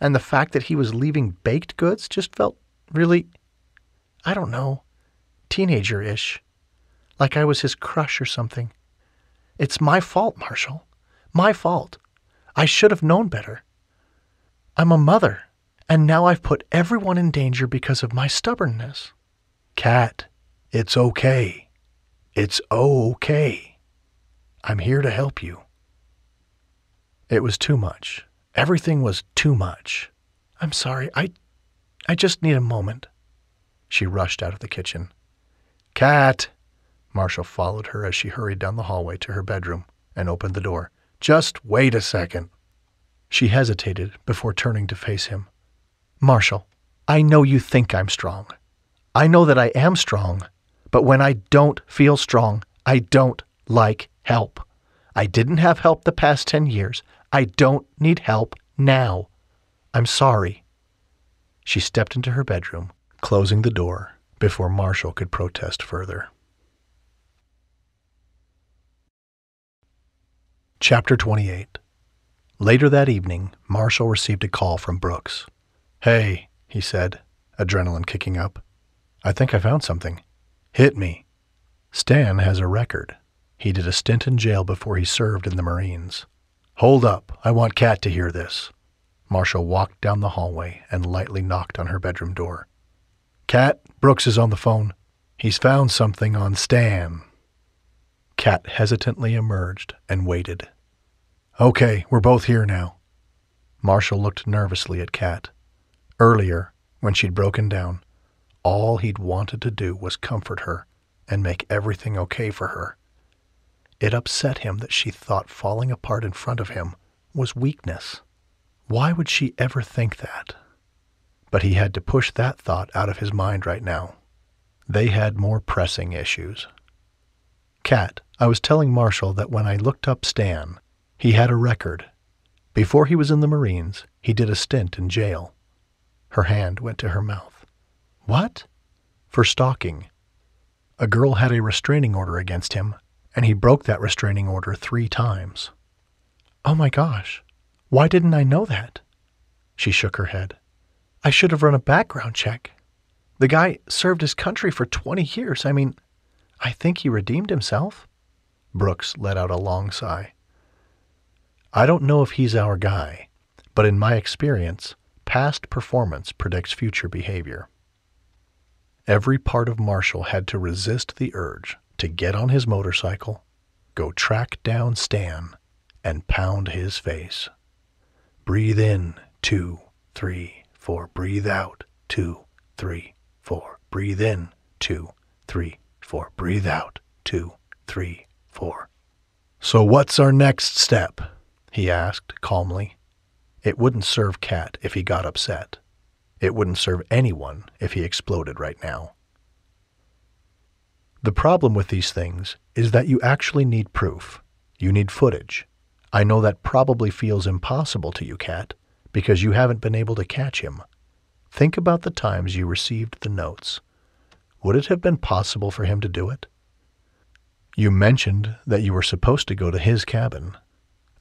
and the fact that he was leaving baked goods just felt really, I don't know, teenager ish. Like I was his crush or something. It's my fault, Marshall. My fault. I should have known better. I'm a mother, and now I've put everyone in danger because of my stubbornness. Kat, it's okay. It's okay. I'm here to help you. It was too much. Everything was too much. I'm sorry. I I just need a moment. She rushed out of the kitchen. Kat! Marshall followed her as she hurried down the hallway to her bedroom and opened the door. Just wait a second. She hesitated before turning to face him. Marshall, I know you think I'm strong. I know that I am strong, but when I don't feel strong, I don't like help. I didn't have help the past 10 years. I don't need help now. I'm sorry. She stepped into her bedroom, closing the door before Marshall could protest further. Chapter 28 Later that evening, Marshall received a call from Brooks. Hey, he said, adrenaline kicking up. I think I found something. Hit me. Stan has a record. He did a stint in jail before he served in the Marines. Hold up. I want Kat to hear this. Marshall walked down the hallway and lightly knocked on her bedroom door. Kat, Brooks is on the phone. He's found something on Stan. Kat hesitantly emerged and waited. Okay, we're both here now. Marshall looked nervously at Kat. Earlier, when she'd broken down, all he'd wanted to do was comfort her and make everything okay for her. It upset him that she thought falling apart in front of him was weakness. Why would she ever think that? But he had to push that thought out of his mind right now. They had more pressing issues. Kat, I was telling Marshall that when I looked up Stan, he had a record. Before he was in the Marines, he did a stint in jail. Her hand went to her mouth. What? For stalking. A girl had a restraining order against him and he broke that restraining order three times. Oh my gosh, why didn't I know that? She shook her head. I should have run a background check. The guy served his country for 20 years. I mean, I think he redeemed himself. Brooks let out a long sigh. I don't know if he's our guy, but in my experience, past performance predicts future behavior. Every part of Marshall had to resist the urge to get on his motorcycle, go track down Stan, and pound his face. Breathe in, two, three, four. Breathe out, two, three, four. Breathe in, two, three, four. Breathe out, two, three, four. So what's our next step? he asked calmly. It wouldn't serve Kat if he got upset. It wouldn't serve anyone if he exploded right now. The problem with these things is that you actually need proof. You need footage. I know that probably feels impossible to you, Kat, because you haven't been able to catch him. Think about the times you received the notes. Would it have been possible for him to do it? You mentioned that you were supposed to go to his cabin.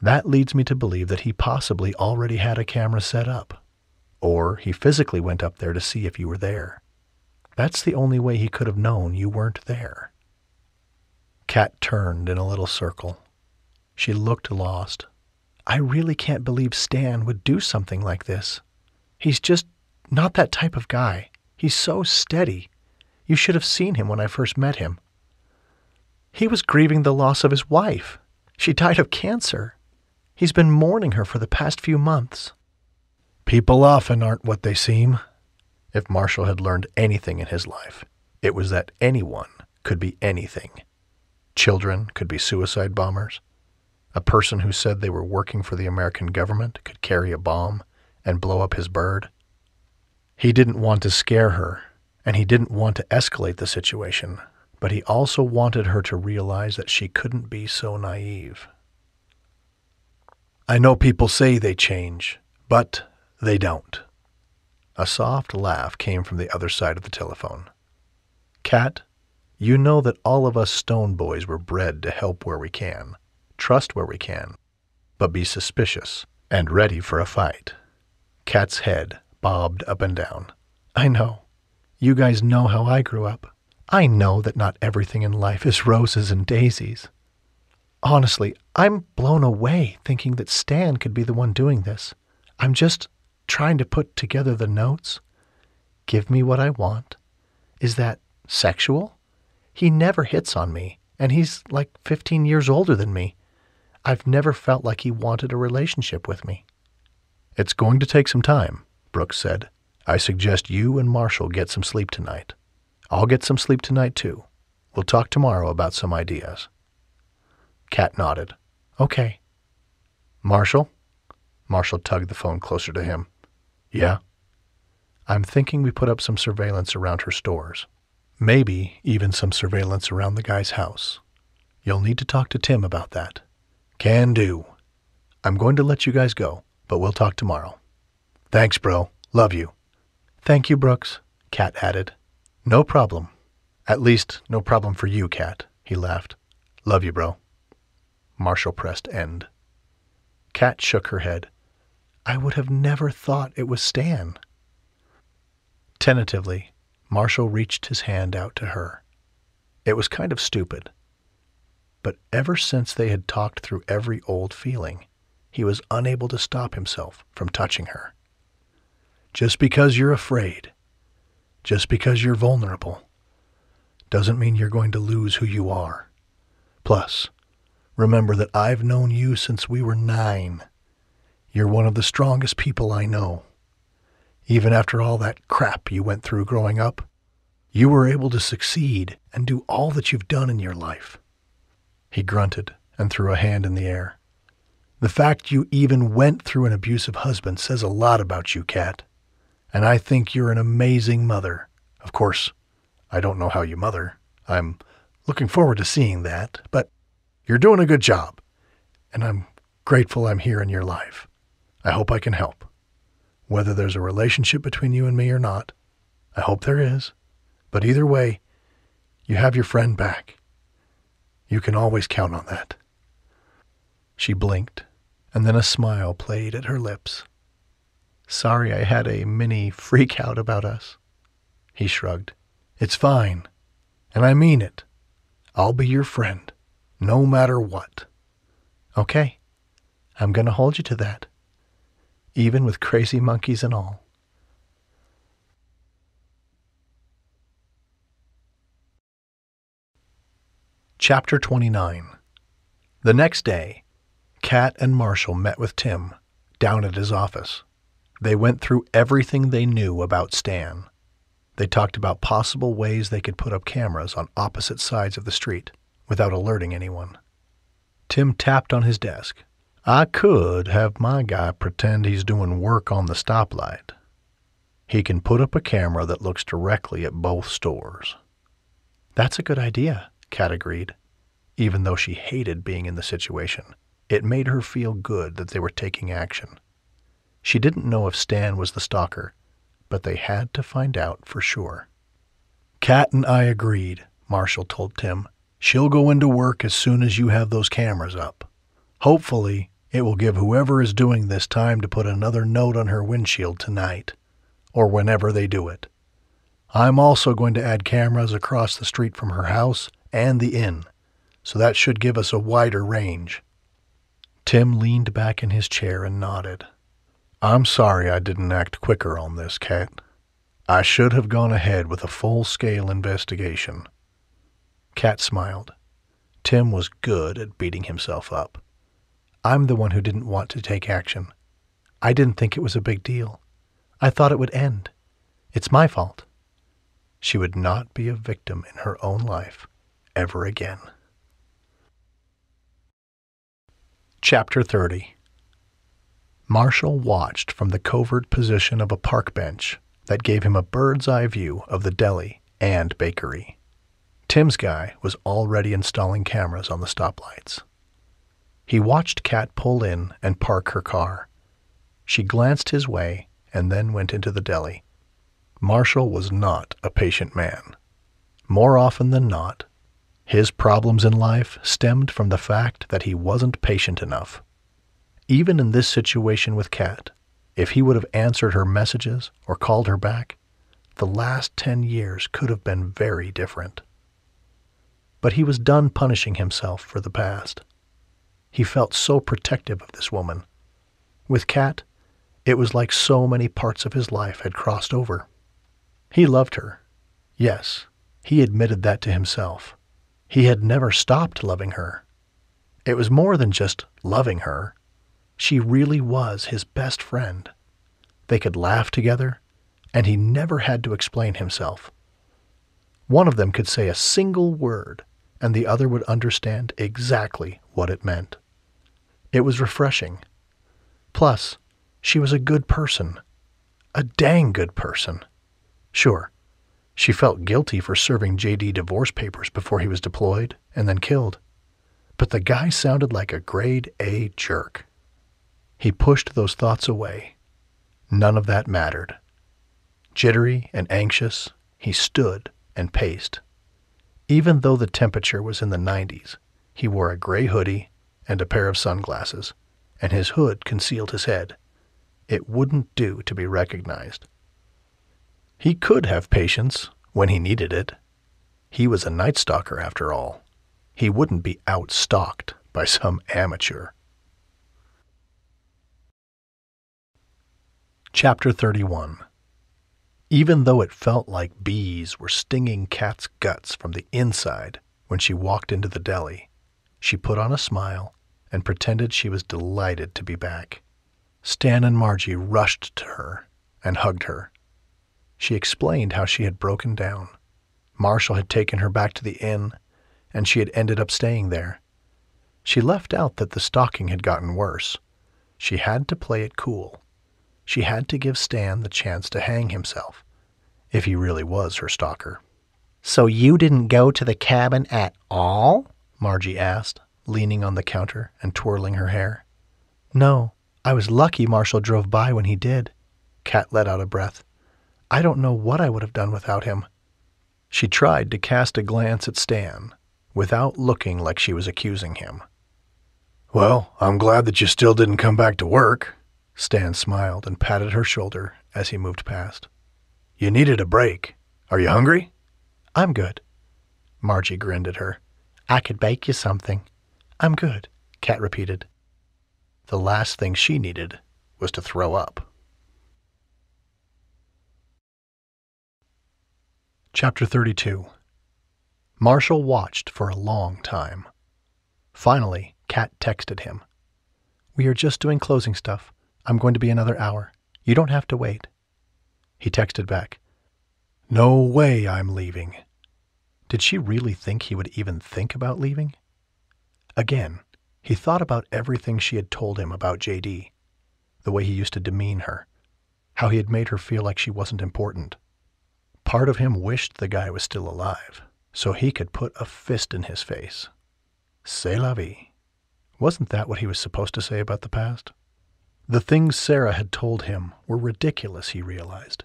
That leads me to believe that he possibly already had a camera set up. Or he physically went up there to see if you were there. That's the only way he could have known you weren't there. Kat turned in a little circle. She looked lost. I really can't believe Stan would do something like this. He's just not that type of guy. He's so steady. You should have seen him when I first met him. He was grieving the loss of his wife. She died of cancer. He's been mourning her for the past few months. People often aren't what they seem, if Marshall had learned anything in his life, it was that anyone could be anything. Children could be suicide bombers. A person who said they were working for the American government could carry a bomb and blow up his bird. He didn't want to scare her, and he didn't want to escalate the situation, but he also wanted her to realize that she couldn't be so naive. I know people say they change, but they don't. A soft laugh came from the other side of the telephone. Kat, you know that all of us Stone boys were bred to help where we can, trust where we can, but be suspicious and ready for a fight. Kat's head bobbed up and down. I know. You guys know how I grew up. I know that not everything in life is roses and daisies. Honestly, I'm blown away thinking that Stan could be the one doing this. I'm just trying to put together the notes. Give me what I want. Is that sexual? He never hits on me, and he's like 15 years older than me. I've never felt like he wanted a relationship with me. It's going to take some time, Brooks said. I suggest you and Marshall get some sleep tonight. I'll get some sleep tonight, too. We'll talk tomorrow about some ideas. Kat nodded. Okay. Marshall? Marshall tugged the phone closer to him. Yeah? I'm thinking we put up some surveillance around her stores. Maybe even some surveillance around the guy's house. You'll need to talk to Tim about that. Can do. I'm going to let you guys go, but we'll talk tomorrow. Thanks, bro. Love you. Thank you, Brooks, Kat added. No problem. At least, no problem for you, Kat, he laughed. Love you, bro. Marshall pressed end. Kat shook her head. I would have never thought it was Stan. Tentatively, Marshall reached his hand out to her. It was kind of stupid. But ever since they had talked through every old feeling, he was unable to stop himself from touching her. Just because you're afraid, just because you're vulnerable doesn't mean you're going to lose who you are. Plus, remember that I've known you since we were nine. You're one of the strongest people I know. Even after all that crap you went through growing up, you were able to succeed and do all that you've done in your life. He grunted and threw a hand in the air. The fact you even went through an abusive husband says a lot about you, Kat and I think you're an amazing mother. Of course, I don't know how you mother. I'm looking forward to seeing that, but you're doing a good job, and I'm grateful I'm here in your life. I hope I can help. Whether there's a relationship between you and me or not, I hope there is. But either way, you have your friend back. You can always count on that. She blinked, and then a smile played at her lips. Sorry I had a mini freak out about us. He shrugged. It's fine. And I mean it. I'll be your friend, no matter what. Okay. I'm going to hold you to that. Even with crazy monkeys and all. Chapter 29 The next day, Kat and Marshall met with Tim down at his office. They went through everything they knew about Stan. They talked about possible ways they could put up cameras on opposite sides of the street without alerting anyone. Tim tapped on his desk. I could have my guy pretend he's doing work on the stoplight. He can put up a camera that looks directly at both stores. That's a good idea, Kat agreed. Even though she hated being in the situation, it made her feel good that they were taking action. She didn't know if Stan was the stalker, but they had to find out for sure. Kat and I agreed, Marshall told Tim. She'll go into work as soon as you have those cameras up. Hopefully, it will give whoever is doing this time to put another note on her windshield tonight, or whenever they do it. I'm also going to add cameras across the street from her house and the inn, so that should give us a wider range. Tim leaned back in his chair and nodded. I'm sorry I didn't act quicker on this, Kat. I should have gone ahead with a full-scale investigation. Kat smiled. Tim was good at beating himself up. I'm the one who didn't want to take action. I didn't think it was a big deal. I thought it would end. It's my fault. She would not be a victim in her own life ever again. Chapter 30 Marshall watched from the covert position of a park bench that gave him a bird's eye view of the deli and bakery. Tim's guy was already installing cameras on the stoplights. He watched Kat pull in and park her car. She glanced his way and then went into the deli. Marshall was not a patient man. More often than not, his problems in life stemmed from the fact that he wasn't patient enough. Even in this situation with Kat, if he would have answered her messages or called her back, the last ten years could have been very different. But he was done punishing himself for the past. He felt so protective of this woman. With Kat, it was like so many parts of his life had crossed over. He loved her. Yes, he admitted that to himself. He had never stopped loving her. It was more than just loving her. She really was his best friend. They could laugh together, and he never had to explain himself. One of them could say a single word, and the other would understand exactly what it meant. It was refreshing. Plus, she was a good person. A dang good person. Sure, she felt guilty for serving J.D. divorce papers before he was deployed and then killed. But the guy sounded like a grade A jerk. He pushed those thoughts away. None of that mattered. Jittery and anxious, he stood and paced. Even though the temperature was in the 90s, he wore a gray hoodie and a pair of sunglasses, and his hood concealed his head. It wouldn't do to be recognized. He could have patience when he needed it. He was a night stalker after all. He wouldn't be outstalked by some amateur. Chapter 31 Even though it felt like bees were stinging Kat's guts from the inside when she walked into the deli, she put on a smile and pretended she was delighted to be back. Stan and Margie rushed to her and hugged her. She explained how she had broken down. Marshall had taken her back to the inn, and she had ended up staying there. She left out that the stalking had gotten worse. She had to play it cool. She had to give Stan the chance to hang himself, if he really was her stalker. So you didn't go to the cabin at all? Margie asked, leaning on the counter and twirling her hair. No, I was lucky Marshall drove by when he did. Kat let out a breath. I don't know what I would have done without him. She tried to cast a glance at Stan, without looking like she was accusing him. Well, I'm glad that you still didn't come back to work. Stan smiled and patted her shoulder as he moved past. You needed a break. Are you hungry? I'm good. Margie grinned at her. I could bake you something. I'm good, Kat repeated. The last thing she needed was to throw up. Chapter 32 Marshall watched for a long time. Finally, Kat texted him. We are just doing closing stuff. I'm going to be another hour. You don't have to wait. He texted back. No way I'm leaving. Did she really think he would even think about leaving? Again, he thought about everything she had told him about JD, the way he used to demean her, how he had made her feel like she wasn't important. Part of him wished the guy was still alive, so he could put a fist in his face. C'est la vie. Wasn't that what he was supposed to say about the past? The things Sarah had told him were ridiculous, he realized.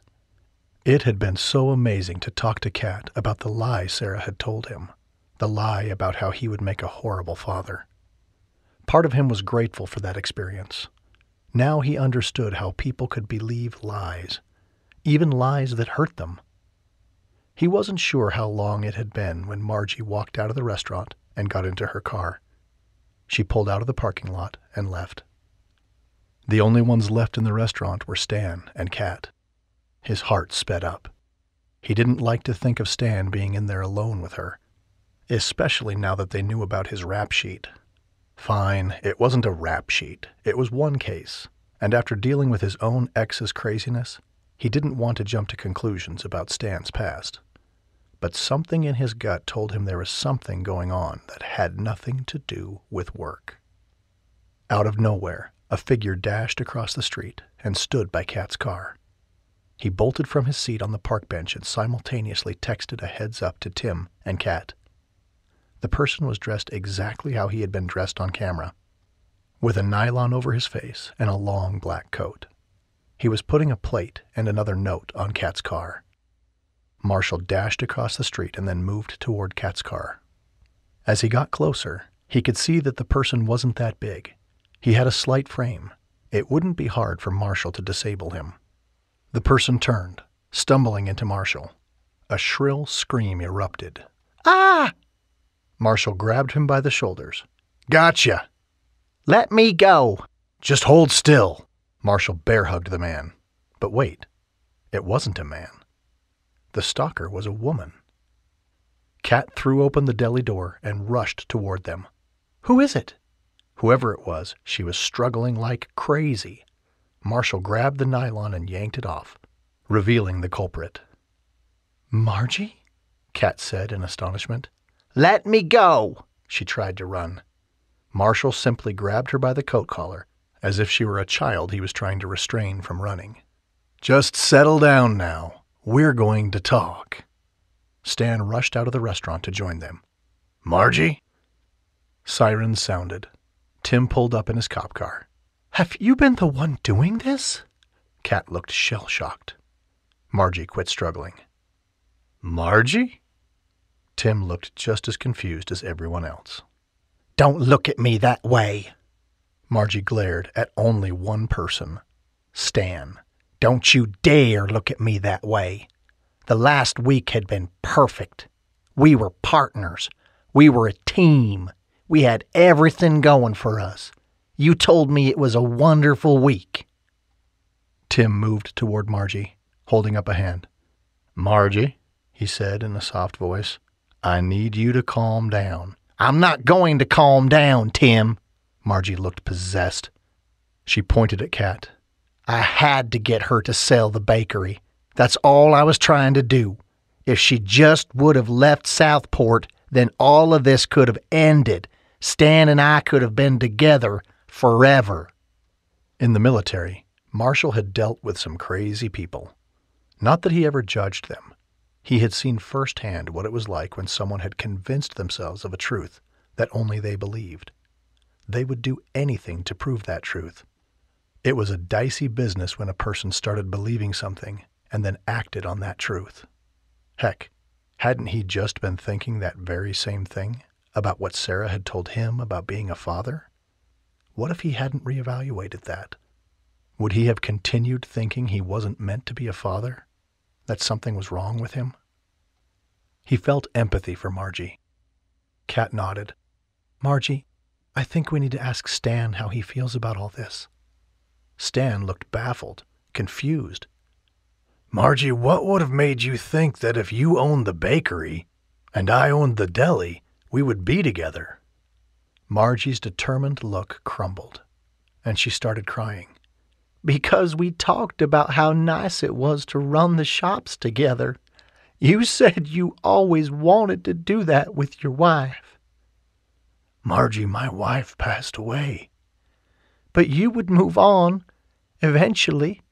It had been so amazing to talk to Kat about the lie Sarah had told him, the lie about how he would make a horrible father. Part of him was grateful for that experience. Now he understood how people could believe lies, even lies that hurt them. He wasn't sure how long it had been when Margie walked out of the restaurant and got into her car. She pulled out of the parking lot and left. The only ones left in the restaurant were Stan and Kat. His heart sped up. He didn't like to think of Stan being in there alone with her, especially now that they knew about his rap sheet. Fine, it wasn't a rap sheet. It was one case, and after dealing with his own ex's craziness, he didn't want to jump to conclusions about Stan's past. But something in his gut told him there was something going on that had nothing to do with work. Out of nowhere, a figure dashed across the street and stood by Kat's car. He bolted from his seat on the park bench and simultaneously texted a heads up to Tim and Kat. The person was dressed exactly how he had been dressed on camera, with a nylon over his face and a long black coat. He was putting a plate and another note on Kat's car. Marshall dashed across the street and then moved toward Kat's car. As he got closer, he could see that the person wasn't that big. He had a slight frame. It wouldn't be hard for Marshall to disable him. The person turned, stumbling into Marshall. A shrill scream erupted. Ah! Marshall grabbed him by the shoulders. Gotcha! Let me go! Just hold still! Marshall bear hugged the man. But wait, it wasn't a man. The stalker was a woman. Kat threw open the deli door and rushed toward them. Who is it? Whoever it was, she was struggling like crazy. Marshall grabbed the nylon and yanked it off, revealing the culprit. Margie? Kat said in astonishment. Let me go! She tried to run. Marshall simply grabbed her by the coat collar, as if she were a child he was trying to restrain from running. Just settle down now. We're going to talk. Stan rushed out of the restaurant to join them. Margie? Sirens sounded. Tim pulled up in his cop car. Have you been the one doing this? Kat looked shell shocked. Margie quit struggling. Margie? Tim looked just as confused as everyone else. Don't look at me that way. Margie glared at only one person Stan. Don't you dare look at me that way. The last week had been perfect. We were partners. We were a team. We had everything going for us. You told me it was a wonderful week. Tim moved toward Margie, holding up a hand. Margie, he said in a soft voice, I need you to calm down. I'm not going to calm down, Tim. Margie looked possessed. She pointed at Kat. I had to get her to sell the bakery. That's all I was trying to do. If she just would have left South Port, then all of this could have ended. Stan and I could have been together forever. In the military, Marshall had dealt with some crazy people. Not that he ever judged them. He had seen firsthand what it was like when someone had convinced themselves of a truth that only they believed. They would do anything to prove that truth. It was a dicey business when a person started believing something and then acted on that truth. Heck, hadn't he just been thinking that very same thing about what Sarah had told him about being a father? What if he hadn't reevaluated that? Would he have continued thinking he wasn't meant to be a father? That something was wrong with him? He felt empathy for Margie. Kat nodded. Margie, I think we need to ask Stan how he feels about all this. Stan looked baffled, confused. Margie, what would have made you think that if you owned the bakery and I owned the deli, we would be together? Margie's determined look crumbled, and she started crying. Because we talked about how nice it was to run the shops together. You said you always wanted to do that with your wife. Margie, my wife passed away. But you would move on, eventually,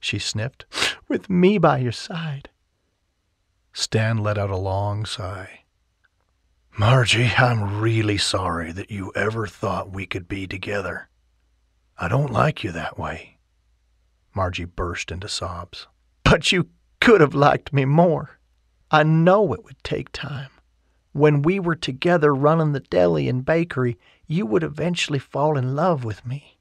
she sniffed, with me by your side. Stan let out a long sigh. Margie, I'm really sorry that you ever thought we could be together. I don't like you that way. Margie burst into sobs. But you could have liked me more. I know it would take time. When we were together running the deli and bakery, you would eventually fall in love with me.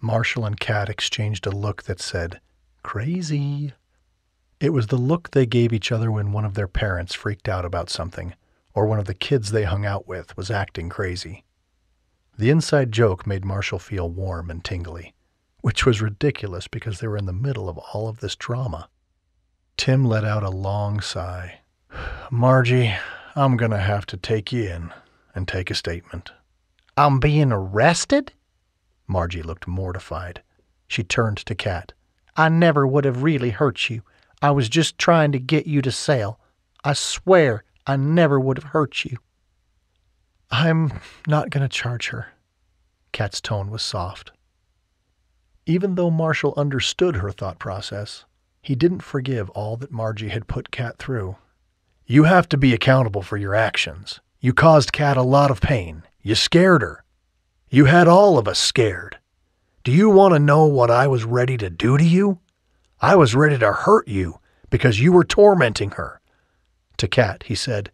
Marshall and Kat exchanged a look that said, Crazy. It was the look they gave each other when one of their parents freaked out about something, or one of the kids they hung out with was acting crazy. The inside joke made Marshall feel warm and tingly, which was ridiculous because they were in the middle of all of this drama. Tim let out a long sigh. Margie, I'm going to have to take you in and take a statement. I'm being arrested? Margie looked mortified. She turned to Kat. I never would have really hurt you. I was just trying to get you to sell. I swear I never would have hurt you. I'm not going to charge her. Kat's tone was soft. Even though Marshall understood her thought process, he didn't forgive all that Margie had put Kat through. You have to be accountable for your actions. You caused Kat a lot of pain. You scared her. You had all of us scared. Do you want to know what I was ready to do to you? I was ready to hurt you because you were tormenting her. To Kat, he said,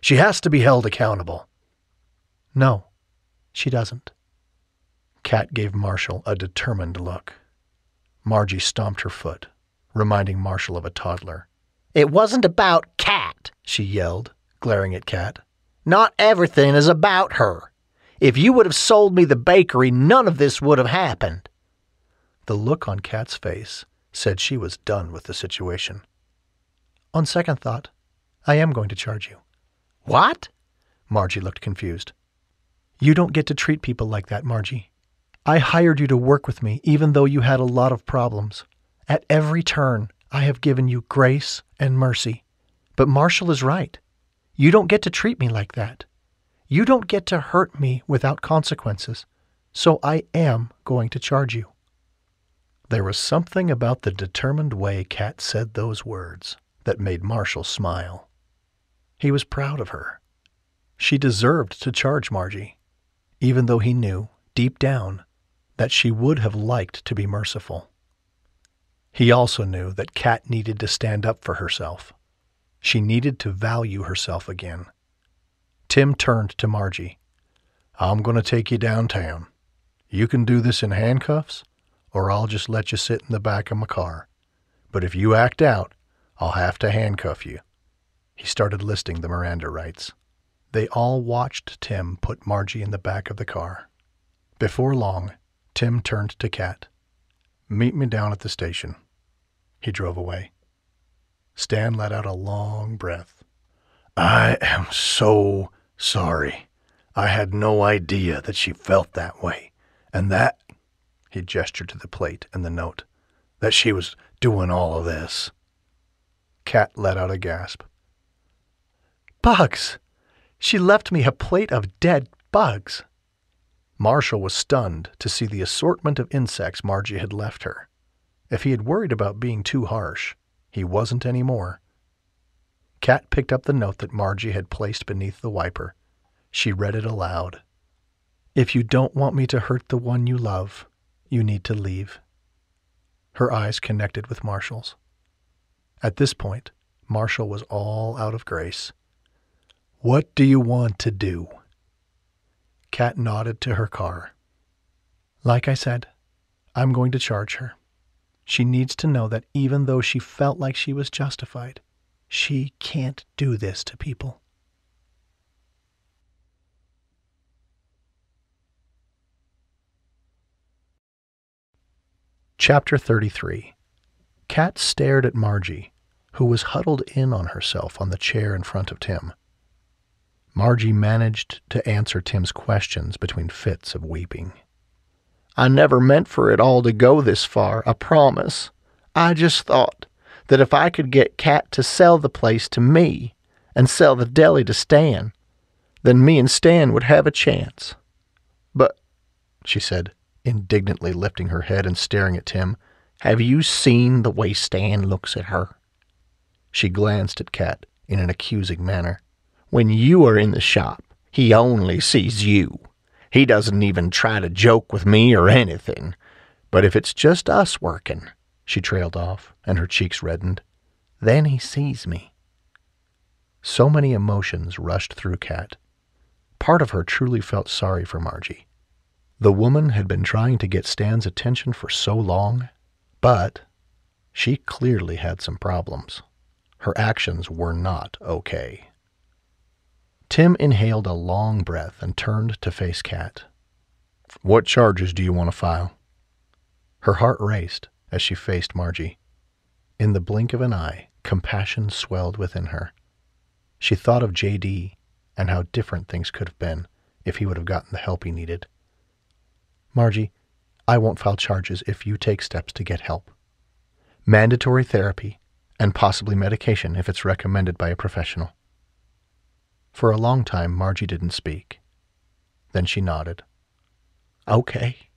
She has to be held accountable. No, she doesn't. Kat gave Marshall a determined look. Margie stomped her foot, reminding Marshall of a toddler. It wasn't about Kat, she yelled, glaring at Kat. Not everything is about her. If you would have sold me the bakery, none of this would have happened. The look on Kat's face said she was done with the situation. On second thought, I am going to charge you. What? Margie looked confused. You don't get to treat people like that, Margie. I hired you to work with me even though you had a lot of problems. At every turn, I have given you grace and mercy. But Marshall is right. You don't get to treat me like that. You don't get to hurt me without consequences, so I am going to charge you. There was something about the determined way Kat said those words that made Marshall smile. He was proud of her. She deserved to charge Margie, even though he knew, deep down, that she would have liked to be merciful. He also knew that Kat needed to stand up for herself. She needed to value herself again. Tim turned to Margie. I'm going to take you downtown. You can do this in handcuffs, or I'll just let you sit in the back of my car. But if you act out, I'll have to handcuff you. He started listing the Miranda rights. They all watched Tim put Margie in the back of the car. Before long, Tim turned to Kat. Meet me down at the station. He drove away. Stan let out a long breath. I am so Sorry. I had no idea that she felt that way. And that, he gestured to the plate and the note, that she was doing all of this. Kat let out a gasp. Bugs! She left me a plate of dead bugs. Marshall was stunned to see the assortment of insects Margie had left her. If he had worried about being too harsh, he wasn't any more. Kat picked up the note that Margie had placed beneath the wiper. She read it aloud. If you don't want me to hurt the one you love, you need to leave. Her eyes connected with Marshall's. At this point, Marshall was all out of grace. What do you want to do? Kat nodded to her car. Like I said, I'm going to charge her. She needs to know that even though she felt like she was justified, she can't do this to people. Chapter 33 Kat stared at Margie, who was huddled in on herself on the chair in front of Tim. Margie managed to answer Tim's questions between fits of weeping. I never meant for it all to go this far, I promise. I just thought that if I could get Kat to sell the place to me and sell the deli to Stan, then me and Stan would have a chance. But, she said, indignantly lifting her head and staring at Tim, have you seen the way Stan looks at her? She glanced at Kat in an accusing manner. When you are in the shop, he only sees you. He doesn't even try to joke with me or anything. But if it's just us working, she trailed off, and her cheeks reddened. Then he sees me. So many emotions rushed through Kat. Part of her truly felt sorry for Margie. The woman had been trying to get Stan's attention for so long, but she clearly had some problems. Her actions were not okay. Tim inhaled a long breath and turned to face Kat. What charges do you want to file? Her heart raced as she faced Margie. In the blink of an eye, compassion swelled within her. She thought of J.D. and how different things could have been if he would have gotten the help he needed. Margie, I won't file charges if you take steps to get help. Mandatory therapy and possibly medication if it's recommended by a professional. For a long time, Margie didn't speak. Then she nodded. Okay.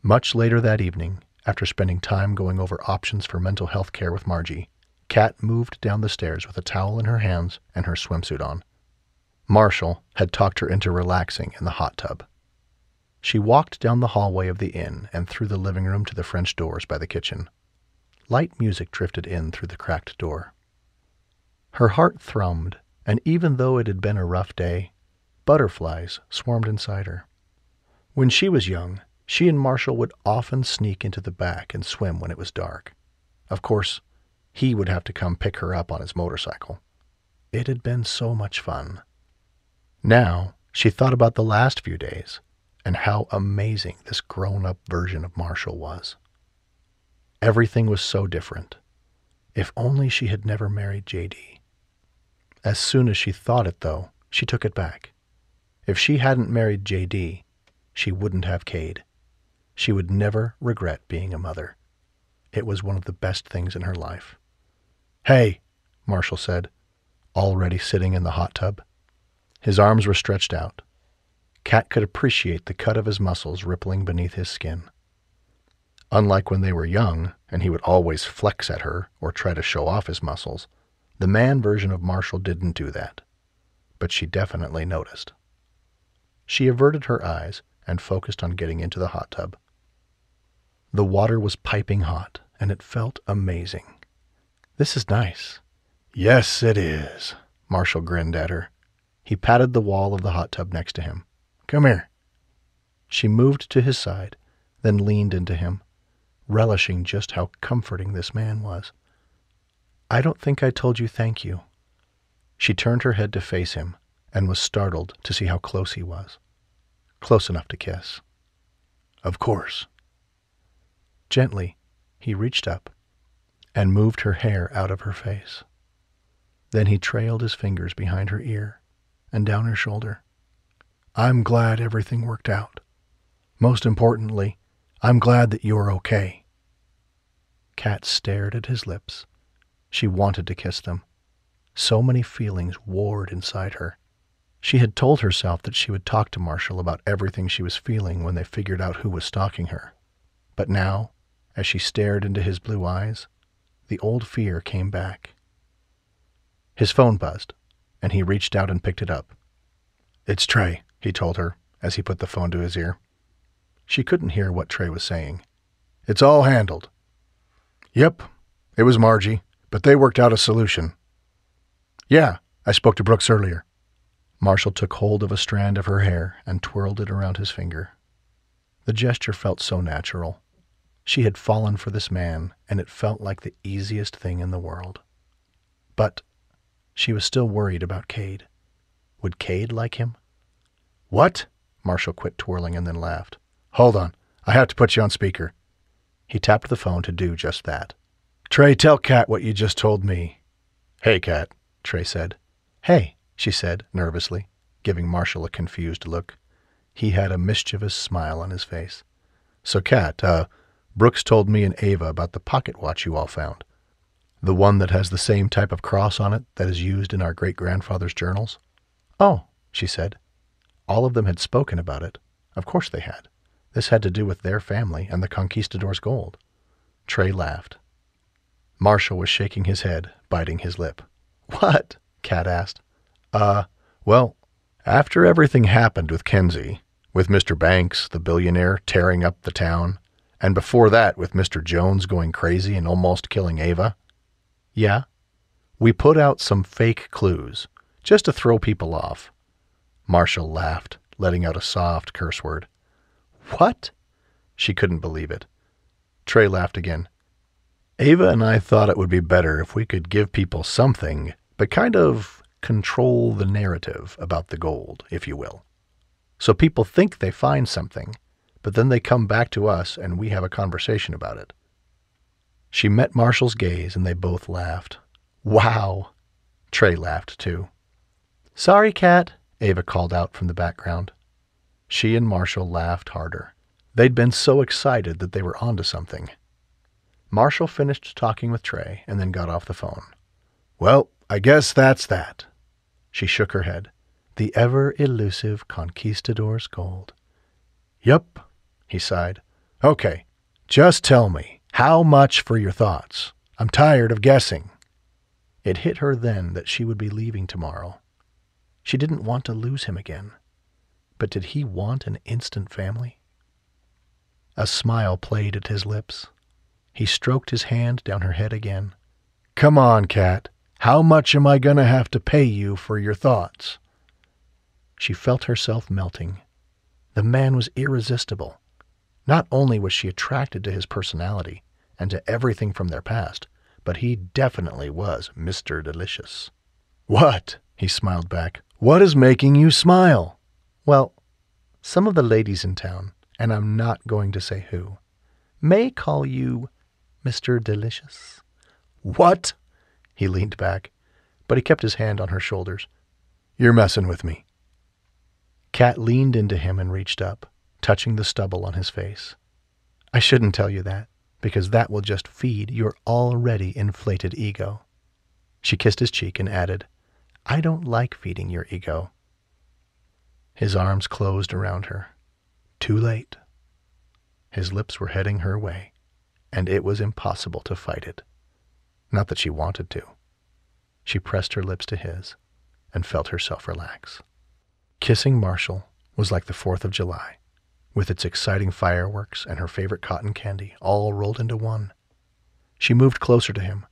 Much later that evening, after spending time going over options for mental health care with Margie, Kat moved down the stairs with a towel in her hands and her swimsuit on. Marshall had talked her into relaxing in the hot tub. She walked down the hallway of the inn and through the living room to the French doors by the kitchen. Light music drifted in through the cracked door. Her heart thrummed, and even though it had been a rough day, butterflies swarmed inside her. When she was young, she and Marshall would often sneak into the back and swim when it was dark. Of course, he would have to come pick her up on his motorcycle. It had been so much fun. Now, she thought about the last few days and how amazing this grown up version of Marshall was. Everything was so different. If only she had never married JD. As soon as she thought it, though, she took it back. If she hadn't married JD, she wouldn't have Cade. She would never regret being a mother. It was one of the best things in her life. Hey, Marshall said, already sitting in the hot tub. His arms were stretched out. Kat could appreciate the cut of his muscles rippling beneath his skin. Unlike when they were young, and he would always flex at her or try to show off his muscles, the man version of Marshall didn't do that. But she definitely noticed. She averted her eyes and focused on getting into the hot tub. The water was piping hot, and it felt amazing. This is nice. Yes, it is. Marshall grinned at her. He patted the wall of the hot tub next to him. Come here. She moved to his side, then leaned into him, relishing just how comforting this man was. I don't think I told you thank you. She turned her head to face him and was startled to see how close he was. Close enough to kiss. Of course. Gently, he reached up and moved her hair out of her face. Then he trailed his fingers behind her ear and down her shoulder. I'm glad everything worked out. Most importantly, I'm glad that you're okay. Kat stared at his lips. She wanted to kiss them. So many feelings warred inside her. She had told herself that she would talk to Marshall about everything she was feeling when they figured out who was stalking her. But now, as she stared into his blue eyes, the old fear came back. His phone buzzed, and he reached out and picked it up. It's Trey, he told her as he put the phone to his ear. She couldn't hear what Trey was saying. It's all handled. Yep, it was Margie, but they worked out a solution. Yeah, I spoke to Brooks earlier. Marshall took hold of a strand of her hair and twirled it around his finger. The gesture felt so natural. She had fallen for this man, and it felt like the easiest thing in the world. But she was still worried about Cade. Would Cade like him? What? Marshall quit twirling and then laughed. Hold on. I have to put you on speaker. He tapped the phone to do just that. Trey, tell Kat what you just told me. Hey, Kat, Trey said. Hey, she said nervously, giving Marshall a confused look. He had a mischievous smile on his face. So, Kat, uh, Brooks told me and Ava about the pocket watch you all found. The one that has the same type of cross on it that is used in our great grandfather's journals? Oh, she said. All of them had spoken about it. Of course they had. This had to do with their family and the conquistador's gold. Trey laughed. Marshall was shaking his head, biting his lip. What? Kat asked. Uh, well, after everything happened with Kenzie, with Mr. Banks, the billionaire, tearing up the town, and before that, with Mr. Jones going crazy and almost killing Ava? Yeah. We put out some fake clues, just to throw people off. Marshall laughed, letting out a soft curse word. What? She couldn't believe it. Trey laughed again. Ava and I thought it would be better if we could give people something, but kind of control the narrative about the gold, if you will. So people think they find something, but then they come back to us and we have a conversation about it. She met Marshall's gaze and they both laughed. Wow! Trey laughed too. Sorry, Kat, Ava called out from the background. She and Marshall laughed harder. They'd been so excited that they were onto something. Marshall finished talking with Trey and then got off the phone. Well, I guess that's that. She shook her head. the ever elusive conquistador's gold. Yup, he sighed. Okay, just tell me, how much for your thoughts? I'm tired of guessing. It hit her then that she would be leaving tomorrow. She didn't want to lose him again. But did he want an instant family? A smile played at his lips. He stroked his hand down her head again. Come on, Kat. How much am I going to have to pay you for your thoughts? She felt herself melting. The man was irresistible. Not only was she attracted to his personality and to everything from their past, but he definitely was Mr. Delicious. What? He smiled back. What is making you smile? Well, some of the ladies in town, and I'm not going to say who, may call you Mr. Delicious. What? He leaned back, but he kept his hand on her shoulders. You're messing with me. Kat leaned into him and reached up, touching the stubble on his face. I shouldn't tell you that, because that will just feed your already inflated ego. She kissed his cheek and added, I don't like feeding your ego. His arms closed around her. Too late. His lips were heading her way, and it was impossible to fight it. Not that she wanted to. She pressed her lips to his and felt herself relax. Kissing Marshall was like the Fourth of July, with its exciting fireworks and her favorite cotton candy all rolled into one. She moved closer to him,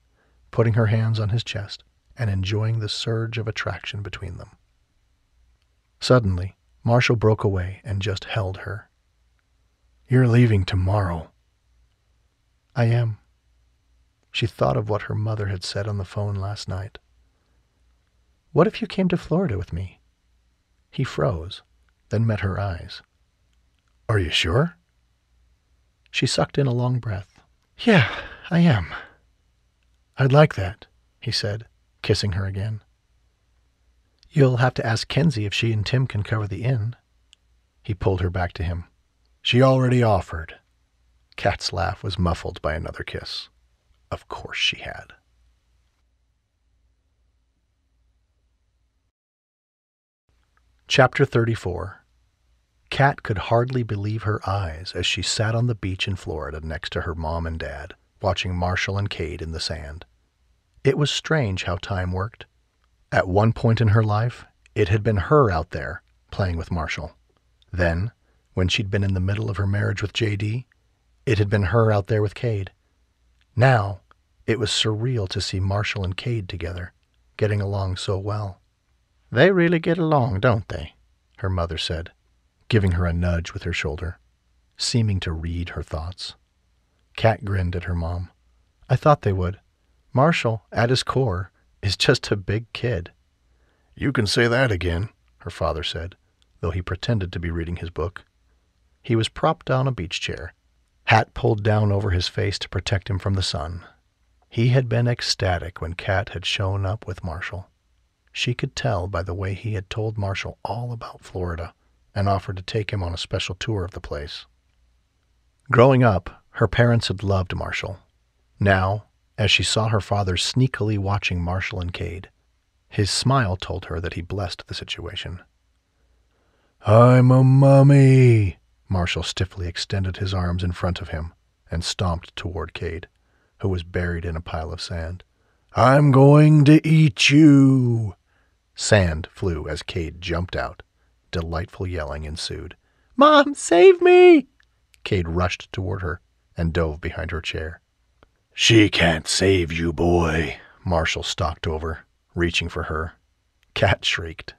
putting her hands on his chest and enjoying the surge of attraction between them. Suddenly, Marshall broke away and just held her. You're leaving tomorrow. I am. She thought of what her mother had said on the phone last night. What if you came to Florida with me? He froze, then met her eyes. Are you sure? She sucked in a long breath. Yeah, I am. I'd like that, he said, kissing her again. You'll have to ask Kenzie if she and Tim can cover the inn. He pulled her back to him. She already offered. Kat's laugh was muffled by another kiss. Of course she had. Chapter 34 Kat could hardly believe her eyes as she sat on the beach in Florida next to her mom and dad, watching Marshall and Cade in the sand. It was strange how time worked. At one point in her life, it had been her out there, playing with Marshall. Then, when she'd been in the middle of her marriage with J.D., it had been her out there with Cade. Now, it was surreal to see Marshall and Cade together, getting along so well. They really get along, don't they? Her mother said, giving her a nudge with her shoulder, seeming to read her thoughts. Kat grinned at her mom. I thought they would. Marshall, at his core, is just a big kid. You can say that again, her father said, though he pretended to be reading his book. He was propped on a beach chair, hat pulled down over his face to protect him from the sun, he had been ecstatic when Kat had shown up with Marshall. She could tell by the way he had told Marshall all about Florida and offered to take him on a special tour of the place. Growing up, her parents had loved Marshall. Now, as she saw her father sneakily watching Marshall and Cade, his smile told her that he blessed the situation. I'm a mummy. Marshall stiffly extended his arms in front of him and stomped toward Cade who was buried in a pile of sand. I'm going to eat you. Sand flew as Cade jumped out. Delightful yelling ensued. Mom, save me! Cade rushed toward her and dove behind her chair. She can't save you, boy. Marshall stalked over, reaching for her. Kat shrieked.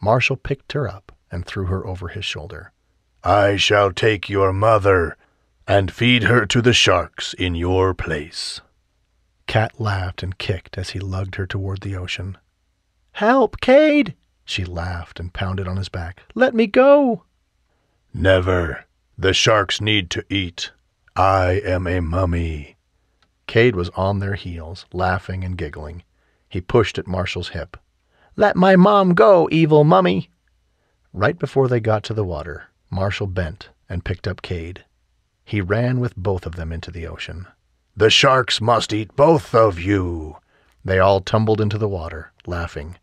Marshall picked her up and threw her over his shoulder. I shall take your mother and feed her to the sharks in your place. Kat laughed and kicked as he lugged her toward the ocean. Help, Cade! She laughed and pounded on his back. Let me go! Never. The sharks need to eat. I am a mummy. Cade was on their heels, laughing and giggling. He pushed at Marshall's hip. Let my mom go, evil mummy! Right before they got to the water, Marshall bent and picked up Cade. He ran with both of them into the ocean. The sharks must eat both of you. They all tumbled into the water, laughing.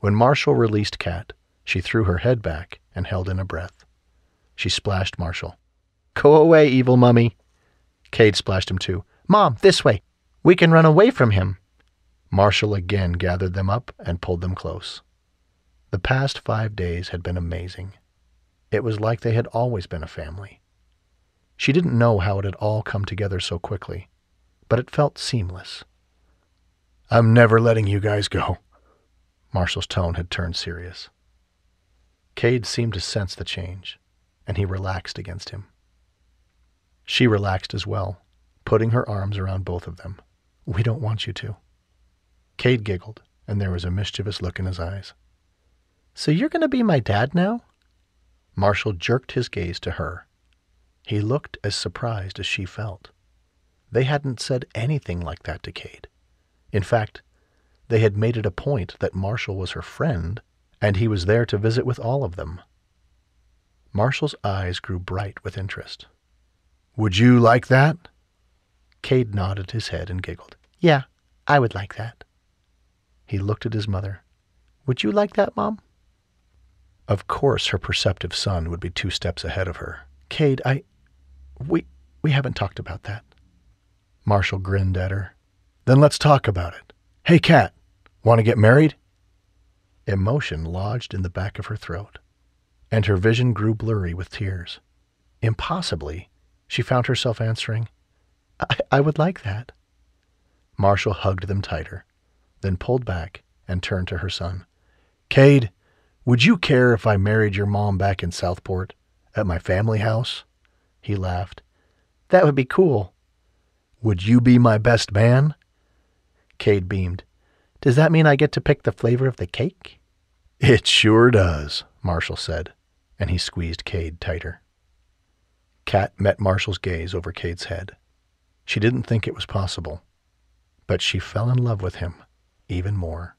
When Marshall released Kat, she threw her head back and held in a breath. She splashed Marshall. Go away, evil mummy. Cade splashed him too. Mom, this way. We can run away from him. Marshall again gathered them up and pulled them close. The past five days had been amazing. It was like they had always been a family. She didn't know how it had all come together so quickly, but it felt seamless. I'm never letting you guys go. Marshall's tone had turned serious. Cade seemed to sense the change, and he relaxed against him. She relaxed as well, putting her arms around both of them. We don't want you to. Cade giggled, and there was a mischievous look in his eyes. So you're going to be my dad now? Marshall jerked his gaze to her. He looked as surprised as she felt. They hadn't said anything like that to Cade. In fact, they had made it a point that Marshall was her friend, and he was there to visit with all of them. Marshall's eyes grew bright with interest. Would you like that? Cade nodded his head and giggled. Yeah, I would like that. He looked at his mother. Would you like that, Mom? Of course her perceptive son would be two steps ahead of her. Cade, I... We... we haven't talked about that. Marshall grinned at her. Then let's talk about it. Hey, Kat, want to get married? Emotion lodged in the back of her throat, and her vision grew blurry with tears. Impossibly, she found herself answering, I, I would like that. Marshall hugged them tighter, then pulled back and turned to her son. Cade, would you care if I married your mom back in South Port, at my family house? He laughed. That would be cool. Would you be my best man? Cade beamed. Does that mean I get to pick the flavor of the cake? It sure does, Marshall said, and he squeezed Cade tighter. Kat met Marshall's gaze over Cade's head. She didn't think it was possible, but she fell in love with him even more.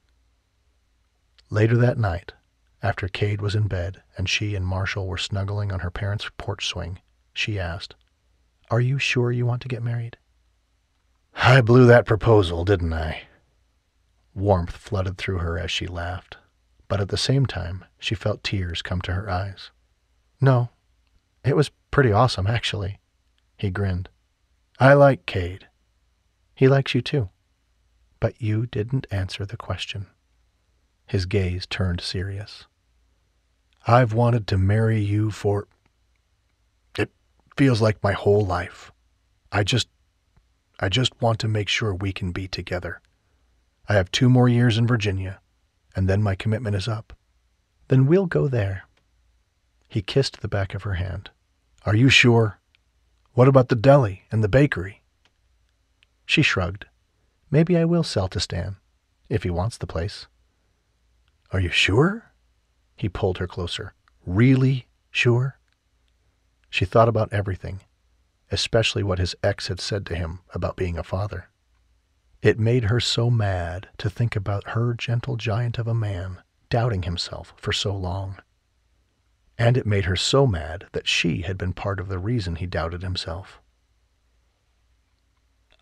Later that night, after Cade was in bed and she and Marshall were snuggling on her parents' porch swing, she asked, Are you sure you want to get married? I blew that proposal, didn't I? Warmth flooded through her as she laughed, but at the same time she felt tears come to her eyes. No, it was pretty awesome, actually. He grinned. I like Cade. He likes you too. But you didn't answer the question. His gaze turned serious. I've wanted to marry you for. It feels like my whole life. I just. I just want to make sure we can be together. I have two more years in Virginia, and then my commitment is up. Then we'll go there. He kissed the back of her hand. Are you sure? What about the deli and the bakery? She shrugged. Maybe I will sell to Stan, if he wants the place. Are you sure? He pulled her closer. Really sure? She thought about everything, especially what his ex had said to him about being a father. It made her so mad to think about her gentle giant of a man doubting himself for so long. And it made her so mad that she had been part of the reason he doubted himself.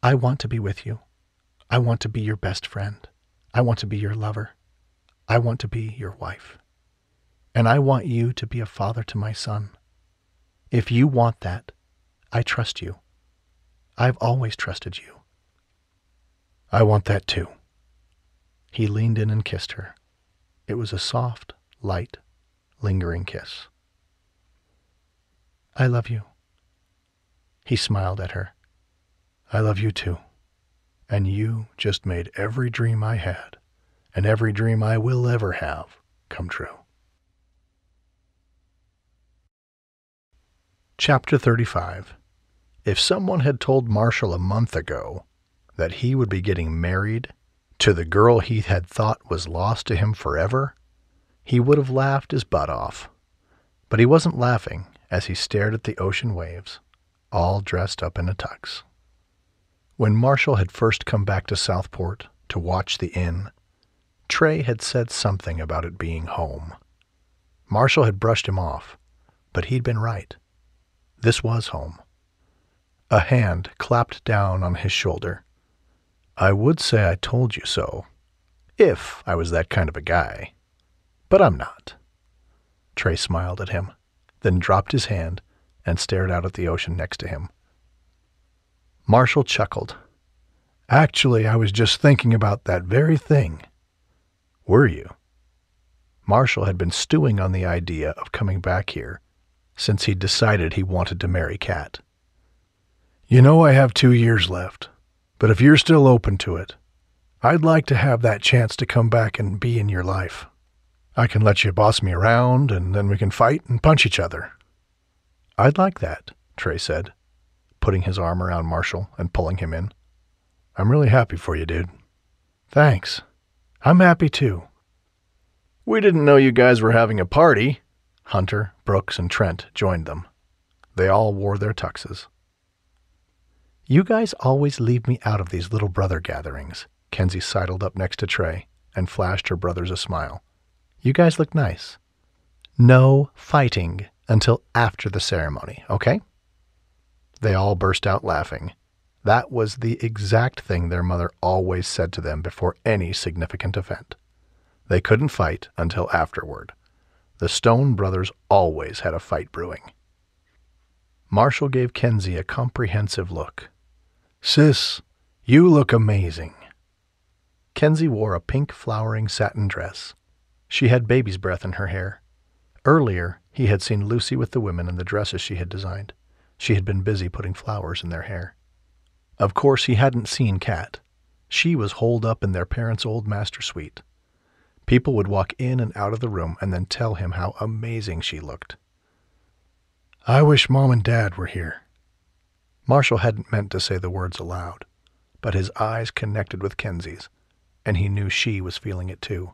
I want to be with you. I want to be your best friend. I want to be your lover. I want to be your wife. And I want you to be a father to my son. If you want that, I trust you. I've always trusted you. I want that too. He leaned in and kissed her. It was a soft, light, lingering kiss. I love you. He smiled at her. I love you too. And you just made every dream I had, and every dream I will ever have, come true. Chapter 35 If someone had told Marshall a month ago that he would be getting married to the girl he had thought was lost to him forever, he would have laughed his butt off. But he wasn't laughing as he stared at the ocean waves, all dressed up in a tux. When Marshall had first come back to South Port to watch the inn, Trey had said something about it being home. Marshall had brushed him off, but he'd been right. This was home. A hand clapped down on his shoulder. I would say I told you so, if I was that kind of a guy, But I'm not. Trey smiled at him, then dropped his hand and stared out at the ocean next to him. Marshall chuckled. Actually, I was just thinking about that very thing. Were you? Marshall had been stewing on the idea of coming back here since he'd decided he wanted to marry Kat. You know I have two years left, but if you're still open to it, I'd like to have that chance to come back and be in your life. I can let you boss me around, and then we can fight and punch each other. I'd like that, Trey said, putting his arm around Marshall and pulling him in. I'm really happy for you, dude. Thanks. I'm happy too. We didn't know you guys were having a party. Hunter, Brooks, and Trent joined them. They all wore their tuxes. You guys always leave me out of these little brother gatherings. Kenzie sidled up next to Trey and flashed her brothers a smile. You guys look nice. No fighting until after the ceremony, okay? They all burst out laughing. That was the exact thing their mother always said to them before any significant event. They couldn't fight until afterward. The Stone brothers always had a fight brewing. Marshall gave Kenzie a comprehensive look. Sis, you look amazing. Kenzie wore a pink flowering satin dress. She had baby's breath in her hair. Earlier, he had seen Lucy with the women in the dresses she had designed. She had been busy putting flowers in their hair. Of course, he hadn't seen Kat. She was holed up in their parents' old master suite. People would walk in and out of the room and then tell him how amazing she looked. I wish Mom and Dad were here. Marshall hadn't meant to say the words aloud, but his eyes connected with Kenzie's, and he knew she was feeling it too.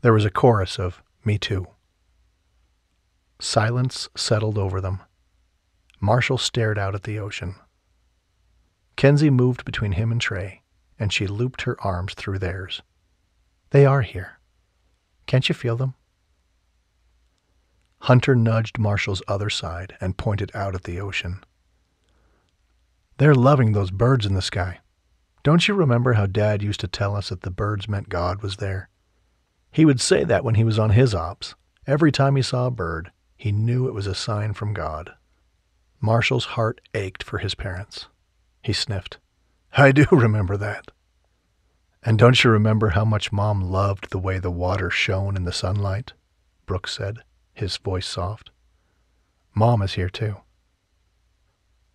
There was a chorus of, Me too. Silence settled over them. Marshall stared out at the ocean. Kenzie moved between him and Trey, and she looped her arms through theirs. They are here. Can't you feel them? Hunter nudged Marshall's other side and pointed out at the ocean. They're loving those birds in the sky. Don't you remember how Dad used to tell us that the birds meant God was there? He would say that when he was on his ops. Every time he saw a bird, he knew it was a sign from God. Marshall's heart ached for his parents. He sniffed. I do remember that. And don't you remember how much Mom loved the way the water shone in the sunlight? Brooks said, his voice soft. Mom is here too.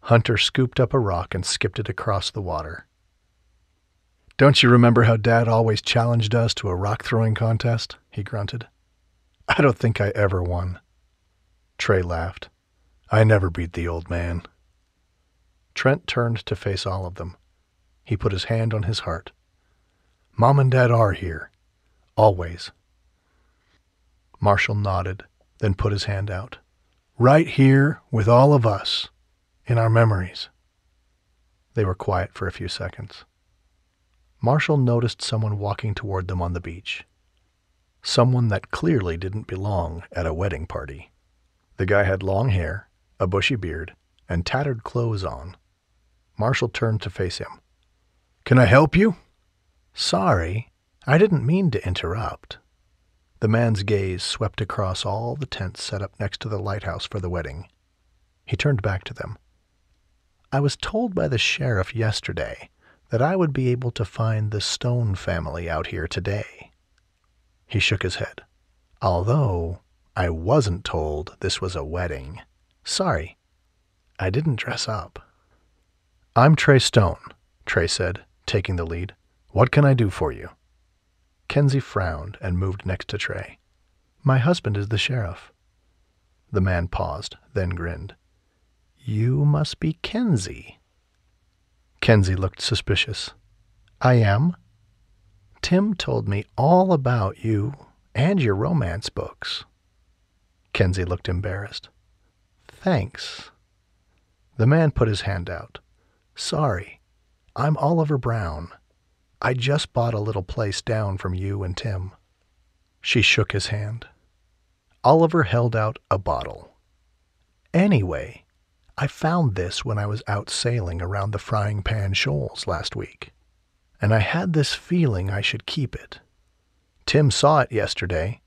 Hunter scooped up a rock and skipped it across the water. Don't you remember how Dad always challenged us to a rock throwing contest? He grunted. I don't think I ever won. Trey laughed. I never beat the old man. Trent turned to face all of them. He put his hand on his heart. Mom and Dad are here. Always. Marshall nodded, then put his hand out. Right here with all of us, in our memories. They were quiet for a few seconds. Marshall noticed someone walking toward them on the beach. Someone that clearly didn't belong at a wedding party. The guy had long hair, a bushy beard, and tattered clothes on. Marshall turned to face him. Can I help you? Sorry, I didn't mean to interrupt. The man's gaze swept across all the tents set up next to the lighthouse for the wedding. He turned back to them. I was told by the sheriff yesterday that I would be able to find the Stone family out here today. He shook his head. Although I wasn't told this was a wedding. Sorry, I didn't dress up. I'm Trey Stone, Trey said, taking the lead. What can I do for you? Kenzie frowned and moved next to Trey. My husband is the sheriff. The man paused, then grinned. You must be Kenzie. Kenzie looked suspicious. I am. Tim told me all about you and your romance books. Kenzie looked embarrassed. Thanks. The man put his hand out. Sorry, I'm Oliver Brown. I just bought a little place down from you and Tim. She shook his hand. Oliver held out a bottle. Anyway, I found this when I was out sailing around the Frying Pan Shoals last week, and I had this feeling I should keep it. Tim saw it yesterday,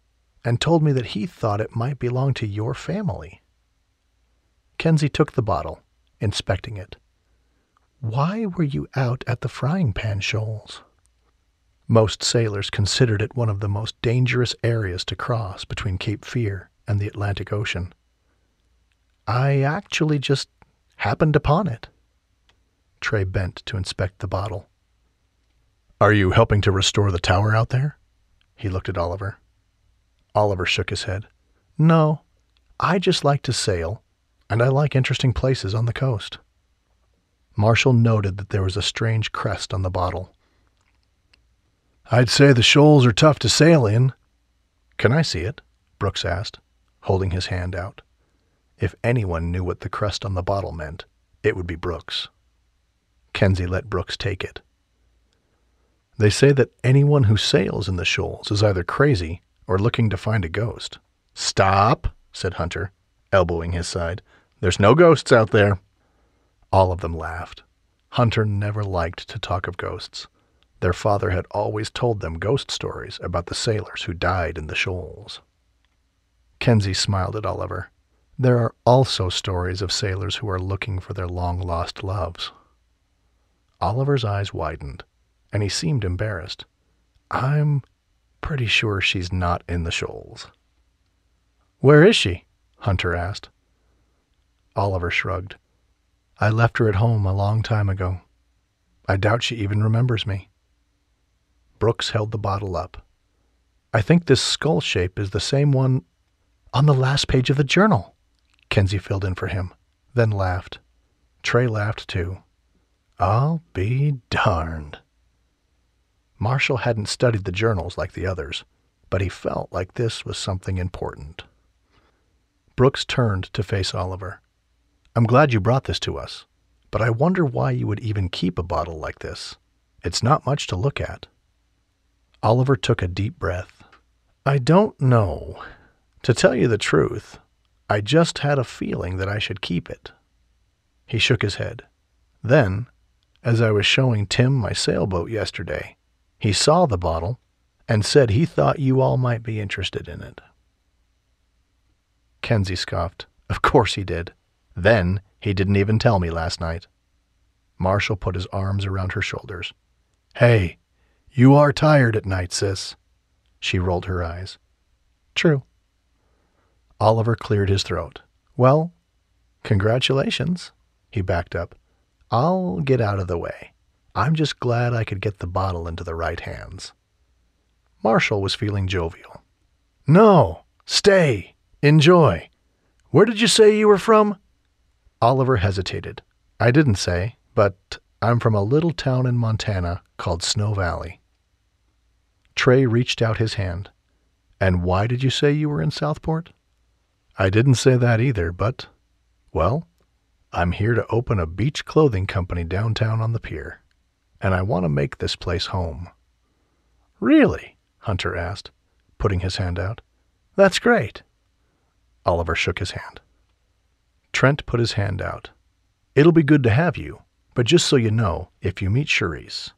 and told me that he thought it might belong to your family. Kenzie took the bottle, inspecting it. Why were you out at the frying pan shoals? Most sailors considered it one of the most dangerous areas to cross between Cape Fear and the Atlantic Ocean. I actually just happened upon it. Trey bent to inspect the bottle. Are you helping to restore the tower out there? He looked at Oliver. Oliver shook his head. No, I just like to sail, and I like interesting places on the coast. Marshall noted that there was a strange crest on the bottle. I'd say the shoals are tough to sail in. Can I see it? Brooks asked, holding his hand out. If anyone knew what the crest on the bottle meant, it would be Brooks. Kenzie let Brooks take it. They say that anyone who sails in the shoals is either crazy or looking to find a ghost. Stop, said Hunter, elbowing his side. There's no ghosts out there. All of them laughed. Hunter never liked to talk of ghosts. Their father had always told them ghost stories about the sailors who died in the shoals. Kenzie smiled at Oliver. There are also stories of sailors who are looking for their long-lost loves. Oliver's eyes widened, and he seemed embarrassed. I'm pretty sure she's not in the shoals. Where is she? Hunter asked. Oliver shrugged. I left her at home a long time ago. I doubt she even remembers me. Brooks held the bottle up. I think this skull shape is the same one on the last page of the journal. Kenzie filled in for him, then laughed. Trey laughed too. I'll be darned. Marshall hadn't studied the journals like the others, but he felt like this was something important. Brooks turned to face Oliver. I'm glad you brought this to us, but I wonder why you would even keep a bottle like this. It's not much to look at. Oliver took a deep breath. I don't know. To tell you the truth, I just had a feeling that I should keep it. He shook his head. Then, as I was showing Tim my sailboat yesterday, he saw the bottle and said he thought you all might be interested in it. Kenzie scoffed. Of course he did. Then he didn't even tell me last night. Marshall put his arms around her shoulders. Hey, you are tired at night, sis. She rolled her eyes. True. Oliver cleared his throat. Well, congratulations. He backed up. I'll get out of the way. I'm just glad I could get the bottle into the right hands. Marshall was feeling jovial. No, stay, enjoy. Where did you say you were from? Oliver hesitated. I didn't say, but I'm from a little town in Montana called Snow Valley. Trey reached out his hand. And why did you say you were in South Port? I didn't say that either, but, well, I'm here to open a beach clothing company downtown on the pier, and I want to make this place home. Really? Hunter asked, putting his hand out. That's great. Oliver shook his hand. Trent put his hand out. It'll be good to have you, but just so you know, if you meet Cherise,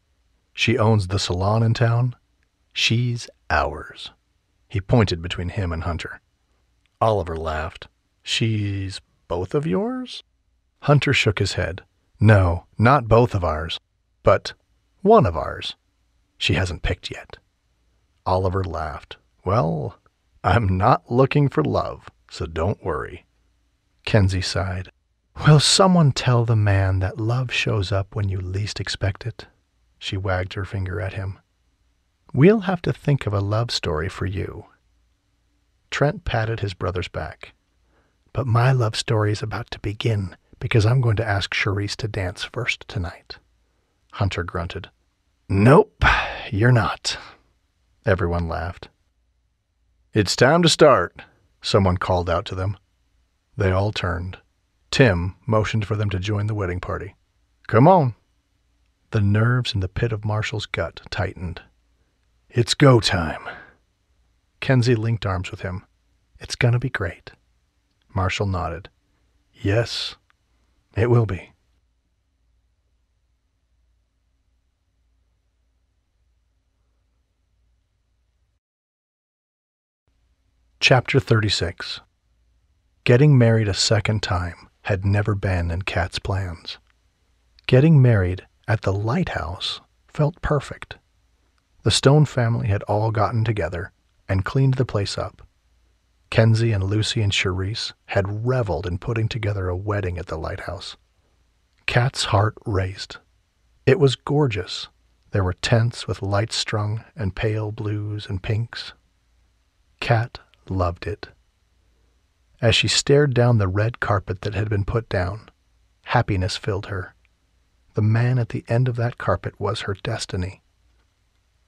she owns the salon in town. She's ours. He pointed between him and Hunter. Oliver laughed. She's both of yours? Hunter shook his head. No, not both of ours, but one of ours. She hasn't picked yet. Oliver laughed. Well, I'm not looking for love, so don't worry. Kenzie sighed. Will someone tell the man that love shows up when you least expect it? She wagged her finger at him. We'll have to think of a love story for you. Trent patted his brother's back. But my love story is about to begin because I'm going to ask Cherise to dance first tonight. Hunter grunted. Nope, you're not. Everyone laughed. It's time to start, someone called out to them. They all turned. Tim motioned for them to join the wedding party. Come on. The nerves in the pit of Marshall's gut tightened. It's go time. Kenzie linked arms with him. It's going to be great. Marshall nodded. Yes, it will be. Chapter 36 Getting married a second time had never been in Kat's plans. Getting married at the lighthouse felt perfect. The Stone family had all gotten together and cleaned the place up. Kenzie and Lucy and Cherise had reveled in putting together a wedding at the lighthouse. Kat's heart raced. It was gorgeous. There were tents with lights strung and pale blues and pinks. Kat loved it. As she stared down the red carpet that had been put down, happiness filled her. The man at the end of that carpet was her destiny.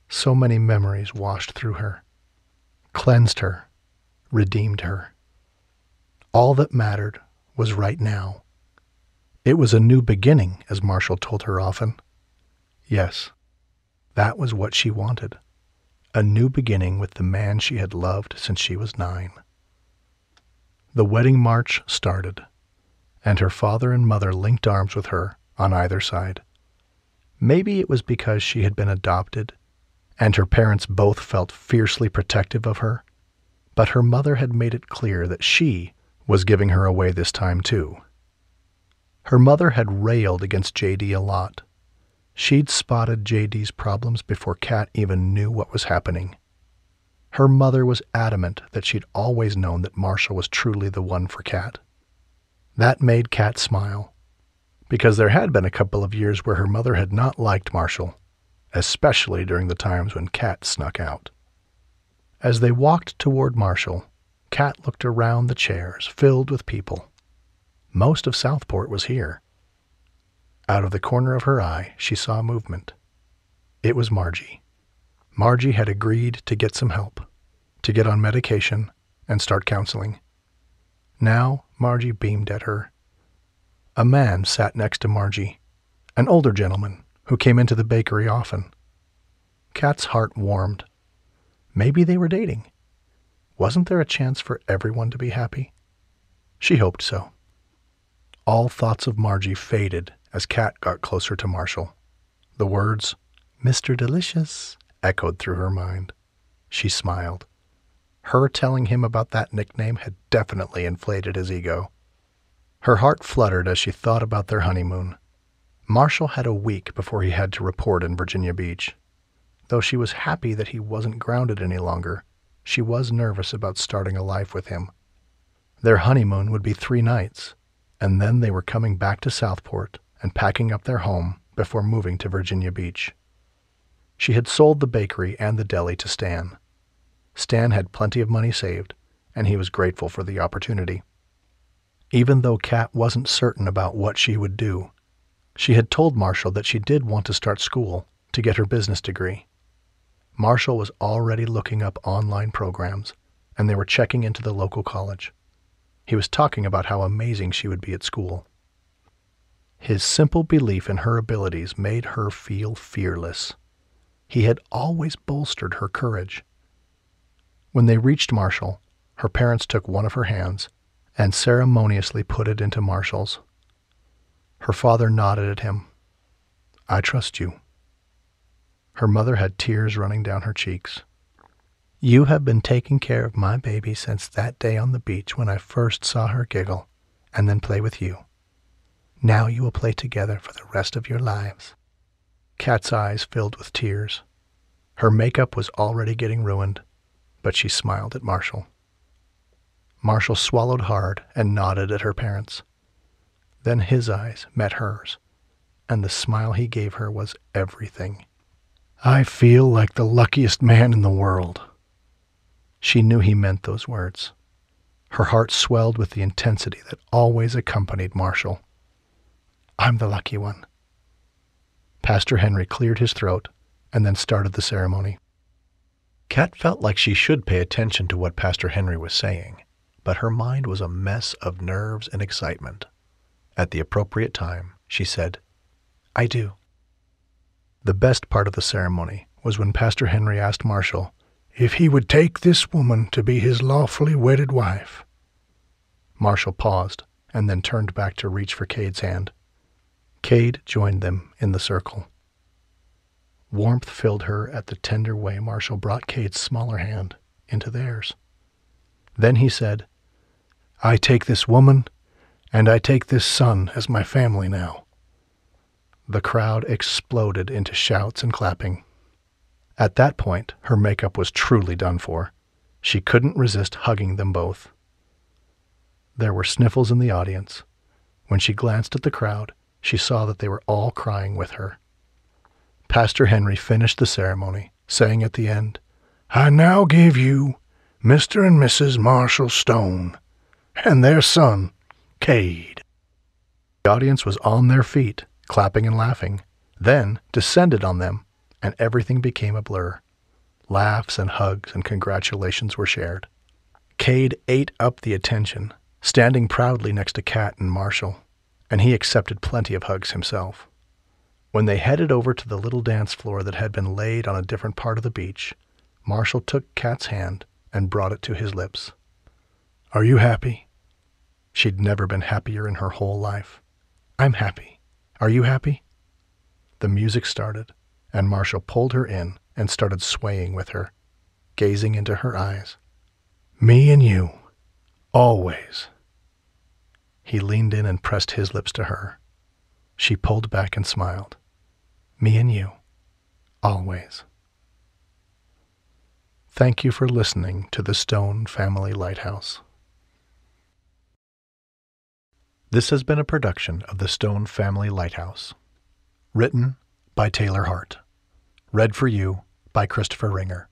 So many memories washed through her, cleansed her, redeemed her. All that mattered was right now. It was a new beginning, as Marshall told her often. Yes, that was what she wanted. A new beginning with the man she had loved since she was nine. The wedding march started, and her father and mother linked arms with her on either side. Maybe it was because she had been adopted, and her parents both felt fiercely protective of her, but her mother had made it clear that she was giving her away this time too. Her mother had railed against JD a lot. She'd spotted JD's problems before Kat even knew what was happening. Her mother was adamant that she'd always known that Marshall was truly the one for Kat. That made Kat smile, because there had been a couple of years where her mother had not liked Marshall, especially during the times when Kat snuck out. As they walked toward Marshall, Kat looked around the chairs filled with people. Most of South Port was here. Out of the corner of her eye, she saw movement. It was Margie. Margie had agreed to get some help, to get on medication and start counseling. Now Margie beamed at her. A man sat next to Margie, an older gentleman who came into the bakery often. Kat's heart warmed. Maybe they were dating. Wasn't there a chance for everyone to be happy? She hoped so. All thoughts of Margie faded as Kat got closer to Marshall. The words, Mr. Delicious, echoed through her mind. She smiled. Her telling him about that nickname had definitely inflated his ego. Her heart fluttered as she thought about their honeymoon. Marshall had a week before he had to report in Virginia Beach. Though she was happy that he wasn't grounded any longer, she was nervous about starting a life with him. Their honeymoon would be three nights, and then they were coming back to South Port and packing up their home before moving to Virginia Beach. She had sold the bakery and the deli to Stan. Stan had plenty of money saved, and he was grateful for the opportunity. Even though Kat wasn't certain about what she would do, she had told Marshall that she did want to start school to get her business degree. Marshall was already looking up online programs, and they were checking into the local college. He was talking about how amazing she would be at school. His simple belief in her abilities made her feel fearless. He had always bolstered her courage. When they reached Marshall, her parents took one of her hands and ceremoniously put it into Marshall's. Her father nodded at him. I trust you. Her mother had tears running down her cheeks. You have been taking care of my baby since that day on the beach when I first saw her giggle and then play with you. Now you will play together for the rest of your lives. Kat's eyes filled with tears. Her makeup was already getting ruined, but she smiled at Marshall. Marshall swallowed hard and nodded at her parents. Then his eyes met hers, and the smile he gave her was everything. I feel like the luckiest man in the world, she knew he meant those words. Her heart swelled with the intensity that always accompanied Marshall. I'm the lucky one. Pastor Henry cleared his throat and then started the ceremony. Kat felt like she should pay attention to what Pastor Henry was saying, but her mind was a mess of nerves and excitement. At the appropriate time, she said, I do. The best part of the ceremony was when Pastor Henry asked Marshall if he would take this woman to be his lawfully wedded wife. Marshall paused and then turned back to reach for Cade's hand. Cade joined them in the circle. Warmth filled her at the tender way Marshall brought Cade's smaller hand into theirs. Then he said, I take this woman and I take this son as my family now. The crowd exploded into shouts and clapping. At that point, her makeup was truly done for. She couldn't resist hugging them both. There were sniffles in the audience. When she glanced at the crowd, she saw that they were all crying with her. Pastor Henry finished the ceremony, saying at the end, I now give you Mr. and Mrs. Marshall Stone and their son, Cade. The audience was on their feet, clapping and laughing, then descended on them, and everything became a blur. Laughs and hugs and congratulations were shared. Cade ate up the attention, standing proudly next to Kat and Marshall, and he accepted plenty of hugs himself. When they headed over to the little dance floor that had been laid on a different part of the beach, Marshall took Kat's hand and brought it to his lips. Are you happy? She'd never been happier in her whole life. I'm happy. Are you happy? The music started, and Marshall pulled her in and started swaying with her, gazing into her eyes. Me and you. Always. He leaned in and pressed his lips to her. She pulled back and smiled. Me and you. Always. Thank you for listening to the Stone Family Lighthouse. This has been a production of the Stone Family Lighthouse. Written by Taylor Hart. Read for you by Christopher Ringer.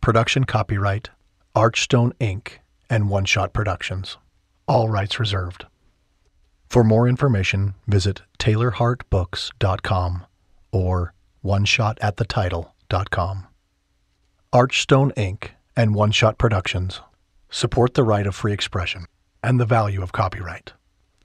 Production copyright Archstone Inc. and One Shot Productions. All rights reserved. For more information, visit taylorhartbooks.com or oneshotatthetitle.com. Archstone Inc. and One Shot Productions support the right of free expression and the value of copyright.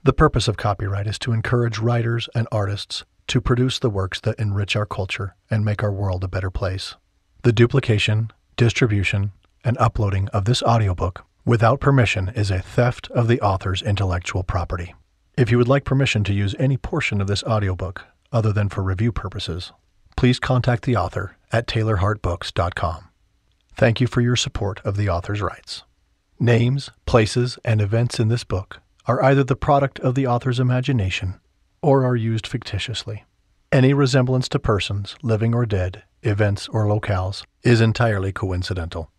The purpose of copyright is to encourage writers and artists to produce the works that enrich our culture and make our world a better place. The duplication, distribution, and uploading of this audiobook without permission is a theft of the author's intellectual property. If you would like permission to use any portion of this audiobook other than for review purposes, please contact the author at taylorhartbooks.com. Thank you for your support of the author's rights. Names, places, and events in this book are either the product of the author's imagination or are used fictitiously. Any resemblance to persons, living or dead, events, or locales is entirely coincidental.